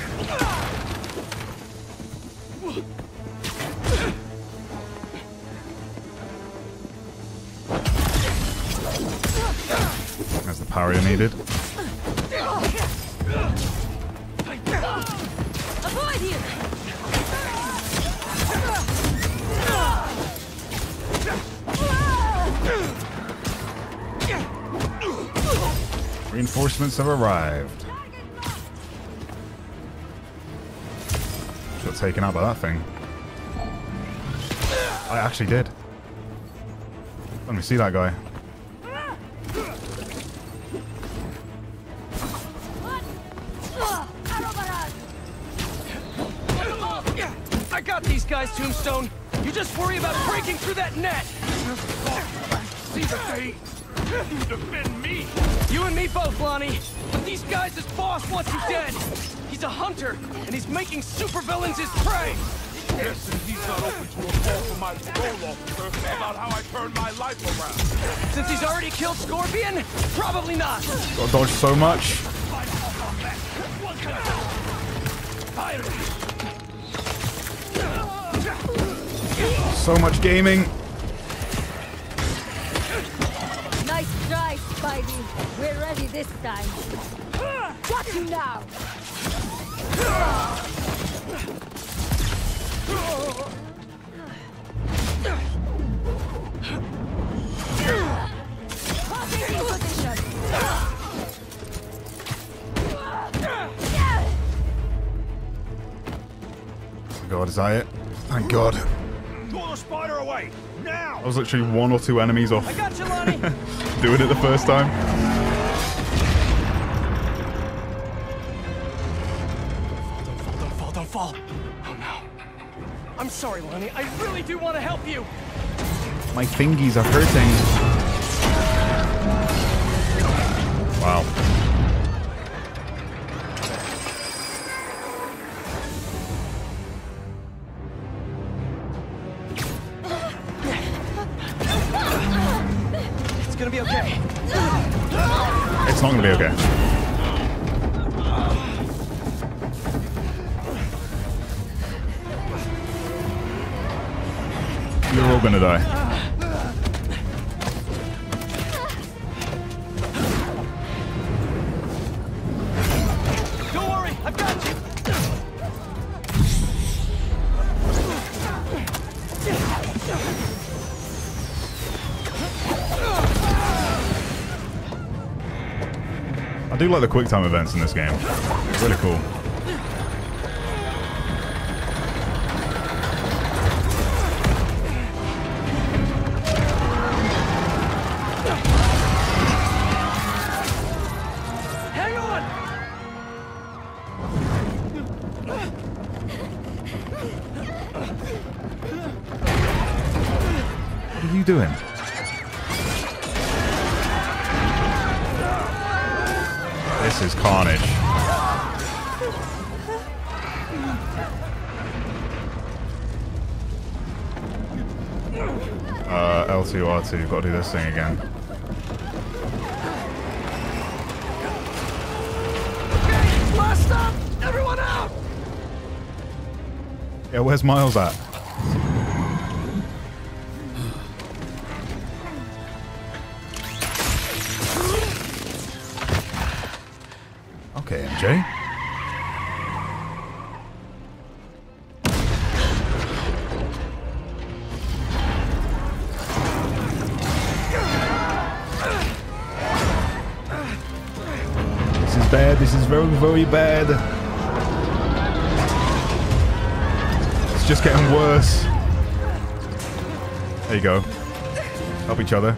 Reinforcements have arrived. Got taken out by that thing. I actually did. Let me see that guy. So much. So much gaming. literally one or two enemies off you, doing it the first time. Don't fall, don't fall, don't fall, oh no. I'm sorry, Lonnie. I really do want to help you. My thingies are hurting. Like the quick time events in this game. Really cool. L2, R2, gotta do this thing again. Okay, Last stop. Everyone out. Yeah, where's Miles at? Bad. It's just getting worse. There you go. Help each other.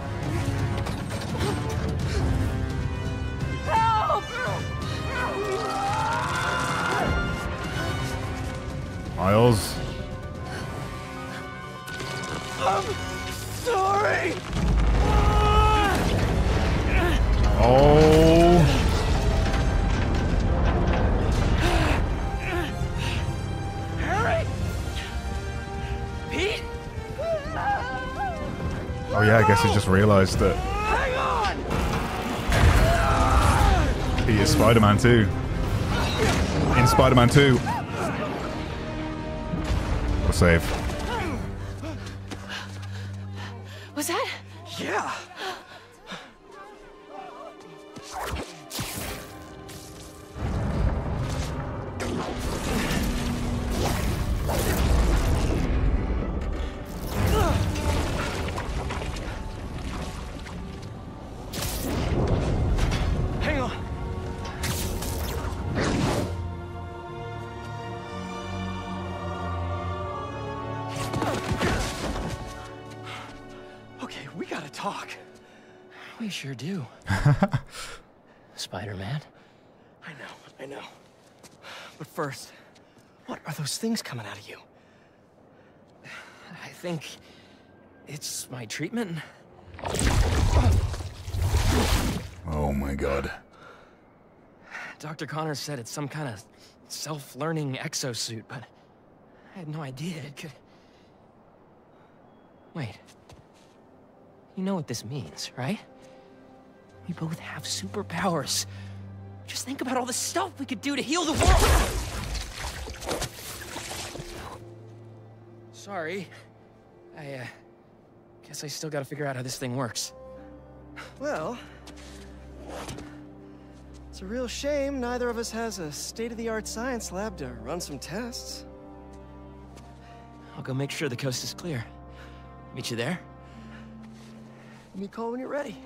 2. In Spider-Man 2. What a save. But first, what are those things coming out of you? I think it's my treatment. Oh my god. Dr. Connors said it's some kind of self-learning exosuit, but I had no idea it could... Wait. You know what this means, right? We both have superpowers. Just think about all the stuff we could do to heal the world! Sorry. I, uh... Guess I still gotta figure out how this thing works. Well, it's a real shame neither of us has a state-of-the-art science lab to run some tests. I'll go make sure the coast is clear. Meet you there? Give me a call when you're ready.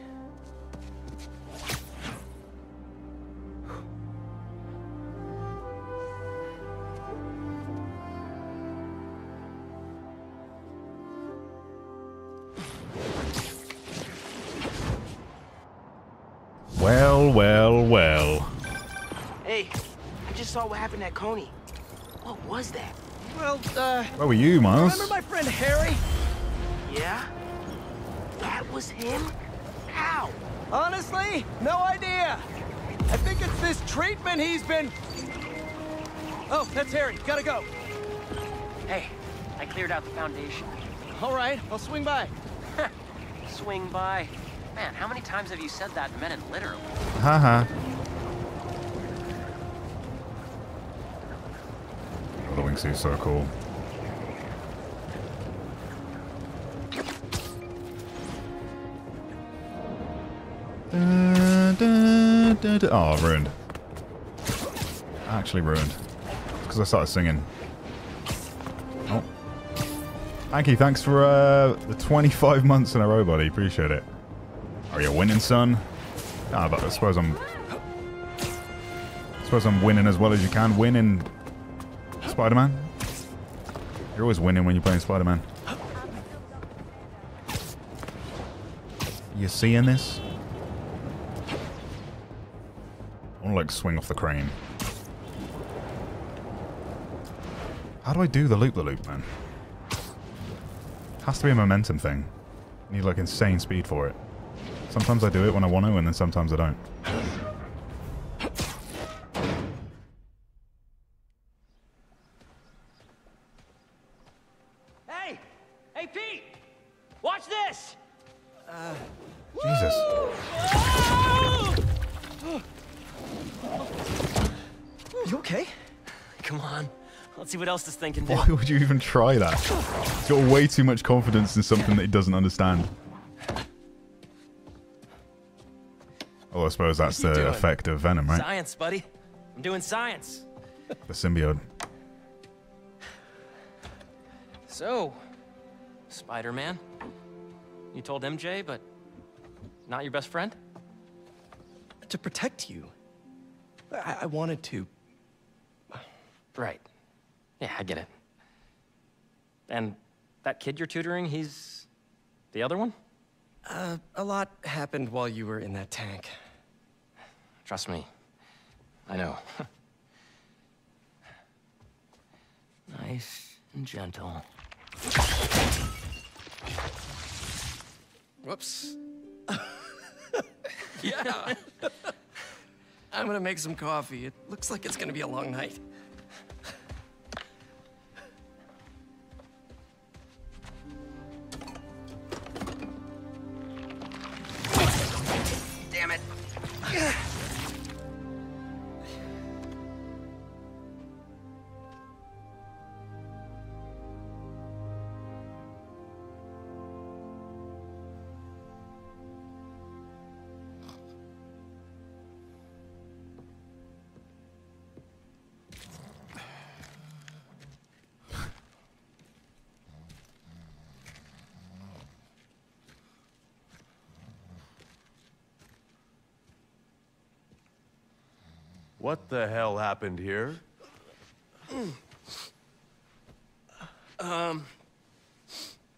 Just saw what happened at Coney. What was that? Well, uh... Where were you, Miles? Remember my friend Harry? Yeah? That was him? How? Honestly, no idea. I think it's this treatment he's been... Oh, that's Harry. Gotta go. Hey, I cleared out the foundation. All right, I'll swing by. Swing by. Man, how many times have you said that and meant it literally? Haha. Oh, the wingsuit's so cool. Oh, ruined. Actually ruined. Because I started singing. Oh. Hanky, thanks for uh, the 25 months in a row, buddy. Appreciate it. Are you winning, son? Ah, but I suppose I'm... I suppose I'm winning as well as you can win in Spider-Man. You're always winning when you're playing Spider-Man. You seeing this? I want to like swing off the crane. How do I do the loop-the-loop, man? Has to be a momentum thing. You need like insane speed for it. Sometimes I do it when I want to, and then sometimes I don't. What else this thing can do. Why would you even try that? He's got way too much confidence in something that he doesn't understand. Oh, I suppose that's the doing? effect of Venom, right? Science, buddy. I'm doing science. The symbiote. So, Spider-Man, you told MJ, but not your best friend? To protect you. I, I wanted to. Right. Yeah, I get it. And that kid you're tutoring, he's the other one? Uh, a lot happened while you were in that tank. Trust me. I know. nice and gentle. Whoops. yeah. I'm gonna make some coffee. It looks like it's gonna be a long night. What the hell happened here? Um,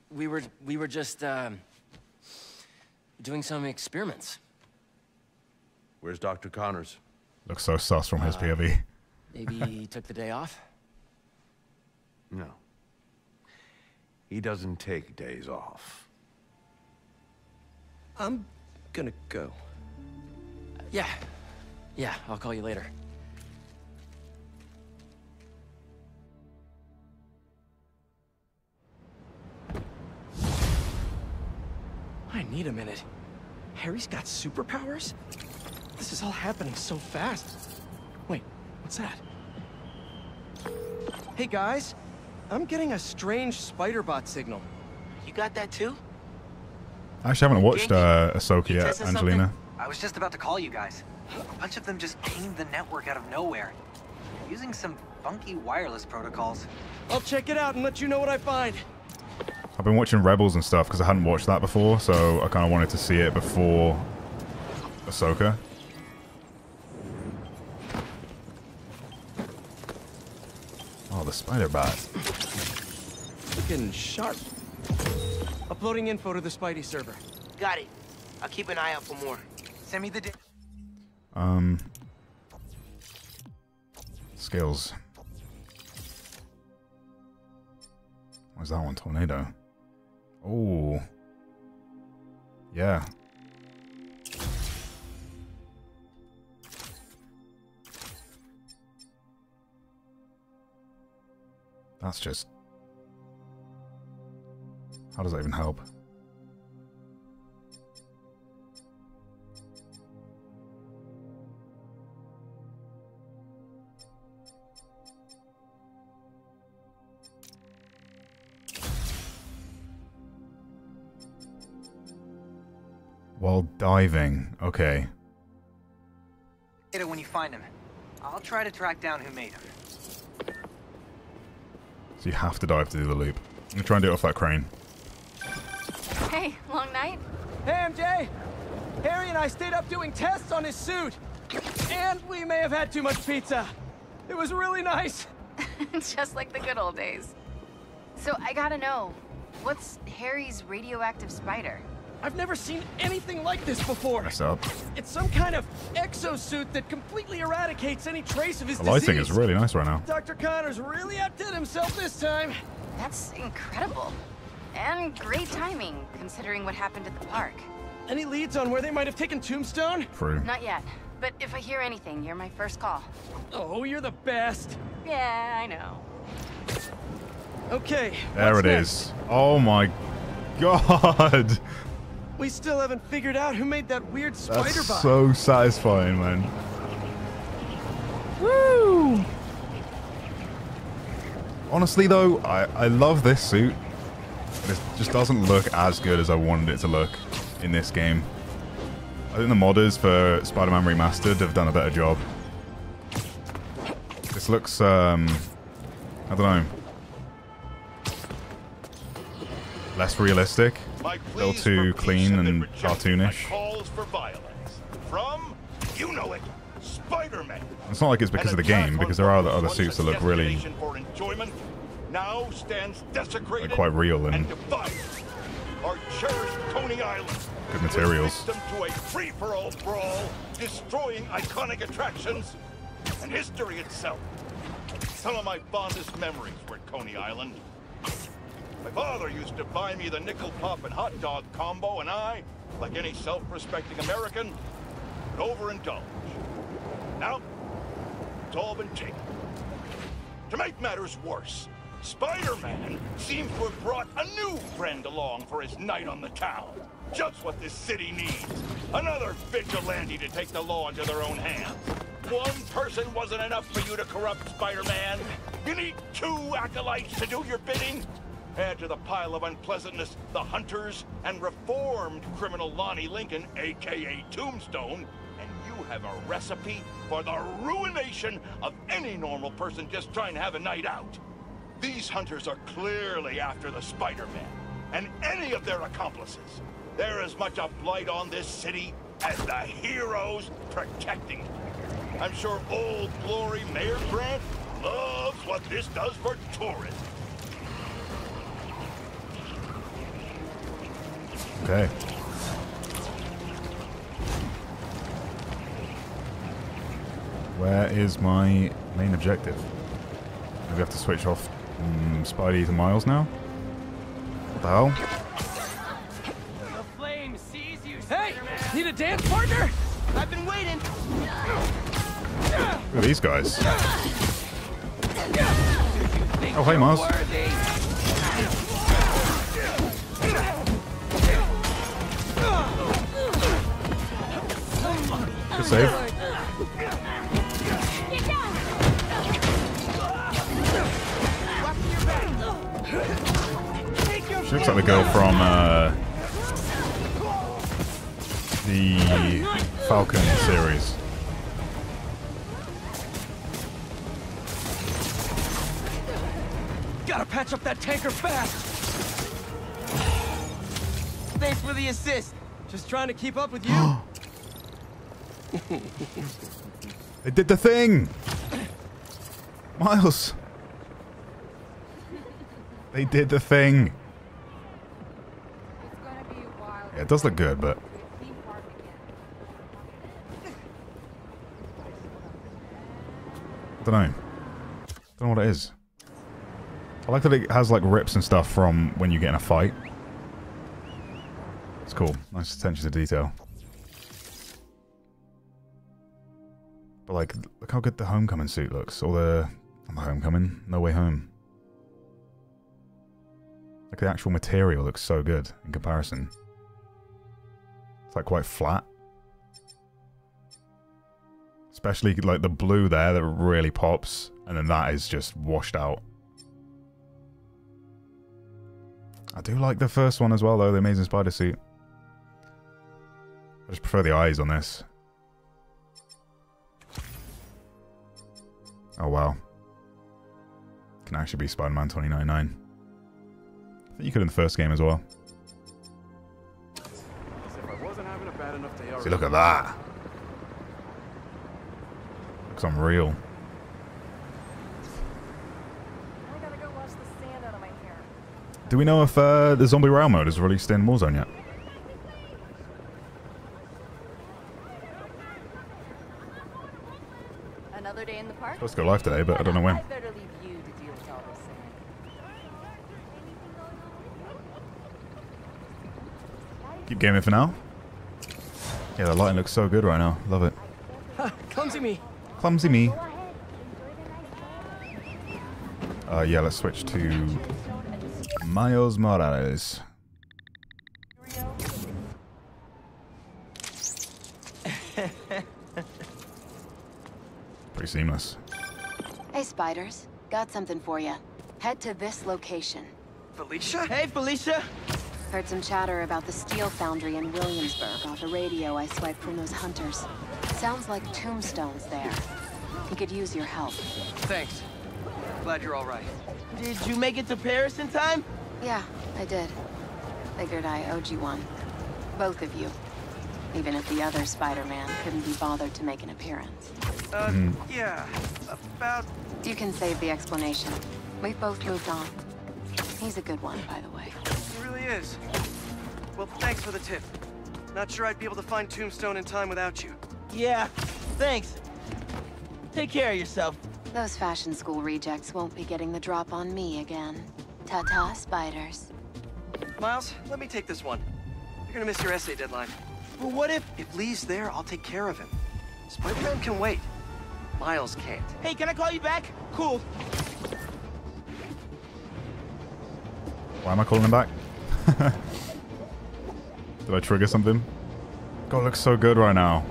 we were we were just um, doing some experiments. Where's Dr. Connors? Looks so sus from his Uh, POV. Maybe he took the day off. No. He doesn't take days off. I'm gonna go. Yeah, yeah. I'll call you later. I need a minute. Harry's got superpowers? This is all happening so fast. Wait, what's that? Hey guys, I'm getting a strange spider bot signal. You got that too? I actually haven't watched uh, Ahsoka yet, testing Angelina. I was just about to call you guys. A bunch of them just pinged the network out of nowhere. Using some funky wireless protocols. I'll check it out and let you know what I find. I've been watching Rebels and stuff because I hadn't watched that before, so I kind of wanted to see it before Ahsoka. Oh, the spider bot. Looking sharp. Uploading info to the Spidey server. Got it. I'll keep an eye out for more. Send me the. Um, skills. What's that one? Tornado. Oh. Yeah. That's just... How does that even help? Diving. Okay. It when you find him. I'll try to track down who made him. So you have to dive to do the loop. I'm gonna try and do it off that crane. Hey, long night? Hey, MJ! Harry and I stayed up doing tests on his suit. And we may have had too much pizza. It was really nice. Just like the good old days. So I gotta know, what's Harry's radioactive spider? I've never seen anything like this before. Mess up. It's some kind of exosuit that completely eradicates any trace of his The lighting disease. is really nice right now. Dr. Connors really outdid himself this time. That's incredible. And great timing, considering what happened at the park. Any leads on where they might have taken Tombstone? True. Not yet, but if I hear anything, you're my first call. Oh, you're the best. Yeah, I know. Okay. There what's it next? is. Oh my god. We still haven't figured out who made that weird spider That's bot. so satisfying, man. Woo! Honestly, though, I, I love this suit. It just doesn't look as good as I wanted it to look in this game. I think the modders for Spider-Man Remastered have done a better job. This looks, um... I don't know. Less realistic. Still too clean and cartoonish. Calls for violence from, you know it, It's not like it's because of the game, because there are other, other suits that look really for enjoyment now stands desecrated like, quite real and divided. Our cherished Coney Island good materials. to a free-for-all brawl, destroying iconic attractions and history itself. Some of my fondest memories were at Coney Island. My father used to buy me the nickel pop and hot dog combo, and I, like any self-respecting American, would overindulge. Now, it's all been taken. To make matters worse, Spider-Man seems to have brought a new friend along for his night on the town. Just what this city needs. Another vigilante to take the law into their own hands. One person wasn't enough for you to corrupt Spider-Man. You need two acolytes to do your bidding. Add to the pile of unpleasantness the hunters and reformed criminal Lonnie Lincoln, aka Tombstone, and you have a recipe for the ruination of any normal person just trying to have a night out. These hunters are clearly after the Spider-Man and any of their accomplices. They're as much a blight on this city as the heroes protecting it. I'm sure Old Glory Mayor Grant loves what this does for tourism. Okay. Where is my main objective? Maybe I have to switch off um, Spidey to Miles now? What the hell? The flame sees you, Hey! Need a dance partner? I've been waiting. Who are these guys? Oh, hey, Miles. Good save. She looks like the girl from uh, the Falcon series. Gotta patch up that tanker fast. Thanks for the assist. Just trying to keep up with you. They did the thing! Miles! They did the thing! Yeah, it does look good, but... I don't know. Don't know what it is. I like that it has like rips and stuff from when you get in a fight. It's cool. Nice attention to detail. But like, look how good the homecoming suit looks. Or the, the homecoming, No Way Home. Like the actual material looks so good in comparison. It's like quite flat. Especially like the blue there that really pops. And then that is just washed out. I do like the first one as well though, the Amazing Spider suit. I just prefer the eyes on this. Oh wow. Can actually be Spider-Man 2099. I think you could in the first game as well. See, look at that. Looks unreal. Do we know if uh, the Zombie Royale mode is released in Warzone yet? Another day in the park? Supposed to go live today, but I don't know when. I better leave you to deal with all this sand. Keep gaming for now. Yeah, the lighting looks so good right now. Love it. Clumsy me. Clumsy me. Uh, yeah, let's switch to Miles Morales. Pretty seamless. Hey, Spiders. Got something for you. Head to this location. Felicia? Hey, Felicia! Heard some chatter about the steel foundry in Williamsburg off a radio I swiped from those hunters. Sounds like Tombstone's there. He could use your help. Thanks. Glad you're all right. Did you make it to Paris in time? Yeah, I did. Figured I owed you one. Both of you. Even if the other Spider-Man couldn't be bothered to make an appearance. Uh, Mhm. yeah. About... You can save the explanation. We've both moved on. He's a good one, by the way. He really is. Well, thanks for the tip. Not sure I'd be able to find Tombstone in time without you. Yeah, thanks. Take care of yourself. Those fashion school rejects won't be getting the drop on me again. Ta-ta, spiders. Miles, let me take this one. You're gonna miss your essay deadline. Well, what if... If Lee's there, I'll take care of him. Spider-Man can wait. Miles can't. Hey, can I call you back? Cool. Why am I calling him back? Did I trigger something? God, looks so good right now.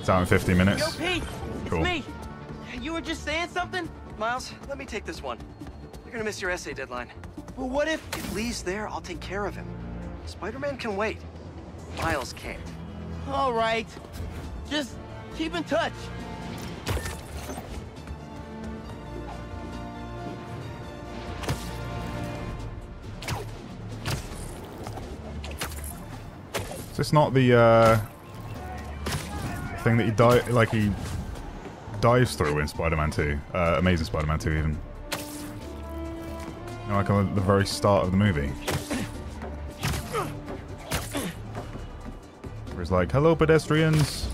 It's out in 50 minutes. Yo, Pete! Cool. It's me! You were just saying something? Miles, let me take this one. You're gonna miss your essay deadline. Well, what if... If Lee's there, I'll take care of him. Spider-Man can wait. Miles can't. All right. Just keep in touch. Is this not the uh, thing that he di like he dives through in Spider-Man 2? Uh, Amazing Spider-Man 2 even. You know, like at the very start of the movie. Like, hello pedestrians.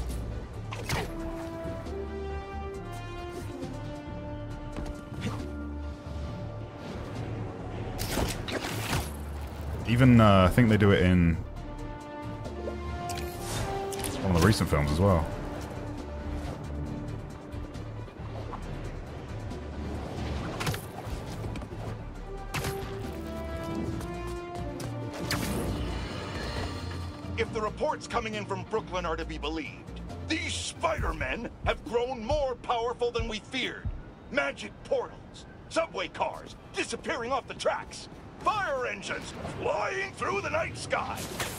Even, uh, I think they do it in one of the recent films as well. Reports coming in from Brooklyn are to be believed, these Spider-Men have grown more powerful than we feared. Magic portals, subway cars disappearing off the tracks, fire engines flying through the night sky,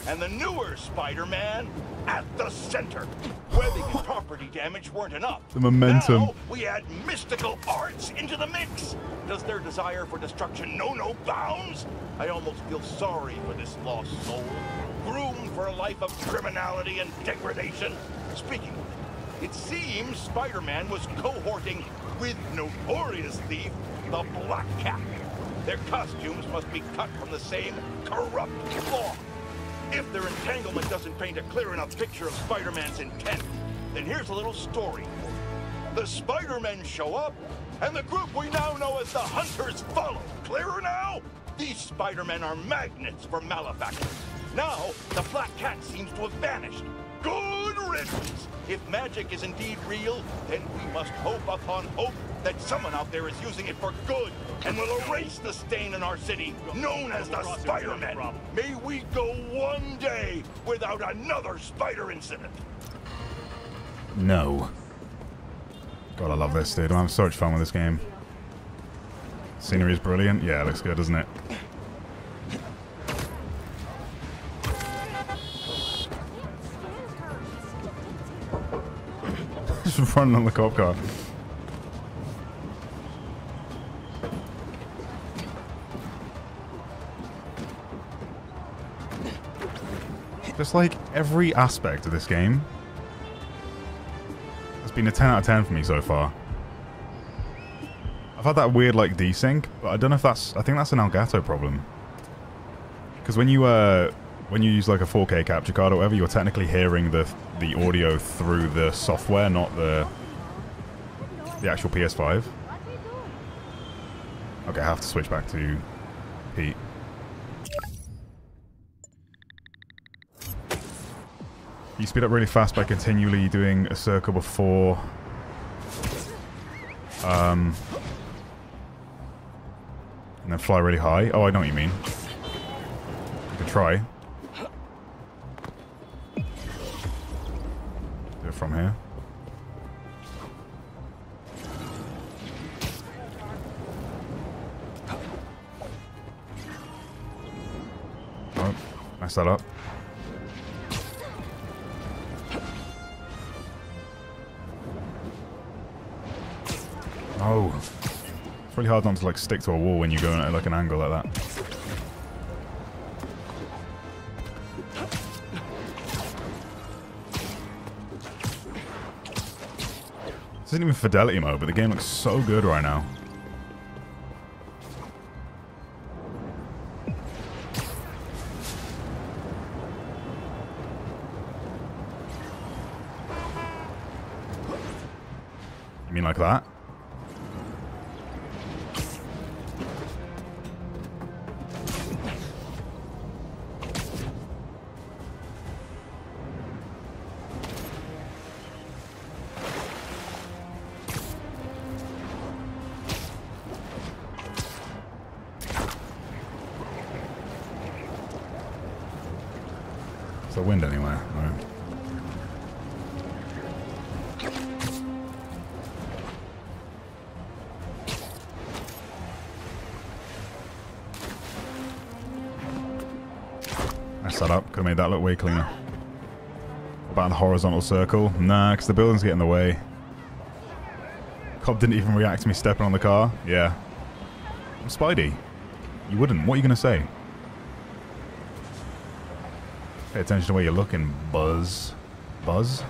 and the newer Spider-Man at the center. Webbing and property damage weren't enough. The momentum. Now we add mystical arts into the mix. Does their desire for destruction know no bounds? I almost feel sorry for this lost soul, groomed for a life of criminality and degradation. Speaking of it, it seems Spider-Man was cohorting with notorious thief, the Black Cat. Their costumes must be cut from the same corrupt cloth. If their entanglement doesn't paint a clear enough picture of Spider-Man's intent, then here's a little story. the Spider-Men show up, and the group we now know as the Hunters follow. Clearer now? These Spider-Men are magnets for malefactors. Now, the Black Cat seems to have vanished. Good riddance! If magic is indeed real, then we must hope upon hope that someone out there is using it for good and will erase the stain in our city known as the Spider-Man. May we go one day without another spider incident. No. God, I love this, dude. I'm having so much fun with this game. Scenery is brilliant. Yeah, it looks good, doesn't it? Just running on the cop car. Just like every aspect of this game has been a 10 out of 10 for me so far. I've had that weird like desync, but I don't know if that's I think that's an Elgato problem. Because when you uh when you use like a 4K capture card or whatever, you're technically hearing the the audio through the software, not the the actual PS5. Okay, I have to switch back to Pete. You speed up really fast by continually doing a circle before um, and then fly really high. Oh, I know what you mean. You can try. From here. Oh, mess that up. Oh. It's really hard not to like stick to a wall when you go at like an angle like that. This isn't even fidelity mode, but the game looks so good right now. You mean like that? That look way cleaner. About the horizontal circle. Nah, because the buildings get in the way. Cobb didn't even react to me stepping on the car. Yeah. I'm Spidey. You wouldn't. What are you going to say? Pay attention to where you're looking, Buzz. Buzz?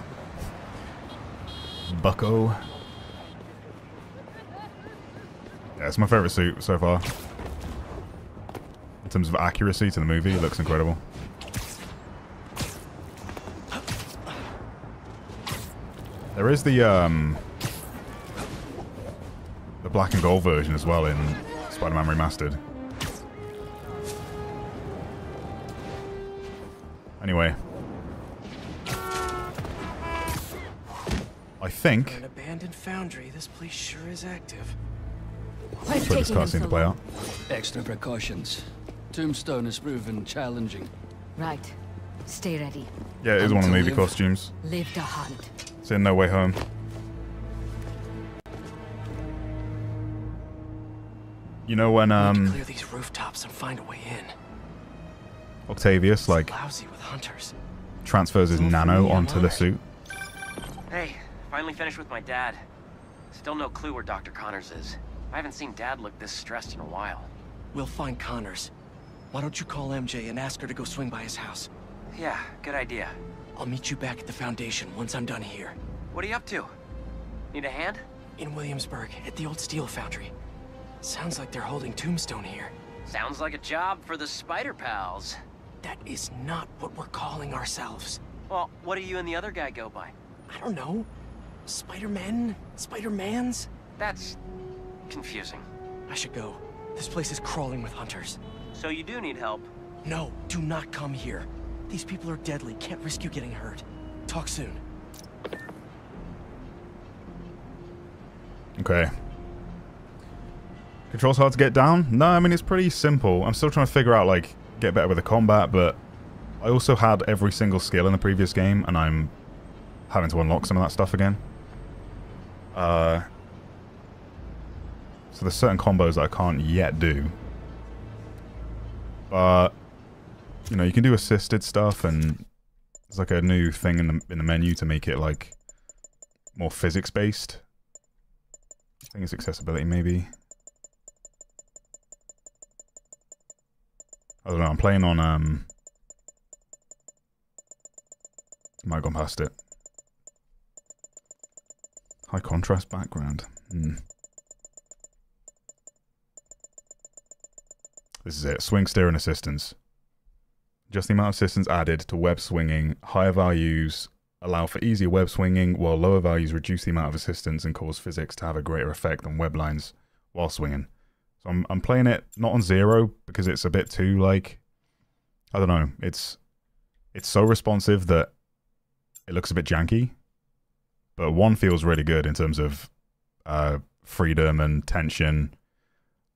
Bucko? Yeah, it's my favorite suit so far. In terms of accuracy to the movie, it looks incredible. There is the, um... The black and gold version as well in Spider-Man Remastered. Anyway. I think... An abandoned foundry. This place sure is active. Let's wait this cutscene to play out. Extra precautions. Tombstone has proven challenging. Right. Stay ready. Yeah, it is one of the movie costumes. Live to hunt. It's in No Way Home. You know when um Clear these rooftops and find a way in. Octavius like Lousy with hunters. transfers his nano onto the suit? Hey, finally finished with my dad. Still no clue where Dr. Connors is. I haven't seen Dad look this stressed in a while. We'll find Connors. Why don't you call MJ and ask her to go swing by his house? Yeah, good idea. I'll meet you back at the Foundation once I'm done here. What are you up to? Need a hand? In Williamsburg, at the old steel foundry. Sounds like they're holding Tombstone here. Sounds like a job for the Spider Pals. That is not what we're calling ourselves. Well, what do you and the other guy go by? I don't know. Spider-Men? Spider-Mans? That's confusing. I should go. This place is crawling with hunters. So you do need help. No, do not come here. These people are deadly. Can't risk you getting hurt. Talk soon. Okay. Controls hard to get down? No, I mean, it's pretty simple. I'm still trying to figure out, like, get better with the combat, but I also had every single skill in the previous game, and I'm having to unlock some of that stuff again. Uh, so there's certain combos that I can't yet do. But, you know, you can do assisted stuff, and there's like a new thing in the, in the menu to make it, like, more physics-based. I think it's accessibility, maybe. I don't know, I'm playing on, um... Might have gone past it. High contrast background. Hmm. This is it. Swing steering assistance. Just the amount of assistance added to web swinging. Higher values allow for easier web swinging, while lower values reduce the amount of assistance and cause physics to have a greater effect on web lines while swinging. So I'm I'm playing it not on zero because it's a bit too like I don't know. It's it's so responsive that it looks a bit janky, but one feels really good in terms of uh, freedom and tension.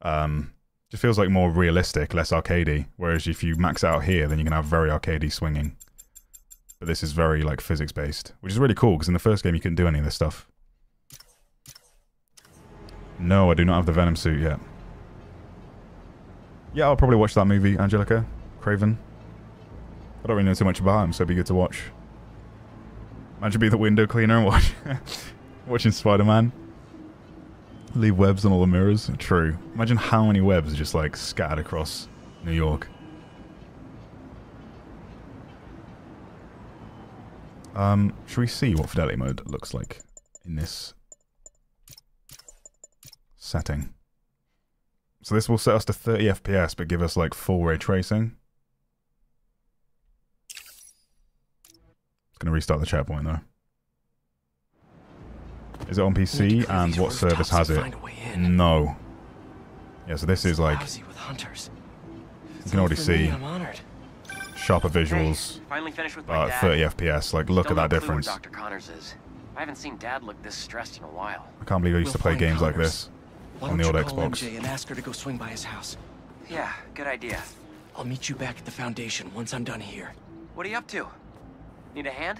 Um, just feels like more realistic, less arcadey. Whereas if you max out here, then you can have very arcadey swinging. But this is very like physics based, which is really cool because in the first game you couldn't do any of this stuff. No, I do not have the Venom suit yet. Yeah, I'll probably watch that movie, Angelica. Kraven. I don't really know too much about him, so it'd be good to watch. Imagine being the window cleaner and watch, watching Spider-Man. Leave webs on all the mirrors. True. Imagine how many webs are just like scattered across New York. Um, should we see what fidelity mode looks like in this setting? So this will set us to 30 FPS, but give us like full ray tracing. It's going to restart the checkpoint though. Is it on PC and what service has it? No. Yeah, so this is like with hunters. you can already For me, see sharper visuals, Finally finished with my uh, 30 FPS. Like look Still at that no clue where difference. Dr. Connors is. I haven't seen Dad look this stressed in a while. I can't believe I used to We'll play find games like this on the old Xbox. MJ and ask her to go swing by his house. Yeah, good idea. I'll meet you back at the Foundation once I'm done here. What are you up to? Need a hand?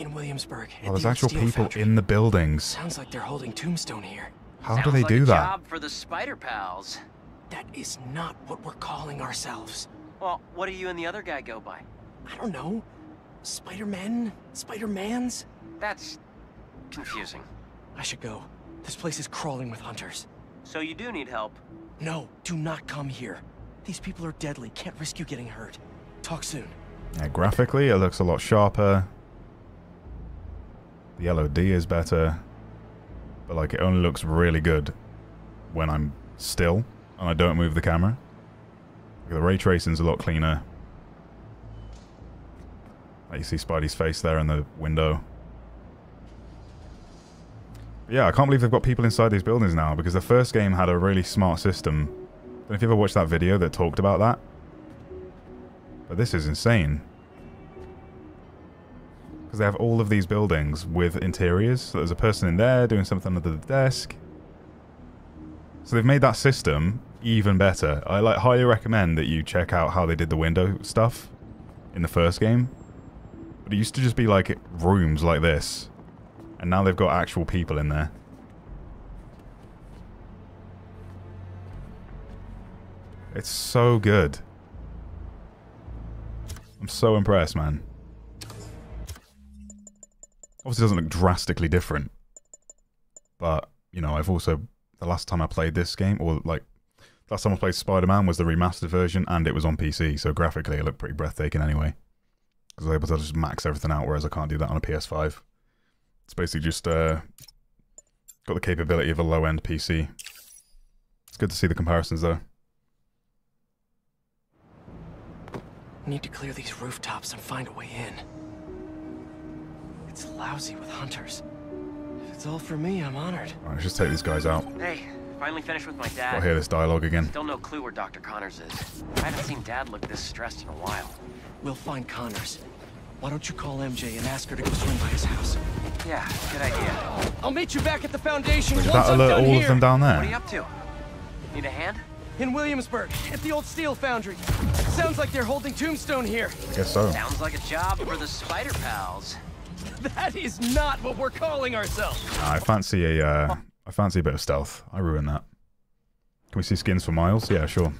In Williamsburg. at Oh, there's the actual people foundry. in the buildings. Sounds like they're holding Tombstone here. How do they like do a that? job for the Spider Pals. That is not what we're calling ourselves. Well, what do you and the other guy go by? I don't know. Spider-Men? Spider-Mans? That's confusing. I should go. This place is crawling with hunters. So you do need help. No, do not come here. These people are deadly. Can't risk you getting hurt. Talk soon. Yeah, graphically, it looks a lot sharper. The LOD is better. But, like, it only looks really good when I'm still and I don't move the camera. Like, the ray tracing's a lot cleaner. Like, you see Spidey's face there in the window. But yeah, I can't believe they've got people inside these buildings now because the first game had a really smart system. don't know if you ever watched that video that talked about that. But this is insane. Because they have all of these buildings with interiors. So there's a person in there doing something under the desk. So they've made that system even better. I like highly recommend that you check out how they did the window stuff in the first game. But it used to just be like rooms like this. And now they've got actual people in there. It's so good. I'm so impressed, man. Obviously, it doesn't look drastically different. But, you know, I've also... The last time I played this game, or like... Last time I played Spider-Man was the remastered version, and it was on PC, so graphically it looked pretty breathtaking anyway. Because I was able to just max everything out, whereas I can't do that on a PS5. It's basically just uh, got the capability of a low-end PC. It's good to see the comparisons, though. Need to clear these rooftops and find a way in. It's lousy with hunters. If it's all for me, I'm honored. Alright, let's just take these guys out. Hey, finally finished with my dad. I'll hear this dialogue again. Still no clue where Dr. Connors is. I haven't seen Dad look this stressed in a while. We'll find Connors. Why don't you call MJ and ask her to go swing by his house? Yeah, good idea. I'll meet you back at the foundation Did once that I'm alert done all here. of them down there? What are you up to? Need a hand? In Williamsburg, at the old steel foundry. Sounds like they're holding Tombstone here. I guess so. Sounds like a job for the Spider Pals. That is not what we're calling ourselves. Nah, I fancy a, uh, I fancy a bit of stealth. I ruin that. Can we see skins for Miles? Yeah, sure.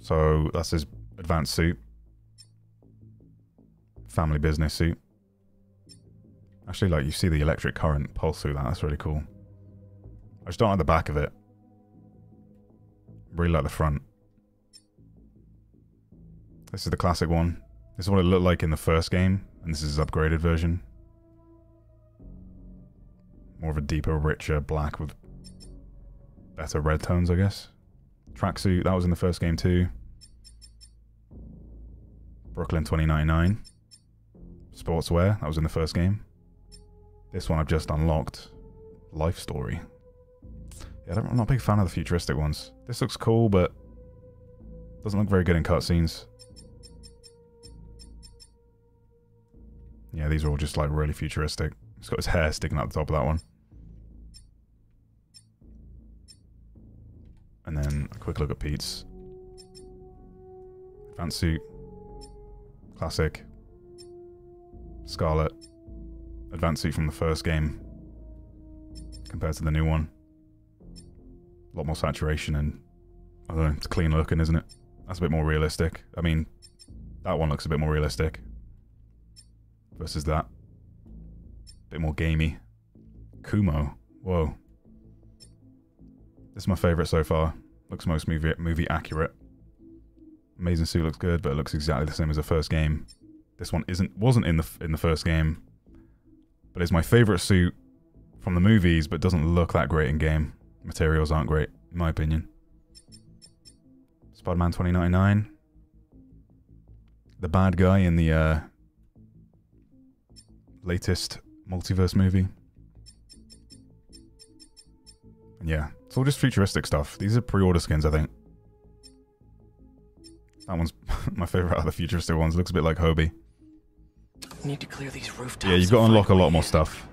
So that's his advanced suit. Family business suit. Actually, like you see the electric current pulse through that. That's really cool. I just don't like the back of it. Really like the front. This is the classic one. This is what it looked like in the first game, and this is his upgraded version. More of a deeper, richer black with better red tones, I guess. Tracksuit, that was in the first game too. Brooklyn 2099. Sportswear, that was in the first game. This one I've just unlocked. Life Story. Yeah, I'm not a big fan of the futuristic ones. This looks cool, but doesn't look very good in cutscenes. Yeah, these are all just like really futuristic. He's got his hair sticking out the top of that one. And then a quick look at Pete's. Advanced suit. Classic. Scarlet. Advanced suit from the first game. Compared to the new one. A lot more saturation and I don't know, it's clean looking, isn't it? That's a bit more realistic. I mean, that one looks a bit more realistic. Versus that. bit more gamey. Kumo. Whoa. This is my favourite so far. Looks most movie movie accurate. Amazing suit looks good, but it looks exactly the same as the first game. This one isn't wasn't in the in the first game, but it's my favourite suit from the movies, but doesn't look that great in game. Materials aren't great, in my opinion. Spider-Man 2099. The bad guy in the uh, latest multiverse movie. And yeah, it's all just futuristic stuff. These are pre-order skins, I think. That one's my favorite out of the futuristic ones. Looks a bit like Hobie. Need to clear these rooftops. Yeah, you've got to unlock a lot more stuff.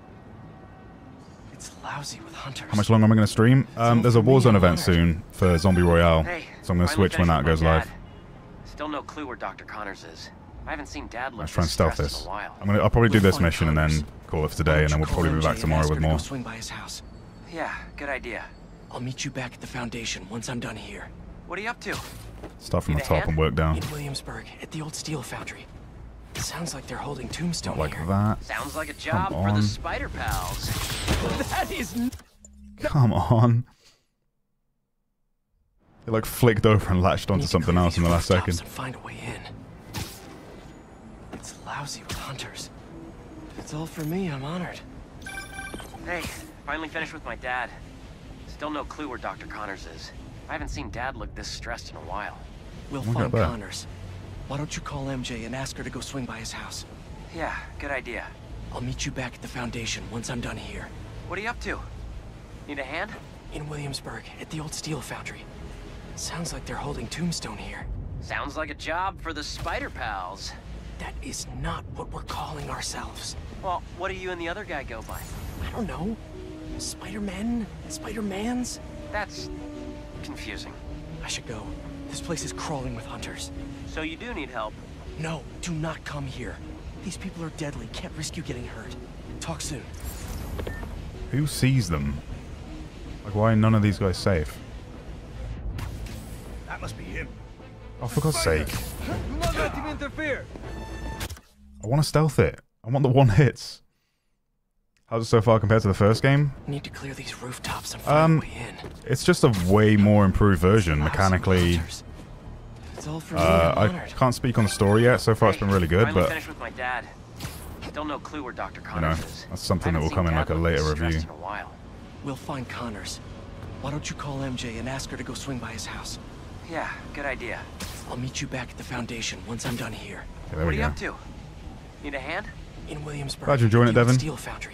It's lousy with hunters. How much longer am I going to stream? Um, there's a Warzone event soon for Zombie Royale, so I'm going to switch when that goes live. Still no clue where Dr. Connors is. I haven't seen Dad look Let's try and this stealth stressed this. in a while. I'm gonna, I'll probably do this mission and then call it for today, and then we'll probably be back tomorrow with her to go more. swing by his house. Yeah, good idea. I'll meet you back at the foundation once I'm done here. What are you up to? Start from the Need a top and work down. In Williamsburg, at the old steel foundry. Sounds like they're holding Tombstone Not like here. that. Sounds like a job for the Spider Pals. That is Come on. It like flicked over and latched onto something else in the last second. and find a way in. It's lousy with hunters. If it's all for me, I'm honored. Hey, finally finished with my dad. Still no clue where Dr. Connors is. I haven't seen Dad look this stressed in a while. We'll Look find that. Connors. Why don't you call MJ and ask her to go swing by his house? Yeah, good idea. I'll meet you back at the foundation once I'm done here. What are you up to? Need a hand? In Williamsburg, at the old steel foundry. Sounds like they're holding Tombstone here. Sounds like a job for the Spider Pals. That is not what we're calling ourselves. Well, what do you and the other guy go by? I don't know. Spider-Men? Spider-Mans? That's confusing. I should go. This place is crawling with hunters. So you do need help. No, do not come here. These people are deadly. Can't risk you getting hurt. Talk soon. Who sees them? Like, why are none of these guys safe? That must be him. Oh, for God's sake. Do not let him interfere. I want to stealth it. I want the one hits. How's it so far compared to the first game? Need to clear these rooftops and find Um, way in. it's just a way more improved version, mechanically. It's all for me. Uh, I can't speak on the story yet. So far, it's been really good, but finished with my dad. Still no clue where Dr. you Connors know, is. that's something that will come in like a later review. a while. We'll find Connors. Why don't you call MJ and ask her to go swing by his house? Yeah, good idea. I'll meet you back at the foundation once I'm done here. Okay, what are you go. up to? Need a hand? in Williamsburg. Glad you're enjoying it, deal with Devin. Steel Foundry.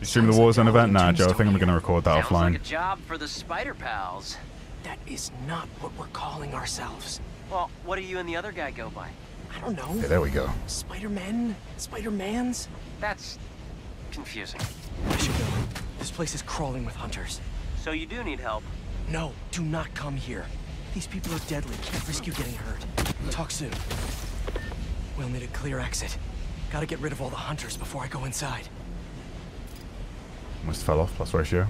You stream the Warzone event? Nah, Joe. I think I'm going to record that Sounds like offline. a job for the Spider Pals. That is not what we're calling ourselves. Well, what do you and the other guy go by? I don't know. Yeah, there we go. Spider-Men? Spider-Mans? That's confusing. I should go. This place is crawling with hunters. So you do need help. No, do not come here. These people are deadly. Can't risk you getting hurt. Talk soon. We'll need a clear exit. Gotta get rid of all the hunters before I go inside. Almost fell off, plus ratio.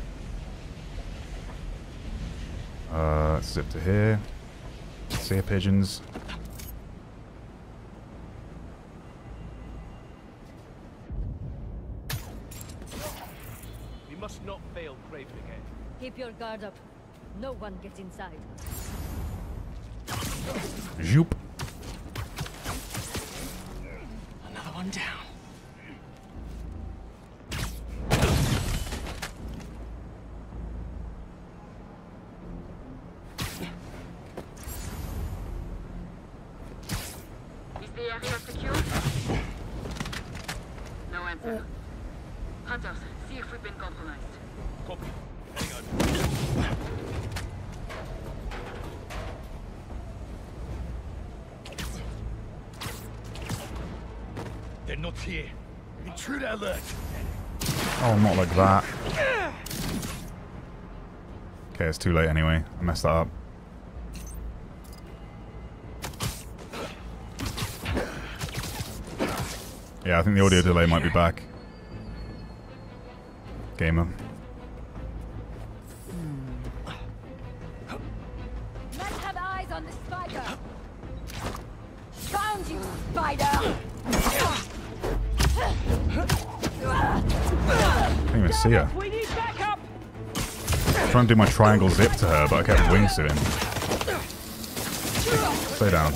Uh, zip to here. Seer pigeons. We must not fail Kraven again. Keep your guard up. No one gets inside. Zoop. One down. Is the area secure? No answer. Uh. Hunters, see if we've been compromised. Copy. Not here. Intruder alert. Oh, not like that. Okay, it's too late anyway. I messed that up. Yeah, I think the audio delay might be back. Gamer. Let's have eyes on the spider. Found you, spider. Can't see her. I'm trying to do my triangle zip to her, but I kept wingsuiting. Stay down.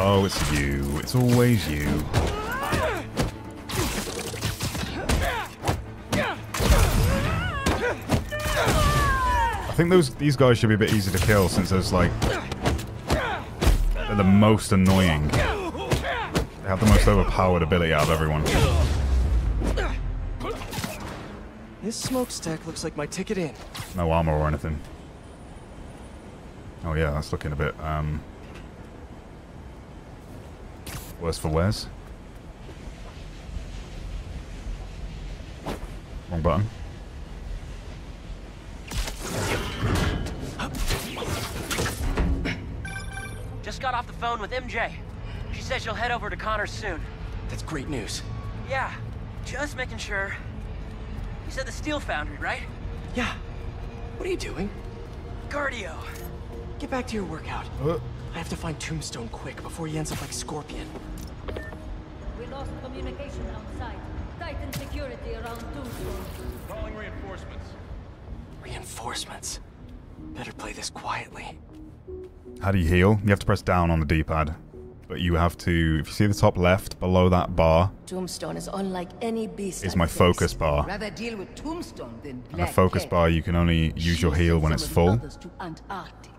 Oh, it's you. It's always you. I think those these guys should be a bit easy to kill since there's like they're the most annoying. They have the most overpowered ability out of everyone. This smokestack looks like my ticket in. No armor or anything. Oh yeah, that's looking a bit um worse for wears. Wrong button. Just got off the phone with MJ. She says she'll head over to Connors soon. That's great news. Yeah, just making sure. You said the steel foundry, right? Yeah. What are you doing? Cardio. Get back to your workout. Uh. I have to find Tombstone quick before he ends up like Scorpion. We lost communication outside. Tighten security around Tombstone. Calling reinforcements. Reinforcements. Better play this quietly. How do you heal? You have to press down on the D-pad. But you have to, if you see the top left, below that bar, Tombstone is unlike any beast. is my focus bar. Rather deal with Tombstone than And the focus Cat. bar, you can only use your heal when it's Some of the full. others to Antarctica.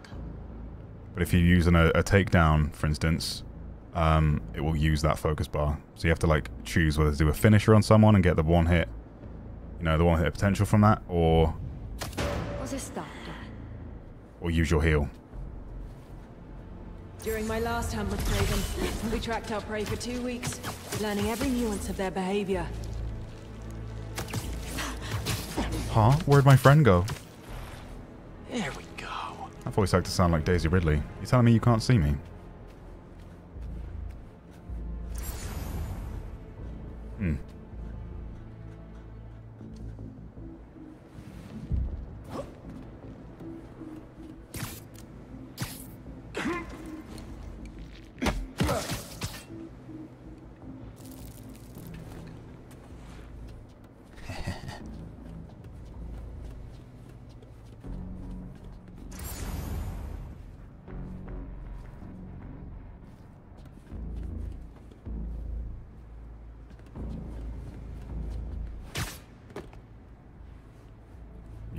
But if you're using a, a takedown, for instance, um, it will use that focus bar. So you have to like choose whether to do a finisher on someone and get the one hit, you know, the one hit potential from that, or or use your heal. During my last hunt with Kraven, we tracked our prey for two weeks, learning every nuance of their behavior. Huh? Where'd my friend go? There we go. That voice actor sound like Daisy Ridley. You're telling me you can't see me? Hmm.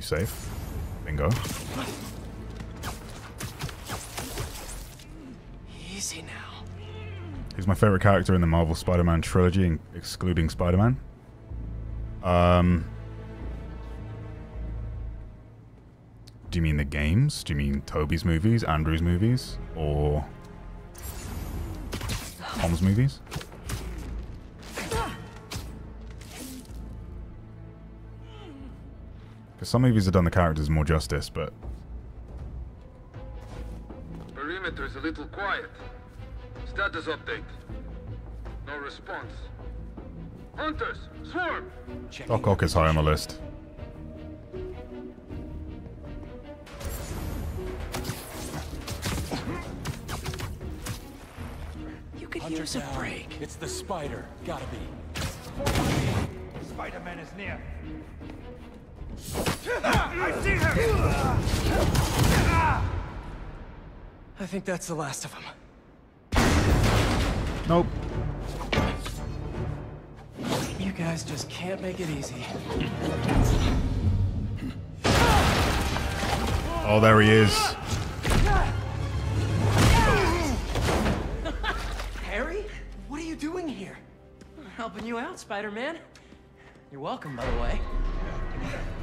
Safe? Bingo. Easy now. He's my favorite character in the Marvel Spider-Man trilogy, excluding Spider-Man. Um, do you mean the games? Do you mean Tobey's movies, Andrew's movies, or Tom's movies? Because some movies have done the characters more justice, but Perimeter is a little quiet. Status update. No response. Hunters, swarm! Doc Ock is high on the list. You could Hunter's use a break. It's the spider. Gotta be. Spider-Man is near. I see her! I think that's the last of them. Nope. You guys just can't make it easy. Oh, there he is. Harry? What are you doing here? Helping you out, Spider-Man. You're welcome, by the way.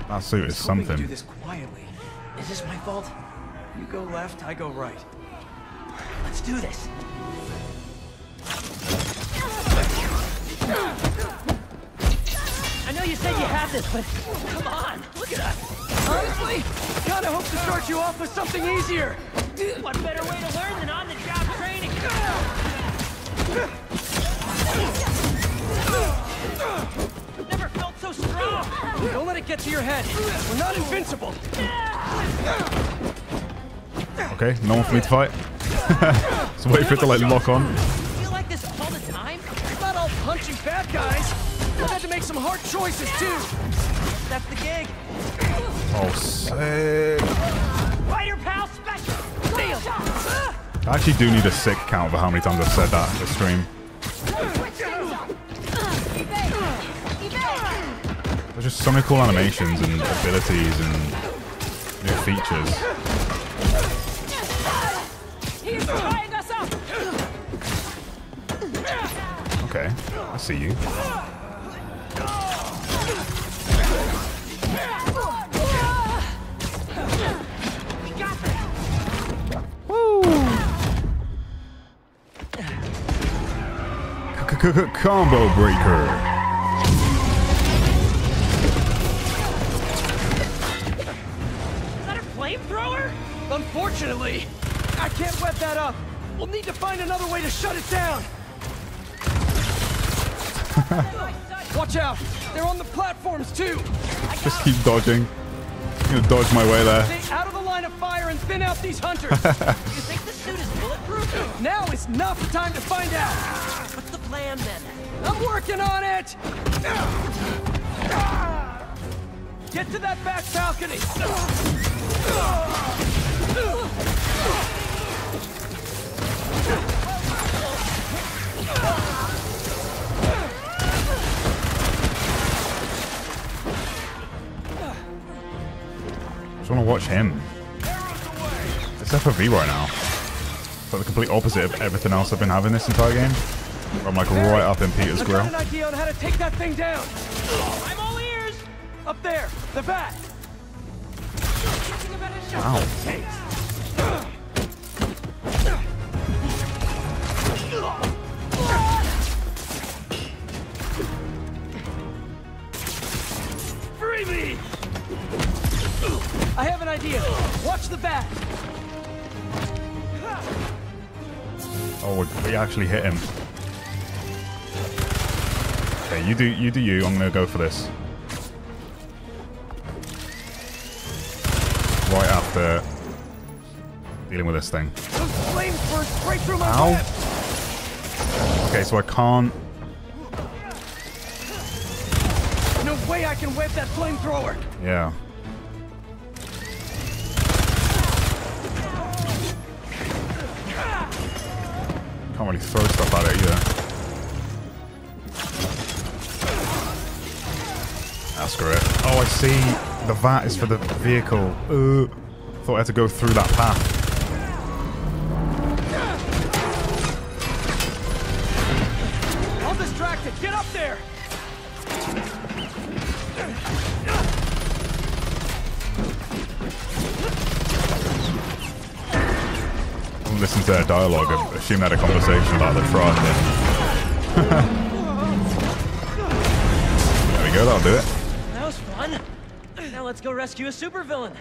That suit is to do something. this quietly. Is this my fault? You go left, I go right. Let's do this. I know you said you had this, but come on, look at us. Honestly, kinda hope to start you off with something easier. What better way to learn than on-the-job training? So strong. Don't let it get to your head. We're not invincible. Okay, no one for me to fight. so wait for it to like lock on. feel like this all the time? It's not all punching bad guys. I've had to make some hard choices too. That's the gig. Oh, sick. Fighter pal special. Deal. I actually do need a sick count for how many times I've said that in the stream. Just so many cool animations and abilities and new features. He's tying us up. Okay, I see you. Combo breaker. Unfortunately, I can't wet that up. We'll need to find another way to shut it down. Watch out! They're on the platforms too. Just keep dodging. I'm gonna dodge my way there. Stay out of the line of fire and thin out these hunters. You think the suit is bulletproof? now is not the time to find out. What's the plan then? I'm working on it. Get to that back balcony. Just want to watch him. It's FOV right now. It's like the complete opposite of everything else I've been having this entire game. I'm like right up in Peter's grill. I've got an idea on how to take that thing down. I'm all ears. Up there, the back. Wow. I have an idea. Watch the back. Oh, we- actually hit him. Okay, you do you do you. I'm gonna go for this. Right after dealing with this thing. Those flames burst right through my Ow. web. Okay, so I can't. No way I can web that flamethrower. Yeah. Can't really throw stuff at it either. Ah, screw it. Oh, I see. The VAT is for the vehicle. Uh, thought I had to go through that path. Dialogue and assume they had a conversation about the truck. there we go, that'll do it. That was fun. Now let's go rescue a supervillain.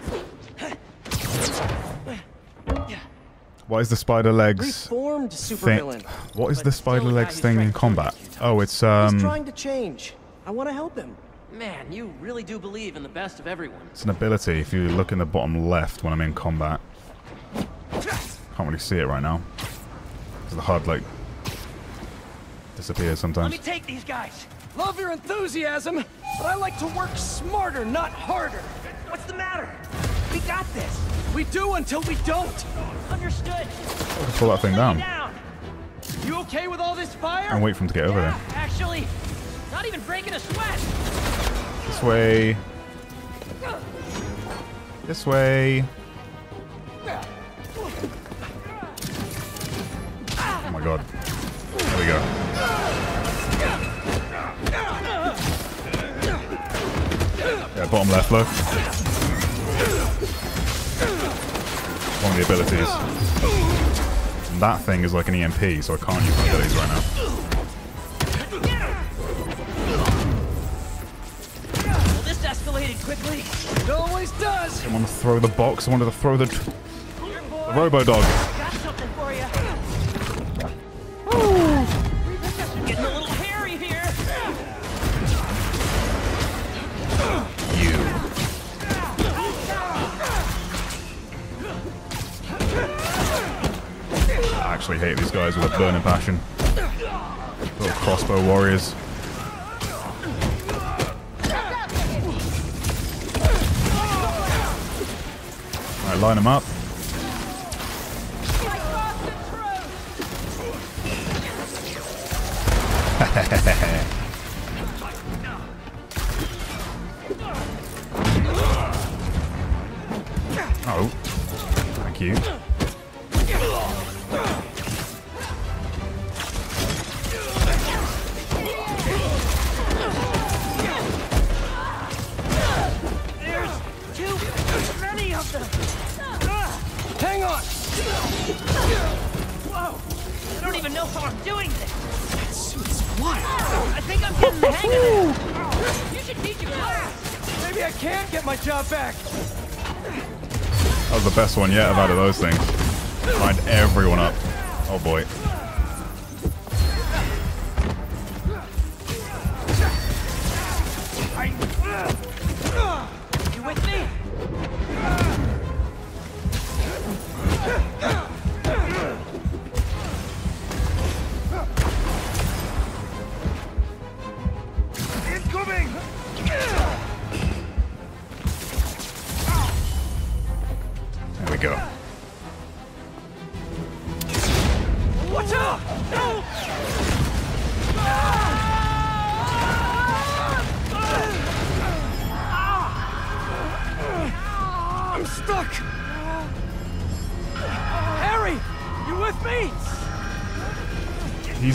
What is the spider legs Reformed thing? supervillain. What is but the spider legs thing in combat? Oh, it's um. He's um, trying to change. I want to help him. Man, you really do believe in the best of everyone. it's an ability. If you look in the bottom left when I'm in combat, can't really see it right now because the HUD like disappears sometimes. Let me take these guys. Love your enthusiasm, but I like to work smarter, not harder. What's the matter? We got this. We do until we don't. Understood. Pull that thing down Down. You okay with all this fire? and wait for him to get over there. Actually, not even breaking a sweat. This way. This way. Oh my god. There we go. Yeah, bottom left, look. One of the abilities. And that thing is like an EMP, so I can't use my abilities right now. Well, this escalated quickly. It always does. I want to throw the box, I wanted to throw the, the robo dog. Got something for you. Actually hate these guys with a burning passion. Little crossbow warriors. Alright, line them up. oh. Thank you. Hang on. Whoa. I don't even know how I'm doing this. That suit's wild. I think I'm getting the hang of it. You should teach a class. Maybe I can get my job back. That was the best one yet out of those things. Lined everyone up. Oh boy. You with me?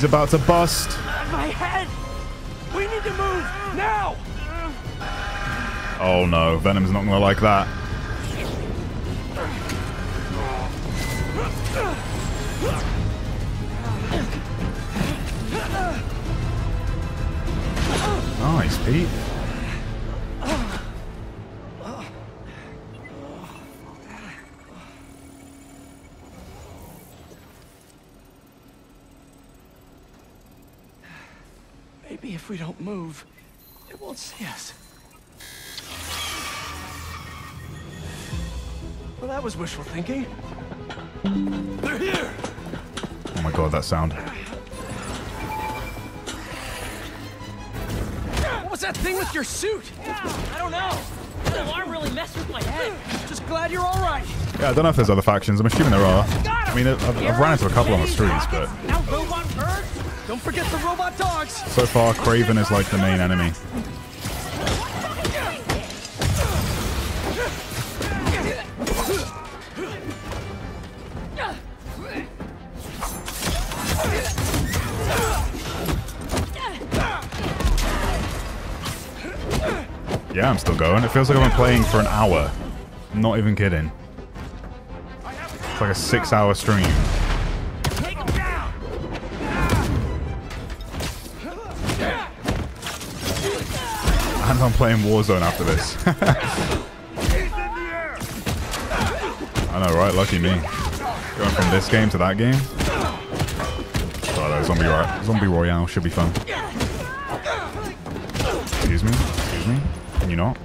About to bust. My head. We need to move now. Oh no, Venom's not gonna like that. Nice, Pete. If we don't move, it won't see us. Well, that was wishful thinking. They're here. Oh my god, that sound. What was that thing with your suit? I don't know. That alarm really messed with my head. Just glad you're all right. Yeah, I don't know if there's other factions. I'm assuming there are. I mean, I've, I've ran into a couple on the streets, but Now robot birds. Don't forget the robot dogs. So far, Kraven is like the main enemy. Yeah, I'm still going. It feels like I've been playing for an hour. I'm not even kidding. It's like a six hour stream. I'm playing Warzone after this. I know, right? Lucky me. Going from this game to that game. Oh, zombie, Ro- zombie Royale should be fun. Excuse me? Excuse me? Can you not?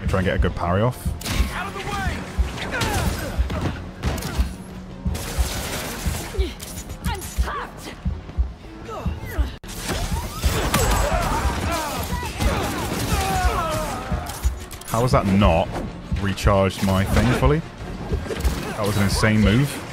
You try and get a good parry off? How was that not recharged my thing fully? That was an insane move.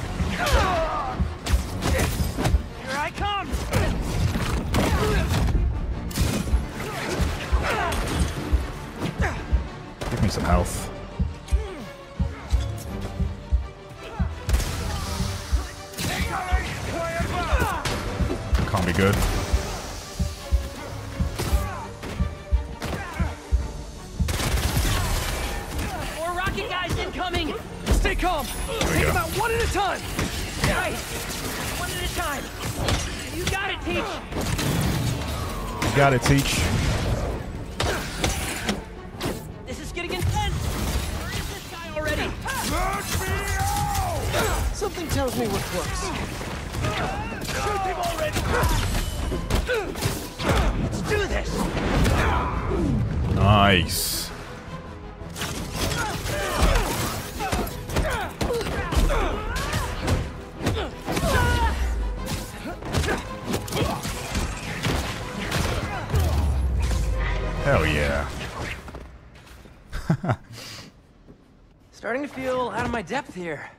My depth here.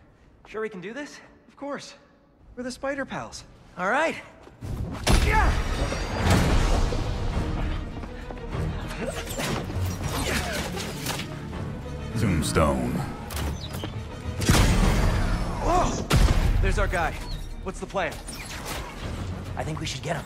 Sure we can do this? Of course. We're the Spider Pals. All right. Tombstone. Whoa! There's our guy. What's the plan? I think we should get him.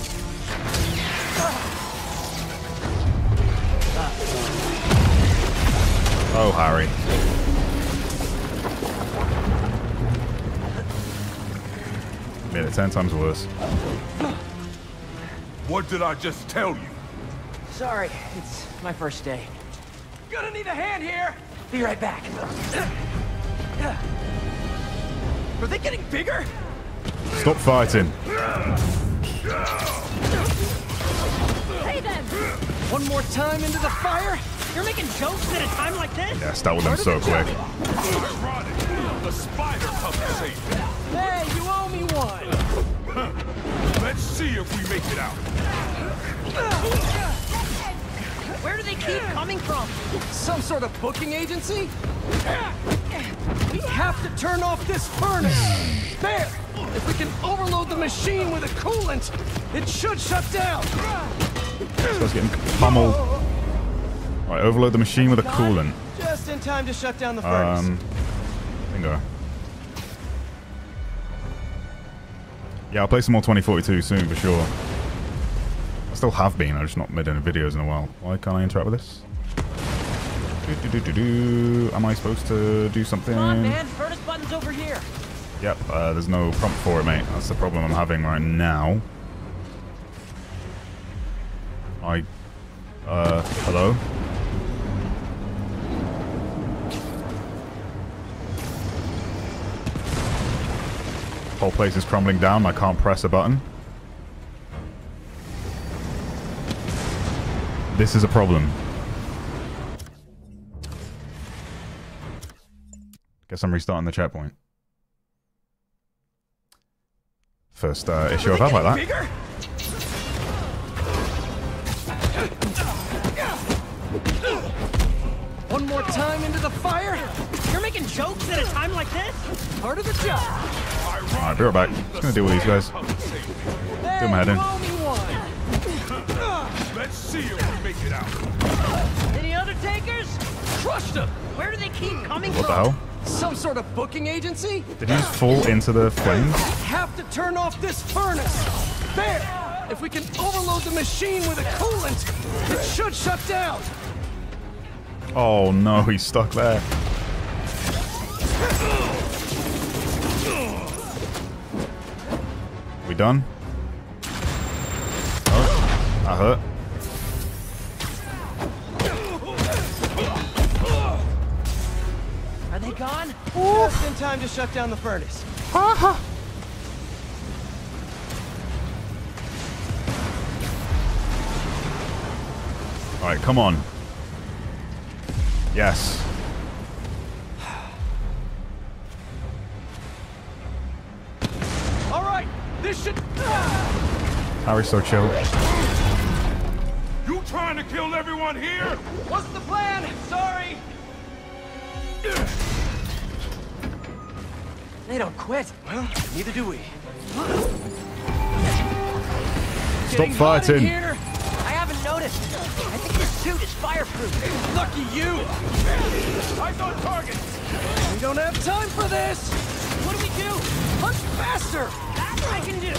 Oh, Harry. Made it ten times worse. What did I just tell you? Sorry, it's my first day. Gonna need a hand here! Be right back. Are they getting bigger? Stop fighting. Hey then! One more time into the fire? You're making jokes at a time like this? Yeah, start with them so quick. The spider puppet saved me. Hey, you owe me one! Let's see if we make it out. Where do they keep coming from? Some sort of booking agency? We have to turn off this furnace! There! If we can overload the machine with a coolant, it should shut down! So it's getting pummeled. Alright, overload the machine with a coolant. Just in time to shut down the furnace. Um, bingo. Yeah, I'll play some more 2042 soon for sure. I still have been, I've just not made any videos in a while. Why can't I interact with this? Do, do, do, do, do. Am I supposed to do something? Come on, man. Furnace button's over here. Yep, uh, there's no prompt for it, mate. That's the problem I'm having right now. I... Uh, hello? Whole place is crumbling down. I can't press a button. This is a problem. Guess I'm restarting the checkpoint. First uh, issue I've had like that. Bigger? One more time into the fire? You're making jokes at a time like this? Part of the job. Alright, be right back. Just gonna deal with these guys. Do my head in. Let's see if we make it out. Any Undertakers? Crushed them! Where do they keep coming from? What the hell? Some sort of booking agency? Did he just fall into the flames? Have to turn off this furnace. There! If we can overload the machine with a coolant, it should shut down. Oh no, he's stuck there. We done? Oh, that hurt. Are they gone? Just in time to shut down the furnace. Uh-huh. Alright, come on. Yes. All right, this should. Harry's so chill. You trying to kill everyone here? What's the plan? Sorry. They don't quit. Well, neither do we. Stop Getting hot fighting. I haven't noticed. I think your suit is fireproof. Lucky you. Eyes on target. We don't have time for this. What do we do? Punch faster. That I can do.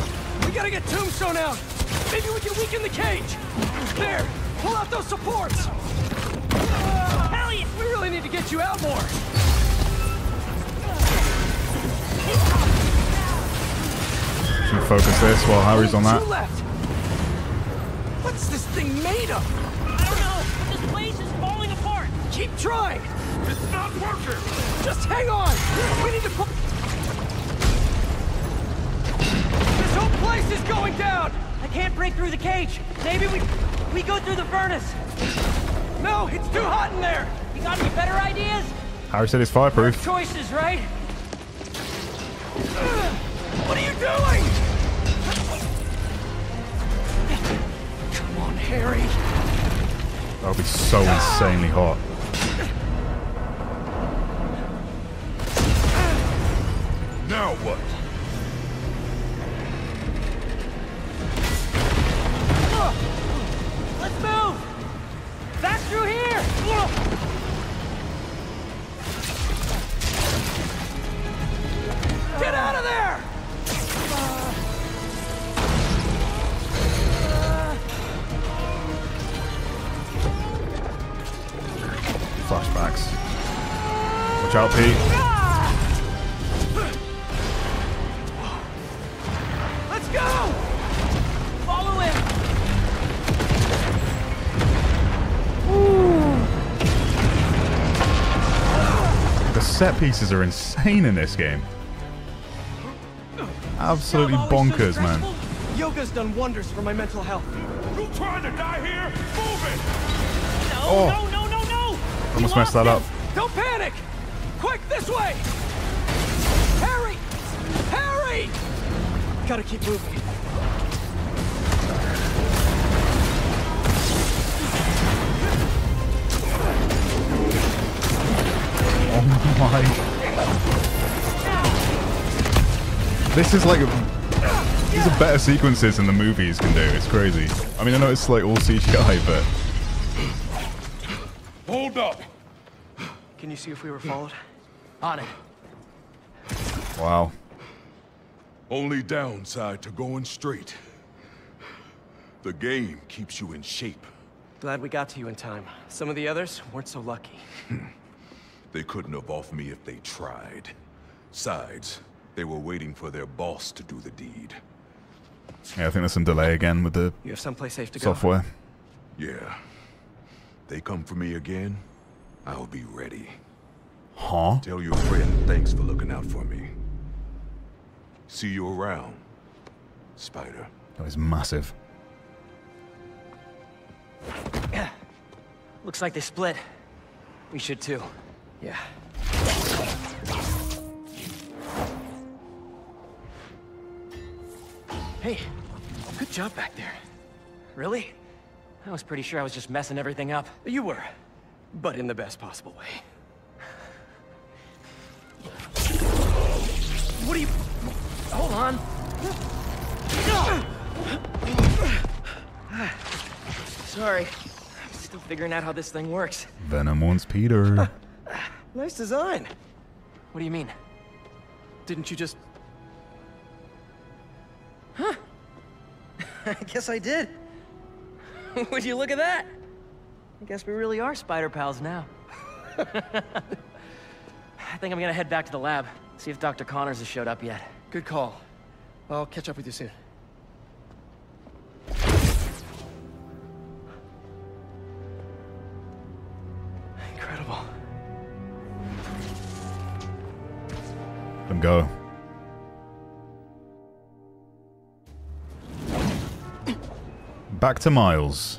We gotta get Tombstone out. Maybe we can weaken the cage. There. Pull out those supports. Elliot! We really need to get you out more. Should focus this while Harry's on that? Left. What's this thing made of? I don't know, but this place is falling apart. Keep trying. It's not working. Just hang on. We need to pull. This whole place is going down. I can't break through the cage. Maybe we we go through the furnace. No, it's too hot in there. You got any better ideas? Harry said it's fireproof. Choices, right? What are you doing? Come on, Harry. That'll be so insanely hot. Now what? Let's move! Back through here! Get out of there! Flashbacks. Watch out, Pete. Let's go! Follow him! The set pieces are insane in this game. Absolutely bonkers, man. Yoga's done wonders for my mental health. You trying to die here? Move it! No, Oh. no, no, no, no! Almost messed that up. Don't panic! Quick, this way! Harry! Harry! Gotta keep moving. Oh my. This is like. These are better sequences than the movies can do. It's crazy. I mean, I know it's like all CGI, but. Hold up. Can you see if we were followed? On it. Wow. Only downside to going straight. The game keeps you in shape. Glad we got to you in time. Some of the others weren't so lucky. They couldn't have off me if they tried. Sides, they were waiting for their boss to do the deed. Yeah, I think there's some delay again with the You have someplace safe to go. Software. Yeah. They come for me again, I'll be ready. Huh? Tell your friend thanks for looking out for me. See you around, Spider. That was massive. Looks like they split. We should too. Yeah. Hey, good job back there. Really? I was pretty sure I was just messing everything up. You were, but in the best possible way. What are you... Hold on. Sorry. I'm still figuring out how this thing works. Venom wants Peter. Nice design. What do you mean? Didn't you just... Huh. I guess I did. Would you look at that? I guess we really are spider pals now. I think I'm gonna head back to the lab, see if Dr. Connors has showed up yet. Good call. I'll catch up with you soon. Incredible. Let him go. Back to Miles.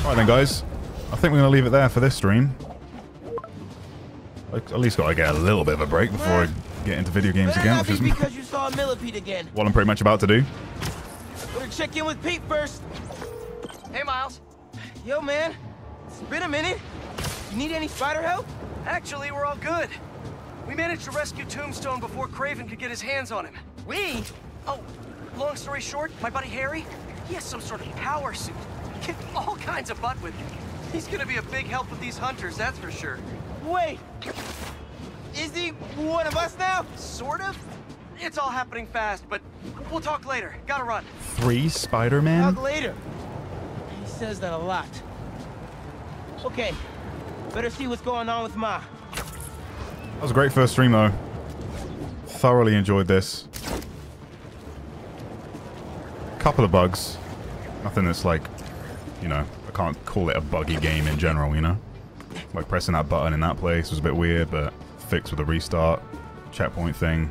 Alright then, guys. I think we're going to leave it there for this stream. I at least got to get a little bit of a break before I get into video games Better again, which is because you saw a millipede again. what I'm pretty much about to do. Better check in with Pete first. Hey, Miles. Yo, man. It's been a minute. You need any spider help? Actually, we're all good. We managed to rescue Tombstone before Kraven could get his hands on him. We? Oh, long story short, my buddy Harry, he has some sort of power suit. Kick all kinds of butt with it. He's gonna be a big help with these hunters, that's for sure. Wait. Is he one of us now? Sort of. It's all happening fast, but we'll talk later. Gotta run. Three Spider-Man? Talk later. He says that a lot. Okay. Better see what's going on with Ma. That was a great first stream, though. Thoroughly enjoyed this. Couple of bugs. Nothing that's like, you know, I can't call it a buggy game in general, you know? Like pressing that button in that place was a bit weird, but fixed with a restart. Checkpoint thing.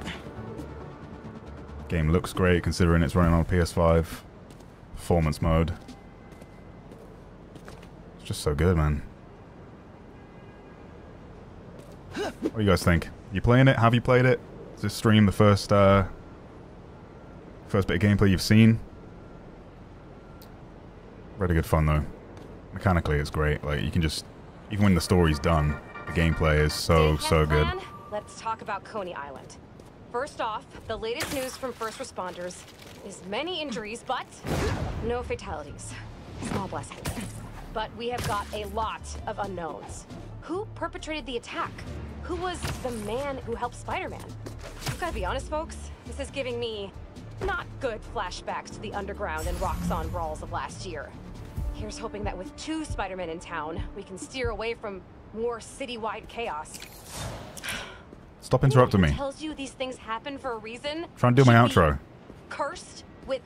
Game looks great considering it's running on a PS5. Performance mode. It's just so good, man. What do you guys think? You playing it? Have you played it? Is this stream the first uh, first bit of gameplay you've seen? Really good fun though. Mechanically, it's great. Like you can just, even when the story's done, the gameplay is so so good. Plan? Let's talk about Coney Island. First off, the latest news from first responders is many injuries, but no fatalities. Small blessing. But we have got a lot of unknowns. Who perpetrated the attack? Who was the man who helped Spider-Man? I've gotta be honest, folks. This is giving me not good flashbacks to the underground and Roxxon brawls of last year. Here's hoping that with two Spider-Men in town, we can steer away from more citywide chaos. Stop interrupting me. Tells you these things happen for a reason. Trying to do my outro. Cursed with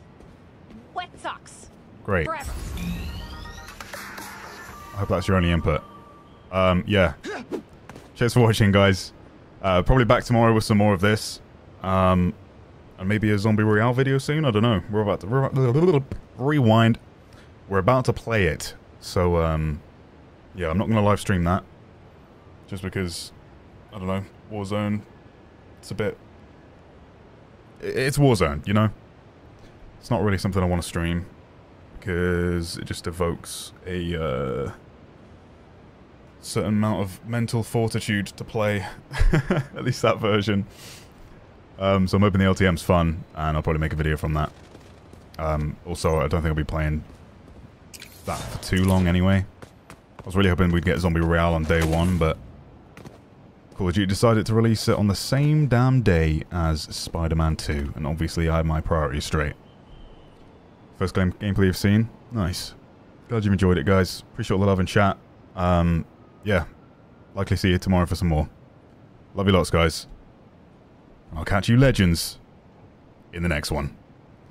wet socks. Great. Forever. I hope that's your only input. Um, yeah. Cheers for watching, guys. Uh, probably back tomorrow with some more of this. Um, and maybe a Zombie Royale video soon. I don't know. We're about to we're about, rewind. We're about to play it. So, um, yeah, I'm not going to live stream that. Just because, I don't know, Warzone. It's a bit... It's Warzone, you know? It's not really something I want to stream. Because it just evokes a, uh, certain amount of mental fortitude to play. At least that version. Um, so I'm hoping the LTM's fun, and I'll probably make a video from that. Um, also, I don't think I'll be playing that for too long anyway. I was really hoping we'd get Zombie Royale on day one, but Call of Duty decided to release it on the same damn day as Spider-Man 2, and obviously I had my priorities straight. First game gameplay you've seen? Nice. Glad you've enjoyed it, guys. Appreciate all the love and chat. Um, yeah. Likely see you tomorrow for some more. Love you lots, guys. I'll catch you legends in the next one.